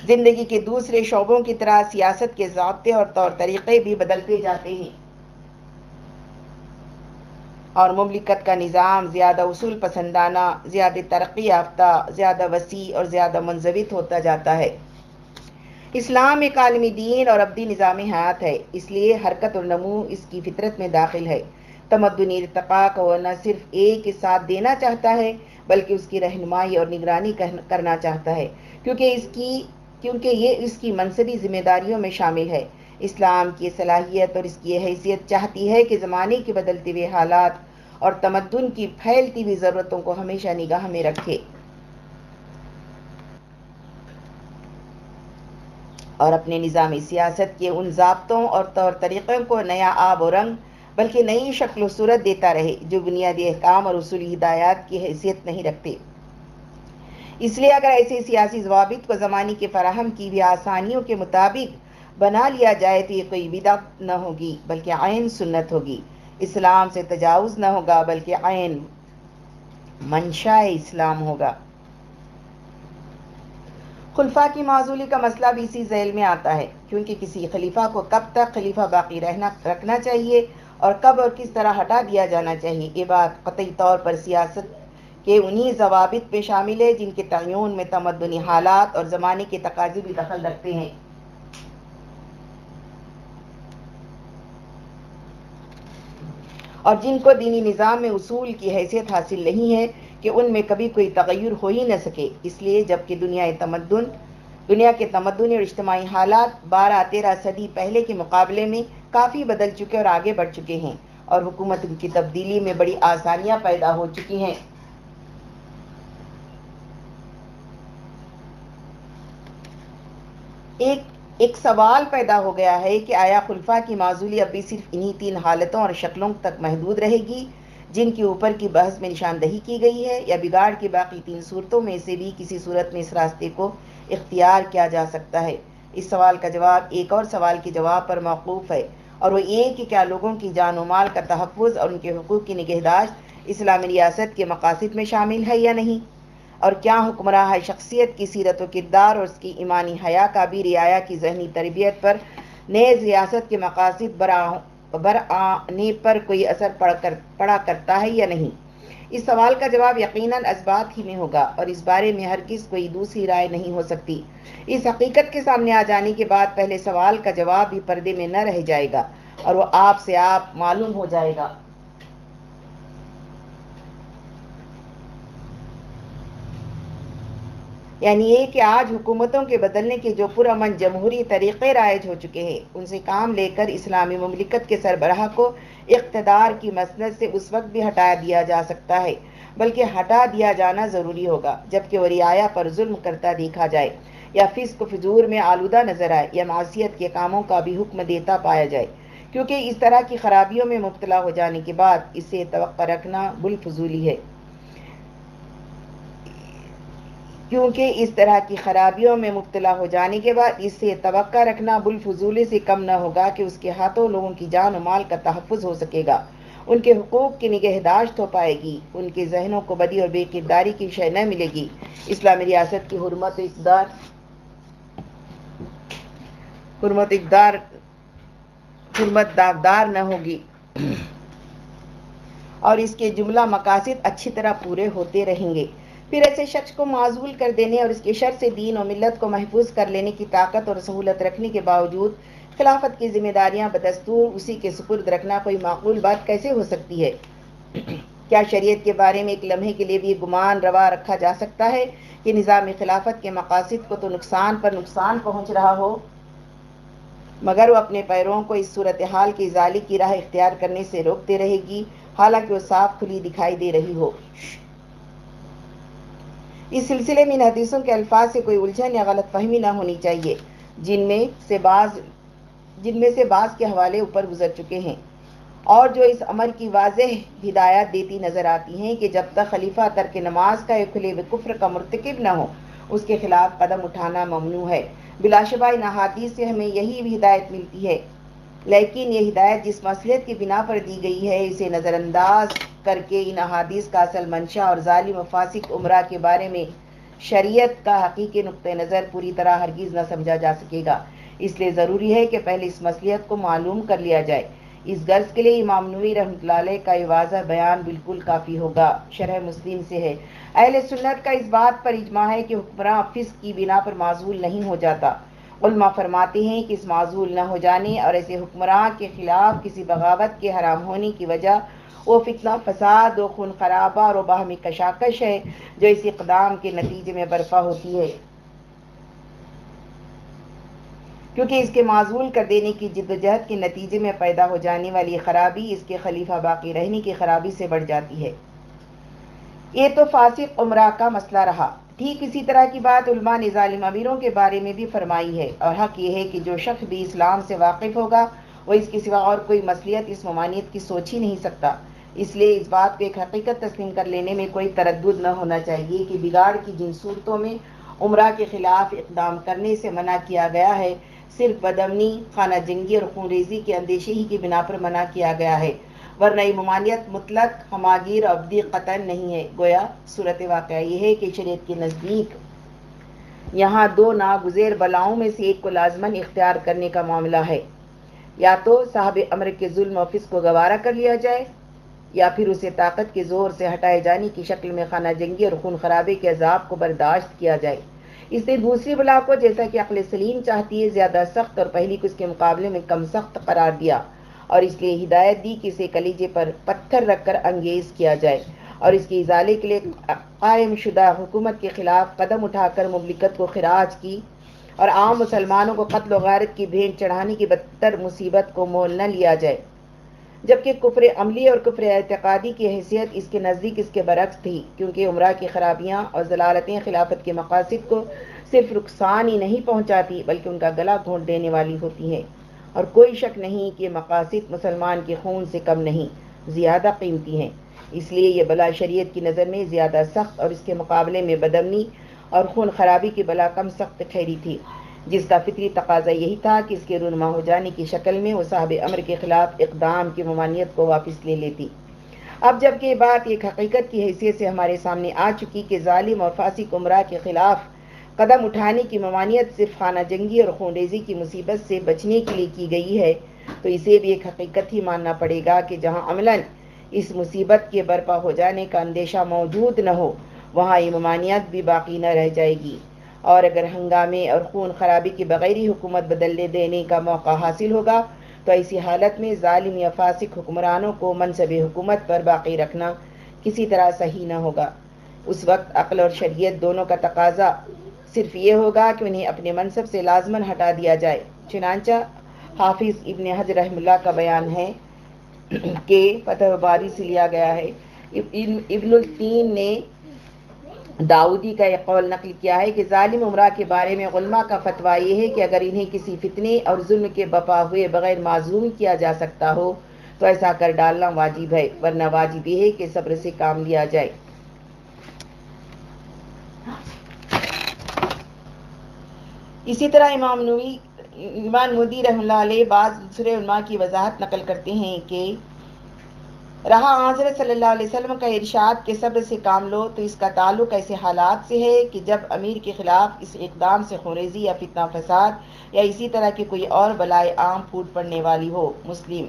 ज़िंदगी के दूसरे शोबों की तरह सियासत के जबते और तौर तरीक़े भी बदलते जाते हैं। और ममलिकत का निज़ाम ज़्यादा उसूल पसंदाना, ज़्यादा तरक्की याफ्ता, ज़्यादा वसी और ज़्यादा मंजवित होता जाता है। इस्लाम एक आलमी दीन और अबदी निज़ाम हयात है, इसलिए हरकत और नमू इसकी फितरत में दाखिल है। तमदनी इरतका को न सिर्फ़ एक के साथ देना चाहता है, बल्कि उसकी रहनुमाई और निगरानी करना चाहता है, क्योंकि इसकी, क्योंकि ये इसकी मनसबी जिम्मेदारियों में शामिल है। इस्लाम की सलाहियत और इसकी हैसियत चाहती है कि ज़माने के बदलते हुए हालात और तमद्दुन की फैलती हुई ज़रूरतों को हमेशा निगाह में रखे। और अपने निज़ामी सियासत के उन जबतों और तौर तरीक़ों को नया आब और रंग, बल्कि नई शक्ल सूरत देता रहे, जो बुनियादी अहकाम और उसूली हिदायत की हैसियत नहीं रखते। इसलिए अगर ऐसे सियासी जवाबित को ज़माने के फराहम की हुई आसानियों के मुताबिक बना लिया जाए तो ये कोई विदा न होगी, बल्कि आयन सुन्नत होगी। इस्लाम से तजावज़ न होगा, बल्कि आयन मंशा इस्लाम होगा। खुलफा की माजूली का मसला भी इसी जैल में आता है, क्योंकि किसी खलीफा को कब तक खलीफा बाकी रहना, रखना चाहिए और कब और किस तरह हटा दिया जाना चाहिए, ये बात कतई तौर पर सियासत के उन्हीं जवाबित में शामिल है, जिनके तयन में तमदनी हालात और ज़माने के तकाजे भी दखल रखते हैं। और जिनको दीनी निज़ाम में उसूल की हैसियत हासिल नहीं है, कि उनमें कभी कोई तगैर हो ही न सके। इसलिए जबकि दुनिया तमदन दुनिया के तमदन और इज्तमाही हालात बारह तेरह सदी पहले के मुकाबले में काफ़ी बदल चुके और आगे बढ़ चुके हैं और हुकूमत की तब्दीली में बड़ी आसानियाँ पैदा हो चुकी हैं। एक एक सवाल पैदा हो गया है कि आया खुलफा की माजूली अब भी सिर्फ़ इन्हीं तीन हालतों और शक्लों तक महदूद रहेगी, जिनके ऊपर की बहस में निशानदही की गई है या बिगाड़ की बाकी तीन सूरतों में से भी किसी सूरत में इस रास्ते को इख्तियार किया जा सकता है? इस सवाल का जवाब, एक और सवाल के जवाब पर मौकूफ़ है और वो ये कि क्या लोगों की जान माल का तहफ़ और उनके हकूक़ की निगहदाश्त इस्लामी रियासत के मकासद में शामिल है या नहीं? और क्या हुक्मराह शख्सियत की सीरत व किरदार और उसकी ईमानी हया का भी रियाया की जहनी तरबियत पर नए रियासत के मकासद बर आने पर कोई असर पड़ कर, पड़ा करता है या नहीं? इस सवाल का जवाब यकीनन इसबात ही में होगा और इस बारे में हर किस कोई दूसरी राय नहीं हो सकती। इस हकीकत के सामने आ जाने के बाद पहले सवाल का जवाब भी पर्दे में न रह जाएगा और वो आपसे आप मालूम हो जाएगा। यानी ये कि आज हुकूमतों के बदलने के जो पुरमन जमहूरी तरीक़े राइज हो चुके हैं, उनसे काम लेकर इस्लामी ममलिकत के सरबराह को इकतदार की मसनत से उस वक्त भी हटा दिया जा सकता है, बल्कि हटा दिया जाना ज़रूरी होगा, जबकि वो रियाया पर जुल्म करता देखा जाए, या फिस्क फजूर में आलूदा नज़र आए, या मासीत के कामों का भी हुक्म देता पाया जाए, क्योंकि इस तरह की खराबियों में मुबतला हो जाने के बाद इसे तो रखना बुलफजूली है। क्योंकि इस तरह की खराबियों में मुबतला हो जाने के बाद इससे तो रखना बुलफजूली से कम न होगा कि उसके हाथों लोगों की जान माल का तहफ़ हो सकेगा। उनके हकूक़ की निगहदाश्त हो पाएगी। उनके जहनों को बदी और बेकिरदारी की शय न मिलेगी। इस्लामी रियासत की हरमत इकदार हरमत इकदार हरमत दागदार न होगी। और इसके जुमला मकासद अच्छी तरह पूरे होते रहेंगे। फिर ऐसे शख्स को माजूल कर देने और इसके शर से दीन और मिलत को महफूज कर लेने की ताकत और सहूलत रखने के बावजूद खिलाफत की जिम्मेदारियाँ बदस्तूर, उसी के सुपुर्द रखना कोई माकूल बात कैसे हो सकती है? क्या शरीयत के बारे में एक लम्हे के लिए भी गुमान रवा रखा जा सकता है कि निज़ाम खिलाफत के मकासद को तो नुकसान पर नुकसान पहुँच रहा हो? मगर वो अपने पैरों को इस सूरत हाल की जाली की राह इख्तियार करने से रोकते रहेगी, हालाँकि वो साफ़ खुली दिखाई दे रही हो। इस सिलसिले में इन हदीसों के अल्फाज से कोई उलझन या गलत फहमी ना होनी चाहिए, जिनमें से बाज, जिनमें से बाज के हवाले ऊपर गुजर चुके हैं। और जो इस अमर की वाज हिदायत देती नज़र आती हैं कि जब तक खलीफा तर्क नमाज़ का एक खुले कुफ्र का मरतकब ना हो, उसके खिलाफ कदम उठाना ममनू है। बिलाशबा इन से हमें यही हिदायत मिलती है लेकिन ये हिदायत जिस मसलियत की बिना पर दी गई है, इसे नज़रअंदाज करके इन अहादीस का असल मंशा और ालिम फासिक उम्र के बारे में शरीयत का हकीकी नुक़ नज़र पूरी तरह हरगिज़ न समझा जा सकेगा। इसलिए ज़रूरी है कि पहले इस मसलियत को मालूम कर लिया जाए। इस गर्ज के लिए इमाम नवी रहमत का वाजह बयान बिल्कुल काफ़ी होगा। शरह मुस्लिम से है। अहल सुन्नत का इस बात पर इजमा है कि हुक्मरान फिस की बिना पर माजूल नहीं हो जाता। उल्मा फरमाते हैं कि इस माजूल न हो जाने और ऐसे हुक्मरान के खिलाफ किसी बगावत के हराम होने की वजह, वो फितना, फसाद, व खून खराबा और बाहमी कशाकश है, जो इस इकदाम के नतीजे में बर्फा होती है। क्योंकि इसके माजूल कर देने की जिद्दोजहद के नतीजे में पैदा हो जाने वाली खराबी इसके खलीफा बाकी रहने की खराबी से बढ़ जाती है। ये तो फासिक उमरा का मसला रहा। ठीक इसी तरह की बात उलमा ने ालिम अमीरों के बारे में भी फरमाई है। और हक ये है कि जो शख्स भी इस्लाम से वाकिफ़ होगा वो इसके सिवा और कोई मसलियत इस ममानियत की सोच ही नहीं सकता। इसलिए इस बात को एक हकीकत तस्लीम कर लेने में कोई तरद न होना चाहिए कि बिगाड़ की जिन सूरतों में उम्र के खिलाफ इकदाम करने से मना किया गया है, सिर्फ़ बदमनी, खाना जंगी और खूनरेजी के अंदेशे ही की बिना पर मना किया गया है। वरना ममानियत मुतलक हमागिर अवधि कतन नहीं है। गोया सूरत वाक़ यह है कि शरीत के नज़दीक यहाँ दो नागुजेर बलाओं में से एक को लाजमन इख्तियार करने का मामला है। या तो साहब अमर के जुल्म ऑफ़िस को गवारा कर लिया जाए, या फिर उसे ताकत के ज़ोर से हटाए जाने की शक्ल में खाना जंगी और खून खराबे के अजाब को बर्दाश्त किया जाए। इसने दूसरी बला को जैसा कि अकल सलीम चाहती है, ज़्यादा सख्त और पहली को इसके मुकाबले में कम सख्त करार दिया। और इसलिए हिदायत दी कि इसे कलीजे पर पत्थर रखकर अंगेज किया जाए और इसके इजाले के लिए कायम शुदा हुकूमत के खिलाफ कदम उठाकर ममलिकत को खराज की और आम मुसलमानों को कत्ल गारत की भेंट चढ़ाने की बदतर मुसीबत को मोल न लिया जाए। जबकि कुफर अमली और कुफर एतकादी की हैसियत इसके नज़दीक इसके बरक्स थी, क्योंकि उम्र की खराबियाँ और जलालतें खिलाफत के मकासद को सिर्फ़ नुकसान ही नहीं पहुँचाती, बल्कि उनका गला घोंट देने वाली होती हैं। और कोई शक नहीं कि मकासद मुसलमान के खून से कम नहीं, ज़्यादा कीमती हैं। इसलिए यह बला शरीयत की नज़र में ज़्यादा सख्त और इसके मुकाबले में बदमनी और खून खराबी की बला कम सख्त ठहरी थी, जिसका फितरी तकाजा यही था कि इसके रुनमा हो जाने की शक्ल में वो साहब अमर के खिलाफ इकदाम की ममानियत को वापस ले लेती। अब जबकि बात एक हकीकत की हैसियत से हमारे सामने आ चुकी कि ालिम और फासी कुमरा के खिलाफ कदम उठाने की ममानियत सिर्फ़ खाना जंगी और खूनरेजी की मुसीबत से बचने के लिए की गई है। तो इसे भी एक हकीकत ही मानना पड़ेगा कि जहाँ अमलन इस मुसीबत के बर्पा हो जाने का अंदेशा मौजूद न हो, वहाँ ममानियत भी बाकी न रह जाएगी। और अगर हंगामे और खून खराबी की बगैरी हुकूमत बदलने देने का मौका हासिल होगा तो ऐसी हालत में ालिम या फासिक हुक्मरानों को मनसब हुकूमत पर बाकी रखना किसी तरह सही न होगा। उस वक्त अक्ल और शरीयत दोनों का तकाजा सिर्फ़ ये होगा कि उन्हें अपने मनसब से लाजमन हटा दिया जाए। चुनाचा हाफिज़ इबन हज रहमुल्ला का बयान है कि फतह बारी से लिया गया है। इब्नुल तीन ने दाऊदी का एक कौल नकल किया है कि ालिम उम्र के बारे में उलमा का फतवा ये है कि अगर इन्हें किसी फितने और जुल्म के बपा हुए बगैर माजूम किया जा सकता हो तो ऐसा कर डालना वाजिब है, वरना वाजिब ये है कि सब्र से काम लिया जाए। इसी तरह इमाम नवी इमाम मोदी रहमान बाज़ दूसरे उलमा की वजाहत नकल करते हैं कि रहा हज़रत सल्लल्लाहु अलैहि वसल्लम का इरशाद के सब्र से काम लो तो इसका ताल्लुक ऐसे हालात से है कि जब अमीर के खिलाफ इस इकदाम से खुरेजी या फितना फसाद या इसी तरह की कोई और बलाए आम फूट पड़ने वाली हो, मुस्लिम।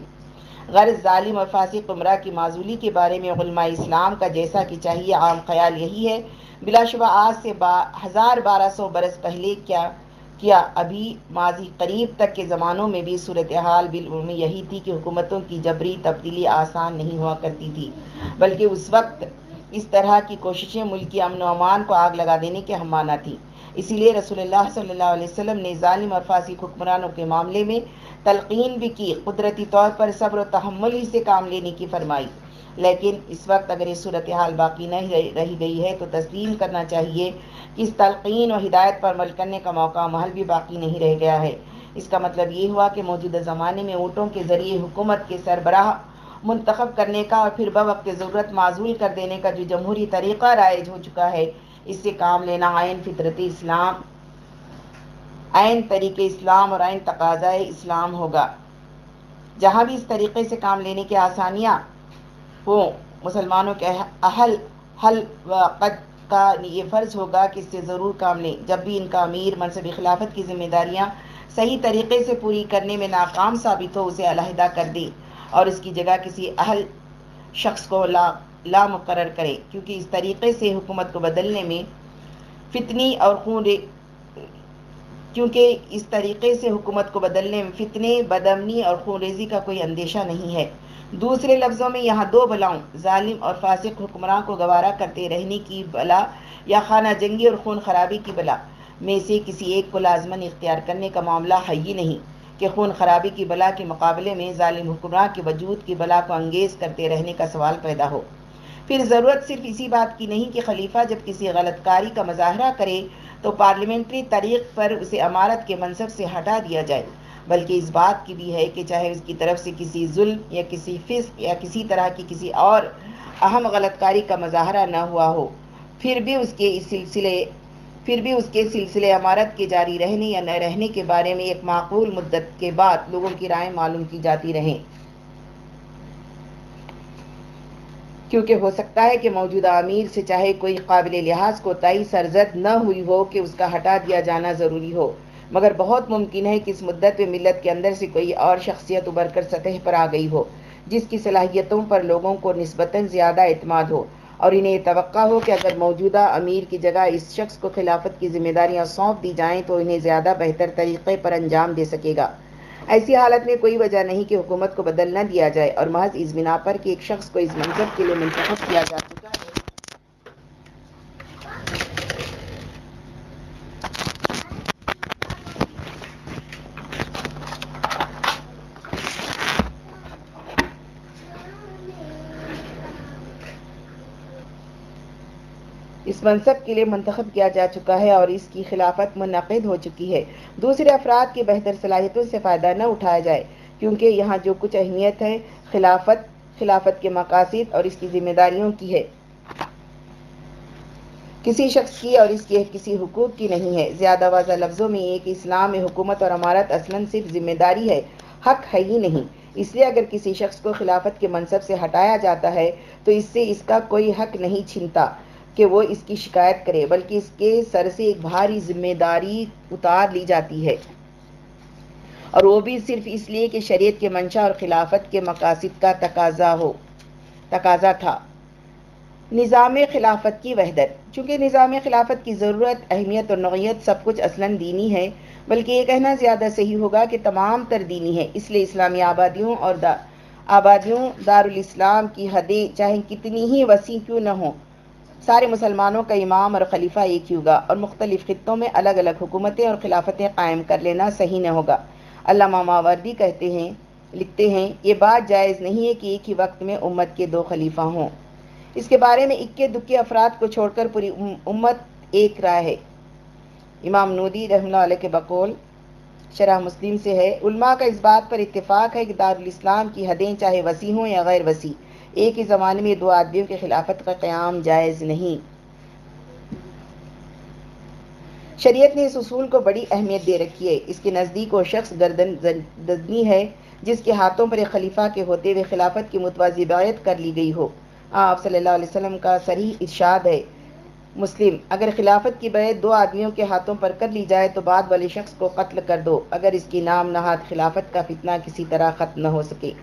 गर्ज ालिम और फासिक उमरा की माजूली के बारे में इस्लाम का जैसा कि चाहिए आम ख्याल यही है, बिलाशुबा आज से बा, हज़ार बारह सौ बरस पहले क्या किया। अभी माजी करीब तक के ज़मानों में भी सूरत हाल बिल में यही थी कि हुकूमतों की जबरी तब्दीली आसान नहीं हुआ करती थी, बल्कि उस वक्त इस तरह की कोशिशें मुल्क की अमन अमान को आग लगा देने के हमाना थी। इसीलिए रसोल्ला अलैहि वसल्लम ने ालिम और फासी हुक्मरानों के मामले में तलकीन भी की। कुदरती तौर पर सब्र तहमुल से काम लेने की फरमाई। लेकिन इस वक्त अगर ये सूरत हाल बाकी नहीं रही गई है तो तस्लीम करना चाहिए कि इस तलकिन और हिदायत पर अमल करने का मौका महल भी बाकी नहीं रह गया है। इसका मतलब ये हुआ कि मौजूदा ज़माने में वोटों के ज़रिए हुकूमत के सरबराह मंतखब करने का और फिर बवक्त ज़रूरत माजूल कर देने का जो जमहूरी तरीक़ा राइज हो चुका है, इससे काम लेना आयन फितरती इस्लाम, आयन तरीके इस्लाम और आयन तकाजा इस्लाम होगा। जहाँ भी इस तरीके से काम लेने की आसानियाँ हो। मुसलमानों के अहल, हल व कद का ये फ़र्ज़ होगा कि इससे ज़रूर काम लें। जब भी इनका अमीर मनसब खिलाफत की जिम्मेदारियाँ सही तरीके से पूरी करने में नाकाम साबित हो, उसे अलहदा कर दे और उसकी जगह किसी अहल शख्स को ला ला मुकर करें, क्योंकि इस तरीके से हुकूमत को बदलने में फितनी और खून क्योंकि इस तरीके से हुकूमत को बदलने में फितने, बदमनी और खून रेजी का कोई अंदेशा नहीं है। दूसरे लफ्ज़ों में यहाँ दो बलाओं जालिम और फासिक हुक्मरान को गवारा करते रहने की बला या खाना जंगी और खून खराबी की बला में से किसी एक को लाजमन इख्तियार करने का मामला है ही नहीं कि खून खराबी की बला के मुकाबले में ालिम हुक्मरान के वजूद की बला को अंगेज करते रहने का सवाल पैदा हो। फिर ज़रूरत सिर्फ़ इसी बात की नहीं कि खलीफा जब किसी गलतकारी का मुजाहरा करे तो पार्लियामेंट्री तरीक़ पर उसे अमारत के मनसब से हटा दिया जाए। बल्कि इस बात की भी है कि चाहे उसकी तरफ़ से किसी जुल्म या किसी फिस्क या किसी तरह की किसी और अहम गलतकारी का मुजाहरा न हुआ हो, फिर भी उसके इस सिलसिले, फिर भी उसके सिलसिले अमारत के जारी रहने या न रहने के बारे में एक माकूल मुद्दत के बाद लोगों की राय मालूम की जाती रहें। क्योंकि हो सकता है कि मौजूदा अमीर से चाहे कोई काबिल लिहाज को तई सरजद न हुई हो कि उसका हटा दिया जाना ज़रूरी हो। मगर बहुत मुमकिन है कि इस मुद्दत में मिलत के अंदर से कोई और शख्सियत उभर कर सतह पर आ गई हो, जिसकी सलाहियतों पर लोगों को नस्बता ज़्यादा अतमाद हो। और इन्हें तो हो कि अगर मौजूदा अमीर की जगह इस शख्स को खिलाफत की जिम्मेदारियाँ सौंप दी जाएँ तो इन्हें ज़्यादा बेहतर तरीक़े पर अंजाम दे सकेगा। ऐसी हालत में कोई वजह नहीं कि हुकूमत को बदल न दिया जाए, और महज इस बिना पर कि एक शख्स को इस मनसब के लिए मंतखब किया जा चुका है। इस मनसब के लिए मंतखब किया जा चुका है और इसकी खिलाफत मुनद हो चुकी है। दूसरे अफराद की बेहतर सलाहियतों से फ़ायदा न उठाया जाए, क्योंकि यहाँ जो कुछ अहमियत है, खिलाफत खिलाफत के मकासद और इसकी जिम्मेदारियों की है। किसी शख्स की और इसके किसी हकूक की नहीं है। ज़्यादा वाजा लफ्ज़ों में एक इस्लाम में हुकूमत और अमारत असलन सिर्फ़ ज़िम्मेदारी है, हक है ही नहीं। इसलिए अगर किसी शख्स को खिलाफत के मनसब से हटाया जाता है तो इससे इसका कोई हक नहीं छिनता। कि वो इसकी शिकायत करे, बल्कि इसके सर से एक भारी ज़िम्मेदारी उतार ली जाती है। और वो भी सिर्फ़ इसलिए कि शरीयत के मंशा और खिलाफत के मकासद का तकाजा हो, तकाजा था। निज़ाम खिलाफत की वहदत। चूँकि निज़ाम खिलाफत की ज़रूरत, अहमियत और नौीयत सब कुछ असलन दीनी है, बल्कि ये कहना ज़्यादा सही होगा कि तमाम तर दीनी है, इसलिए इस्लामी आबादियों और दा, आबादियों दारुल की हदें, चाहे कितनी ही वसी क्यों न हों सारे मुसलमानों का इमाम और खलीफा एक ही होगा और मुख्तलिफ़ ख़त्ों में अलग अलग हुकूमतें और खिलाफतें कायम कर लेना सही न होगा। अल्लाह मावर्दी कहते हैं, लिखते हैं, ये बात जायज़ नहीं है कि एक ही वक्त में उम्मत के दो खलीफा हों। इसके बारे में इक्के दुक्के अफराद को छोड़कर पूरी उम्मत एक राय है। इमाम नूदी रहमल्ला के बकौल शरह मुस्लिम से है, उल्मा का इस बात पर इतफ़ाक़ है कि दारुल की हदें चाहे वसी हों या गैर वसी एक ही ज़माने में दो आदमियों के खिलाफत का क़्याम जायज़ नहीं। शरीयत ने इस उसूल को बड़ी अहमियत दे रखी है। इसके नज़दीक वो शख्स गर्दन दजनी है, जिसके हाथों पर एक खलीफा के होते हुए खिलाफत की मुतवाजी बैत कर ली गई हो। आप सल्लल्लाहु अलैहि वसल्लम का सरी इर्शाद है। मुस्लिम, अगर खिलाफत की बैत दो आदमियों के हाथों पर कर ली जाए तो बाद वाले शख्स को कत्ल कर दो, अगर इसकी नाम नहाद खिलाफत का फितना किसी तरह ख़त्म न हो सके।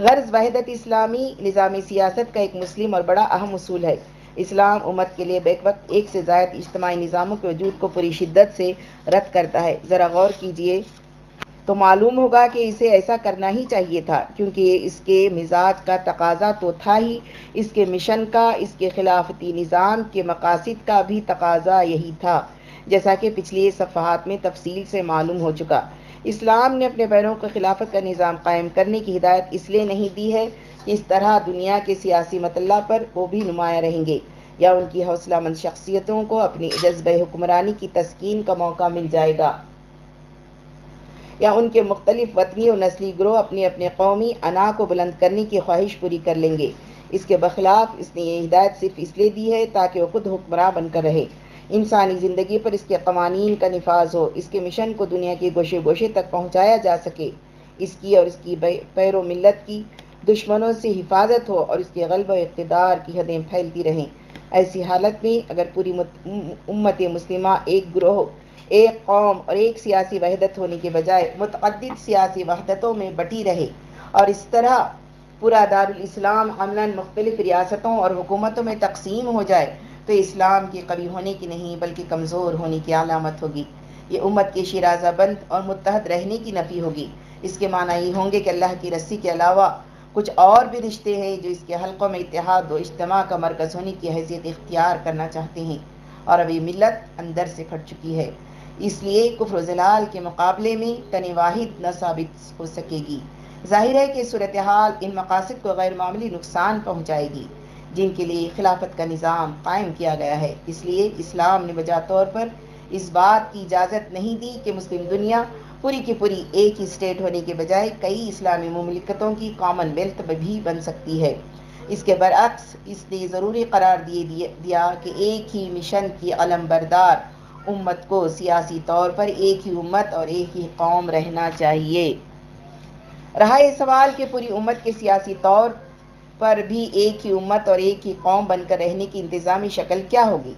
गर्ज वहदत इस्लामी निज़ामी सियासत का एक मुस्लिम और बड़ा अहम असूल है। इस्लाम उम्मत के लिए बेक वक्त एक से ज़ायद इज्तमाही निज़ामों के वजूद को पूरी शिद्दत से रद्द करता है। ज़रा गौर कीजिए तो मालूम होगा कि इसे ऐसा करना ही चाहिए था, क्योंकि इसके मिजाज का तकाजा तो था ही। इसके मिशन का, इसके खिलाफती निज़ाम के मकासद का भी तकाजा यही था, जैसा कि पिछले सफ़ात में तफसील से मालूम हो चुका। इस्लाम ने अपने पैरों को खिलाफत का निज़ाम कायम करने की हिदायत इसलिए नहीं दी है कि इस तरह दुनिया के सियासी मतल्ला पर वो भी नुमाया रहेंगे या उनकी हौसला मंद शख्सियतों को अपनी जज्ब हुक्मरानी की तस्कीन का मौका मिल जाएगा। या उनके मुख्तलिफ़ वतनी और नस्ली ग्रोह अपने अपने कौमी अना को बुलंद करने की ख्वाहिश पूरी कर लेंगे। इसके बखिलाफ इसने ये हिदायत सिर्फ़ इसलिए दी है ताकि वह खुद हुक्मरान बनकर रहे। इंसानी ज़िंदगी पर इसके कवानीन का नफाज हो, इसके मिशन को दुनिया के गोशे गोशे तक पहुँचाया जा सके। इसकी और इसकी पैरों मिलत की दुश्मनों से हिफाजत हो और इसके गलब इकतदार की हदें फैलती रहें। ऐसी हालत में अगर पूरी उम्मत मुस्लिम एक ग्रोह, एक कौम और एक सियासी वहदत होने के बजाय मुतद सियासी वहदतों में बटी रहे और इस तरह पूरा दारुलस्लाम अमला मुख्तलिफ़ रियासतों और हुकूमतों में तकसीम हो जाए तो इस्लाम के कभी होने की नहीं, बल्कि कमज़ोर होने की अलामत होगी। ये उम्मत के शराजाबंद और मुतहद रहने की नफ़ी होगी। इसके माना ये होंगे कि अल्लाह की रस्सी के अलावा कुछ और भी रिश्ते हैं जो इसके हलकों में इतिहाद व इज्तम का मरकज़ होने की हैसियत इख्तियार करना चाहते हैं और अभी मिलत अंदर से खट चुकी है। इसलिए कुफर जलाल के मुकाबले में तन वाहिद न साबित हो सकेगी। ज़ाहिर है कि सूरत हाल इन मकासद को गैर मामूली नुकसान पहुँचाएगी। जिनके लिए खिलाफत का निज़ाम कायम किया गया है। इसलिए इस्लाम ने बजा तौर पर इस बात की इजाज़त नहीं दी कि मुस्लिम दुनिया पूरी की पूरी एक ही स्टेट होने के बजाय कई इस्लामी ममलिकतों की कॉमनवेल्थ भी बन सकती है। इसके बरक्स इसने ज़रूरी करार दिए दिया कि एक ही मिशन की अलम बरदार उम्मत को सियासी तौर पर एक ही उम्मत और एक ही कौम रहना चाहिए। रहा सवाल कि पूरी उम्मत के सियासी तौर पर भी एक ही उम्मत और एक ही कौम बनकर रहने की इंतज़ामी शक्ल क्या होगी?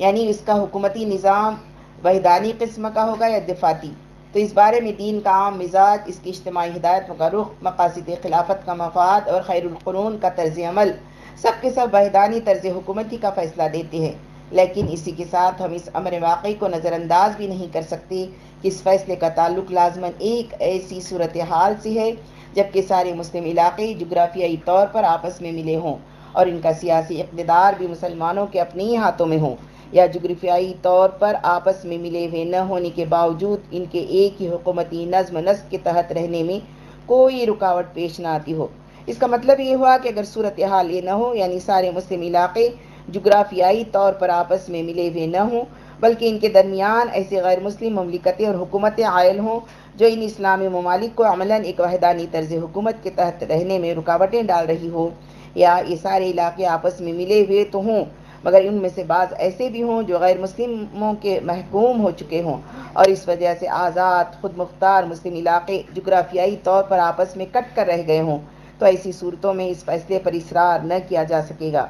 यानी इसका हुकूमती निज़ाम वहदानी किस्म का होगा या दिफाती? तो इस बारे में दीन का आम मिजाज, इसकी इज्तमी हिदायत का रुख, मकासद खिलाफत का मफाद और खैरकरून का तर्ज अमल सब के सब वहदानी तर्ज हुकूमती का फ़ैसला देते हैं। लेकिन इसी के साथ हम इस अमर वाक़ को नज़रअंदाज भी नहीं कर सकते कि इस फैसले का ताल्लुक लाजमन एक ऐसी सूरत हाल से है जबकि सारे मुस्लिम इलाके जोग्राफियाई तौर पर आपस में मिले हों और इनका सियासी इकतदार भी मुसलमानों के अपने ही हाथों में हो, या जोग्राफियाई तौर पर आपस में मिले हुए न होने के बावजूद इनके एक ही हुकूमती नज्म नस्क के तहत रहने में कोई रुकावट पेश न आती हो। इसका मतलब ये हुआ कि अगर सूरत हाल ये न हो, यानी सारे मुस्लिम इलाके जोग्राफियाई तौर पर आपस में मिले हुए न हों, बल्कि इनके दरमियान ऐसे गैर मुस्लिम ममलिकतें और हुकूमतें आयल हों जो इन इस्लामी ममालिक को अमला एक वहदानी तर्ज हुकूमत के तहत रहने में रुकावटें डाल रही हो, या ये सारे इलाके आपस में मिले हुए तो हों, मगर इनमें से बाज़ ऐसे भी हों जो गैर मुस्लिमों के महकूम हो चुके हों। और इस वजह से आज़ाद, खुद मुख्तार मुस्लिम इलाके जोग्राफियाई तौर पर आपस में कट कर रह गए हों तो ऐसी सूरतों में इस फैसले पर इसरार न किया जा सकेगा।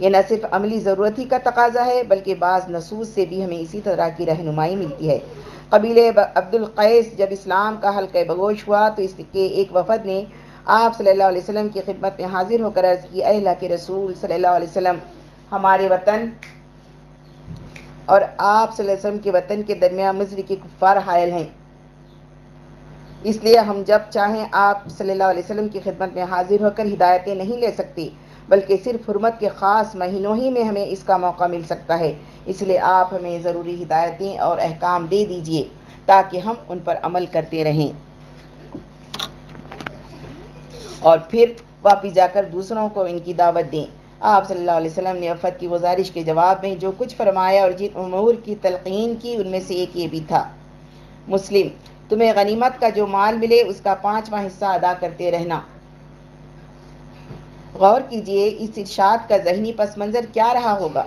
यह न सिर्फ़ अमली ज़रूरत ही का तकाजा है, बल्कि बाज़ नसूस से भी हमें इसी तरह की रहनुमाई मिलती है। कबील अब्दुल कैस जब इस्लाम का हल्क बगोश हुआ तो इसके एक वफद ने आप सल्लल्लाहु अलैहि वसल्लम की खिदमत में हाजिर होकर अर्ज़ की अल्लाह के रसूल सल्लल्लाहु अलैहि वसल्लम, हमारे वतन और आप वसल्लम के वतन के दरमियान मिस्र के कुफ़ार हायल हैं। इसलिए हम जब चाहें आप सल्लल्लाहु अलैहि वसल्लम की खिदमत में हाजिर होकर हिदायतें नहीं ले सकते। बल्कि सिर्फ़ हरमत के ख़ास महीनों ही में हमें इसका मौका मिल सकता है। इसलिए आप हमें ज़रूरी हिदायतें और अहकाम दे दीजिए, ताकि हम उन पर अमल करते रहें। और फिर वापिस जाकर दूसरों को इनकी दावत दें। आप सल्लल्लाहु अलैहि वसल्लम ने अफत की गुजारिश के जवाब में जो कुछ फरमाया और जिन उमूर की तलकिन की, उनमें से एक ये भी था। मुस्लिम, तुम्हें गनीमत का जो माल मिले, उसका पाँचवा हिस्सा अदा करते रहना। गौर कीजिए, इस इर्शाद का जहनी पस मंज़र क्या रहा होगा?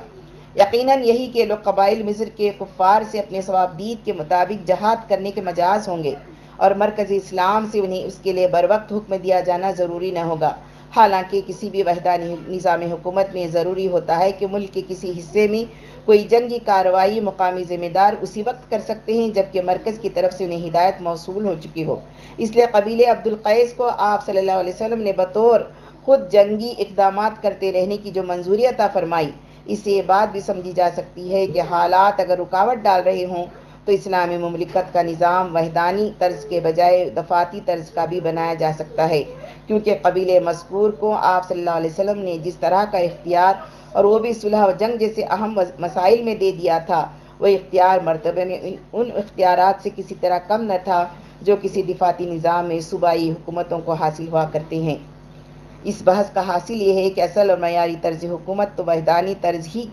यकीनन यही कि लोग कबाइल मिस्र के कुफ़ार से अपने सवाबदीद के मुताबिक जहाद करने के मजाज होंगे और मरकज़ इस्लाम से उन्हें उसके लिए बर वक्त हुक्म दिया जाना ज़रूरी न होगा। हालाँकि किसी भी वहदा निज़ाम हुकूमत में ज़रूरी होता है कि मुल्क के किसी हिस्से में कोई जंगी कार्रवाई, मुकामी ज़िम्मेदार उसी वक्त कर सकते हैं, जबकि मरकज़ की तरफ़ से उन्हें हिदायत मौसू हो चुकी हो। इसलिए कबीले अब्दुल कैस को आप सल्लल्लाहु अलैहि वसल्लम ने बतौर खुद जंगी इकदाम करते रहने की जो मंजूरी अता फरमाई इससे ये बात भी समझी जा सकती है कि हालात अगर रुकावट डाल रहे हों तो इस्लामी ममलिकत का निज़ाम वहदानी तर्ज के बजाय दफाती तर्ज का भी बनाया जा सकता है। क्योंकि कबीले मस्कूर को आप सल्लल्लाहु अलैहि वसल्लम ने जिस तरह का इख्तियार और वो भी सुलह व जंग जैसे अहम मसाइल में दे दिया था वह इख्तियार मरतबे में उन इख्तियार से किसी तरह कम न था जो किसी दिफाती निज़ाम में सूबाई हुकूमतों को हासिल हुआ करते हैं। इस बहस का हासिल ये है कि असल और मैारी तर्ज हुकूमत तो वहदानी तर्ज ही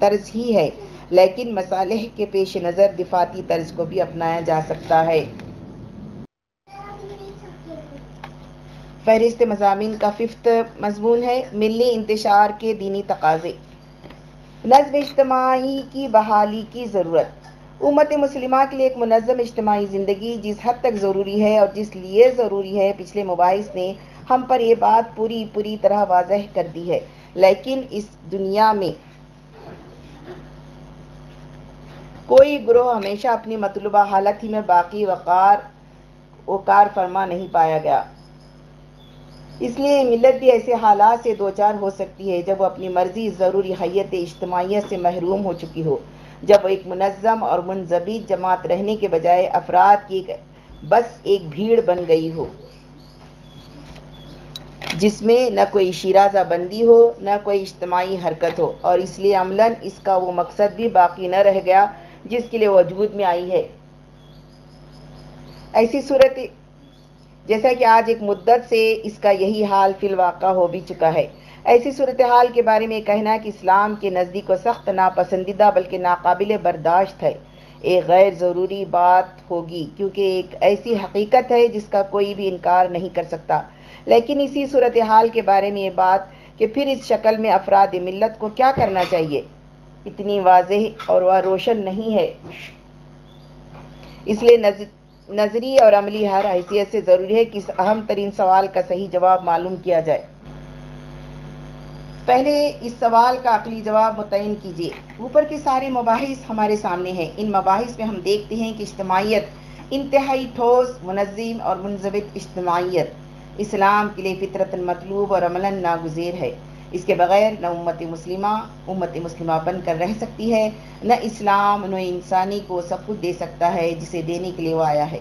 तर्ज ही है, लेकिन मसाले के पेश नज़र दिफाती तर्ज को भी अपनाया जा सकता है। फहरिस्त मजामी का फिफ्त मजमून है मिली इंतशार के दीनी तकाजे। नज्म इज्तमाही की बहाली की ज़रूरत। उम्मत मुसलिमा के लिए एक मनज़म इज्तमाही ज़िंदगी जिस हद तक ज़रूरी है और जिस लिए ज़रूरी है, पिछले मुबाइस ने हम पर यह बात पूरी पूरी तरह वाजह कर दी है। लेकिन इस दुनिया में कोई ग्रोह हमेशा अपनी मतलूबा हालत ही में बाकी वक़ार, वकार फरमा नहीं पाया गया। इसलिए मिलत भी ऐसे हालात से दो चार हो सकती है, जब वो अपनी मर्ज़ी, ज़रूरी हैत इज्तमाहीत से महरूम हो चुकी हो। जब वो एक मनज़म और मुनजबीत जमात रहने के बजाय अफराद की बस एक भीड़ बन गई हो। जिसमें न कोई शिराजा बंदी हो, न कोई इज्तमाही हरकत हो। और इसलिए अमला इसका वो मकसद भी बाकी न रह गया, जिसके लिए वजूद में आई है। ऐसी सूरत, जैसा कि आज एक मुद्दत से इसका यही हाल फिलवाक़ा हो भी चुका है। ऐसी सूरत हाल के बारे में कहना कि इस्लाम के नज़दीक व सख्त नापसंदीदा बल्कि नाकबिल बर्दाश्त है। एक गैर ज़रूरी बात होगी, क्योंकि एक ऐसी हकीकत है जिसका कोई भी इनकार नहीं कर सकता। लेकिन इसी सूरत हाल के बारे में ये बात कि फिर इस शक्ल में अफराद मिलत को क्या करना चाहिए? इतनी वाज और वह रोशन नहीं है। इसलिए नजरी और अमली हर हैसियत से ज़रूरी है कि इस अहम तरीन सवाल का सही जवाब मालूम किया जाए। पहले इस सवाल का अकली जवाब मुतन कीजिए। ऊपर के सारे मबाहिस हमारे सामने हैं। इन मबाहिस में हम देखते हैं कि इज्तमाहीत, इंतहाई ठोस मनज़म और मुनजबित इज्तमाहीत। इस्लाम के लिए फितरत मतलूब और अमला नागुजेर है। इसके बगैर न उम्मत मुस्लिमा उम्मत मुस्लिमा बनकर रह सकती है, न इस्लाम, न इंसानी को सब कुछ दे सकता है, जिसे देने के लिए वो आया है।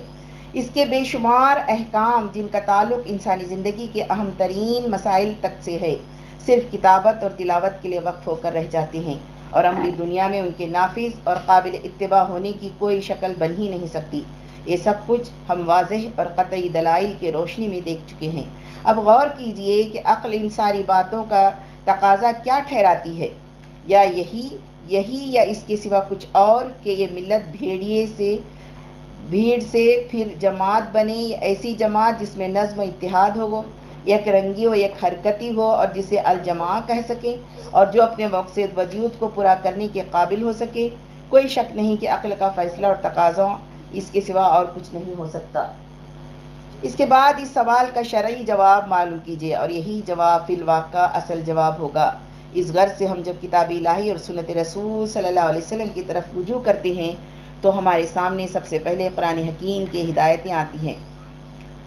इसके बेशुमार अहकाम, जिनका ताल्लुक इंसानी ज़िंदगी के अहम तरीन मसाइल तक से है, सिर्फ़ किताबत और तिलावत के लिए वक्त होकर रह जाते हैं और अमली दुनिया में उनके नाफिज और काबिल इतबा होने की कोई शक्ल बन ही नहीं सकती। ये सब कुछ हम वाजह और कतई दलाइल के रोशनी में देख चुके हैं। अब गौर कीजिए कि अक्ल इन सारी बातों का तकाजा क्या ठहराती है। या यही यही या इसके सिवा कुछ और कि ये मिलत भेड़िए से, भीड़ से फिर जमात बने ऐसी जमात जिसमें नज्म इतिहाद हो एक रंगी हो एक हरकती हो और जिसे अलजमा कह सके और जो अपने मकसद वजूद को पूरा करने के काबिल हो सके। कोई शक नहीं कि अक्ल का फैसला और तकाज़ों इसके सिवा और कुछ नहीं हो सकता। इसके बाद इस सवाल का शरई जवाब मालूम कीजिए और यही जवाब फिलवाक का असल जवाब होगा। इस गर्ज से हम जब किताब लाही और सुनत रसूल सल्लल्लाहु अलैहि वसल्लम की तरफ़ रुजू करते हैं तो हमारे सामने सबसे पहले कुरान हकीम की हिदायतें आती हैं।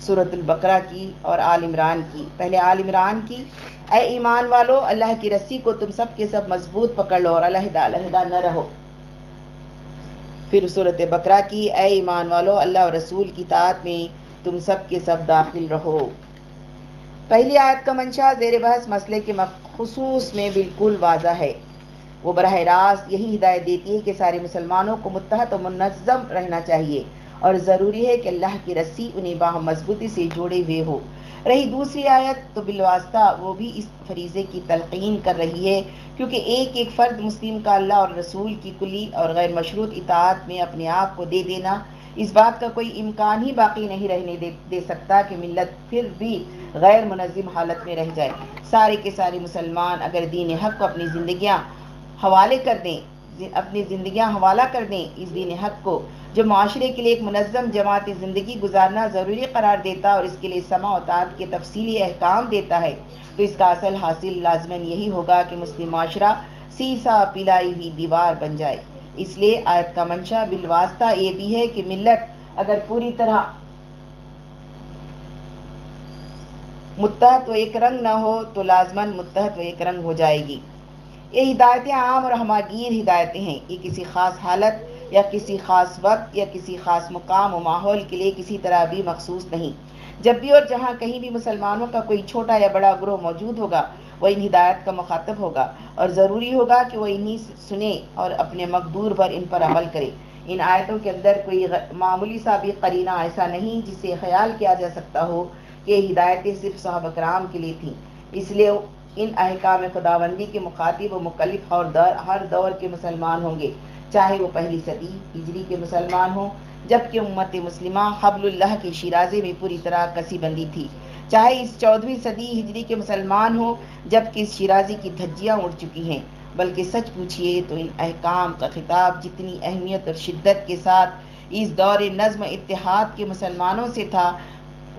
सूरतुलबकरा की और आल इमरान की। पहले आल इमरान की ए ईमान वालो, अल्लाह की रस्सी को तुम सब के सब मज़बूत पकड़ लो और अलहदा अलहदा न रहो। फिर सूरत बकरा की ए ईमान वालो, अल्लाह और रसूल की तात में तुम सब के सब दाखिल रहो। पहली आयत का मंशा जेर बहस मसले के खसूस में बिल्कुल वाजा है। वो बरह रास्त यही हिदायत देती है कि सारे मुसलमानों को मुतहत और मुनज़म रहना चाहिए और ज़रूरी है कि अल्लाह की रस्सी उन्हें बाह मजबूती से जोड़े हुए हो। रही दूसरी आयत तो बिलवास्ता वो भी इस फरीज़े की तलकीन कर रही है क्योंकि एक एक फ़र्द मुस्लिम का अल्लाह और रसूल की कुली और गैर मशरूत इतात में अपने आप को दे देना इस बात का कोई इम्कान ही बाकी नहीं रहने दे, दे सकता कि मिलत फिर भी गैर मुनज़म हालत में रह जाए। सारे के सारे मुसलमान अगर दीन हक को अपनी ज़िंदियाँ हवाले कर दें अपनी ज़िंदगियाँ हवाला कर दें इस दीन हक को, जो माशरे के लिए एक मनज़म जमाती ज़िंदगी गुजारना ज़रूरी करार देता और इसके लिए समा अतात के तफसीली अहकाम देता है। तो इसका असल हासिल लाजमन यही होगा कि मुस्लिम माशरा सीसा पिलाई हुई दीवार बन जाए। इसलिए आयत का मंशा बिलवास्ता ये भी है कि मिलत अगर पूरी तरह मुतहत व एक रंग ना हो तो लाजमन मुतहत व एक रंग हो जाएगी। ये हिदायतें आम और हमागीर हिदायतें हैं। ये किसी ख़ास हालत या किसी ख़ास वक्त या किसी ख़ास मुकाम और माहौल के लिए किसी तरह भी मखसूस नहीं। जब भी और जहाँ कहीं भी मुसलमानों का कोई छोटा या बड़ा ग्रोह मौजूद होगा, वह इन हिदायत का मुखातब होगा और ज़रूरी होगा कि वह इन्हीं सुने और अपने मकदूर पर इन पर अमल करे। इन आयतों के अंदर कोई मामूली सा भी करीना ऐसा नहीं जिसे ख्याल किया जा सकता हो कि हिदायतें सिर्फ़ साहब कराम के लिए थी। इसलिए इन अहकाम खुदाबंदी के मुखातिब व और दर, हर दौर के मुसलमान होंगे। चाहे वो पहली सदी हिजरी के मुसलमान हों, जबकि उम्मत मुस्लिमा हबल्लाह के शिराजे में पूरी तरह कसी बंदी थी। चाहे इस चौदहवीं सदी हिजरी के मुसलमान हो, जबकि इस शिराजी की धज्जियाँ उड़ चुकी हैं। बल्कि सच पूछिए तो इन अहकाम का खिताब जितनी अहमियत और शिद्दत के साथ इस दौर नज़म इतिहाद के मुसलमानों से था,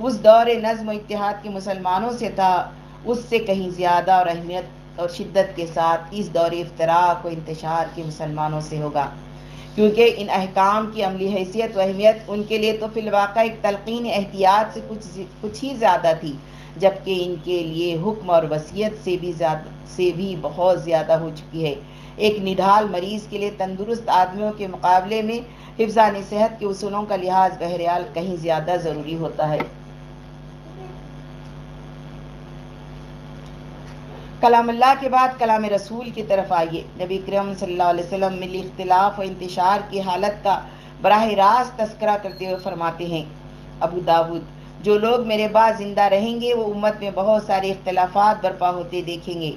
उस दौर नज़म इतिहाद के मुसलमानों से था उससे कहीं ज़्यादा और अहमियत और शिद्दत के साथ इस दौर इफ्तराक व इंतशार के मुसलमानों से होगा। क्योंकि इन अहकाम की अमली हैसियत व अहमियत उनके लिए तो फिलवाक़ एक तलकिन एहतियात से कुछ कुछ ही ज़्यादा थी, जबकि इनके लिए हुक्म और वसीयत से भी ज़्यादा से भी बहुत ज़्यादा हो चुकी है। एक निढाल मरीज़ के लिए तंदुरुस्त आदमियों के मुकाबले में हिफ्ज़ान सेहत के उसूलों का लिहाज बहरहाल कहीं ज़्यादा ज़रूरी होता है। कलाम अल्लाह के बाद कलाम रसूल की तरफ़ आइए। नबी करम सल्लल्लाहु अलैहि वसल्लम मिली इख्तिलाफ व इंतशार की हालत का बराह रास्त तस्करा करते हुए फरमाते हैं, अबू दाऊद, जो लोग मेरे बाद ज़िंदा रहेंगे, वो उम्मत में बहुत सारे इख्तलाफात बर्पा होते देखेंगे।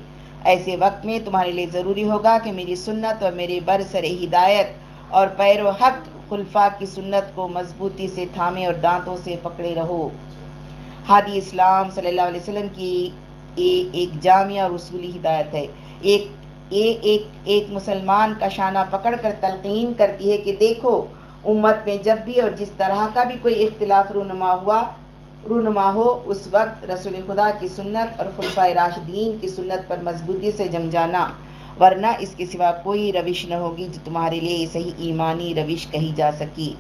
ऐसे वक्त में तुम्हारे लिए ज़रूरी होगा कि मेरी सुन्नत और मेरे बरसर हिदायत और पैर हक खुलफा की सुन्नत को मजबूती से थामे और दांतों से पकड़े रहो। हादी इस्लाम सल्लल्लाहु अलैहि वसल्लम की ए एक जामिया और उसूली हिदायत है। एक, ए एक एक मुसलमान का शाना पकड़ कर तलकीन करती है कि देखो, उम्मत में जब भी और जिस तरह का भी कोई इख्तिलाफ रूनमा हुआ, रूनमा हो, उस वक्त रसूल खुदा की सुन्नत और खुलफा राशदीन की सुन्नत पर मजबूती से जम जाना, वरना इसके सिवा कोई रविश न होगी जो तुम्हारे लिए सही ईमानी रविश कही जा सकी।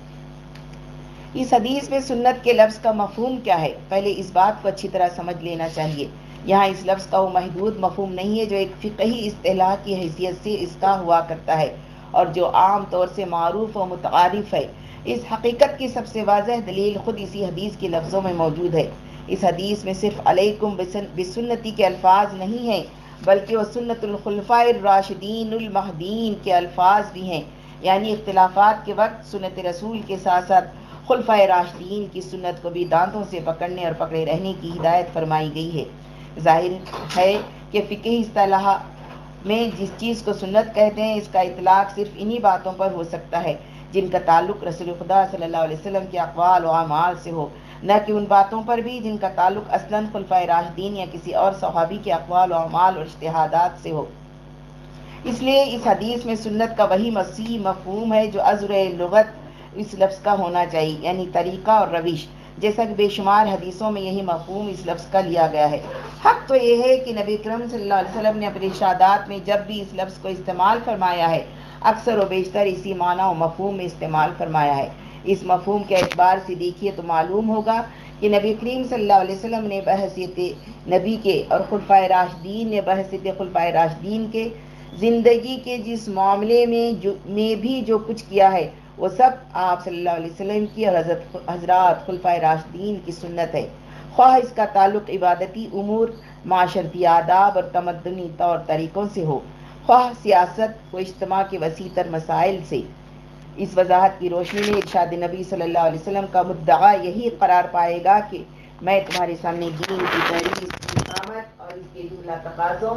इस हदीस में सुन्नत के लफ्ज़ का मफहूम क्या है? पहले इस बात को अच्छी तरह समझ लेना चाहिए। यहाँ इस लफ्ज़ का वो महदूद मफहम नहीं है, जो एक फ़िकही असलाह की हैसियत से इसका हुआ करता है और जो आम तौर से मरूफ व मुतारफ़ है। इस हकीकत की सबसे वाजह दलील खुद इसी हदीस के लफ्ज़ों में मौजूद है। इस हदीस में सिर्फ़ अलैकुम बिसुन्नति के अल्फाज नहीं हैं, बल्कि वह सुन्नतुलखलफ़ाराशिदीनमहदीन के अल्फाज भी हैं। यानी इख्तलाफात के वक्त सुनत रसूल के साथ साथ खुलफ़ा राशिदीन की सुन्नत को भी दांतों से पकड़ने और पकड़े रहने की हिदायत फरमाई गई है। ज़ाहिर है कि फ़िकी असलाह में जिस चीज़ को सुन्नत कहते हैं, इसका इतलाक सिर्फ़ इन्हीं बातों पर हो सकता है, जिनका ताल्लुक रसूल खुदा सल्लल्लाहु अलैहि वसल्लम के अकवाल व अमाल से हो, न कि उन बातों पर भी जिनका ताल्लुक असलन खुलफा राशदीन या किसी और सहाबी के अकवाल व अमाल और इश्तहादात से हो। इसलिए इस हदीस में सुन्नत का वही मसीह मफहूम है जो अजर लगत इस लफ्ज़ का होना चाहिए, यानी तरीक़ा और रविश। जैसा कि बेशुमार हदीसों में यही मफहूम इस लफ्ज़ का लिया गया है। हक तो यह है कि नबी करम वसल्लम ने अपने इशादात में जब भी इस लफ्ज़ को इस्तेमाल फरमाया है, अक्सर व बेशतर इसी माना व मफहूम में इस्तेमाल फरमाया है। इस मफहूम के एतबार से देखिए तो मालूम होगा कि नबी करीम सल्लल्लाहु अलैहि वसल्लम ने बहसीत नबी के और खुलफा राशदीन ने बहसीत खुलफा राशदीन के ज़िंदगी के जिस मामले में जो, में भी जो कुछ किया है वो सब आप सल्लल्लाहु अलैहि वसल्लम की हज़रत हजरात खुलफा राशदीन की सुन्नत है। ख्वाह इसका ताल्लुक इबादती उमूर, माशरती आदाब और तमदनी तौर तरीक़ों से हो। ख्वाह सियासत व इज्तम के वसी तर मसाइल से। इस वजाहत की रोशनी में इर्शाद नबी सल्लल्लाहु अलैहि वसल्लम का मुद्दा यही करार पाएगा कि मैं तुम्हारे सामने दीन की तहरीर और इसके जुमला तकाज़ों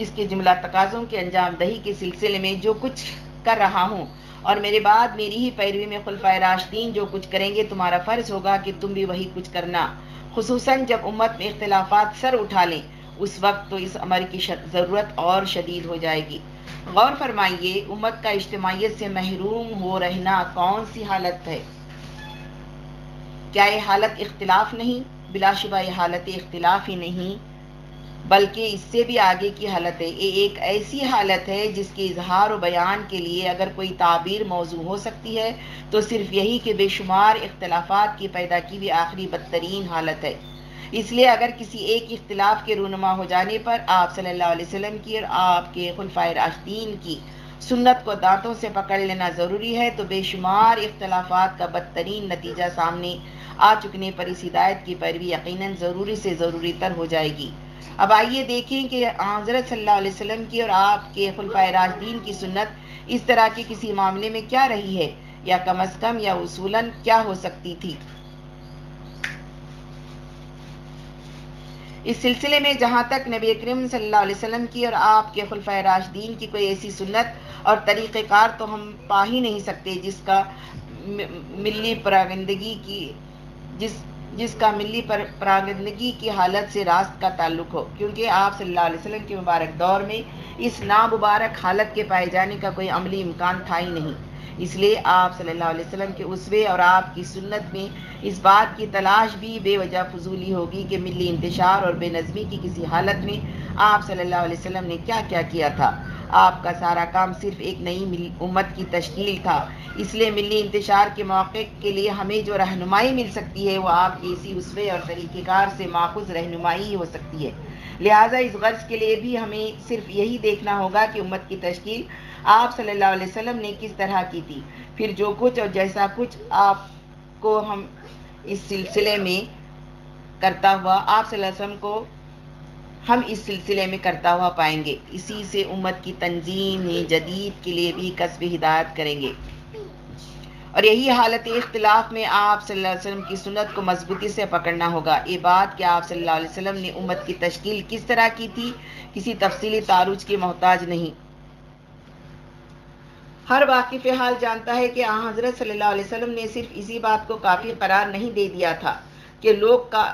इसके जुमला तकाज़ों के अंजाम दही के सिलसिले में जो कुछ कर रहा हूँ। और मेरे बाद मेरी ही पैरवी में खुलफा राशदीन जो कुछ करेंगे, तुम्हारा फ़र्ज़ होगा कि तुम भी वही कुछ करना। खसूस जब उम्मत में इख्तलाफात सर उठा लें, उस वक्त तो इस अमर की ज़रूरत और शदीद हो जाएगी। गौर फरमाइए, उम्मत का इज्तमाहीत से महरूम हो रहना कौन सी हालत है? क्या ये हालत इख्तिलाफ नहीं? बिलाशुबा ये हालत इख्तिलाफ ही नहीं। बल्कि इससे भी आगे की हालत है। ये एक ऐसी हालत है जिसके इजहार और बयान के लिए अगर कोई ताबीर मौजू हो सकती है तो सिर्फ़ यही कि बेशुमार इख्तलाफात की पैदा की भी आखिरी बदतरीन हालत है। इसलिए अगर किसी एक इख्तलाफ के रूनमा हो जाने पर आप सल्लल्लाहु अलैहि वसल्लम की और आपके खुलफाए राशदीन की सुन्नत को दांतों से पकड़ लेना ज़रूरी है तो बेशुमार इख्तलाफात का बदतरीन नतीजा सामने आ चुकने पर इस हिदायत की पैरवी यकीन ज़रूरी से ज़रूरी तर हो जाएगी। अब आइए देखें कि हज़रत सल्लल्लाहु अलैहि वसल्लम की और आपके खुलफा राजदीन की सुन्नत इस तरह के किसी मामले में क्या रही है? या कम अज़ कम या उसूलन क्या हो सकती थी? इस सिलसिले में जहाँ तक नबी करीम सल्लल्लाहु अलैहि वसल्लम की और आपके खुलफा राशदीन की कोई ऐसी सुन्नत और तरीक़ेकार तो हम पा ही नहीं सकते जिसका मिली परागंदगी की, जिस जिसका मिली पर परागंदगी की हालत से रास्त का ताल्लुक हो। क्योंकि आप सल्लल्लाहु अलैहि वसल्लम के मुबारक दौर में इस नामुबारक हालत के पाए जाने का कोई अमली इम्कान था ही नहीं। इसलिए आप सल्लल्लाहु अलैहि वसल्लम के उसवे और आपकी सुन्नत में इस बात की तलाश भी बेवजह फजूली होगी कि मिली इंतशार और बेनज़मी की किसी हालत में आप सल्लल्लाहु अलैहि वसल्लम ने क्या क्या किया था। आपका सारा काम सिर्फ़ एक नई उम्मत की तश्कील था। इसलिए मिली इंतशार के मौके के लिए हमें जो रहनुमाई मिल सकती है, वो आपकी इसी उसवे और तरीक़ेकार से माखुज रहनुमाई ही हो सकती है। लिहाजा इस गर्ज के लिए भी हमें सिर्फ़ यही देखना होगा कि उम्मत की तश्कील आप सल्लल्लाहु अलैहि वसल्लम ने किस तरह की थी। फिर जो कुछ और जैसा कुछ आपको हम इस सिलसिले में करता हुआ आप वसल्लम को हम इस सिलसिले में करता हुआ पाएँगे। इसी से उम्मत की तंजीम जदीद के लिए भी कस्ब हिदायत करेंगे। और यही हालत इख्तलाफ में आप सल्लल्लाहु अलैहि वसल्लम की सुन्नत को मजबूती से पकड़ना होगा। ये बात कि आप सल्लल्लाहु अलैहि वसल्लम ने उम्मत की तश्कील किस तरह की थी, किसी तफसीली तारुज के मोहताज नहीं। हर वाकिफ हाल जानता है कि हज़रत सल्लल्लाहु अलैहि वसल्लम ने सिर्फ़ इसी बात को काफ़ी करार नहीं दे दिया था कि लोग का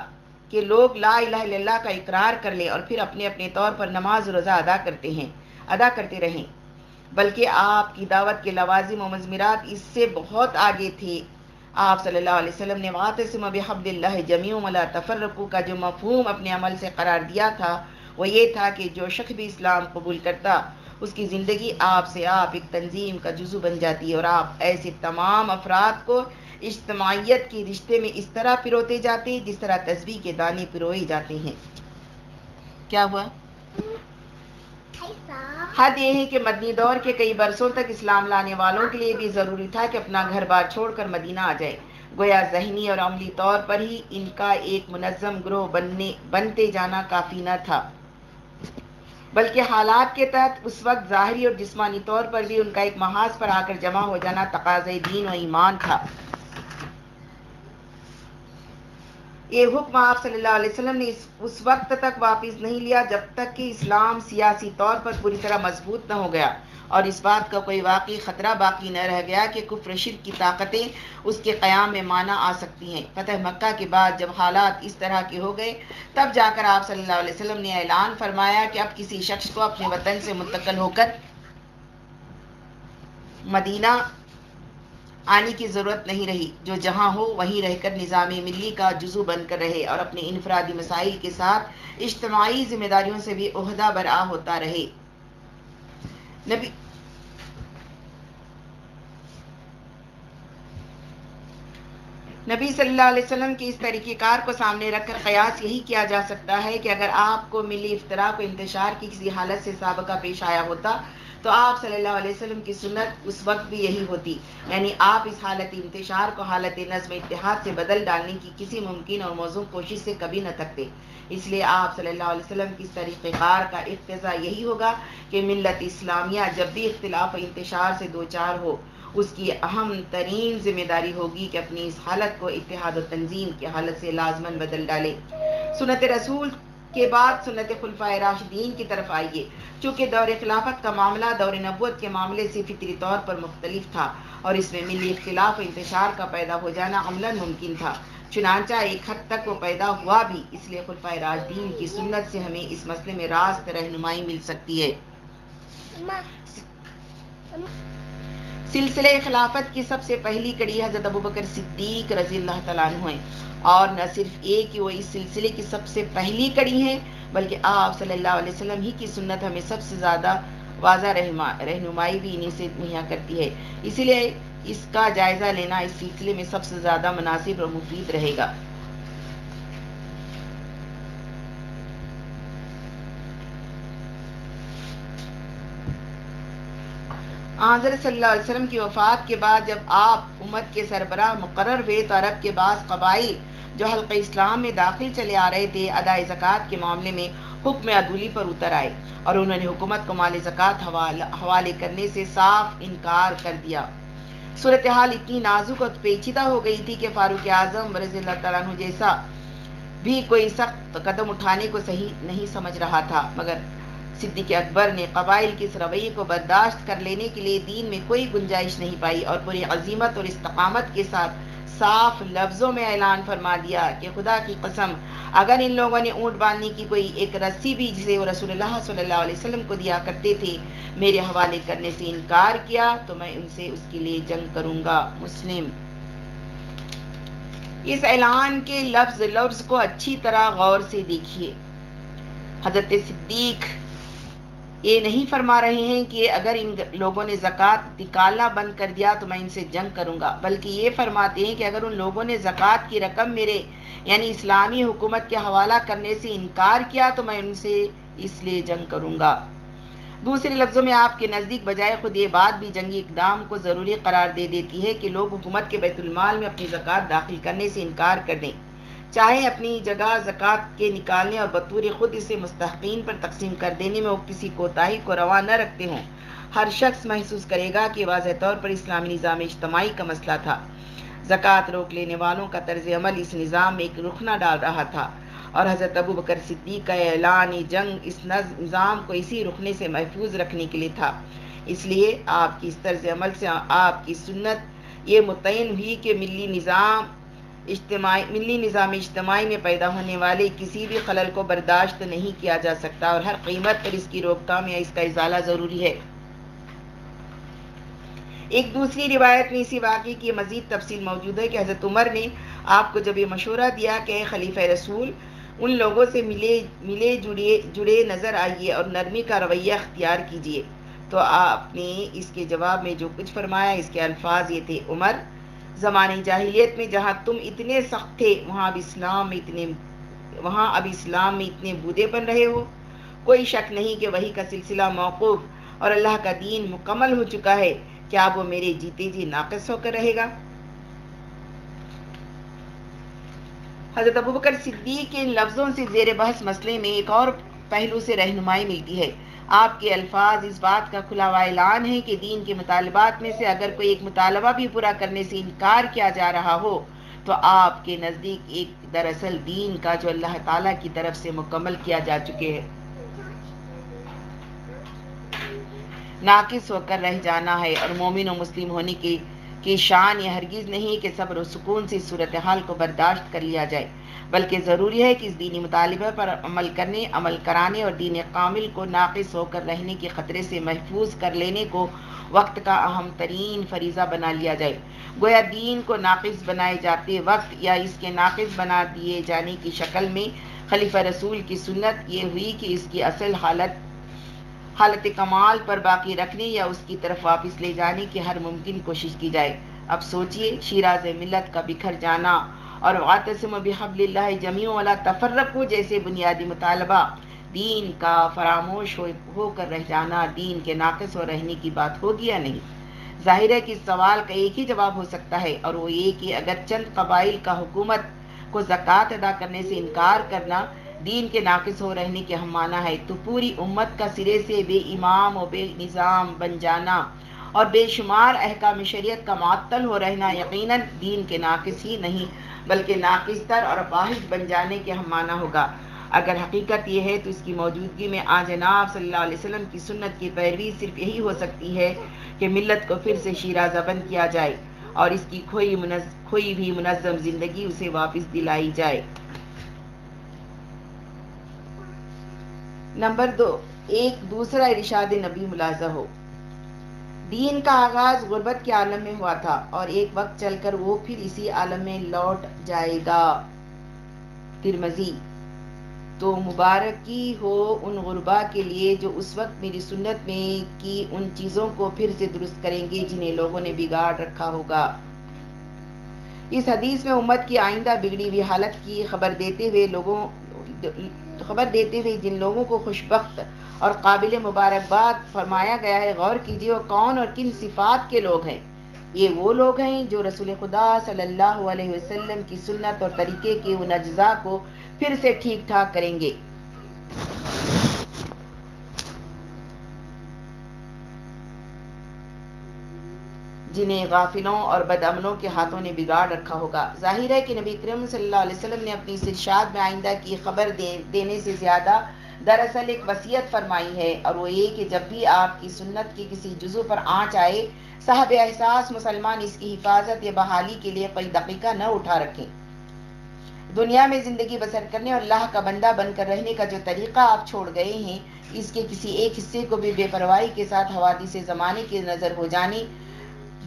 कि लोग ला इला का इकरार कर लें और फिर अपने अपने तौर पर नमाज़ रोज़ा अदा करते हैं, अदा करते रहें। बल्कि आपकी दावत के लवाजिम और मजमरात इससे बहुत आगे थे। आप सल्लल्लाहु अलैहि वसल्लम ने वातसम बहब्दिल्ला जमीला तफरकू का जो मफहूम अपने अमल से करार दिया था, वो ये था कि जो शख्स भी इस्लाम कबूल करता, उसकी ज़िंदगी आपसे आप एक तंजीम का जुजू बन जाती है और आप ऐसे तमाम अफराद को इज्तमाहीत के रिश्ते में इस तरह पिरोते जाते हैं, जिस तरह तस्वीर के दाने पिरोए जाते हैं। क्या हुआ? हद यह है कि मदनी दौर के कई बरसों तक इस्लाम लाने वालों के लिए भी ज़रूरी था कि अपना घर बार छोड़कर मदीना आ जाए। गोया जहनी और अमली तौर पर ही इनका एक मुनज़म ग्रोह बनने, बनते जाना काफ़ी न था। बल्कि हालात के तहत उस वक्त ज़ाहरी और जिस्मानी तौर पर भी उनका एक महाज पर आकर जमा हो जाना तकाज़ दीन और ईमान था। ये हुक्म आप सल्लल्लाहु अलैहि वसल्लम ने उस वक्त तक वापस नहीं लिया, जब तक कि इस्लाम सियासी तौर पर पूरी तरह मज़बूत न हो गया। और इस बात का कोई वाकई ख़तरा बाकी न रह गया कि कुफ्र शिर की ताकतें उसके क़याम में माना आ सकती हैं। फतह मक्का के बाद जब हालात इस तरह के हो गए, तब जाकर आप सल्लल्लाहु अलैहि वसल्लम ने ऐलान फरमाया कि अब किसी शख्स को अपने वतन से मुंतकल होकर मदीना आने की ज़रूरत नहीं रही। जो जहाँ हो, वहीं रहकर निज़ाम मिली का जुजू बनकर रहे और अपने इनफरादी मसाइल के साथ इज्तमाही जिम्मेदारियों से भी अहदा बरा होता रहे। नबी नबी सल्लल्लाहु अलैहि वसल्लम के इस तरीक़ेकार को सामने रखकर क़यास यही किया जा सकता है कि अगर आपको मिली इफ्तरा को इंतशार की किसी हालत से सबका पेश आया होता तो आप सल्लल्लाहु अलैहि वसल्लम की सुन्नत उस वक्त भी यही होती। यानी आप इस हालत इंतशार को हालत नज़म इतिहाद से बदल डालने की किसी मुमकिन और मौजूद कोशिश से कभी न थकते। इसलिए आप सल्लल्लाहु अलैहि वसल्लम की तरीक़ार का इफ्तज़ा यही होगा कि मिलत इस्लामिया जब भी इख्तलाफ इंतशार से दो चार हो, उसकी अहम तरीन ज़िम्मेदारी होगी कि अपनी इस हालत को इतिहाद तंजीम की हालत से लाजमन बदल डाले। सुनत रसूल के बाद सुनत खुलफा राशिदीन की तरफ़ आइए। चूँकि दौर खिलाफत का मामला, दौर नबूत के मामले से फितरी तौर पर मुख्तलिफ़ था और इसमें मिली इख्तलाफ इंतशार का पैदा हो जाना अमला मुमकिन था। चुनाचा एक हद तक वो पैदा हुआ भी, इसलिए खुलफा राजदीन की सुन्नत से हमें इस मसले में रास्त रहनुमाई मिल सकती है। सिलसिले खिलाफत की सबसे पहली कड़ी हज़रत अबू बकर सिद्दीक रज़ी अल्लाह है। और न सिर्फ़ एक कि वो इस सिलसिले की सबसे पहली कड़ी है, बल्कि आप सल्लल्लाहु अलैहि वसल्लम ही की सुन्नत हमें सबसे ज़्यादा वाजा रहनुमाई भी इन्हीं से मुहैया करती है। इसीलिए इसका जायज़ा लेना इस सिलसिले में सबसे ज़्यादा मुनासिब और मुफीद रहेगा। अलैहि वसल्लम की वफ़ात के बाद जब आप उम्मत के सरबराह मुकर हुए तो अरब के बाद कबाइल जो हल्के इस्लाम में दाखिल चले आ रहे थे अदाय ज़क़़त के मामले में हुक्म अदूली पर उतर आए और उन्होंने हुकूमत को माल ज़क़़त हवाले करने से साफ़ इनकार कर दिया। सूरत हाल इतनी नाजुक और पेचीदा हो गई थी कि फारूक आज़म रज़ी तु जैसा भी कोई सख्त कदम उठाने को सही नहीं समझ रहा था, मगर सिद्दीक अकबर ने कबाइल के इस रवैये को बर्दाश्त कर लेने के लिए दीन में कोई गुंजाइश नहीं पाई और पूरी अजीमत और इस्तकामत के साथ साफ़ लफ्ज़ों में ऐलान फरमा दिया कि खुदा की कसम, अगर इन लोगों ने ऊँट बांधने की कोई एक रस्सी भी जिसे वो रसूलुल्लाह सल्लल्लाहु अलैहि वसल्लम को दिया करते थे, मेरे हवाले करने से इनकार किया तो मैं उनसे उसके लिए जंग करूँगा। मुस्लिम, इस ऐलान के लफ्ज लफ्ज को अच्छी तरह गौर से देखिए। हज़रत सिद्दीक ये नहीं फरमा रहे हैं कि अगर इन लोगों ने ज़क़़त निकालना बंद कर दिया तो मैं इनसे जंग करूँगा। बल्कि ये फरमाते हैं कि अगर उन लोगों ने ज़क़़त की रकम मेरे, यानी इस्लामी हुकूमत के हवाला करने से इनकार किया तो मैं उनसे इसलिए जंग करूँगा। दूसरे लफ्ज़ों में आपके नज़दीक बजाय खुद ये बात भी जंगी इकदाम को ज़रूरी करार दे देती है कि लोग हुकूमत के बैतुलमाल में अपनी ज़क़़त दाखिल करने से इनकार कर दें। चाहे अपनी जगह ज़क़़त के निकालने और बतूर ख़ुद इसे मुस्तकीन पर तकसीम कर देने में वो किसी कोताही को रवा न रखते हों। हर शख्स महसूस करेगा कि वाज तौर पर इस्लामी निज़ाम इज्तमाही का मसला था। ज़क़़त रोक लेने वालों का तर्ज अमल इस निज़ाम में एक रुखना डाल रहा था और हज़रत अबू बकर सिद्दीक का ऐलान जंग इस निज़ाम को इसी रुकने से महफूज रखने के लिए था। इसलिए आपकी इस तर्ज अमल से आपकी सुन्नत ये मुतन हुई कि मिली निज़ाम इज्तमाही मिली निज़ाम इज्तमाही में पैदा होने वाले किसी भी खलल को बर्दाश्त नहीं किया जा सकता और हर कीमत पर इसकी रोकथाम या इसका इजाला ज़रूरी है। एक दूसरी रिवायत में इसी वाक़े की मजीद तफसील मौजूद है कि हज़रत उमर ने आपको जब ये मशवरा दिया कि खलीफ रसूल, उन लोगों से मिले मिले जुड़े जुड़े नज़र आइए और नरमी का रवैया अख्तियार कीजिए। तो आपने इसके जवाब में जो कुछ फरमाया, इसके अल्फाज ये थे, उमर ज़माने जाहिलियत में जहाँ तुम इतने सख्त थे, वहाँ अब इस्लाम में इतने, वहाँ अब इस्लाम में इतने बूदे बन रहे हो। कोई शक नहीं कि वही का सिलसिला मौकूफ और अल्लाह का दीन मुकम्मल हो चुका है। क्या वो मेरे जीते जी नाकस होकर रहेगा? हज़रत अबू बकर सिद्दीक के लफ्ज़ों से जेर बहस मसले में एक और पहलू से रहनुमाई मिलती है। आपके अल्फाज इस बात का खुला ऐलान है कि दीन के मुतालबात में से अगर कोई एक मुतालबा भी पूरा करने से इनकार किया जा रहा हो तो आपके नज़दीक एक दरअसल दीन का जो अल्लाह ताला की तरफ़ से मुकम्मल किया जा चुके हैं। नाकिस होकर रह जाना है और मोमिन और मुस्लिम होने की की शान यह हरगिज़ नहीं कि सब्र सुकून से सूरत हाल को बर्दाश्त कर लिया जाए। बल्कि ज़रूरी है कि इस दीनी मुतालबे पर अमल करने, अमल कराने और दीन कामिल को नाकिस होकर रहने के ख़तरे से महफूज कर लेने को वक्त का अहम तरीन फरीज़ा बना लिया जाए। गोया दीन को नाकिस बनाए जाते वक्त या इसके नाकिस बना दिए जाने की शक्ल में खलीफा रसूल की सुन्नत ये हुई कि इसकी असल हालत हालत कमाल पर बाकी रखने या उसकी तरफ़ वापस ले जाने की हर मुमकिन कोशिश की जाए। अब सोचिए शीराज मिलत का बिखर जाना और वातसम बिहबल्ला जमी वाला तफर्रकू, जैसे बुनियादी मुतालबा। दीन का फरामोश हो, होकर रह जाना, दीन के नाकस हो रहने की बात होगी या नहीं? ज़ाहिर है कि सवाल का एक ही जवाब हो सकता है, और वो ये कि अगर चंद कबाइल का हुकूमत को ज़क़़त अदा करने से इनकार करना दीन के नाकस हो रहने के हम माना है तो पूरी उम्मत का सिरे से बे इमाम और बे निज़ाम बन जाना और बेशुमार अहकाम शरीयत का मअतल हो रहना, यकीनन दीन के नाकस ही नहीं। बल्कि नाकिस्तर और बाहिज बन जाने के हम माना होगा। अगर हकीकत यह है तो इसकी मौजूदगी में आज जनाब वसल्लम की सुन्नत की पैरवी सिर्फ़ यही हो सकती है कि मिलत को फिर से शीराजबंद किया जाए और इसकी खोई खोई भी मुनज़म ज़िंदगी उसे वापस दिलाई जाए। नंबर दो, एक दूसरा इरशाद नबी मुलाजा हो। दीन का आगाज़ गुर्बत के आलम में हुआ था और एक वक्त चलकर वो फिर इसी आलम में लौट जाएगा। तिरमजी तो मुबारकी हो उन गुरबा के लिए जो उस वक्त मेरी सुन्नत में की उन चीज़ों को फिर से दुरुस्त करेंगे जिन्हें लोगों ने बिगाड़ रखा होगा। इस हदीस में उम्मत की आइंदा बिगड़ी हुई हालत की खबर देते हुए लोगों, खबर देते हुए जिन लोगों को खुशबक और काबिल मुबारकबाद फरमाया गया है गौर कीजिए वो कौन और किन सिफात के लोग हैं। ये वो लोग हैं जो रसूल खुदा सल्लल्लाहु अलैहि वसल्लम की सुन्नत और तरीके के उन अज्जा को फिर से ठीक ठाक करेंगे। जिन्हें गाफिलों और बदअमलों के हाथों ने बिगाड़ रखा होगा। ज़ाहिर है कि नबी करीम सल्लल्लाहु अलैहि वसल्लम ने अपनी सिरशाद में आइंदा की खबर दे, देने से ज़्यादा दरअसल एक वसीयत फरमाई है और वो ये कि जब भी आपकी सुन्नत की किसी जुजू पर आँच आए, साहब एहसास मुसलमान इसकी हिफाजत या बहाली के लिए कोई दकीका न उठा रखें। दुनिया में ज़िंदगी बसर करने और अल्लाह का बंदा बनकर रहने का जो तरीक़ा आप छोड़ गए हैं, इसके किसी एक हिस्से को भी बेपरवाही के साथ हवादी से ज़माने की नज़र हो जाने,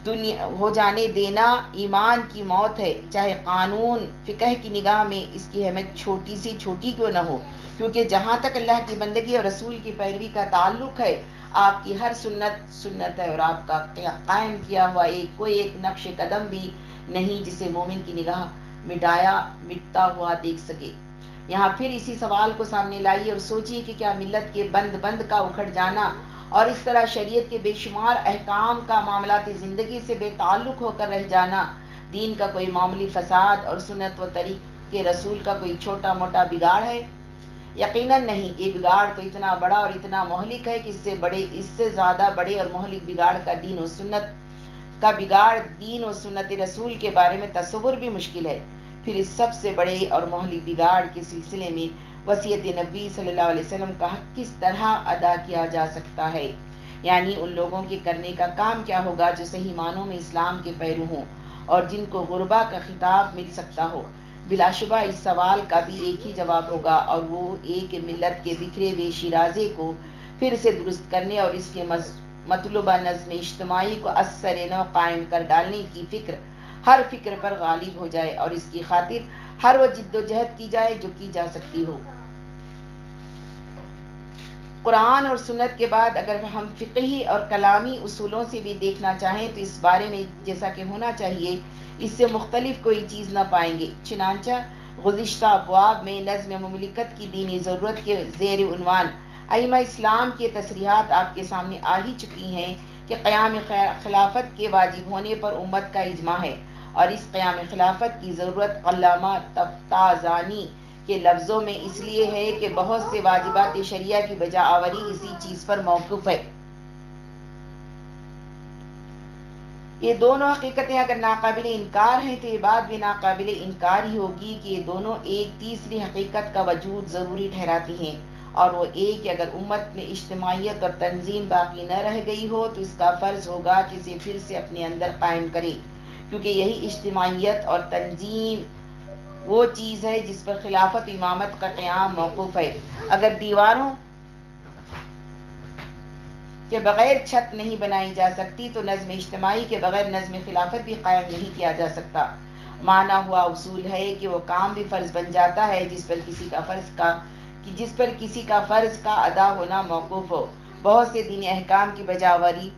दुनिया, हो जाने देना ईमान की मौत है। चाहे कानून, फ़िकह की निगाह में इसकी अहमियत छोटी सी छोटी क्यों न हो। क्योंकि जहाँ तक अल्लाह की बंदगी और रसूल की पैरवी का ताल्लुक है, आपकी हर सुन्नत सुन्नत है और आपका कायम किया हुआ एक, कोई एक नक्श कदम भी नहीं जिसे मोमिन की निगाह मिटाया, मिटता हुआ देख सके। यहाँ फिर इसी सवाल को सामने लाइए और सोचिए कि क्या मिलत के बंद बंद का उखड़ जाना और इस तरह शरीयत के बेशुमार अहकाम का मामला ज़िंदगी से बेताल्लुक होकर रह जाना, दीन का कोई मामूली फसाद और सुनत व तरीके रसूल का कोई छोटा मोटा बिगाड़ है? यकीनन नहीं, ये बिगाड़ तो इतना बड़ा और इतना मोहलिक है कि इससे बड़े, इससे ज़्यादा बड़े और मोहलिक बिगाड़ का दीन और सुन्नत, का बिगाड़ दीन और सुन्नत रसूल के बारे में तस्वुर भी मुश्किल है। फिर इस सबसे बड़े और मोहलिक बिगाड़ के सिलसिले में वसीयत नबी सल्लल्लाहु अलैहि वसल्लम का हक किस तरह अदा किया जा सकता है? यानी उन लोगों के करने का काम क्या होगा जो सही मानों में इस्लाम के पैरू हों और जिनको गुरबा का खिताब मिल सकता हो? बिलाशुबा, इस सवाल का भी एक ही जवाब होगा और वो एक मिलत के बिखरे हुए शिराजे को फिर से दुरुस्त करने और इसके मतलूबा नज़म इज्तमाही को असर न कायम कर डालने की फ़िक्र, हर फ़िक्र पर गालिब हो जाए और इसकी खातिर हर वो जिद्दोजहद की जाए जो की जा सकती हो। कुरान और सुन्नत के बाद अगर हम फ़िकी और कलामी उसूलों से भी देखना चाहें तो इस बारे में जैसा कि होना चाहिए इससे मुख्तलिफ़ कोई चीज़ ना पाएँगे। चनाचा गुज्त अबवाब में नज़म ममलिकत की दीनी ज़रूरत के जेर उनवान। अमा इस्लाम के तसरीहत आपके सामने आ ही चुकी हैं कि क़याम खिलाफत के वाजिब होने पर उम्मत का इजमा है और इस क़याम खिलाफत की ज़रूरत अल्लामा तफ्ताजानी के लफ्ज़ों में इसलिए है कि बहुत से वाजिबात शरिया की बजा इसी चीज़ पर मौकूफ़ है। ये दोनों हकीकतें अगर नाकबिल इनकार हैं तो ये बात भी नाकबिल इनकार ही होगी कि ये दोनों एक तीसरी हकीकत का वजूद ज़रूरी ठहराती हैं। और वो एक अगर उम्मत में इज्तमाहीत और तंजीम बाकी न रह गई हो तो इसका फ़र्ज़ होगा कि इसे फिर से अपने अंदर कायम करे। क्योंकि यही इज्तमाहीत और तंजीम वो चीज़ है जिस पर खिलाफत इमामत का क़्याम मौकूफ़ है। अगर दीवारों के बगैर छत नहीं बनाई जा सकती तो नज़म इज्तमाही के बगैर नज़म खिलाफत भी कायम नहीं किया जा सकता। माना हुआ उसूल है कि वो काम भी फ़र्ज़ बन जाता है, जिस पर किसी का फ़र्ज़ का, कि जिस पर किसी का फ़र्ज़ का अदा होना मौकूफ़ हो। बहुत से दीन अहकाम की बजावरी,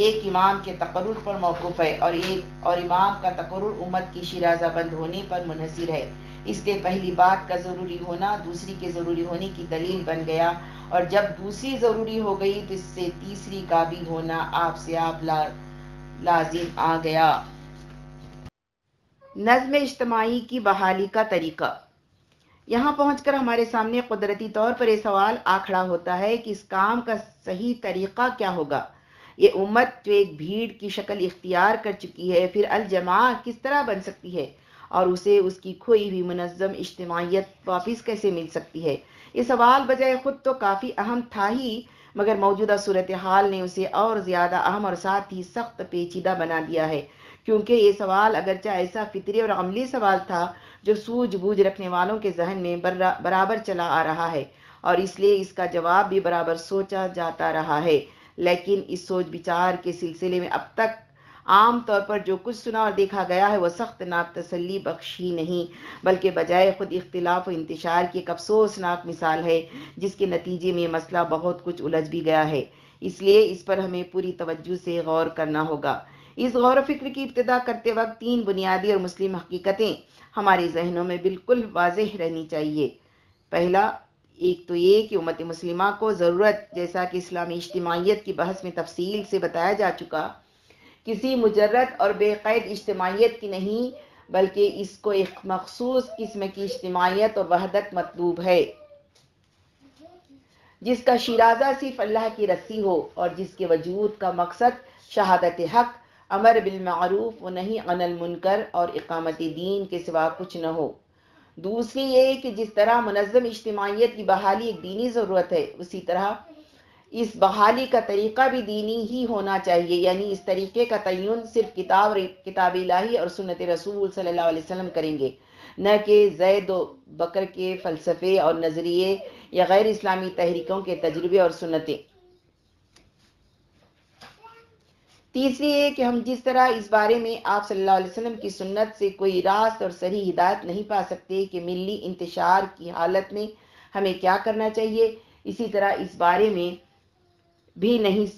एक इमाम के तकर्र पर मौकूफ़ है और एक, और इमाम का तकर्र उम्मत की शिराजा बंद होने पर मुनसर है। इसलिए पहली बात का ज़रूरी होना दूसरी के ज़रूरी होने की दलील बन गया। और जब दूसरी ज़रूरी हो गई तो इससे तीसरी का भी होना आपसे आप ला, लाजिम आ गया। नज़म इज्तमाही की बहाली का तरीका। यहाँ पहुँचकर हमारे सामने कुदरती तौर पर यह सवाल आ खड़ा होता है कि इस काम का सही तरीका क्या होगा? ये उम्मत जो एक भीड़ की शक्ल इख्तियार कर चुकी है फिर अल जमा किस तरह बन सकती है? और उसे उसकी खोई हुई मुनज़म इज्तमाहीत वापस कैसे मिल सकती है? ये सवाल बजाय खुद तो काफ़ी अहम था ही, मगर मौजूदा सूरत हाल ने उसे और ज़्यादा अहम और साथ ही सख्त पेचीदा बना दिया है। क्योंकि ये सवाल अगरचे ऐसा फितरी और अमली सवाल था जो सूझबूझ रखने वालों के जहन में बराबर चला आ रहा है और इसलिए इसका जवाब भी बराबर सोचा जाता रहा है। लेकिन इस सोच विचार के सिलसिले में अब तक आम तौर पर जो कुछ सुना और देखा गया है वह सख्त नाक तसली बख्श नहीं, बल्कि बजाय खुद इख्तिलाफ और इंतशार की एक अफसोसनाक मिसाल है, जिसके नतीजे में मसला बहुत कुछ उलझ भी गया है। इसलिए इस पर हमें पूरी तवज्जो से गौर करना होगा। इस गौर फ़िक्र की इब्तदा करते वक्त तीन बुनियादी और मुस्लिम हकीकतें हमारे जहनों में बिल्कुल वाजह रहनी चाहिए। पहला, एक तो ये कि उम्मत मुस्लिमा को ज़रूरत, जैसा कि इस्लामी इज्तमाहीत की बहस में तफसील से बताया जा चुका किसी मुजरद और बेक़ैद इज्तमाहीत की नहीं, बल्कि इसको एक मखसूस किस्म की इज्तमाहीत और वहदत मतलूब है। जिसका शिराजा सिर्फ़ अल्लाह की रस्सी हो और जिसके वजूद का मकसद शहादत हक, अमर बिलमारूफ व नहीं अनल मुनकर और इकामत दीन के सिवा कुछ न हो। दूसरी ये कि जिस तरह मनज़म इज्तमाहीत की बहाली एक दीनी ज़रूरत है, उसी तरह इस बहाली का तरीक़ा भी दीनी ही होना चाहिए, यानी इस तरीक़े का तयन सिर्फ़ किताब किताब लाही और सुनत रसूल सल्लल्लाहु अलैहि वसल्लम करेंगे। न कि जैद बकर के फ़लसफ़े और नज़रिए या गैर इस्लामी तहरीकों के तजुर्बे और सुनतें तीसरी है कि हम जिस तरह इस बारे में आप सल्लल्लाहु अलैहि वसल्लम की सुन्नत से कोई रास्त और सही हिदायत नहीं पा सकते कि मिली इंतशार की हालत में हमें क्या करना चाहिए, इसी तरह इस बारे में भी नहीं,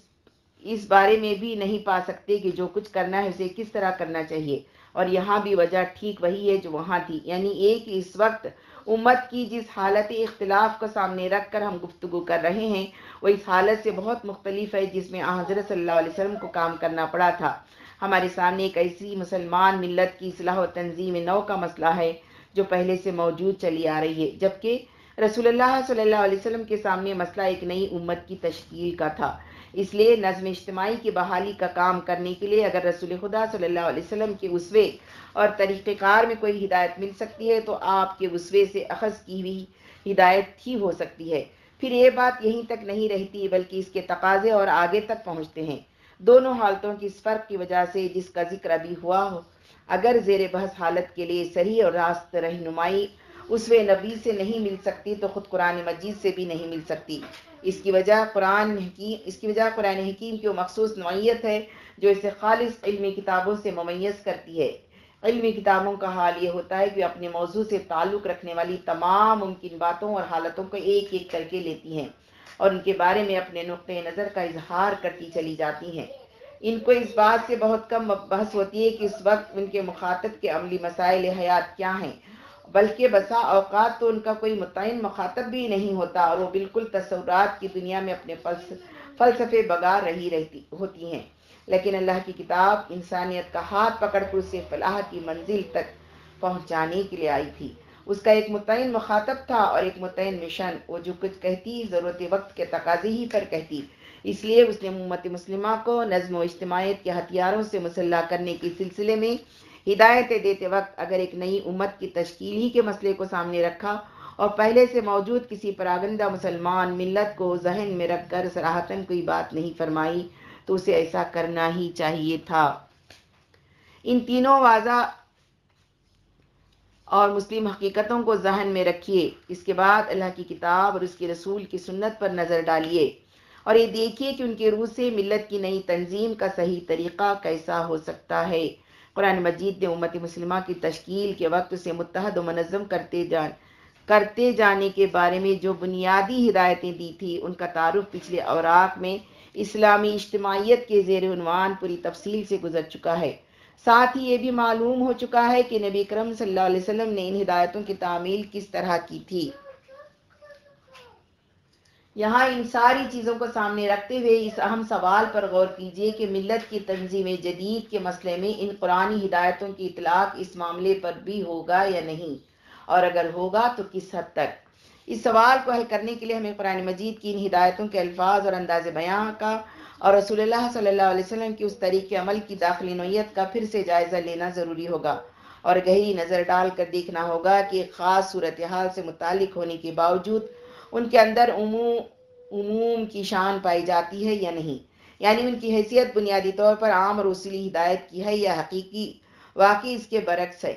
इस बारे में भी नहीं पा सकते कि जो कुछ करना है उसे किस तरह करना चाहिए। और यहाँ भी वजह ठीक वही है जो वहाँ थी। यानी एक इस वक्त उम्मत की जिस हालत इख्तलाफ को सामने रख कर हम गुफ्तु कर रहे हैं, वो इस हालत से बहुत मुख्तलिफ़ है जिसमें हज़रत सल्लल्लाहु वसल्लम को काम करना पड़ा था। हमारे सामने एक ऐसी मुसलमान मिलत की असलाह व तंजीम नौ का मसला है जो पहले से मौजूद चली आ रही है, जबकि रसूलुल्लाह सल्लल्लाहु अलैहि वसल्लम के सामने मसला एक नई उम्मत की तश्कील का था। इसलिए नज़म इज्तमाही की बहाली का काम करने के लिए अगर रसूल खुदा सल्लल्लाहु अलैहि के उसवे और तरीक़ेकार में कोई हिदायत मिल सकती है तो आपके उसवे से अखज़ की हुई हिदायत ही हो सकती है। फिर ये बात यहीं तक नहीं रहती, बल्कि इसके तकाजे और आगे तक पहुँचते हैं। दोनों हालतों की इस फ़र्क की वजह से जिसका ज़िक्र अभी हुआ हो, अगर जेर बहस हालत के लिए सही और रास्त रहनुमाई उसवे नबी से नहीं मिल सकती तो ख़ुद कुरान मजीद से भी नहीं मिल सकती। इसकी वजह कुरान हकीम, इसकी वजह कुरान हकीम की मखसूस नौीयत है, जो इसे खालिश इल्मी किताबों से मुमैज़ करती है। इल्मी किताबों का हाल ये होता है कि अपने मौजू से ताल्लुक़ रखने वाली तमाम मुमकिन बातों और हालतों को एक एक करके लेती हैं और उनके बारे में अपने नुक़ नज़र का इजहार करती चली जाती हैं। इनको इस बात से बहुत कम बहस होती है कि इस वक्त उनके मुखातब के अमली मसाइल हयात क्या हैं। बल्कि बसा अवकात तो उनका कोई मुतन मखातब भी नहीं होता और वो बिल्कुल तस्वुरात की दुनिया में अपने फलसफे बगा रही रहती, होती हैं। लेकिन अल्लाह की किताब इंसानियत का हाथ पकड़ कर उसे फलाह की मंजिल तक पहुँचाने के लिए आई थी। उसका एक मुतन मखातब था और एक मुतन मिशन, वो जो कुछ कहती, ज़रूरत वक्त के तकाजे ही पर कहती। इसलिए उसने उम्मत मुस्लिमा को नज़म व इज्तमाहीत के हथियारों से मुसल्ला करने के सिलसिले में हिदायतें देते वक्त अगर एक नई उम्मत की तश्कील ही के मसले को सामने रखा और पहले से मौजूद किसी परागंदा मुसलमान मिल्लत को जहन में रखकर सराहतन कोई बात नहीं फरमाई तो उसे ऐसा करना ही चाहिए था। इन तीनों वाजा और मुस्लिम हकीकतों को जहन में रखिए। इसके बाद अल्लाह की किताब और उसके रसूल की सुन्नत पर नज़र डालिए और ये देखिए कि उनके रूह से मिलत की नई तंजीम का सही तरीक़ा कैसा हो सकता है। कुरान मजीद ने उम्मत मुसलिमा की तश्कील के वक्त उसे मुतहद मनज़म करते जान, करते जाने के बारे में जो बुनियादी हिदायतें दी थी, उनका तारुफ पिछले अवराक में इस्लामी इज्तमाहीत के जेर उनवान पूरी तफसील से गुजर चुका है। साथ ही ये भी मालूम हो चुका है कि नबी करम सल्लल्लाहु अलैहि ने इन हिदायतों की तामील किस तरह की थी। यहाँ इन सारी चीज़ों को सामने रखते हुए इस अहम सवाल पर गौर कीजिए कि मिलत की तंजीम जदीद के मसले में इन कुरानी हिदायतों की इतलाक इस मामले पर भी होगा या नहीं? और अगर होगा तो किस हद तक? इस सवाल को हल करने के लिए हमें कुरान मजीद की इन हिदायतों के अल्फाज और अंदाज बयां का और सल्लल्लाहु अलैहि वसल्लम की उस तरीके अमल की दाखिली नोयत का फिर से जायज़ा लेना ज़रूरी होगा। और गहरी नज़र डालकर देखना होगा कि ख़ास सूरत हाल से मुतल होने के बावजूद उनके अंदर उमू उमूम की शान पाई जाती है या नहीं? यानी उनकी हैसियत बुनियादी तौर पर आम और उसूली हिदायत की है या हकीकी वाकई इसके बरक्स है?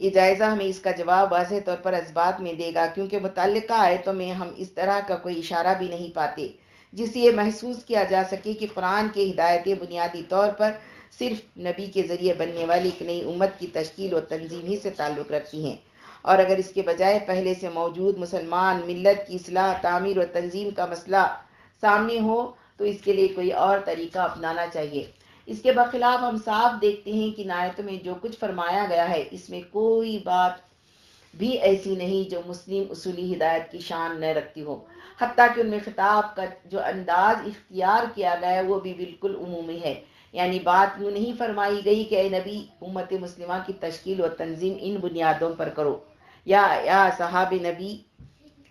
ये जायज़ा हमें इसका जवाब वाज तौर पर इस में देगा, क्योंकि मुतल आयतों में हम इस तरह का कोई इशारा भी नहीं पाते जिससे ये महसूस किया जा सके कि कुरान की हिदायतें बुनियादी तौर पर सिर्फ़ नबी के ज़रिए बनने वाली एक नई उम्मत की तश्कील और तंजीम ही से ताल्लुक़ रखती हैं। और अगर इसके बजाय पहले से मौजूद मुसलमान मिलत की असलाह तामीर और तंजीम का मसला सामने हो तो इसके लिए कोई और तरीका अपनाना चाहिए। इसके बखिलाफ हम साफ़ देखते हैं कि नायत में जो कुछ फरमाया गया है, इसमें कोई बात भी ऐसी नहीं जो मुस्लिम उसूली हिदायत की शान न रखती हो। हती कि उनमें खिताब का जो अंदाज इख्तियार किया गया है, वो भी बिल्कुल उमूमी है। यानी बात यूँ नहीं फरमाई गई कि नबी, उम्मत मुस्लिमा की तश्कील व तंजीम इन बुनियादों पर करो। या या साहब नबी,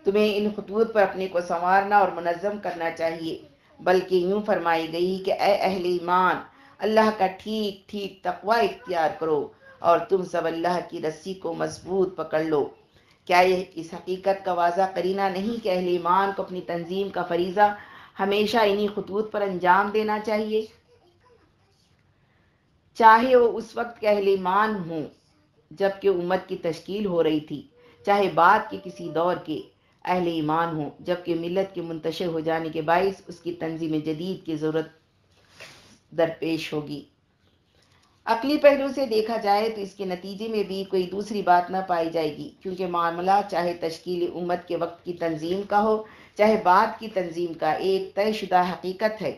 तुम्हें इन खतूत पर अपने को संवारना और मनज़म करना चाहिए। बल्कि यूँ फरमाई गई कि ए अहल ईमान, अल्लाह का ठीक ठीक तकवा इख्तियार करो और तुम सब अल्लाह की रस्सी को मज़बूत पकड़ लो। क्या यह इस हकीकत का वाजा करीना नहीं कि अहल ईमान को अपनी तंजीम का फरीज़ा हमेशा इन्हीं खतूत पर अंजाम देना चाहिए? चाहे वो उस वक्त के अहल ईमान हों जबकि उम्मत की तश्कील हो रही थी, चाहे बाद के किसी दौर के अहल ईमान हों, जबकि मिलत के मुंतशर हो जाने के बायस उसकी तंजीम जदीद की ज़रूरत दरपेश होगी। अकली पहलू से देखा जाए तो इसके नतीजे में भी कोई दूसरी बात न पाई जाएगी, क्योंकि मामला चाहे तश्कील उम्मत के वक्त की तंजीम का हो, चाहे बाद की तंजीम का, एक तयशुदा हकीकत है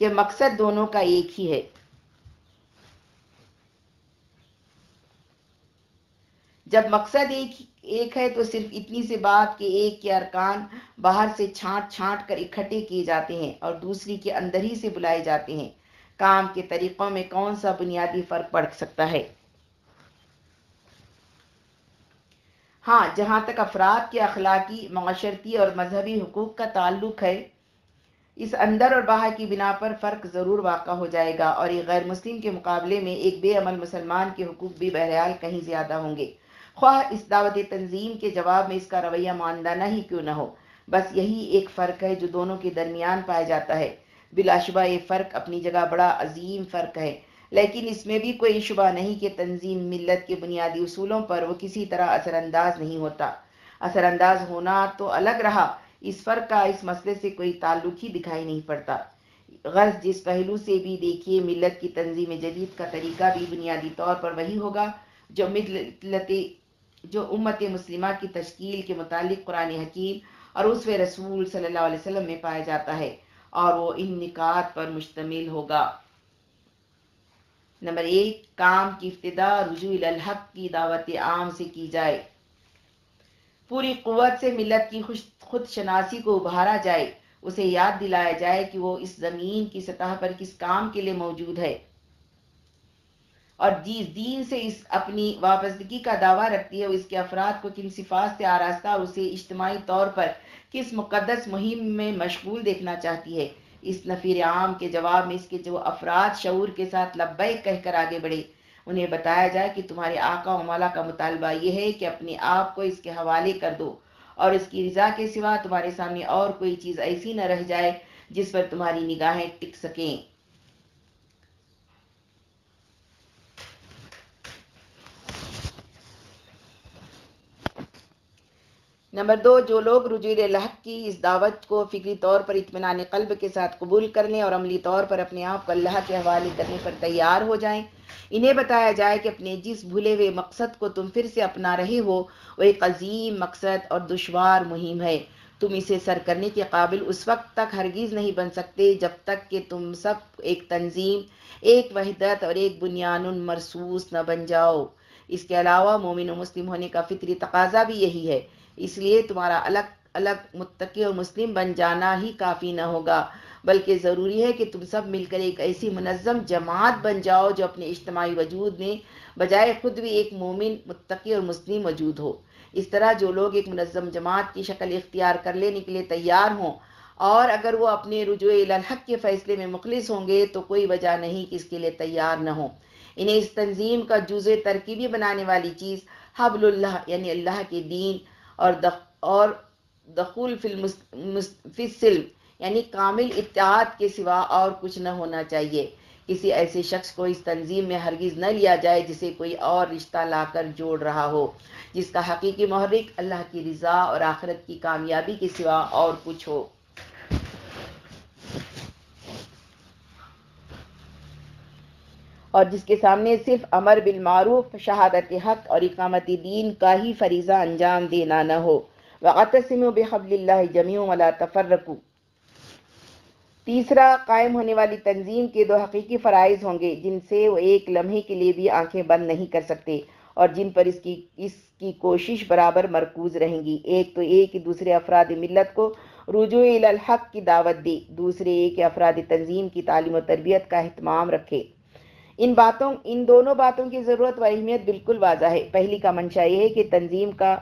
कि मकसद दोनों का एक ही है। जब मकसद एक एक है तो सिर्फ़ इतनी सी बात कि एक के अरकान बाहर से छांट छांट कर इकट्ठे किए जाते हैं और दूसरी के अंदर ही से बुलाए जाते हैं। काम के तरीक़ों में कौन सा बुनियादी फ़र्क पड़ सकता है? हाँ जहाँ तक अफराद के अखलाकी, माशरती और मजहबी हकूक़ का ताल्लुक है, इस अंदर और बाहर की बिना पर फ़र्क ज़रूर वाक़ हो जाएगा और ये गैर मुस्लिम के मुकाबले में एक बेअमल मुसलमान के हकूक़ भी बहरहाल कहीं ज़्यादा होंगे। ख्वाह इस दावत तंजीम के जवाब में इसका रवैया मानदाना ही क्यों न हो? बस यही एक फ़र्क है जो दोनों के दरमियान पाया जाता है। बिलाशुबा ये फ़र्क अपनी जगह बड़ा अजीम फ़र्क है। लेकिन इसमें भी कोई शुबा नहीं कि तंजीम मिलत के बुनियादी असूलों पर वो किसी तरह असरानंदाज नहीं होता। असरानंदाज होना तो अलग रहा। इस फ़र्क का इस मसले से कोई ताल्लुक ही दिखाई नहीं पड़ता। गर्ज जिस पहलू से भी देखिए मिलत की तंजीम जदीद का तरीका भी बुनियादी तौर पर वही होगा, जो मिलत जो उम्मत मुस्लिमा की तश्कील के मुतालिक कुरान हकीम और उसवे रसूल सल्लल्लाहु अलैहि वसल्लम में पाया जाता है और वो इन निकात पर मुश्तमिल होगा। नंबर एक, काम की इब्तदा रुजू हक की दावत आम से की जाए। पूरी कुत से मिलत की खुद शनासी को उभारा जाए। उसे याद दिलाया जाए कि वो इस ज़मीन की सतह पर किस काम के लिए मौजूद है। और जिस दीन से इस अपनी वापसगी का दावा रखती है इसके अफराद को किन सिफात से आरास्ता और उसे इज्तमाही तौर पर किस मुकदस मुहिम में मशगूल देखना चाहती है? इस नफीर आम के जवाब में इसके जो अफराद शूर के साथ लब्बे कहकर आगे बढ़े। उन्हें बताया जाए कि तुम्हारे आका मौला का मुतालबा यह है कि अपने आप को इसके हवाले कर दो और इसकी रजा के सिवा तुम्हारे सामने और कोई चीज़ ऐसी न रह जाए जिस पर तुम्हारी निगाहें टिक सकें। नंबर दो, जो लोग रुजीर लहक की इस दावत को फिक्री तौर पर इतमान कल्ब के साथ कबूल करने और अमली तौर पर अपने आप को अल्लाह के हवाले करने पर तैयार हो जाएँ। इन्हें बताया जाए कि अपने जिस भूले हुए मकसद को तुम फिर से अपना रहे हो, वो एक अजीम मकसद और दुशवार मुहिम है। तुम इसे सर करने के काबिल उस वक्त तक हरगिज़ नहीं बन सकते जब तक कि तुम सब एक तंजीम, एक वहदत और एक बुनियान मरसूस न बन जाओ। इसके अलावा मोमिन मुस्लिम होने का फितरी तकाजा भी यही है। इसलिए तुम्हारा अलग अलग मुत्तकी और मुस्लिम बन जाना ही काफ़ी ना होगा। बल्कि ज़रूरी है कि तुम सब मिलकर एक ऐसी मुनज़म जमात बन जाओ जो अपने इज्तमाही वजूद में बजाय खुद भी एक मोमिन, मुत्तकी और मुस्लिम वजूद हो। इस तरह जो लोग एक मुनज़म जमात की शक्ल इख्तियार कर लेने के लिए तैयार हों और अगर वो अपने रुजो हक के फ़ैसले में मुखलिस होंगे तो कोई वजह नहीं कि इसके लिए तैयार न हो। इन्हें इस तंजीम का जुज़ तरकीबी बनाने वाली चीज़ हबल्ला यानी अल्लाह के दीन और दख, और दखुल फिल यानी कामिल इतिहाद के सिवा और कुछ न होना चाहिए। किसी ऐसे शख्स को इस तंजीम में हरगिज़ न लिया जाए जिसे कोई और रिश्ता लाकर जोड़ रहा हो जिसका हकीकी महरिक अल्लाह की रज़ा और आखरत की कामयाबी के सिवा और कुछ हो। और जिसके सामने सिर्फ़ अमर बिल मारूफ, शहादत हक और इकामत दीन का ही फरीज़ा अंजाम देना न हो। वतसम बहबल्ला जमी वाला तफर्रकू। तीसरा, कायम होने वाली तंजीम के दो हकीकी फ़राइज़ होंगे, जिनसे वो एक लम्हे के लिए भी आँखें बंद नहीं कर सकते और जिन पर इसकी इसकी कोशिश बराबर मरकूज रहेंगी। एक तो एक दूसरे अफराद मिलत को रुजू हक की दावत दी, दूसरे एक अफराद तंजीम की तालीम तरबियत का अहतमाम रखे। इन बातों, इन दोनों बातों की ज़रूरत व अहमियत बिल्कुल वाजा है। पहली का मंशा ये है कि तंजीम का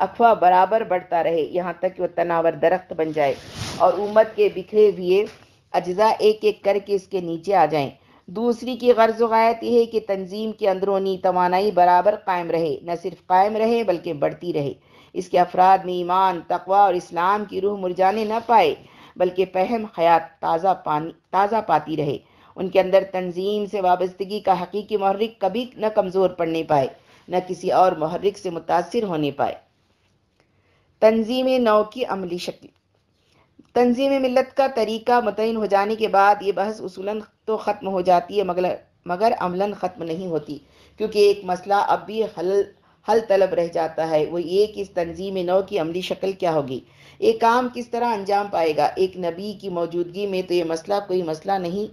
अखवा बराबर बढ़ता रहे, यहाँ तक कि वह तनावर दरख्त बन जाए और उम्मत के बिखरे हुए अज्जा एक एक करके इसके नीचे आ जाएँ। दूसरी की गर्ज गायत यह है कि तंजीम की अंदरूनी तोानाई बराबर कायम रहे, न सिर्फ़ कायम रहे, बल्कि बढ़ती रहे। इसके अफराद में ईमान, तकवा और इस्लाम की रूह मुरझाने न पाए, बल्कि पहम हयात ताज़ा पानी, ताज़ा पाती रहे। उनके अंदर तंजीम से वाबस्तगी का हकीकी महर्रिक कभी न कमज़ोर पड़ने पाए, न किसी और महर्रिक से मुतासर होने पाए। तंजीम नौ की अमली शक्ल। तंजीम मिलत का तरीका मुतन हो जाने के बाद ये बहस उसूलन तो ख़त्म हो जाती है मगर मगर अमलन ख़त्म नहीं होती, क्योंकि एक मसला अब भी हल हल तलब रह जाता है। वो ये कि इस तंजीम नौ की अमली शक्ल क्या होगी? एक काम किस तरह अंजाम पाएगा? एक नबी की मौजूदगी में तो ये मसला कोई मसला नहीं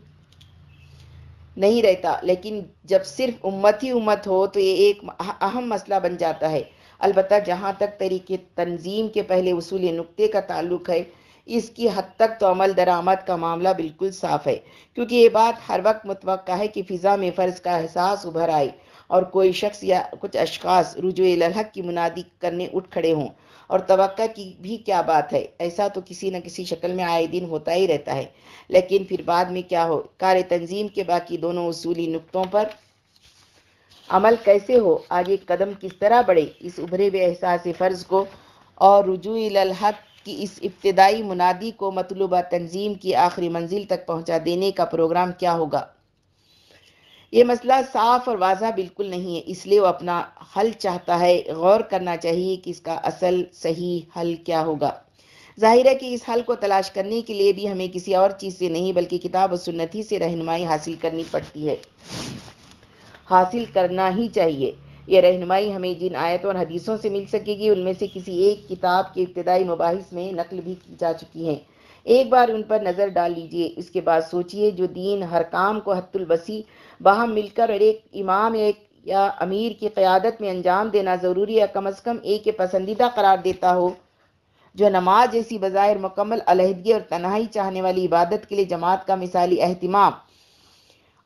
नहीं रहता। लेकिन जब सिर्फ़ उम्मत ही उम्मत हो तो ये एक अहम मसला बन जाता है। अलबत् जहाँ तक तरीके तंजीम के पहले उसूल नुक्ते का ताल्लुक है, इसकी हद तक तो अमल दरामद का मामला बिल्कुल साफ़ है। क्योंकि ये बात हर वक्त मुतव है कि फ़िज़ा में फ़र्ज़ का एहसास उभर आए और कोई शख्स या कुछ अशखास रुजु की मुनादी करने उठ खड़े हों। और तवक्का की भी क्या बात है? ऐसा तो किसी न किसी शक्ल में आए दिन होता ही रहता है। लेकिन फिर बाद में क्या हो? कार तंजीम के बाकी दोनों उसूली नुकतों पर अमल कैसे हो? आगे कदम किस तरह बढ़े? इस उभरे हुए एहसास फ़र्ज़ को और रुजू हक कि इस इब्तदाई मुनादी को मतलूबा तंजीम की आखिरी मंजिल तक पहुँचा देने का प्रोग्राम क्या होगा? ये मसला साफ़ और वाजा बिल्कुल नहीं है, इसलिए वो अपना हल चाहता है, गौर करना चाहिए कि इसका असल सही हल क्या होगा। ज़ाहिर है कि इस हल को तलाश करने के लिए भी हमें किसी और चीज़ से नहीं, बल्कि किताब और सुन्नति से रहनुमाई हासिल करनी पड़ती है। हासिल करना ही चाहिए। यह रहनुमाई हमें जिन आयतों और हदीसों से मिल सकेगी, उनमें से किसी एक किताब के इब्तदाई मुबाहिस में नकल भी की जा चुकी हैं। एक बार उन पर नज़र डाल लीजिए इसके बाद सोचिए, जो दीन हर काम को हत्तुल वसी बाहम मिलकर एक इमाम, एक या अमीर की क़्यादत में अंजाम देना ज़रूरी है, कम अज़ कम एक पसंदीदा करार देता हो। जो नमाज़ जैसी बज़ाहिर मुकम्मल अलहदगी और तनहाई चाहने वाली इबादत के लिए जमात का मिसाली अहतमाम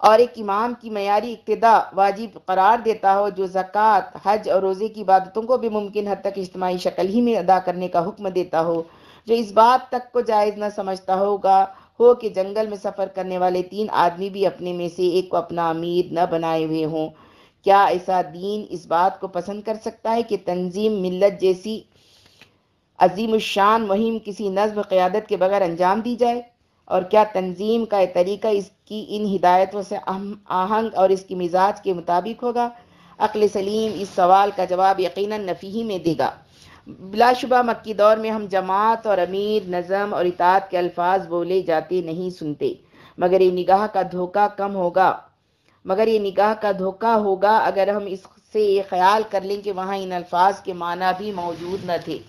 और एक इमाम की मैारी इब्तदा वाजिब करार देता हो, जो ज़क़़त, हज और रोज़े की इबादतों को भी मुमकिन हद तक इज्तमाही शक्ल ही में अदा करने का हुक्म देता हो। जो इस बात तक को जायज़ न समझता होगा हो कि जंगल में सफ़र करने वाले तीन आदमी भी अपने में से एक को अपना अमीर न बनाए हुए हों। क्या ऐसा दीन इस बात को पसंद कर सकता है कि तंजीम मिलत जैसी अजीम शान मुहिम किसी नज्म क़्यादत के बगैर अंजाम दी जाए? और क्या तंजीम का यह तरीका इसकी इन हिदायतों से आहंग और इसकी मिजाज के मुताबिक होगा? अक्ल सलीम इस सवाल का जवाब यकीन नफ़ी ही में देगा। बिलाशुबा मक्की दौर में हम जमात और अमीर, नज़म और इतात के अल्फाज बोले जाते नहीं सुनते। मगर ये निगाह का धोखा कम होगा। मगर ये निगाह का धोखा होगा अगर हम इससे ये ख्याल कर लें कि वहाँ इन अल्फाज के माना भी मौजूद न थे।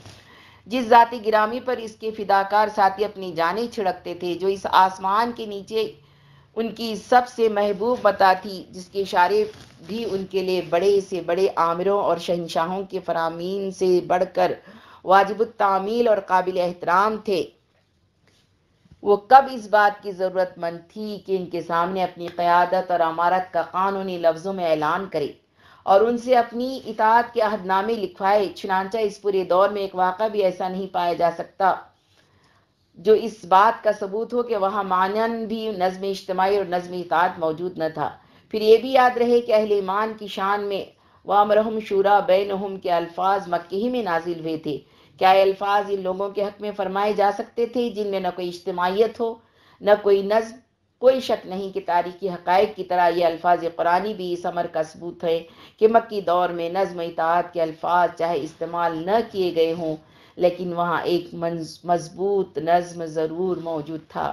जिस जाति गिरामी पर इसके फिदाकार साथी अपनी जानें छिड़कते थे, जो इस आसमान के नीचे उनकी सबसे महबूब बता थी, जिसके इशारे भी उनके लिए बड़े से बड़े आमिरों और शहनशाहों के फरामीन से बढ़कर वाजिब तामील और काबिल एहतराम थे। वो कब इस बात की ज़रूरतमंद थी कि इनके सामने अपनी क़्यादत और अमारत का कानूनी लफ्ज़ों में ऐलान करे और उनसे अपनी इतात के अहदनामे लिखवाए, चुनाचा इस पूरे दौर में एक वाक़ा भी ऐसा नहीं पाया जा सकता। जो इस बात का सबूत हो कि वहाँ मानन भी नज़म इज्तमाही और नज़म इतात मौजूद न था। फिर ये भी याद रहे कि अहल ईमान की शान में वामरहम शुरा बैनहम के अल्फाज मक्के ही में नाजिल हुए थे। क्या अल्फाज इन लोगों के हक में फरमाए जा सकते थे जिनमें न कोई इज्तमाहीत हो, न कोई नज्म, कोई शक नहीं कि तारीखी हक़ की तरह ये अल्फाज कुरानी भी इस अमर का सबूत है कि मक्की दौर में नज्म इतात के अल्फाज चाहे इस्तेमाल न किए गए हों लेकिन वहाँ एक मज़बूत नज्म ज़रूर मौजूद था।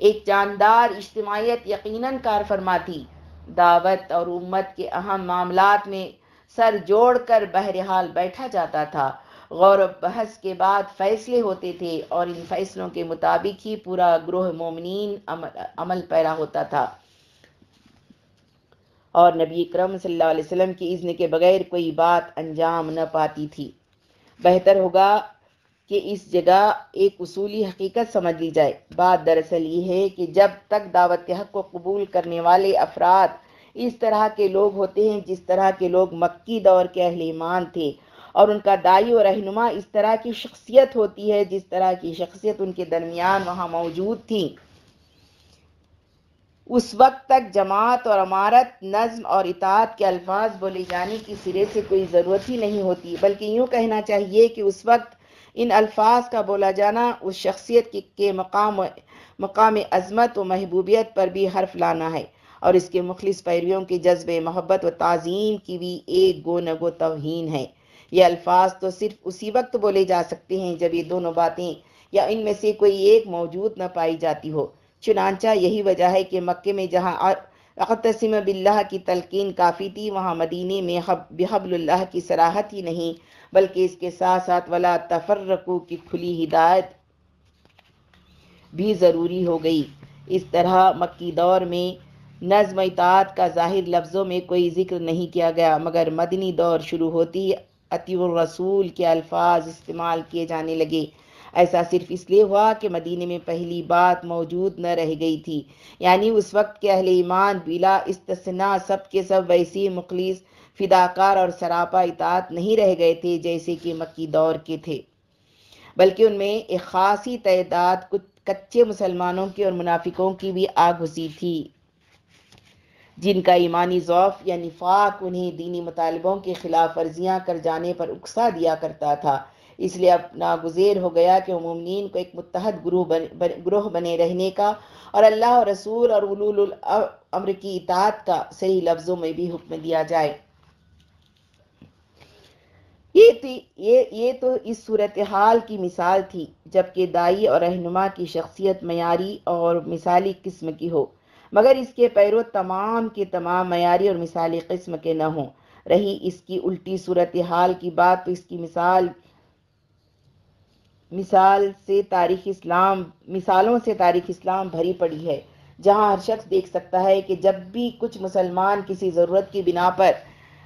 एक जानदार इज्तमाहीत यकीनन कार फरमाती दावत और उम्मत के अहम मामला में सर जोड़कर बहरहाल बैठा जाता था। गौर बहस के बाद फैसले होते थे और इन फैसलों के मुताबिक ही पूरा ग्रोह मोमिन अमल, अमल पैरा होता था। और नबी करम सल्लल्लाहु अलैहि वसल्लम की इज़्न के बगैर कोई बात अंजाम न पाती थी। बेहतर होगा कि इस जगह एक उसूली हकीकत समझ ली जाए। बात दरअसल ये है कि जब तक दावत हक को कबूल करने वाले अफराद इस तरह के लोग होते हैं, जिस तरह के लोग मक्की दौर के अहल ईमान थे, और उनका दाई और रहनुमा इस तरह की शख्सियत होती है, जिस तरह की शख्सियत उनके दरमियान वहाँ मौजूद थी। उस वक्त तक जमात और अमारत, नज्म और इतात के अल्फाज बोले जाने की सिरे से कोई ज़रूरत ही नहीं होती। बल्कि यूँ कहना चाहिए कि उस वक्त इन अल्फाज का बोला जाना उस शख्सियत के, के मकाम मकाम अजमत व महबूबियत पर भी हर्फ लाना है। और इसके मुखलिस पैरवियों के जज्बे मोहब्बत व ताज़ीम की भी एक गो नगो तोहन है। ये अल्फाज तो सिर्फ़ उसी वक्त बोले जा सकते हैं जब ये दोनों बातें या इनमें से कोई एक मौजूद न पाई जाती हो। चुनाचा यही वजह है कि मक्के में जहाँ अतसिम बिल्लाह की तलकिन काफ़ी थी, वहाँ मदीने में हब बेहबल्ला की सराहत ही नहीं, बल्कि इसके साथ साथ वला तफर्रकू की खुली हिदायत भी ज़रूरी हो गई। इस तरह मक्की दौर में नज्म इतात का ज़ाहिर लफ्ज़ों में कोई ज़िक्र नहीं किया गया, मगर मदनी दौर शुरू होती अतीवर रसूल के अल्फाज इस्तेमाल किए जाने लगे। ऐसा सिर्फ़ इसलिए हुआ कि मदीने में पहली बात मौजूद न रह गई थी। यानी उस वक्त के अहले ईमान बिला इस्तना सब के सब वैसी मुखलिस, फिदाकार और सरापा इतात नहीं रह गए थे जैसे कि मक्की दौर के थे। बल्कि उनमें एक खासी तदाद कुछ कच्चे मुसलमानों की और मुनाफिकों की भी आग घुसी थी। जिनका ईमानी ज़ौफ़ या निफाक उन्हें दीनी मुतालबों के ख़िलाफ़ वर्जियाँ कर जाने पर उकसा दिया करता था। इसलिए अब नागुजेर हो गया कि ममिन को एक मुतहद ग्रोह बन, ग्रोह बने रहने का। और अल्लाह और रसूल और उलूल अम्र की इतात का सही लफ्ज़ों में भी हुक्म दिया जाए। ये तो ये ये तो इस सूरत हाल की मिसाल थी जबकि दाई और रहनुमा की शख्सियत मैारी और मिसाली किस्म की हो। मगर इसके पैरों तमाम के तमाम मैारी और मिसाली किस्म के न हों। रही इसकी उल्टी सूरत हाल की बात तो इसकी मिसाल मिसाल से तारीख इस्लाम मिसालों से तारीख इस्लाम भरी पड़ी है जहाँ हर शख्स देख सकता है कि जब भी कुछ मुसलमान किसी ज़रूरत की बिना पर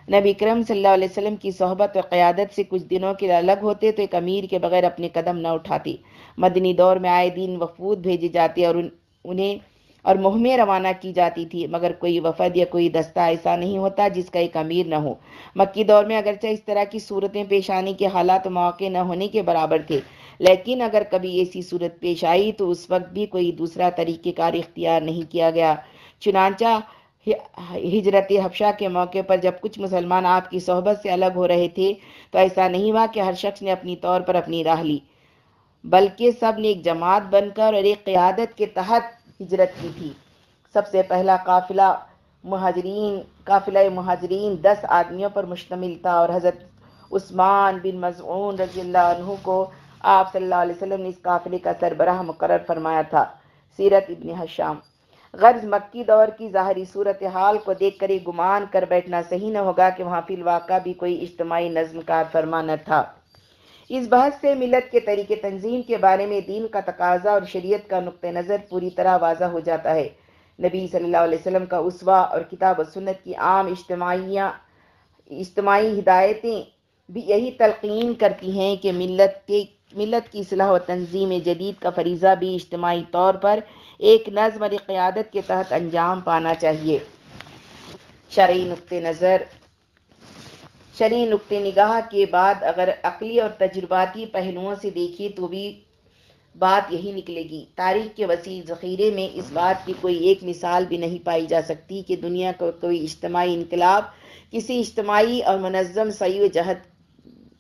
नबी करम सल्लल्लाहु अलैहि वसल्लम की सोहबत व क़्यादत से कुछ दिनों के लिए अलग होते तो एक अमीर के बगैर अपने कदम न उठाते। मदनी दौर में आए दिन वफूद भेजे जाते और उन, उन्हें और मुँह में रवाना की जाती थी मगर कोई वफद या कोई दस्ता ऐसा नहीं होता जिसका एक अमीर न हो। मक्की दौर में अगरचे इस तरह की सूरतें पेश आने के हालात मौके न होने के बराबर थे। लेकिन अगर कभी ऐसी सूरत पेश आई तो उस वक्त भी कोई दूसरा तरीक़ेकार इख्तियार नहीं किया गया। चुनाचा हिजरत हफ्शा के मौके पर जब कुछ मुसलमान आपकी सोहबत से अलग हो रहे थे तो ऐसा नहीं हुआ कि हर शख्स ने अपनी तौर पर अपनी राह ली, बल्कि सबने एक जमात बनकर और एक क़्यादत के तहत हिजरत की थी। सबसे पहला काफिला महाजरीन काफिला महाजरीन दस आदमियों पर मुश्तमिल था और हज़रत उस्मान बिन मजून रज़ी को आप सल्लल्लाहु अलैहि वसल्लम ने इस काफिले का सरबराह मुकर फरमाया था, सीरत इबन हशाम। गर्ज मक्की दौर की ज़ाहरी सूरत हाल को देख कर गुमान कर बैठना सही न होगा कि वहाँ फिलवाका भी कोई इज्तमाही नज्म का फरमा न था। इस बहस से मिलत के तरीके तंजीम के बारे में दीन का तकाजा और शरीयत का नुक़ नज़र पूरी तरह वाजा हो जाता है। नबी सल्लल्लाहु अलैहि वसल्लम का उसवा और किताब और सुन्नत की आम इज्तमाहियाँ, इज्तमाही हिदायतें भी यही तलकीन करती हैं कि मिलत के मिलत की सलाह व तंजीम जदीद का फरीज़ा भी इज्तमाही तौर पर एक नज़म क़्यादत के तहत अंजाम पाना चाहिए। शर्य नुक़ नज़र, शरी नुक़ निगाह के बाद अगर अकली और तजुर्बाती पहलुओं से देखिए तो भी बात यही निकलेगी। तारीख के वसी ज़ख़ीरे में इस बात की कोई एक मिसाल भी नहीं पाई जा सकती कि दुनिया का कोई इज्तमाही इनकलाब किसी इज्तमाही और मनज़म सही जहद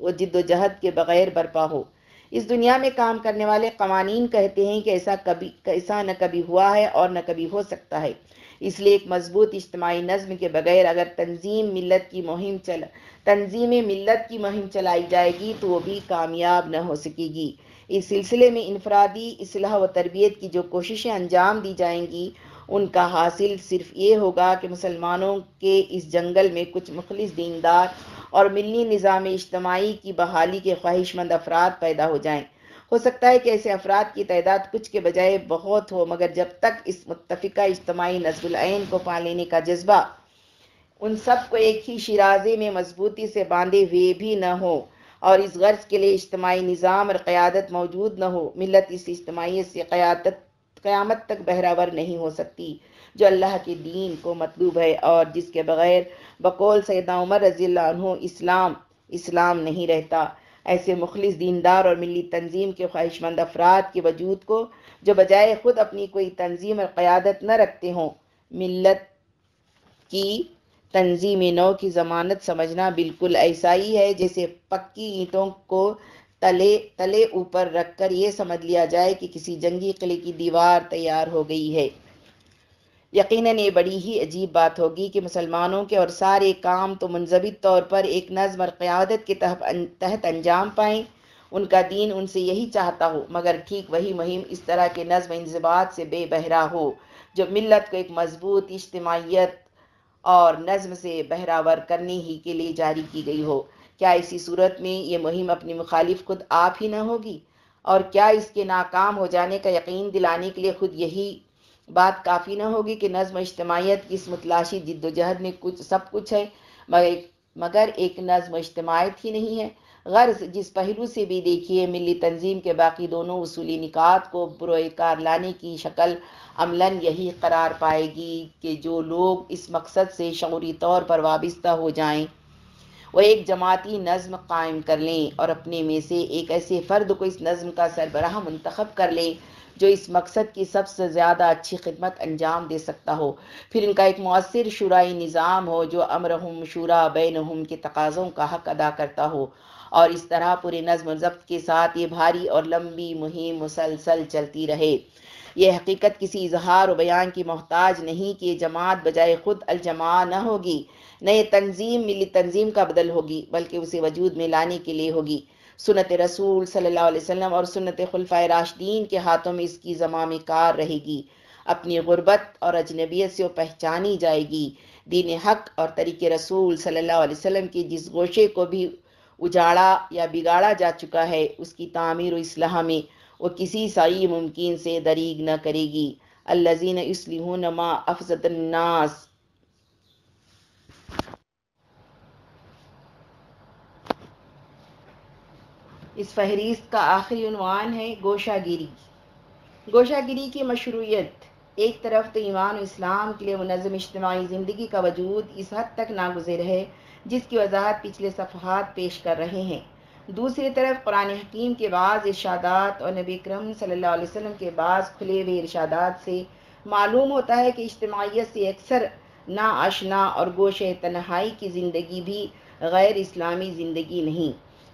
व जद्दोजहद के बग़ैर बर्पा हो। इस दुनिया में काम करने वाले कवानीन कहते हैं कि ऐसा कभी, ऐसा न कभी हुआ है और न कभी हो सकता है। इसलिए एक मज़बूत इज्तमाही नज़म के बगैर अगर तंजीम मिलत की मुहिम चल, तंजीम मिलत की मुहिम चलाई जाएगी तो वो भी कामयाब न हो सकेगी। इस सिलसिले में इनफरादी असलाह व तरबियत की जो कोशिशें अंजाम दी जाएँगी, उनका हासिल सिर्फ़ ये होगा कि मुसलमानों के इस जंगल में कुछ मुखलिस दीनदार और मिलनी निज़ाम इज्तमाही की बहाली के ख्वाहिशमंद अफराद पैदा हो जाएँ। हो सकता है कि ऐसे अफराद की तादाद कुछ के बजाय बहुत हो, मगर जब तक इस मुतफ़ा इज्तमाही नजबुलैन को पा लेने का जज्बा उन सबको एक ही शराजे में मजबूती से बांधे हुए भी न हो और इस गर्ज के लिए इज्तमाही निज़ाम और क़्यादत मौजूद न हो मिलत इस इज्तमाही से क़्यादत, क़्यामत तक बहरावर नहीं हो सकती। जो अल्लाह के दीन को मतलूब है और जिसके बगैर बकौल सैदा उमर रज़ी इस्लाम इस्लाम नहीं रहता। ऐसे मुखलिस दीनदार और मिली तंजीम के ख्वाहिशमंद अफराद के वजूद को जो बजाय खुद अपनी कोई तंजीम और क़्यादत न रखते हों मिलत की तंजीम नौ की ज़मानत समझना बिल्कुल ऐसा ही है, जैसे पक्की ईंटों को तले तले ऊपर रखकर ये समझ लिया जाए कि किसी जंगी किले की दीवार तैयार हो गई है। यकीनन ये बड़ी ही अजीब बात होगी कि मुसलमानों के और सारे काम तो मनजबी तौर पर एक नज़म और क़्यादत के तहत अंजाम पाएँ। उनका दीन उनसे यही चाहता हो, मगर ठीक वही मुहिम इस तरह के नज़म इंजबात से बेबहरा हो, जो मिलत को एक मज़बूत इज्तमाहीत और नज़म से बहरावर करने ही के लिए जारी की गई हो। क्या इसी सूरत में ये मुहिम अपनी मुखालिफ खुद आप ही ना होगी? और क्या इसके नाकाम हो जाने का यकीन दिलाने के लिए खुद यही बात काफ़ी ना होगी कि नज़म इज्तमाहीत की इस मुतलाशी जद्दोजहद में कुछ, सब कुछ है, मगर मगर एक नज़म इज्तमाहीत ही नहीं है। गर्ज, जिस पहलू से भी देखिए, मिली तंजीम के बाकी दोनों उसूली निकात को बुरोकार लाने की शक्ल अमला यही करार पाएगी कि जो लोग इस मकसद से शूरी तौर पर वाबस्ता हो जाएँ वह एक जमाती नज़म कायम कर लें और अपने में से एक ऐसे फ़र्द को इस नज़म का सरबराह मंतखब कर लें जो इस मकसद की सबसे ज़्यादा अच्छी खिदमत अंजाम दे सकता हो। फिर इनका एक मौसर शुराई निज़ाम हो, जो अमर हम शुरा बैन हम के तकाज़ों का हक अदा करता हो। और इस तरह पूरे नज्म जब्त के साथ ये भारी और लंबी मुहिम, मुसलसल चलती रहे। यह हकीकत किसी इजहार और बयान की मोहताज नहीं कि जमात बजाय खुद अलजमा न होगी, न ये तंजीम, मिली तंजीम का बदल होगी, बल्कि उसे वजूद में लाने के लिए होगी। सुनत रसूल सल्लल्लाहु अलैहि वसल्लम और सुनत खुलफ़ाए राशदीन के हाथों में इसकी जमाम कार रहेगी। अपनी गुर्बत और अजनबियत से वो पहचानी जाएगी। दीन हक और तरीके रसूल सल्लल्लाहु अलैहि वसल्लम की जिस गोशे को भी उजाड़ा या बिगाड़ा जा चुका है, उसकी तामीर इसलाह में वो किसी सही मुमकिन से दरीग न करेगी। अल्लजीन इसलिहून मा अफसदन्नास इस फहरिस्त का आखिरी उनवान है गोशागिरी। गोशागिरी की मशरूत एक तरफ़ तो ईमान इस्लाम के लिए मुनज़म इज्तमाही ज़िंदगी का वजूद इस हद तक नागुजर है, जिसकी वजाहत पिछले सफ़ात पेश कर रहे हैं। दूसरी तरफ़ कुरान हकीम के बाद इर्शादात और नबी करम सल्लल्लाहु अलैहि वसल्लम के बाद खुले हुए इर्शादात से मालूम होता है कि इज्तमाहीत से अक्सर ना अशना और गोश तनहाई की ज़िंदगी भी गैर इस्लामी ज़िंदगी नहीं।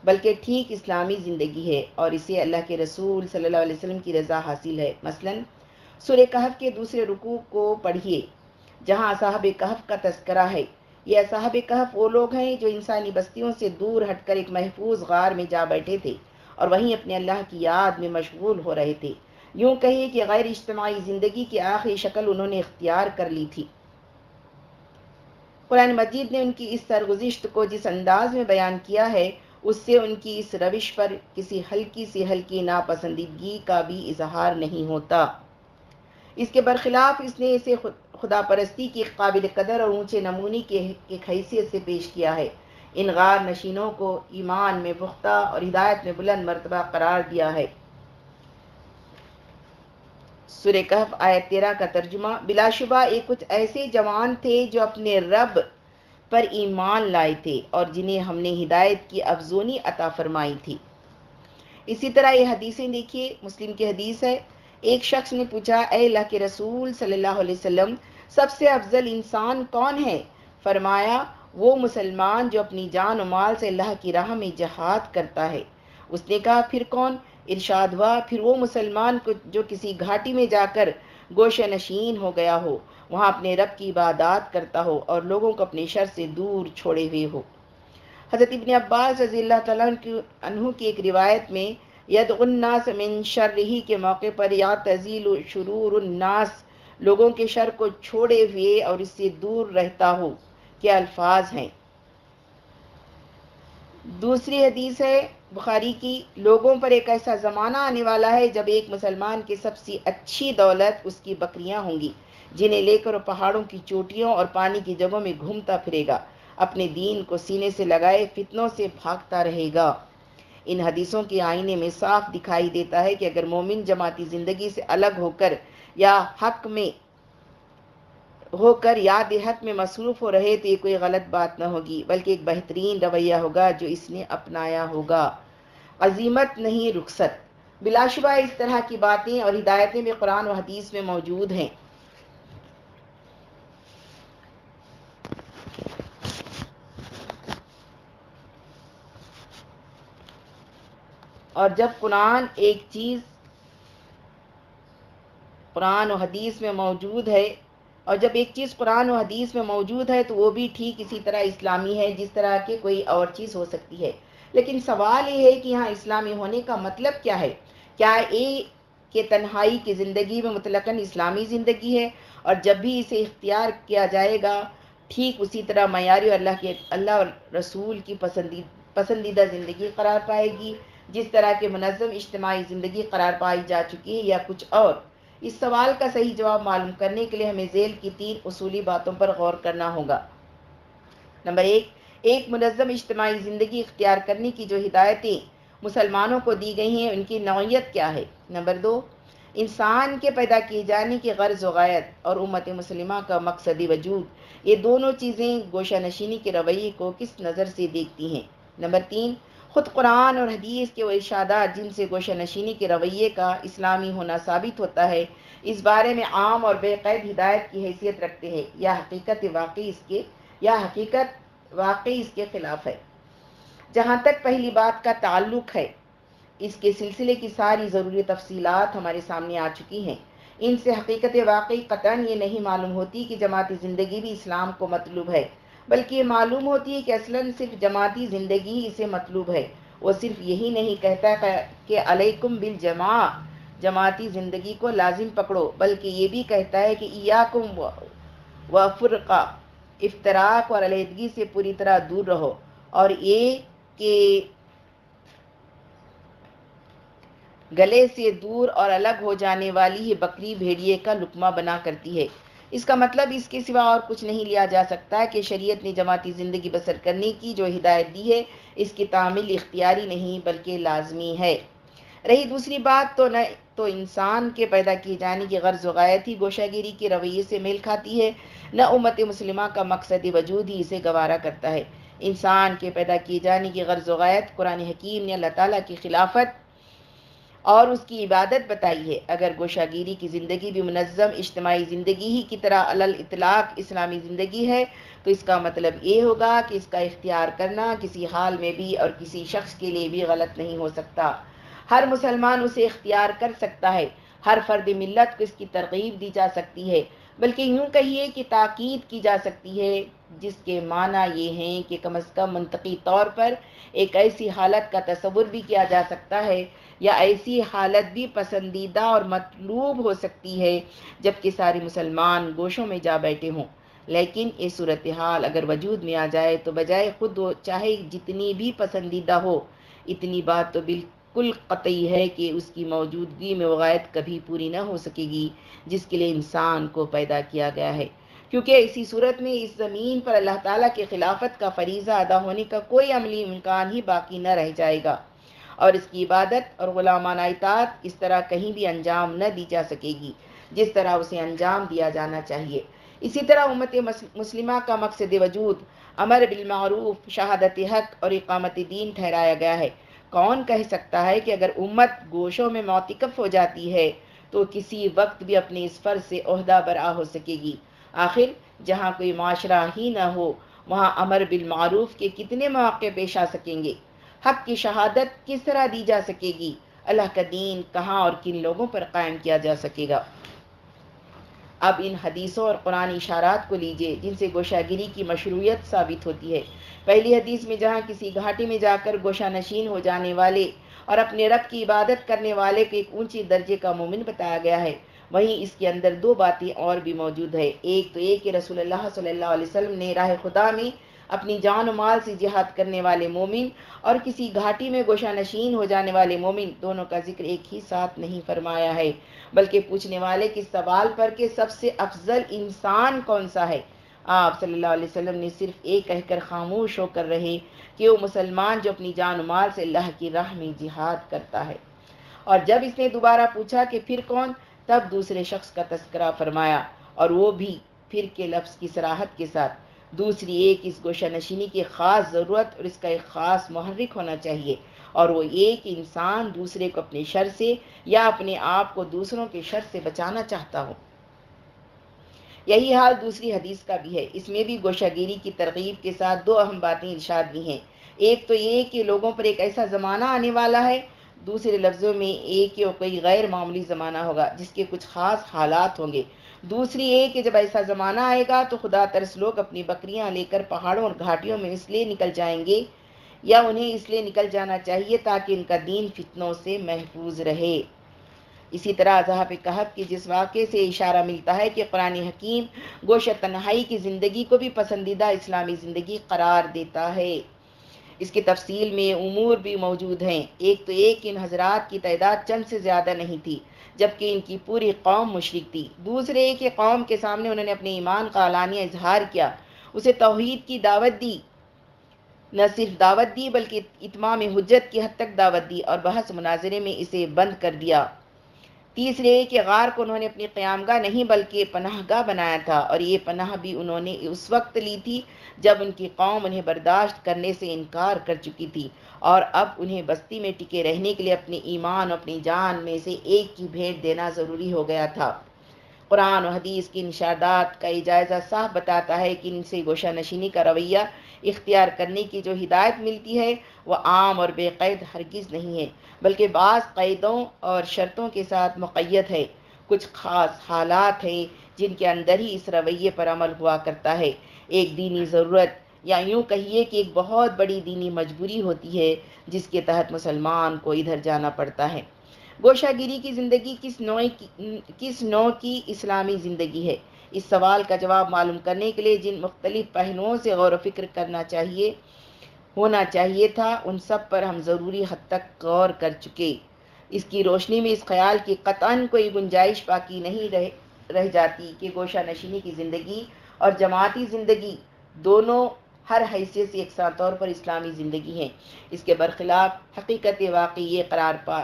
बल्कि ठीक इस्लामी ज़िंदगी है और इसे अल्लाह के रसूल सल्लल्लाहु अलैहि वसल्लम की रज़ा हासिल है। मसलन सुर कहफ के दूसरे रुकू को पढ़िए, जहाँ साहब कहफ का तस्करा है। यह साहब कहफ वो लोग हैं जो इंसानी बस्तियों से दूर हटकर एक महफूज गार में जा बैठे थे और वहीं अपने अल्लाह की याद में मशगूल हो रहे थे। यूँ कहिए कि गैर इज्तमाही ज़िंदगी की आखिरी शक्ल उन्होंने इख्तियार कर ली थी। कुरान मजीद ने उनकी इस सरगुजिश्त को जिस अंदाज में बयान किया है उससे उनकी इस रविश पर किसी हल्की से हल्की नापसंदीदगी का भी इजहार नहीं होता। इसके बरखिलाफ इसने इसे खुदा परस्ती की काबिल कदर और ऊँचे नमूने के एक हैसियत से पेश किया है। इन गार नशीनों को ईमान में पुख्ता और हिदायत में बुलंद मरतबा करार दिया है। सुर कहफ आयत तेरह का तर्जुमा, बिलाशुबा एक कुछ ऐसे जवान थे जो अपने रब पर ईमान लाए थे और जिन्हें हमने हिदायत की अफजोनी अता फरमाई थी। इसी तरह ये हदीसें देखिए, मुस्लिम की हदीस है। एक शख्स ने पूछा अल्लाह के रसूल सल्लल्लाहु अलैहि वसल्लम, सबसे अफजल इंसान कौन है? फरमाया, वो मुसलमान जो अपनी जान माल से अल्लाह की राह में जहाद करता है। उसने कहा, फिर कौन? इरशाद हुआ, फिर वो मुसलमान जो किसी घाटी में जाकर गोश नशीन हो गया हो वहाँ अपने रब की इबादत करता हो और लोगों को अपने शर से दूर छोड़े हुए हो। हज़रत इबन अब्बास रज़ी अनहु की एक रिवायत में यद उन्नास मिन शर्रही के मौके पर या तजील शुरूर उन्नास लोगों के शर को छोड़े हुए और इससे दूर रहता हो, के अल्फाज हैं। दूसरी हदीस है, बुखारी की, लोगों पर एक ऐसा ज़माना आने वाला है जब एक मुसलमान की सबसे अच्छी दौलत उसकी बकरियाँ होंगी। जिन्हें लेकर वो पहाड़ों की चोटियों और पानी की जगहों में घूमता फिरेगा, अपने दीन को सीने से लगाए फितनों से भागता रहेगा। इन हदीसों के आईने में साफ़ दिखाई देता है कि अगर मोमिन जमाती ज़िंदगी से अलग होकर या हक में, होकर या हक में मसरूफ़ हो रहे तो ये कोई गलत बात ना होगी, बल्कि एक बेहतरीन रवैया होगा जो इसने अपनाया होगा। अजीमत नहीं रुखसत। बिलाशुबा इस तरह की बातें और हिदायतें भी कुरान और हदीस में मौजूद हैं। और जब कुरान एक चीज़ कुरान और हदीस में मौजूद है, और जब एक चीज़ कुरान और हदीस में मौजूद है तो वो भी ठीक इसी तरह इस्लामी है, जिस तरह के कोई और चीज़ हो सकती है। लेकिन सवाल ये है कि यहाँ इस्लामी होने का मतलब क्या है? क्या ए के तन्हाई की ज़िंदगी में मुतलकन इस्लामी ज़िंदगी है? और जब भी इसे इख्तियार किया जाएगा, ठीक उसी तरह मैारी अल्लाह के, अल्लाह रसूल की पसंदी, पसंदीदा ज़िंदगी करार पाएगी। जिस तरह के मनज़म इज्तमाही ज़िंदगी करार पाई जा चुकी है या कुछ और। इस सवाल का सही जवाब मालूम करने के लिए हमें जेल की तीन उसूली बातों पर गौर करना होगा। नंबर एक एक मनज़म इज्तमाही ज़िंदगी इख्तियार करने की जो हिदायतें मुसलमानों को दी गई हैं, उनकी नौीयत क्या है? नंबर दो, इंसान के पैदा किए जाने की गर्ज वायत और उम्मत मुसलिमा का मकसदी वजूद, ये दोनों चीज़ें गोशा नशीनी के रवैये को किस नज़र से देखती हैं? नंबर तीन ख़ुद कुरान और हदीस के वो जिनसे गोशा नशीनी के रवैये का इस्लामी होना साबित होता है, इस बारे में आम और बेकैद हिदायत की हैसियत रखते हैं। या हकीकत वाकई इसके, या हकीकत वाकई इसके ख़िलाफ़ है। जहाँ तक पहली बात का ताल्लुक है, इसके सिलसिले की सारी ज़रूरी तफसीलात हमारे सामने आ चुकी हैं। इनसे हकीकत वाकई कतन ये नहीं मालूम होती कि जमाती ज़िंदगी भी इस्लाम को मतलूब है। बल्कि ये मालूम होती है कि असलन सिर्फ़ जमाती ज़िंदगी ही इसे मतलूब है। वो सिर्फ़ यही नहीं कहता कि अलैकुम बिल जमा। जमाती ज़िंदगी को लाजिम पकड़ो, बल्कि ये भी कहता है कि इयाकुम व फ़ुरक़ा। इफ्तराक और अलीदगी से पूरी तरह दूर रहो। और ये कि गले से दूर और अलग हो जाने वाली ही बकरी भेड़िए का लुकमा बना करती है। इसका मतलब इसके सिवा और कुछ नहीं लिया जा सकता कि शरीयत ने जमाती ज़िंदगी बसर करने की जो हिदायत दी है, इसकी तामिल इख्तियारी नहीं, बल्कि लाजमी है। रही दूसरी बात तो न तो इंसान के पैदा किए जाने की गर्ज वायत ही गोशागिरी के रवैये से मेल खाती है। न उम्मत मुसलिमा का मकसद वजूद ही इसे गवारा करता है। इंसान के पैदा किए जाने की गर्ज वायत कुरान हकीम ने अल्लाह ताला की खिलाफत और उसकी इबादत बताई है अगर गोशागिरी की ज़िंदगी भी मनज़म इज्तमाही ज़िंदगी ही की तरह अलल इतलाक इस्लामी ज़िंदगी है तो इसका मतलब ये होगा कि इसका इख्तियार करना किसी हाल में भी और किसी शख्स के लिए भी गलत नहीं हो सकता। हर मुसलमान उसे इख्तियार कर सकता है। हर फर्द मिलत को इसकी तरगीब दी जा सकती है। बल्कि यूँ कहिए कि ताकीद की जा सकती है, जिसके माना ये हैं कि कम अज़ कम मनतकी तौर पर एक ऐसी हालत का तस्वुर भी किया जा सकता है या ऐसी हालत भी पसंदीदा और मतलूब हो सकती है, जबकि सारे मुसलमान गोशों में जा बैठे हों। लेकिन ये सूरत हाल अगर वजूद में आ जाए तो बजाय खुद चाहे जितनी भी पसंदीदा हो, इतनी बात तो बिल्कुल कतई है कि उसकी मौजूदगी में वगायत कभी पूरी ना हो सकेगी, जिसके लिए इंसान को पैदा किया गया है। क्योंकि इसी सूरत में इस ज़मीन पर अल्लाह ताला के खिलाफत का फरीज़ा अदा होने का कोई अमली इम्कान ही बाकी न रह जाएगा। और इसकी इबादत और गुलामाना इतात इस तरह कहीं भी अंजाम न दी जा सकेगी, जिस तरह उसे अंजाम दिया जाना चाहिए। इसी तरह उम्मत मुस्लिमा का मकसद वजूद, अमर बिलमरूफ शहादत हक और इकामत दीन ठहराया गया है। कौन कह सकता है कि अगर उम्मत गोशों में मोतिकफ हो जाती है तो किसी वक्त भी अपने इस फ़र्ज़ से अहदा बरा हो सकेगी। आखिर, जहाँ कोई माशरा ही ना हो, वहाँ अमर बिलमारूफ के कितने मौके पेश आ सकेंगे? हक की शहादत किस तरह दी जा सकेगी? अल्लाह का दीन कहाँ और किन लोगों पर कायम किया जा सकेगा? अब इन हदीसों और कुरानी इशारात को लीजिए, जिनसे गोशागिरी की मशरूयत साबित होती है। पहली हदीस में जहाँ किसी घाटी में जाकर गोशा नशीन हो जाने वाले और अपने रब की इबादत करने वाले को एक ऊँची दर्जे का मोमिन बताया गया है, वहीं इसके अंदर दो बातें और भी मौजूद है। एक तो एक रसूल सल्लल्लाहु अलैहि ने राह खुदा में अपनी जान माल से जिहाद करने वाले मोमिन और किसी घाटी में गोशा नशीन हो जाने वाले मोमिन दोनों का ज़िक्र एक ही साथ नहीं फरमाया है, बल्कि पूछने वाले के सवाल पर के सबसे अफजल इंसान कौन सा है? आप सल्लल्लाहु अलैहि वसल्लम ने सिर्फ़ एक कहकर खामोश होकर रहे कि वो मुसलमान जो अपनी जान माल से अल्लाह की राह में जिहाद करता है। और जब इसने दोबारा पूछा कि फिर कौन, तब दूसरे शख्स का तस्करा फरमाया और वो भी फिर के लफ्ज़ की सराहत के साथ दूसरी एक इस गोशा नशीनी की ख़ास ज़रूरत और इसका एक ख़ास महरक होना चाहिए। और वो एक इंसान दूसरे को अपने शर से या अपने आप को दूसरों के शर से बचाना चाहता हो। यही हाल दूसरी हदीस का भी है। इसमें भी गोशागिरी की तरकीब के साथ दो अहम बातें इर्शाद भी हैं। एक तो ये कि लोगों पर एक ऐसा ज़माना आने वाला है, दूसरे लफ्ज़ों में एक या कोई गैर मामूली ज़माना होगा जिसके कुछ ख़ास हालात होंगे। दूसरी ये कि जब ऐसा ज़माना आएगा तो खुदा तरस लोग अपनी बकरियाँ लेकर पहाड़ों और घाटियों में इसलिए निकल जाएँगे या उन्हें इसलिए निकल जाना चाहिए ताकि इनका दीन फितनों से महफूज रहे। इसी तरह अजहब कहब की जिस वाक़े से इशारा मिलता है कि कुरान हकीम गोश तन्हाई की ज़िंदगी को भी पसंदीदा इस्लामी ज़िंदगी करार देता है। इसकी तफसील में उमूर भी मौजूद हैं। एक तो एक इन हजरात की तादाद चंद से ज़्यादा नहीं थी जबकि इनकी पूरी कौम मुशरक थी। दूसरे एक कौम के सामने उन्होंने अपने ईमान का अलानिया इजहार किया। उसे तोहहीद की दावत दी। न सिर्फ़ दावत दी, बल्कि इतमाम हजत की हद तक दावत दी और बहस मुनाजरे में इसे बंद कर दिया। तीसरे के गार को उन्होंने अपनी क़यामगाह नहीं, बल्कि पनाहगाह बनाया था और ये पनाह भी उन्होंने उस वक्त ली थी जब उनकी कौम उन्हें बर्दाश्त करने से इनकार कर चुकी थी। और अब उन्हें बस्ती में टिके रहने के लिए अपने ईमान अपनी जान में से एक की भेंट देना ज़रूरी हो गया था। कुरान और हदीस की इनशादात का इजाज़ा साफ़ बताता है कि इनसे गोशा नशीनी का रवैया इख्तियार करने की जो हिदायत मिलती है वह आम और बेक़ैद हरगिज़ नहीं है, बल्कि बाज़ कैदों और शर्तों के साथ मुक़ैद है। कुछ ख़ास हालात हैं जिनके अंदर ही इस रवैये पर अमल हुआ करता है। एक दीनी ज़रूरत या यूँ कहिए कि एक बहुत बड़ी दीनी मजबूरी होती है, जिसके तहत मुसलमान को इधर जाना पड़ता है। गोशागिरी की ज़िंदगी किस नौ की, किस नौ की इस्लामी ज़िंदगी है? इस सवाल का जवाब मालूम करने के लिए जिन मुख्तलिफ़ पहलुओं से गौर फ़िक्र करना चाहिए, होना चाहिए था, उन सब पर हम ज़रूरी हद तक गौर कर चुके। इसकी रोशनी में इस ख्याल की कतान कोई गुंजाइश बाकी नहीं रह रह जाती कि गोशा नशीनी की ज़िंदगी और जमाती ज़िंदगी दोनों हर हैसियत से एक तौर पर इस्लामी ज़िंदगी है। इसके बरखिलाफ हकीकत वाकई ये करार पा,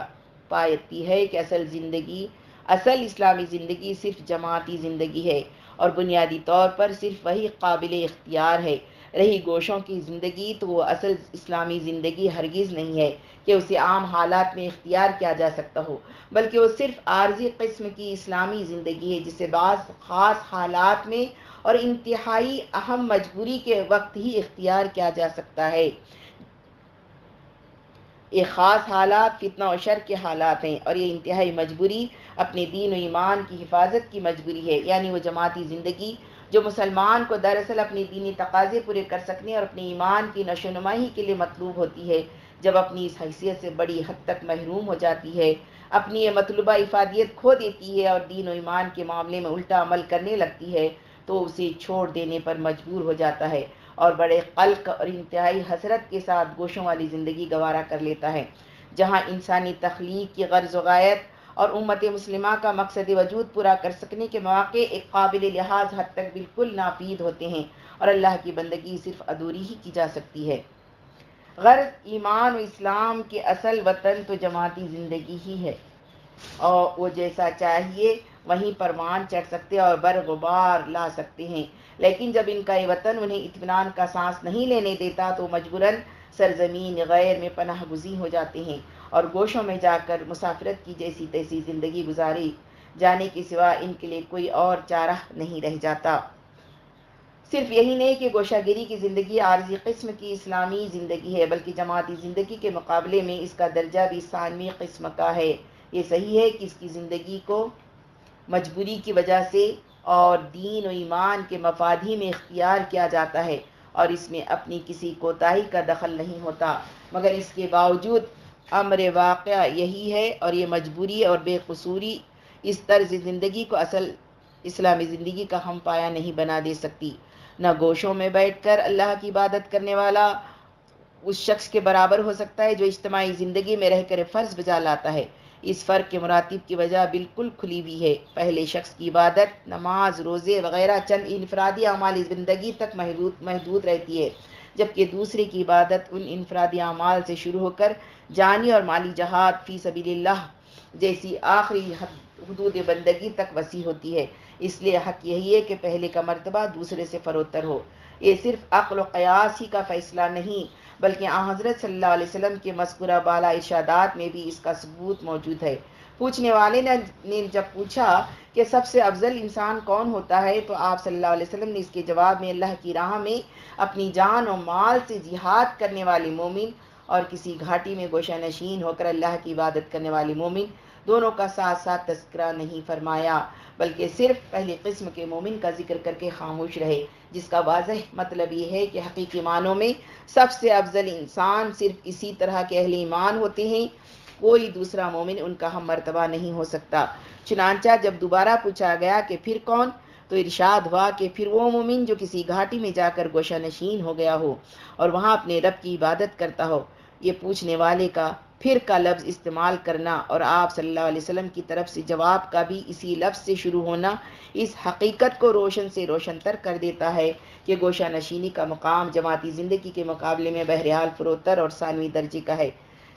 पाती है कि असल ज़िंदगी, असल इस्लामी ज़िंदगी सिर्फ़ जमाती ज़िंदगी है और बुनियादी तौर पर सिर्फ़ वही काबिल इख्तियार है। रही गोशों की ज़िंदगी तो वो असल इस्लामी ज़िंदगी हरगिज़ नहीं है कि उसे आम हालात में इख्तियार किया जा सकता हो, बल्कि वो सिर्फ़ आर्जी किस्म की इस्लामी ज़िंदगी है जिसे बाज़ ख़ास हालात में और इंतहाई अहम मजबूरी के वक्त ही इख्तियार किया जा सकता है। ये ख़ास हालात, फितना और शर के हालात हैं और ये इंतहाई मजबूरी अपने दीन व ईमान की हिफाजत की मजबूरी है। यानी वो जमाती ज़िंदगी जो मुसलमान को दरअसल अपने दीनी तकाजे पूरे कर सकने और अपने ईमान की नशोनुमाही के लिए मतलूब होती है, जब अपनी इस हैसियत से बड़ी हद तक महरूम हो जाती है। अपनी ये मतलूबा इफादियत खो देती है और दीन व ईमान के मामले में उल्टा अमल करने लगती है। तो उसे छोड़ देने पर मजबूर हो जाता है और बड़े कल्क और इंतहाई हसरत के साथ गोशों वाली ज़िंदगी गवारा कर लेता है, जहाँ इंसानी तख्लीक की गर्ज वायत और उम्मत मुस्लिमा का मकसद वजूद पूरा कर सकने के मौके एक काबिल लिहाज हद तक बिल्कुल नापीद होते हैं और अल्लाह की बंदगी सिर्फ़ अधूरी ही की जा सकती है। गर्ज, ईमान और इस्लाम के असल वतन तो जमाती ज़िंदगी ही है। और वो जैसा चाहिए वहीं परवान चढ़ सकते और बर गुबार ला सकते हैं। लेकिन जब इनका ये वतन उन्हें इतमान का सांस नहीं लेने देता तो मजबूरन सरजमीन गैर में पनाह गुजी हो जाते हैं और गोशों में जाकर मुसाफरत की जैसी तैसी ज़िंदगी गुजारी जाने के सिवा इनके लिए कोई और चारा नहीं रह जाता। सिर्फ़ यही नहीं कि गोशागिरी की ज़िंदगी आर्जी किस्म की इस्लामी ज़िंदगी है, बल्कि जमाती ज़िंदगी के मुकाबले में इसका दर्जा भी सानवी किस्म का है। ये सही है कि इसकी ज़िंदगी को मजबूरी की वजह से और दीन और ईमान के मफादी में इख्तियार किया जाता है और इसमें अपनी किसी कोताही का दखल नहीं होता। मगर इसके बावजूद अमर वाक़ यही है और ये मजबूरी और बेकसूरी इस तर्ज ज़िंदगी को असल इस्लामी ज़िंदगी का हम पाया नहीं बना दे सकती। न गोशों में बैठकर अल्लाह की इबादत करने वाला उस शख्स के बराबर हो सकता है जो इज्तमाही ज़िंदगी में रहकर फ़र्ज़ बजा लाता है। इस फ़र्क के मुरातिब की वजह बिल्कुल खुली हुई है। पहले शख्स की इबादत, नमाज़, रोज़े वगैरह चंद इनफरादी अमाल ज़िंदगी तक महदूद महदूद रहती है, जबकि दूसरे की इबादत उन इनफरादी अमाल से शुरू होकर जानी और माली जहाद फ़ी सबील्लाह जैसी आखिरी हदूद बंदगी तक वसी होती है। इसलिए हक यही है कि पहले का मरतबा दूसरे से फरोतर हो। ये सिर्फ़ अक्ल क़यास ही का फ़ैसला नहीं बल्कि आ हज़रत अलैहि वसल्लम के मस्कुरा बाला इर्शादात में भी इसका सबूत मौजूद है। पूछने वाले ने, ने जब पूछा कि सबसे अफजल इंसान कौन होता है तो आप सल्लल्लाहु अलैहि वसल्लम ने इसके जवाब में अल्लाह की राह में अपनी जान और माल से जिहाद करने वाले मोमिन और किसी घाटी में गोशा नशीन होकर अल्लाह की इबादत करने वाले मोमिन दोनों का साथ साथ तस्करा नहीं फरमाया बल्कि सिर्फ़ पहली किस्म के मोमिन का ज़िक्र करके खामोश रहे। जिसका वाज मतलब ये है कि हकीकी मानों में सबसे अफजल इंसान सिर्फ़ इसी तरह के अहल ईमान होते हैं। कोई दूसरा मोमिन उनका हम मरतबा नहीं हो सकता। चुनाचा जब दोबारा पूछा गया कि फिर कौन तो इरशाद हुआ कि फिर वो मोमिन जो किसी घाटी में जाकर गोशा नशीन हो गया हो और वहाँ अपने रब की इबादत करता हो। ये पूछने वाले का फिर का लफ्ज़ इस्तेमाल करना और आप सल्लल्लाहु अलैहि वसल्लम की तरफ़ से जवाब का भी इसी लफ्ज़ से शुरू होना इस हकीकत को रोशन से रोशन तर कर देता है कि गोशा नशीनी का मकाम जमाती ज़िंदगी के मुकाबले में बहरहाल फरोतर और सानवी दर्जे का है।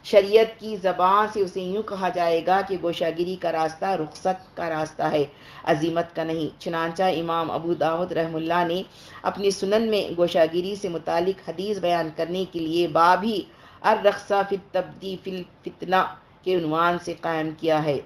शरीयत की ज़बान से उसे यूँ कहा जाएगा कि गोशागिरी का रास्ता रुखसत का रास्ता है, अजीमत का नहीं। चुनाचा इमाम अबू दाऊद रहमुल्ला ने अपनी सुनन में गोशागिरी से मुतालिक हदीस बयान करने के लिए बाबी अर्रख्सा फिर तब्दी फिल फितना के उनवान से कायम किया है।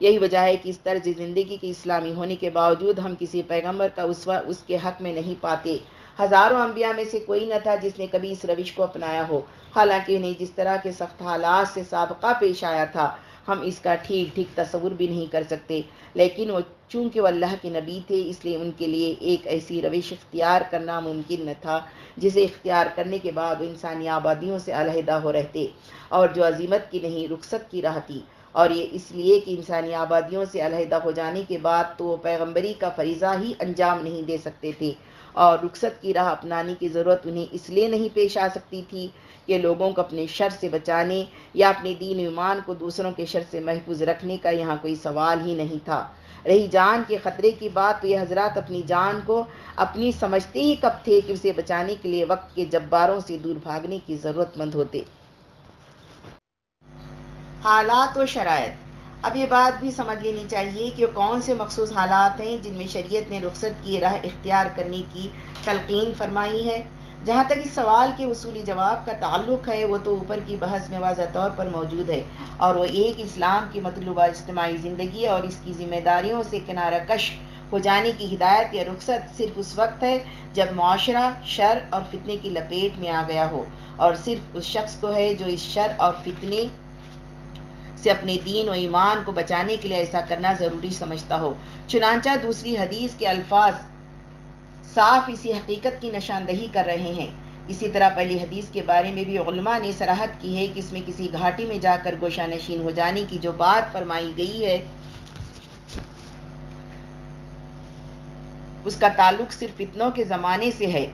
यही वजह है कि इस तर्ज ज़िंदगी के इस्लामी होने के बावजूद हम किसी पैगंबर का उसवा उसके हक में नहीं पाते। हज़ारों अम्बिया में से कोई न था जिसने कभी इस रविश को अपनाया हो। हालाँकि उन्हें जिस तरह के सख्त हालात से सबका पेश आया था, हम इसका ठीक ठीक तस्वुर भी नहीं कर सकते। लेकिन वो चूँकि वो अल्लाह के नबी थे, इसलिए उनके लिए एक ऐसी रविश इख्तियार करना मुमकिन न था, जिसे इख्तियार करने के बाद इंसानी आबादियों से अलहदा हो रहते और जो अजीमत की नहीं, रुखसत की राह थी। और ये इसलिए कि इंसानी आबादियों से अलहदा हो जाने के बाद तो वो पैगम्बरी का फरीज़ा ही अंजाम नहीं दे सकते थे और रुखसत की राह अपनाने की ज़रूरत उन्हें इसलिए नहीं पेश आ सकती थी कि लोगों को अपने शर से बचाने या अपने दीन ईमान को दूसरों के शर से महफूज रखने का यहाँ कोई सवाल ही नहीं था। रही जान के ख़तरे की बात तो ये हज़रत अपनी जान को अपनी समझते ही कब थे कि उसे बचाने के लिए वक्त के जब्बारों से दूर भागने की ज़रूरतमंद होते। हालात व शराय अब ये बात भी समझ लेनी चाहिए कि कौन से मखसूस हालात हैं जिनमें शरीयत ने रुख्सत की राह इख्तियार करने की तलकीन फरमाई है। जहाँ तक इस सवाल के वसूली जवाब का ताल्लुक है, वो तो ऊपर की बहस में वाज तौर पर मौजूद है और वो एक इस्लाम की मतलूबा इज्तमाही ज़िंदगी और इसकी ज़िम्मेदारियों से किनारा कश हो जाने की हिदायत या रुख्सत सिर्फ़ उस वक्त है जब माशरा, शर और फितने की लपेट में आ गया हो और सिर्फ़ उस शख्स को है जो इस शर और फितने से अपने दीन और ईमान को बचाने के लिए ऐसा करना ज़रूरी समझता हो। चुनाचा दूसरी हदीस के अल्फाज साफ़ इसी हकीकत की निशानदही कर रहे हैं। इसी तरह पहली हदीस के बारे में भी उलमा ने सराहत की है कि इसमें किसी घाटी में जाकर गोशा नशीन हो जाने की जो बात फरमाई गई है, उसका ताल्लुक सिर्फ़ इतनों के ज़माने से है।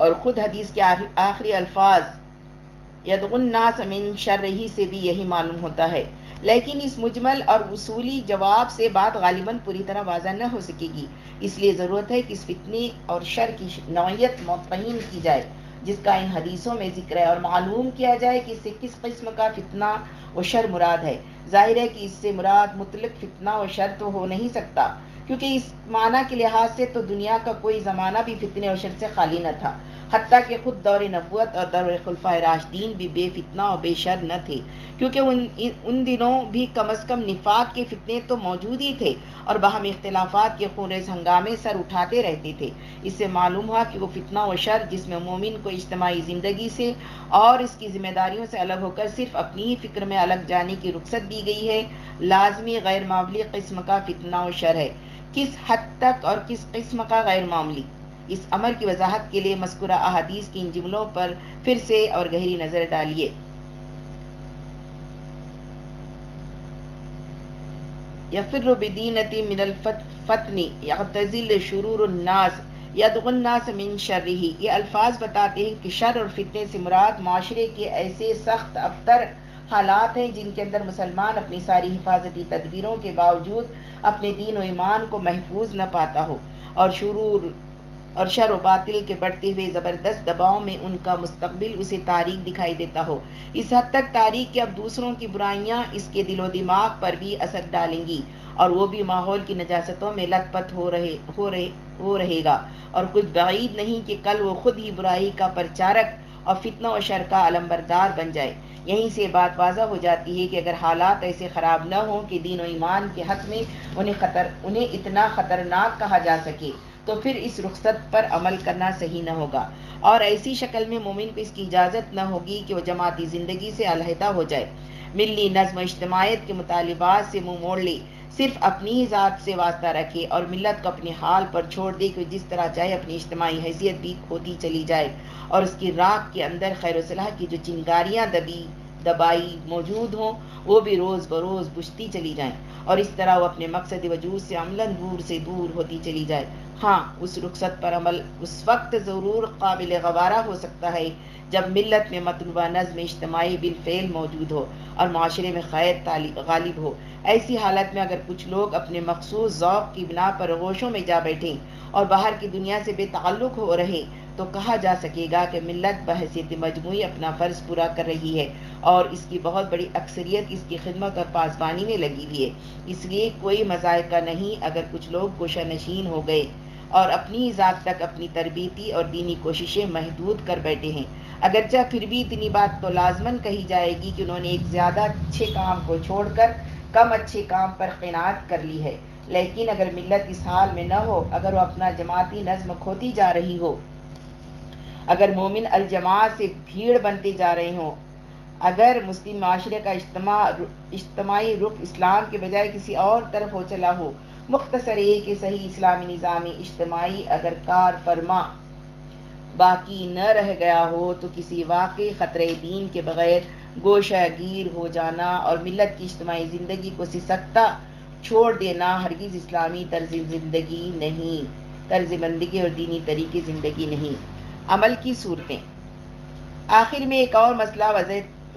और ख़ुद हदीस के आखिरी अल्फाज यदुन्नास मिन शर्रही से भी यही मालूम होता है। लेकिन इस मुजमल और वसूली जवाब से बात गालिबा पूरी तरह वाजा न हो सकेगी। इसलिए ज़रूरत है कि इस फितने और शर की नौीयत मुतन की जाए, जिसका इन हदीसों में ज़िक्र है और मालूम किया जाए कि इससे किस किस्म का फितना व शर मुराद है। ज़ाहिर है कि इससे मुराद मुतलक फितना व शर तो हो नहीं सकता, क्योंकि इस माना के लिहाज से तो दुनिया का कोई ज़माना भी फितने और शर से खाली न था। हती कि खुद दौर नबूत और दौर खुलफा राशदीन भी बेफितना और बेशर न थे, क्योंकि उन उन दिनों भी कम अज़ कम निफात के फितने तो मौजूद ही थे और बहम इख्तलाफात के खूरेज हंगामे सर उठाते रहते थे। इससे मालूम हुआ कि वो फितना व शर जिसमें मोमिन को इज्तमाही ज़िंदगी से और इसकी जिम्मेदारियों से अलग होकर सिर्फ़ अपनी ही फ़िक्र में अलग जाने की रुख्सत दी गई है, लाजमी गैर मामली किस्म का फितना व शर है। किस हद तक और किस किस्म का गैर मामली? इस अमर की वजाहत के लिए मस्कुरा अहादीस की इन जुमलों पर फिर से और गहरी नज़र डालिए। यफिर बिदीनती मिनल फतनी यतजिल शुरूर नास यदगुन्नास मिन शर्रिही। ये अल्फाज बताते हैं कि शर और फितने से मुराद माशरे के ऐसे सख्त अबतर हालात हैं जिनके अंदर मुसलमान अपनी सारी हिफाजती तदबीरों के बावजूद अपने दीन और ईमान को महफूज न पाता हो और शुरूर और शर बातिल के बढ़ते हुए ज़बरदस्त दबाव में उनका मुस्तबिल उसे तारीख दिखाई देता हो। इस हद तक तारीख के अब दूसरों की बुराइयाँ इसके दिलो दिमाग पर भी असर डालेंगी और वो भी माहौल की नजासतों में लथपथ हो रहे हो रहे, हो रहेगा। और कुछ बाईद नहीं कि कल वो खुद ही बुराई का प्रचारक और फितना और शर का अलम्बरदार बन जाए। यहीं से बात वाजा हो जाती है कि अगर हालात ऐसे ख़राब न हों कि दीन ईमान के हक में उन्हें खतर, उन्हें इतना ख़तरनाक कहा जा सके। तो फिर इस रुखसत पर अमल करना सही न होगा। और ऐसी शक्ल में मोमिन को इसकी इजाज़त न होगी कि वह जमाती ज़िंदगी से अलहदा हो जाए। मिली नज्म इज्तमायत के मुतालबात से मुँह मोड़ ले। सिर्फ़ अपनी ही ज़ात से वास्ता रखे और मिलत को अपने हाल पर छोड़ दे कि जिस तरह चाहे अपनी इज्तमाही हैसियत भी खोती चली जाए। और उसकी राख के अंदर खैर सलाह की जो चिंगारियाँ दबी, दबाई मौजूद हों, वो भी रोज़ बरोज़ बुझती चली जाएँ। और इस तरह वो अपने मकसद वजूद से अमलन दूर से दूर होती चली जाए। हाँ उस रुखसत पर अमल उस वक्त ज़रूर काबिल गवारा हो सकता है, जब मिलत में मतलूबा नज़म इज्तमाही बिलफेल मौजूद हो और माशरे में खैर गालिब हो। ऐसी हालत में अगर कुछ लोग अपने मखसूस ौक़ की बिना पर गोशों में जा बैठें और बाहर की दुनिया से बेतल्लुक हो रहे तो कहा जा सकेगा कि मिलत बहसीत मजमू अपना फ़र्ज़ पूरा कर रही है और इसकी बहुत बड़ी अक्सरियत इसकी खिदमत और पासबानी में लगी हुई है। इसलिए कोई मजायका नहीं अगर कुछ लोग गोशा नशीन हो गए। और अपनी ज़ात तक अपनी तरबीती और दीनी कोशिशें महदूद कर बैठे हैं। अगरचा फिर भी इतनी बात तो लाजमन कही जाएगी कि उन्होंने एक ज़्यादा अच्छे काम को छोड़कर कम अच्छे काम पर कैनात कर ली है। लेकिन अगर मिलत इस हाल में न हो, अगर वो अपना जमाती नज्म खोती जा रही हो, अगर मोमिन अलजमात से भीड़ बनते जा रहे हों, अगर मुस्लिम माशरे का इज्तमा इज्तमाही रुख इस्लाम के बजाय किसी और तरफ़ हो चला हो मुख्तसर ये कि सही इस्लामी निज़ामी इज्तमाही अगर कार फरमा बाकी न रह गया हो तो किसी वाकई ख़तरे दीन के बगैर गोशागीर हो जाना और मिलत की इज्तमाही ज़िंदगी को सिसकता छोड़ देना हरगिज़ इस्लामी तर्ज ज़िंदगी नहीं, तर्ज बंदगी और दीनी तरीके ज़िंदगी नहीं। अमल की सूरतें। आखिर में एक और मसला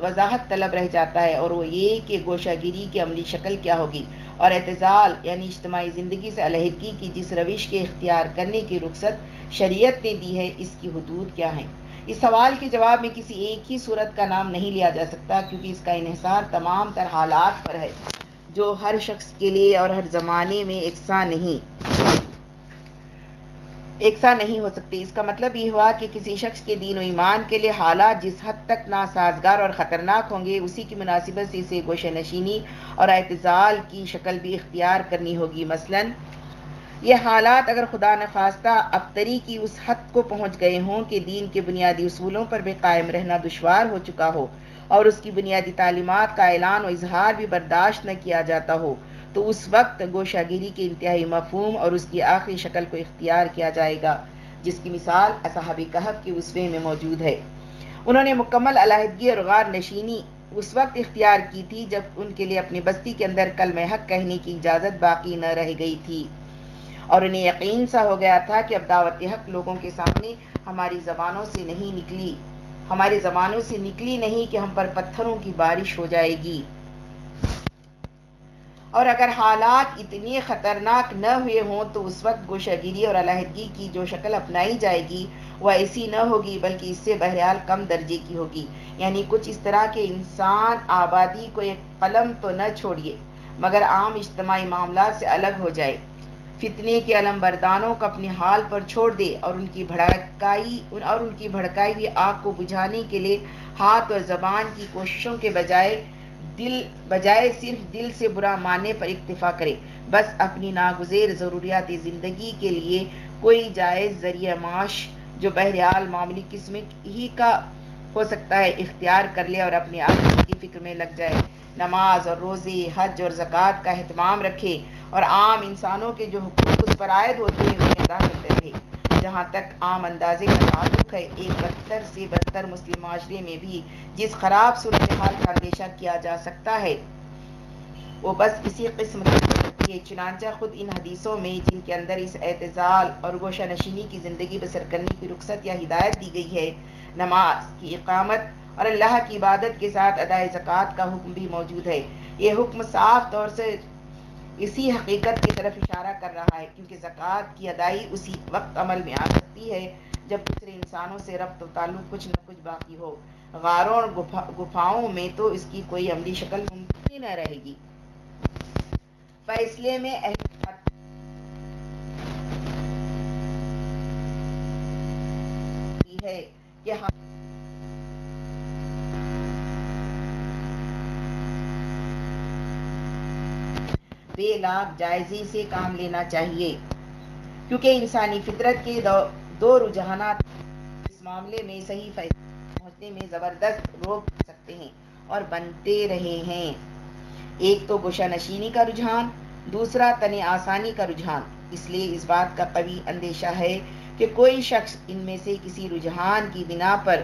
वजाहत तलब रह जाता है और वो ये कि गोशागिरी की अमली शक्ल क्या होगी? और एतजाल, यानी इज्तमाही ज़िंदगी से अलहदगी की जिस रविश के इख्तियार करने की रुख्सत शरीयत ने दी है, इसकी हदूद क्या है? इस सवाल के जवाब में किसी एक ही सूरत का नाम नहीं लिया जा सकता, क्योंकि इसका इहसार तमाम तर हालात पर है, जो हर शख्स के लिए और हर ज़माने में एकसा नहीं। एक सा नहीं हो सकती। इसका मतलब ये हुआ कि किसी शख्स के दीन ईमान के लिए हालात जिस हद तक नासाजगार और ख़तरनाक होंगे, उसी की मुनासिबत से इसे गोश नशीनी और एतज़ाल की शक्ल भी इख्तियार करनी होगी। मसलन, ये हालात अगर खुदा न खास्ता अबतरी की उस हद को पहुँच गए हों कि दीन के बुनियादी असूलों पर भी कायम रहना दुशवार हो चुका हो और उसकी बुनियादी तालीमत का ऐलान और इजहार भी बर्दाश्त न किया जाता हो तो उस वक्त गोशागिरी के इंतहाई मफहूम और उसकी आखिरी शक्ल को इख्तियार किया जाएगा, जिसकी मिसाल असहाबी कहब के उसवे में मौजूद है। उन्होंने मुकम्मल अलाहदगी और गार नशीनी उस वक्त इख्तियार की थी, जब उनके लिए अपनी बस्ती के अंदर कल में हक कहने की इजाज़त बाकी न रह गई थी। और उन्हें यकीन सा हो गया था कि अब दावत हक लोगों के सामने हमारी ज़बानों से नहीं निकली। हमारी ज़बानों से निकली नहीं कि हम पर पत्थरों की बारिश हो जाएगी। और अगर हालात इतनी ख़तरनाक न हुए हों तो उस वक्त गोशागिरी और अलाहदगी की जो शक्ल अपनाई जाएगी, वह ऐसी न होगी, बल्कि इससे बहरहाल कम दर्जे की होगी। यानी कुछ इस तरह के इंसान आबादी को एक कलम तो न छोड़िए, मगर आम इज्तमाही मामला से अलग हो जाए। फितने के अलमबरदानों को अपने हाल पर छोड़ दे और उनकी भड़काई, और उनकी भड़काई हुई आग को बुझाने के लिए हाथ और जबान की कोशिशों के बजाय दिल, बजाय सिर्फ़ दिल से बुरा मानने पर इक्तफा करे। बस अपनी नागुजेर ज़रूरियात ज़िंदगी के लिए कोई जायज़ ज़रिया माश जो बहरहाल मामूली किस्म ही का हो सकता है, इख्तियार कर ले और अपने आप की फ़िक्र में लग जाए। नमाज़ और रोज़े, हज और ज़क़़त का अहतमाम रखे और आम इंसानों के जो हुकूक उस पर आयद होते हैं, उन्हें अदा करते रहे। जहाँ तक आम अंदाजे का ताल्लुक है, एक बदतर से बदतर मुस्लिम माशरे में भी जिस खराब सूरत हाल का अंदेशा किया जा सकता है, वो बस इसी किस्म की चुनाचा खुद इन हदीसों में, जिनके अंदर इस एतजाल और गोशा नशीनी की ज़िंदगी बसर करने की रुख्सत या हिदायत दी गई है, नमाज़ की इकामत और अल्लाह की इबादत के साथ अदाय ज़क़़त का हुक्म भी मौजूद है। ये हुक्म साफ़ तौर से इसी हकीकत की तरफ़ इशारा कर रहा है क्योंकि ज़क़़त की अदाई उसी वक्त अमल में आ सकती है जब दूसरे इंसानों से रब्त ताल्लुक कुछ न कुछ बाकी हो। गारों और गुफा, गुफाओं में तो इसकी कोई अमली शक्ल मुमकिन न रहेगी। फैसले में है कि बेलाग जायजी से काम लेना चाहिए। क्योंकि इंसानी फितरत के दो, दो रुझान इस मामले में सही फैसले पहुँचने में ज़बरदस्त रोक सकते हैं और बनते रहे हैं। एक तो गोशा नशीनी का रुझान दूसरा तने आसानी का रुझान। इसलिए इस बात का कभी अंदेशा है कि कोई शख्स इनमें से किसी रुझान की बिना पर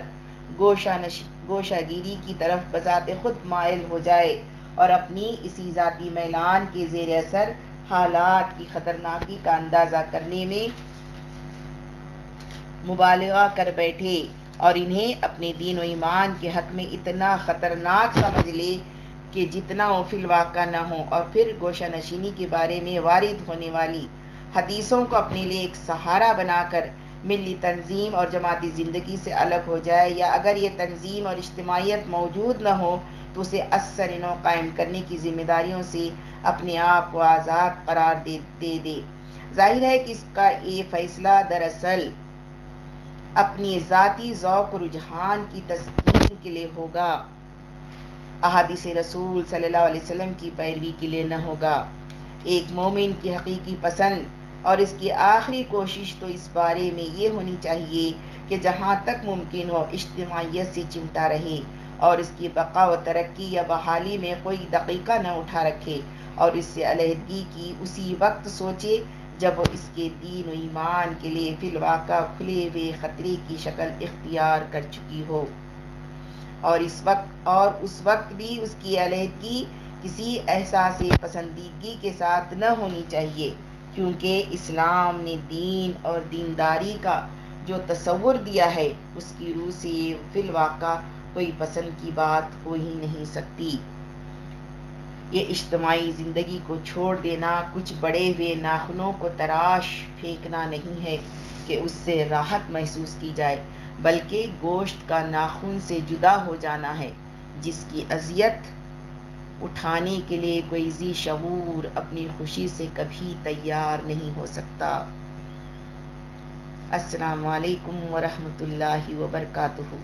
गोशा नशी गोशागिरी की तरफ़ बजाते खुद मायल हो जाए। और अपनी इसी ज़ाती मैलान के जेर असर हालात की ख़तरनाकी का अंदाज़ा करने में मुबालगा कर बैठे और इन्हें अपने दीन व ईमान के हक में इतना ख़तरनाक समझ ले कि जितना वो फिल वाक़ा न हो और फिर गोशा नशीनी के बारे में वारिद होने वाली हदीसों को अपने लिए एक सहारा बनाकर मिली तंजीम और जमाती ज़िंदगी से अलग हो जाए या अगर ये तंजीम और इज्तमाहीत मौजूद न हो तो उसे असर नो कायम करने की जिम्मेदारियों से अपने आप को आज़ाद करार दे दे दे। ज़ाहिर है कि इसका ये फैसला दरअसल अपनी ज़ाती ज़ौक रुझान की तस्कीन के लिए होगा। अहादिस रसूल सल्लल्लाहु अलैहि वसल्लम की पैरवी के लिए न होगा। एक मोमिन की हकीकी पसंद और इसकी आखिरी कोशिश तो इस बारे में ये होनी चाहिए कि जहाँ तक मुमकिन हो इज्तमाहीत से चिमटा रहे। और इसकी बका व तरक्की या बहाली में कोई दकीका न उठा रखे और इससे अलहदगी की उसी वक्त सोचे जब वो इसके दीन व ईमान के लिए फिलवाका खुले हुए ख़तरे की शक्ल इख्तियार कर चुकी हो। और इस वक्त, और उस वक्त भी उसकी अलहदगी किसी एहसास पसंदीदगी के साथ न होनी चाहिए, क्योंकि इस्लाम ने दीन और दीनदारी का जो तस्वुर दिया है, उसकी रूह से फिलवाका कोई पसंद की बात हो ही नहीं सकती। ये इज्तमाही ज़िंदगी को छोड़ देना, कुछ बड़े हुए नाखनों को तराश फेंकना नहीं है कि उससे राहत महसूस की जाए, बल्कि गोश्त का नाखून से जुदा हो जाना है, जिसकी अजियत उठाने के लिए कोई जी शूर अपनी खुशी से कभी तैयार नहीं हो सकता। अस्सलाम वालेकुम वरहमतुल्लाहि वबरकातुहू।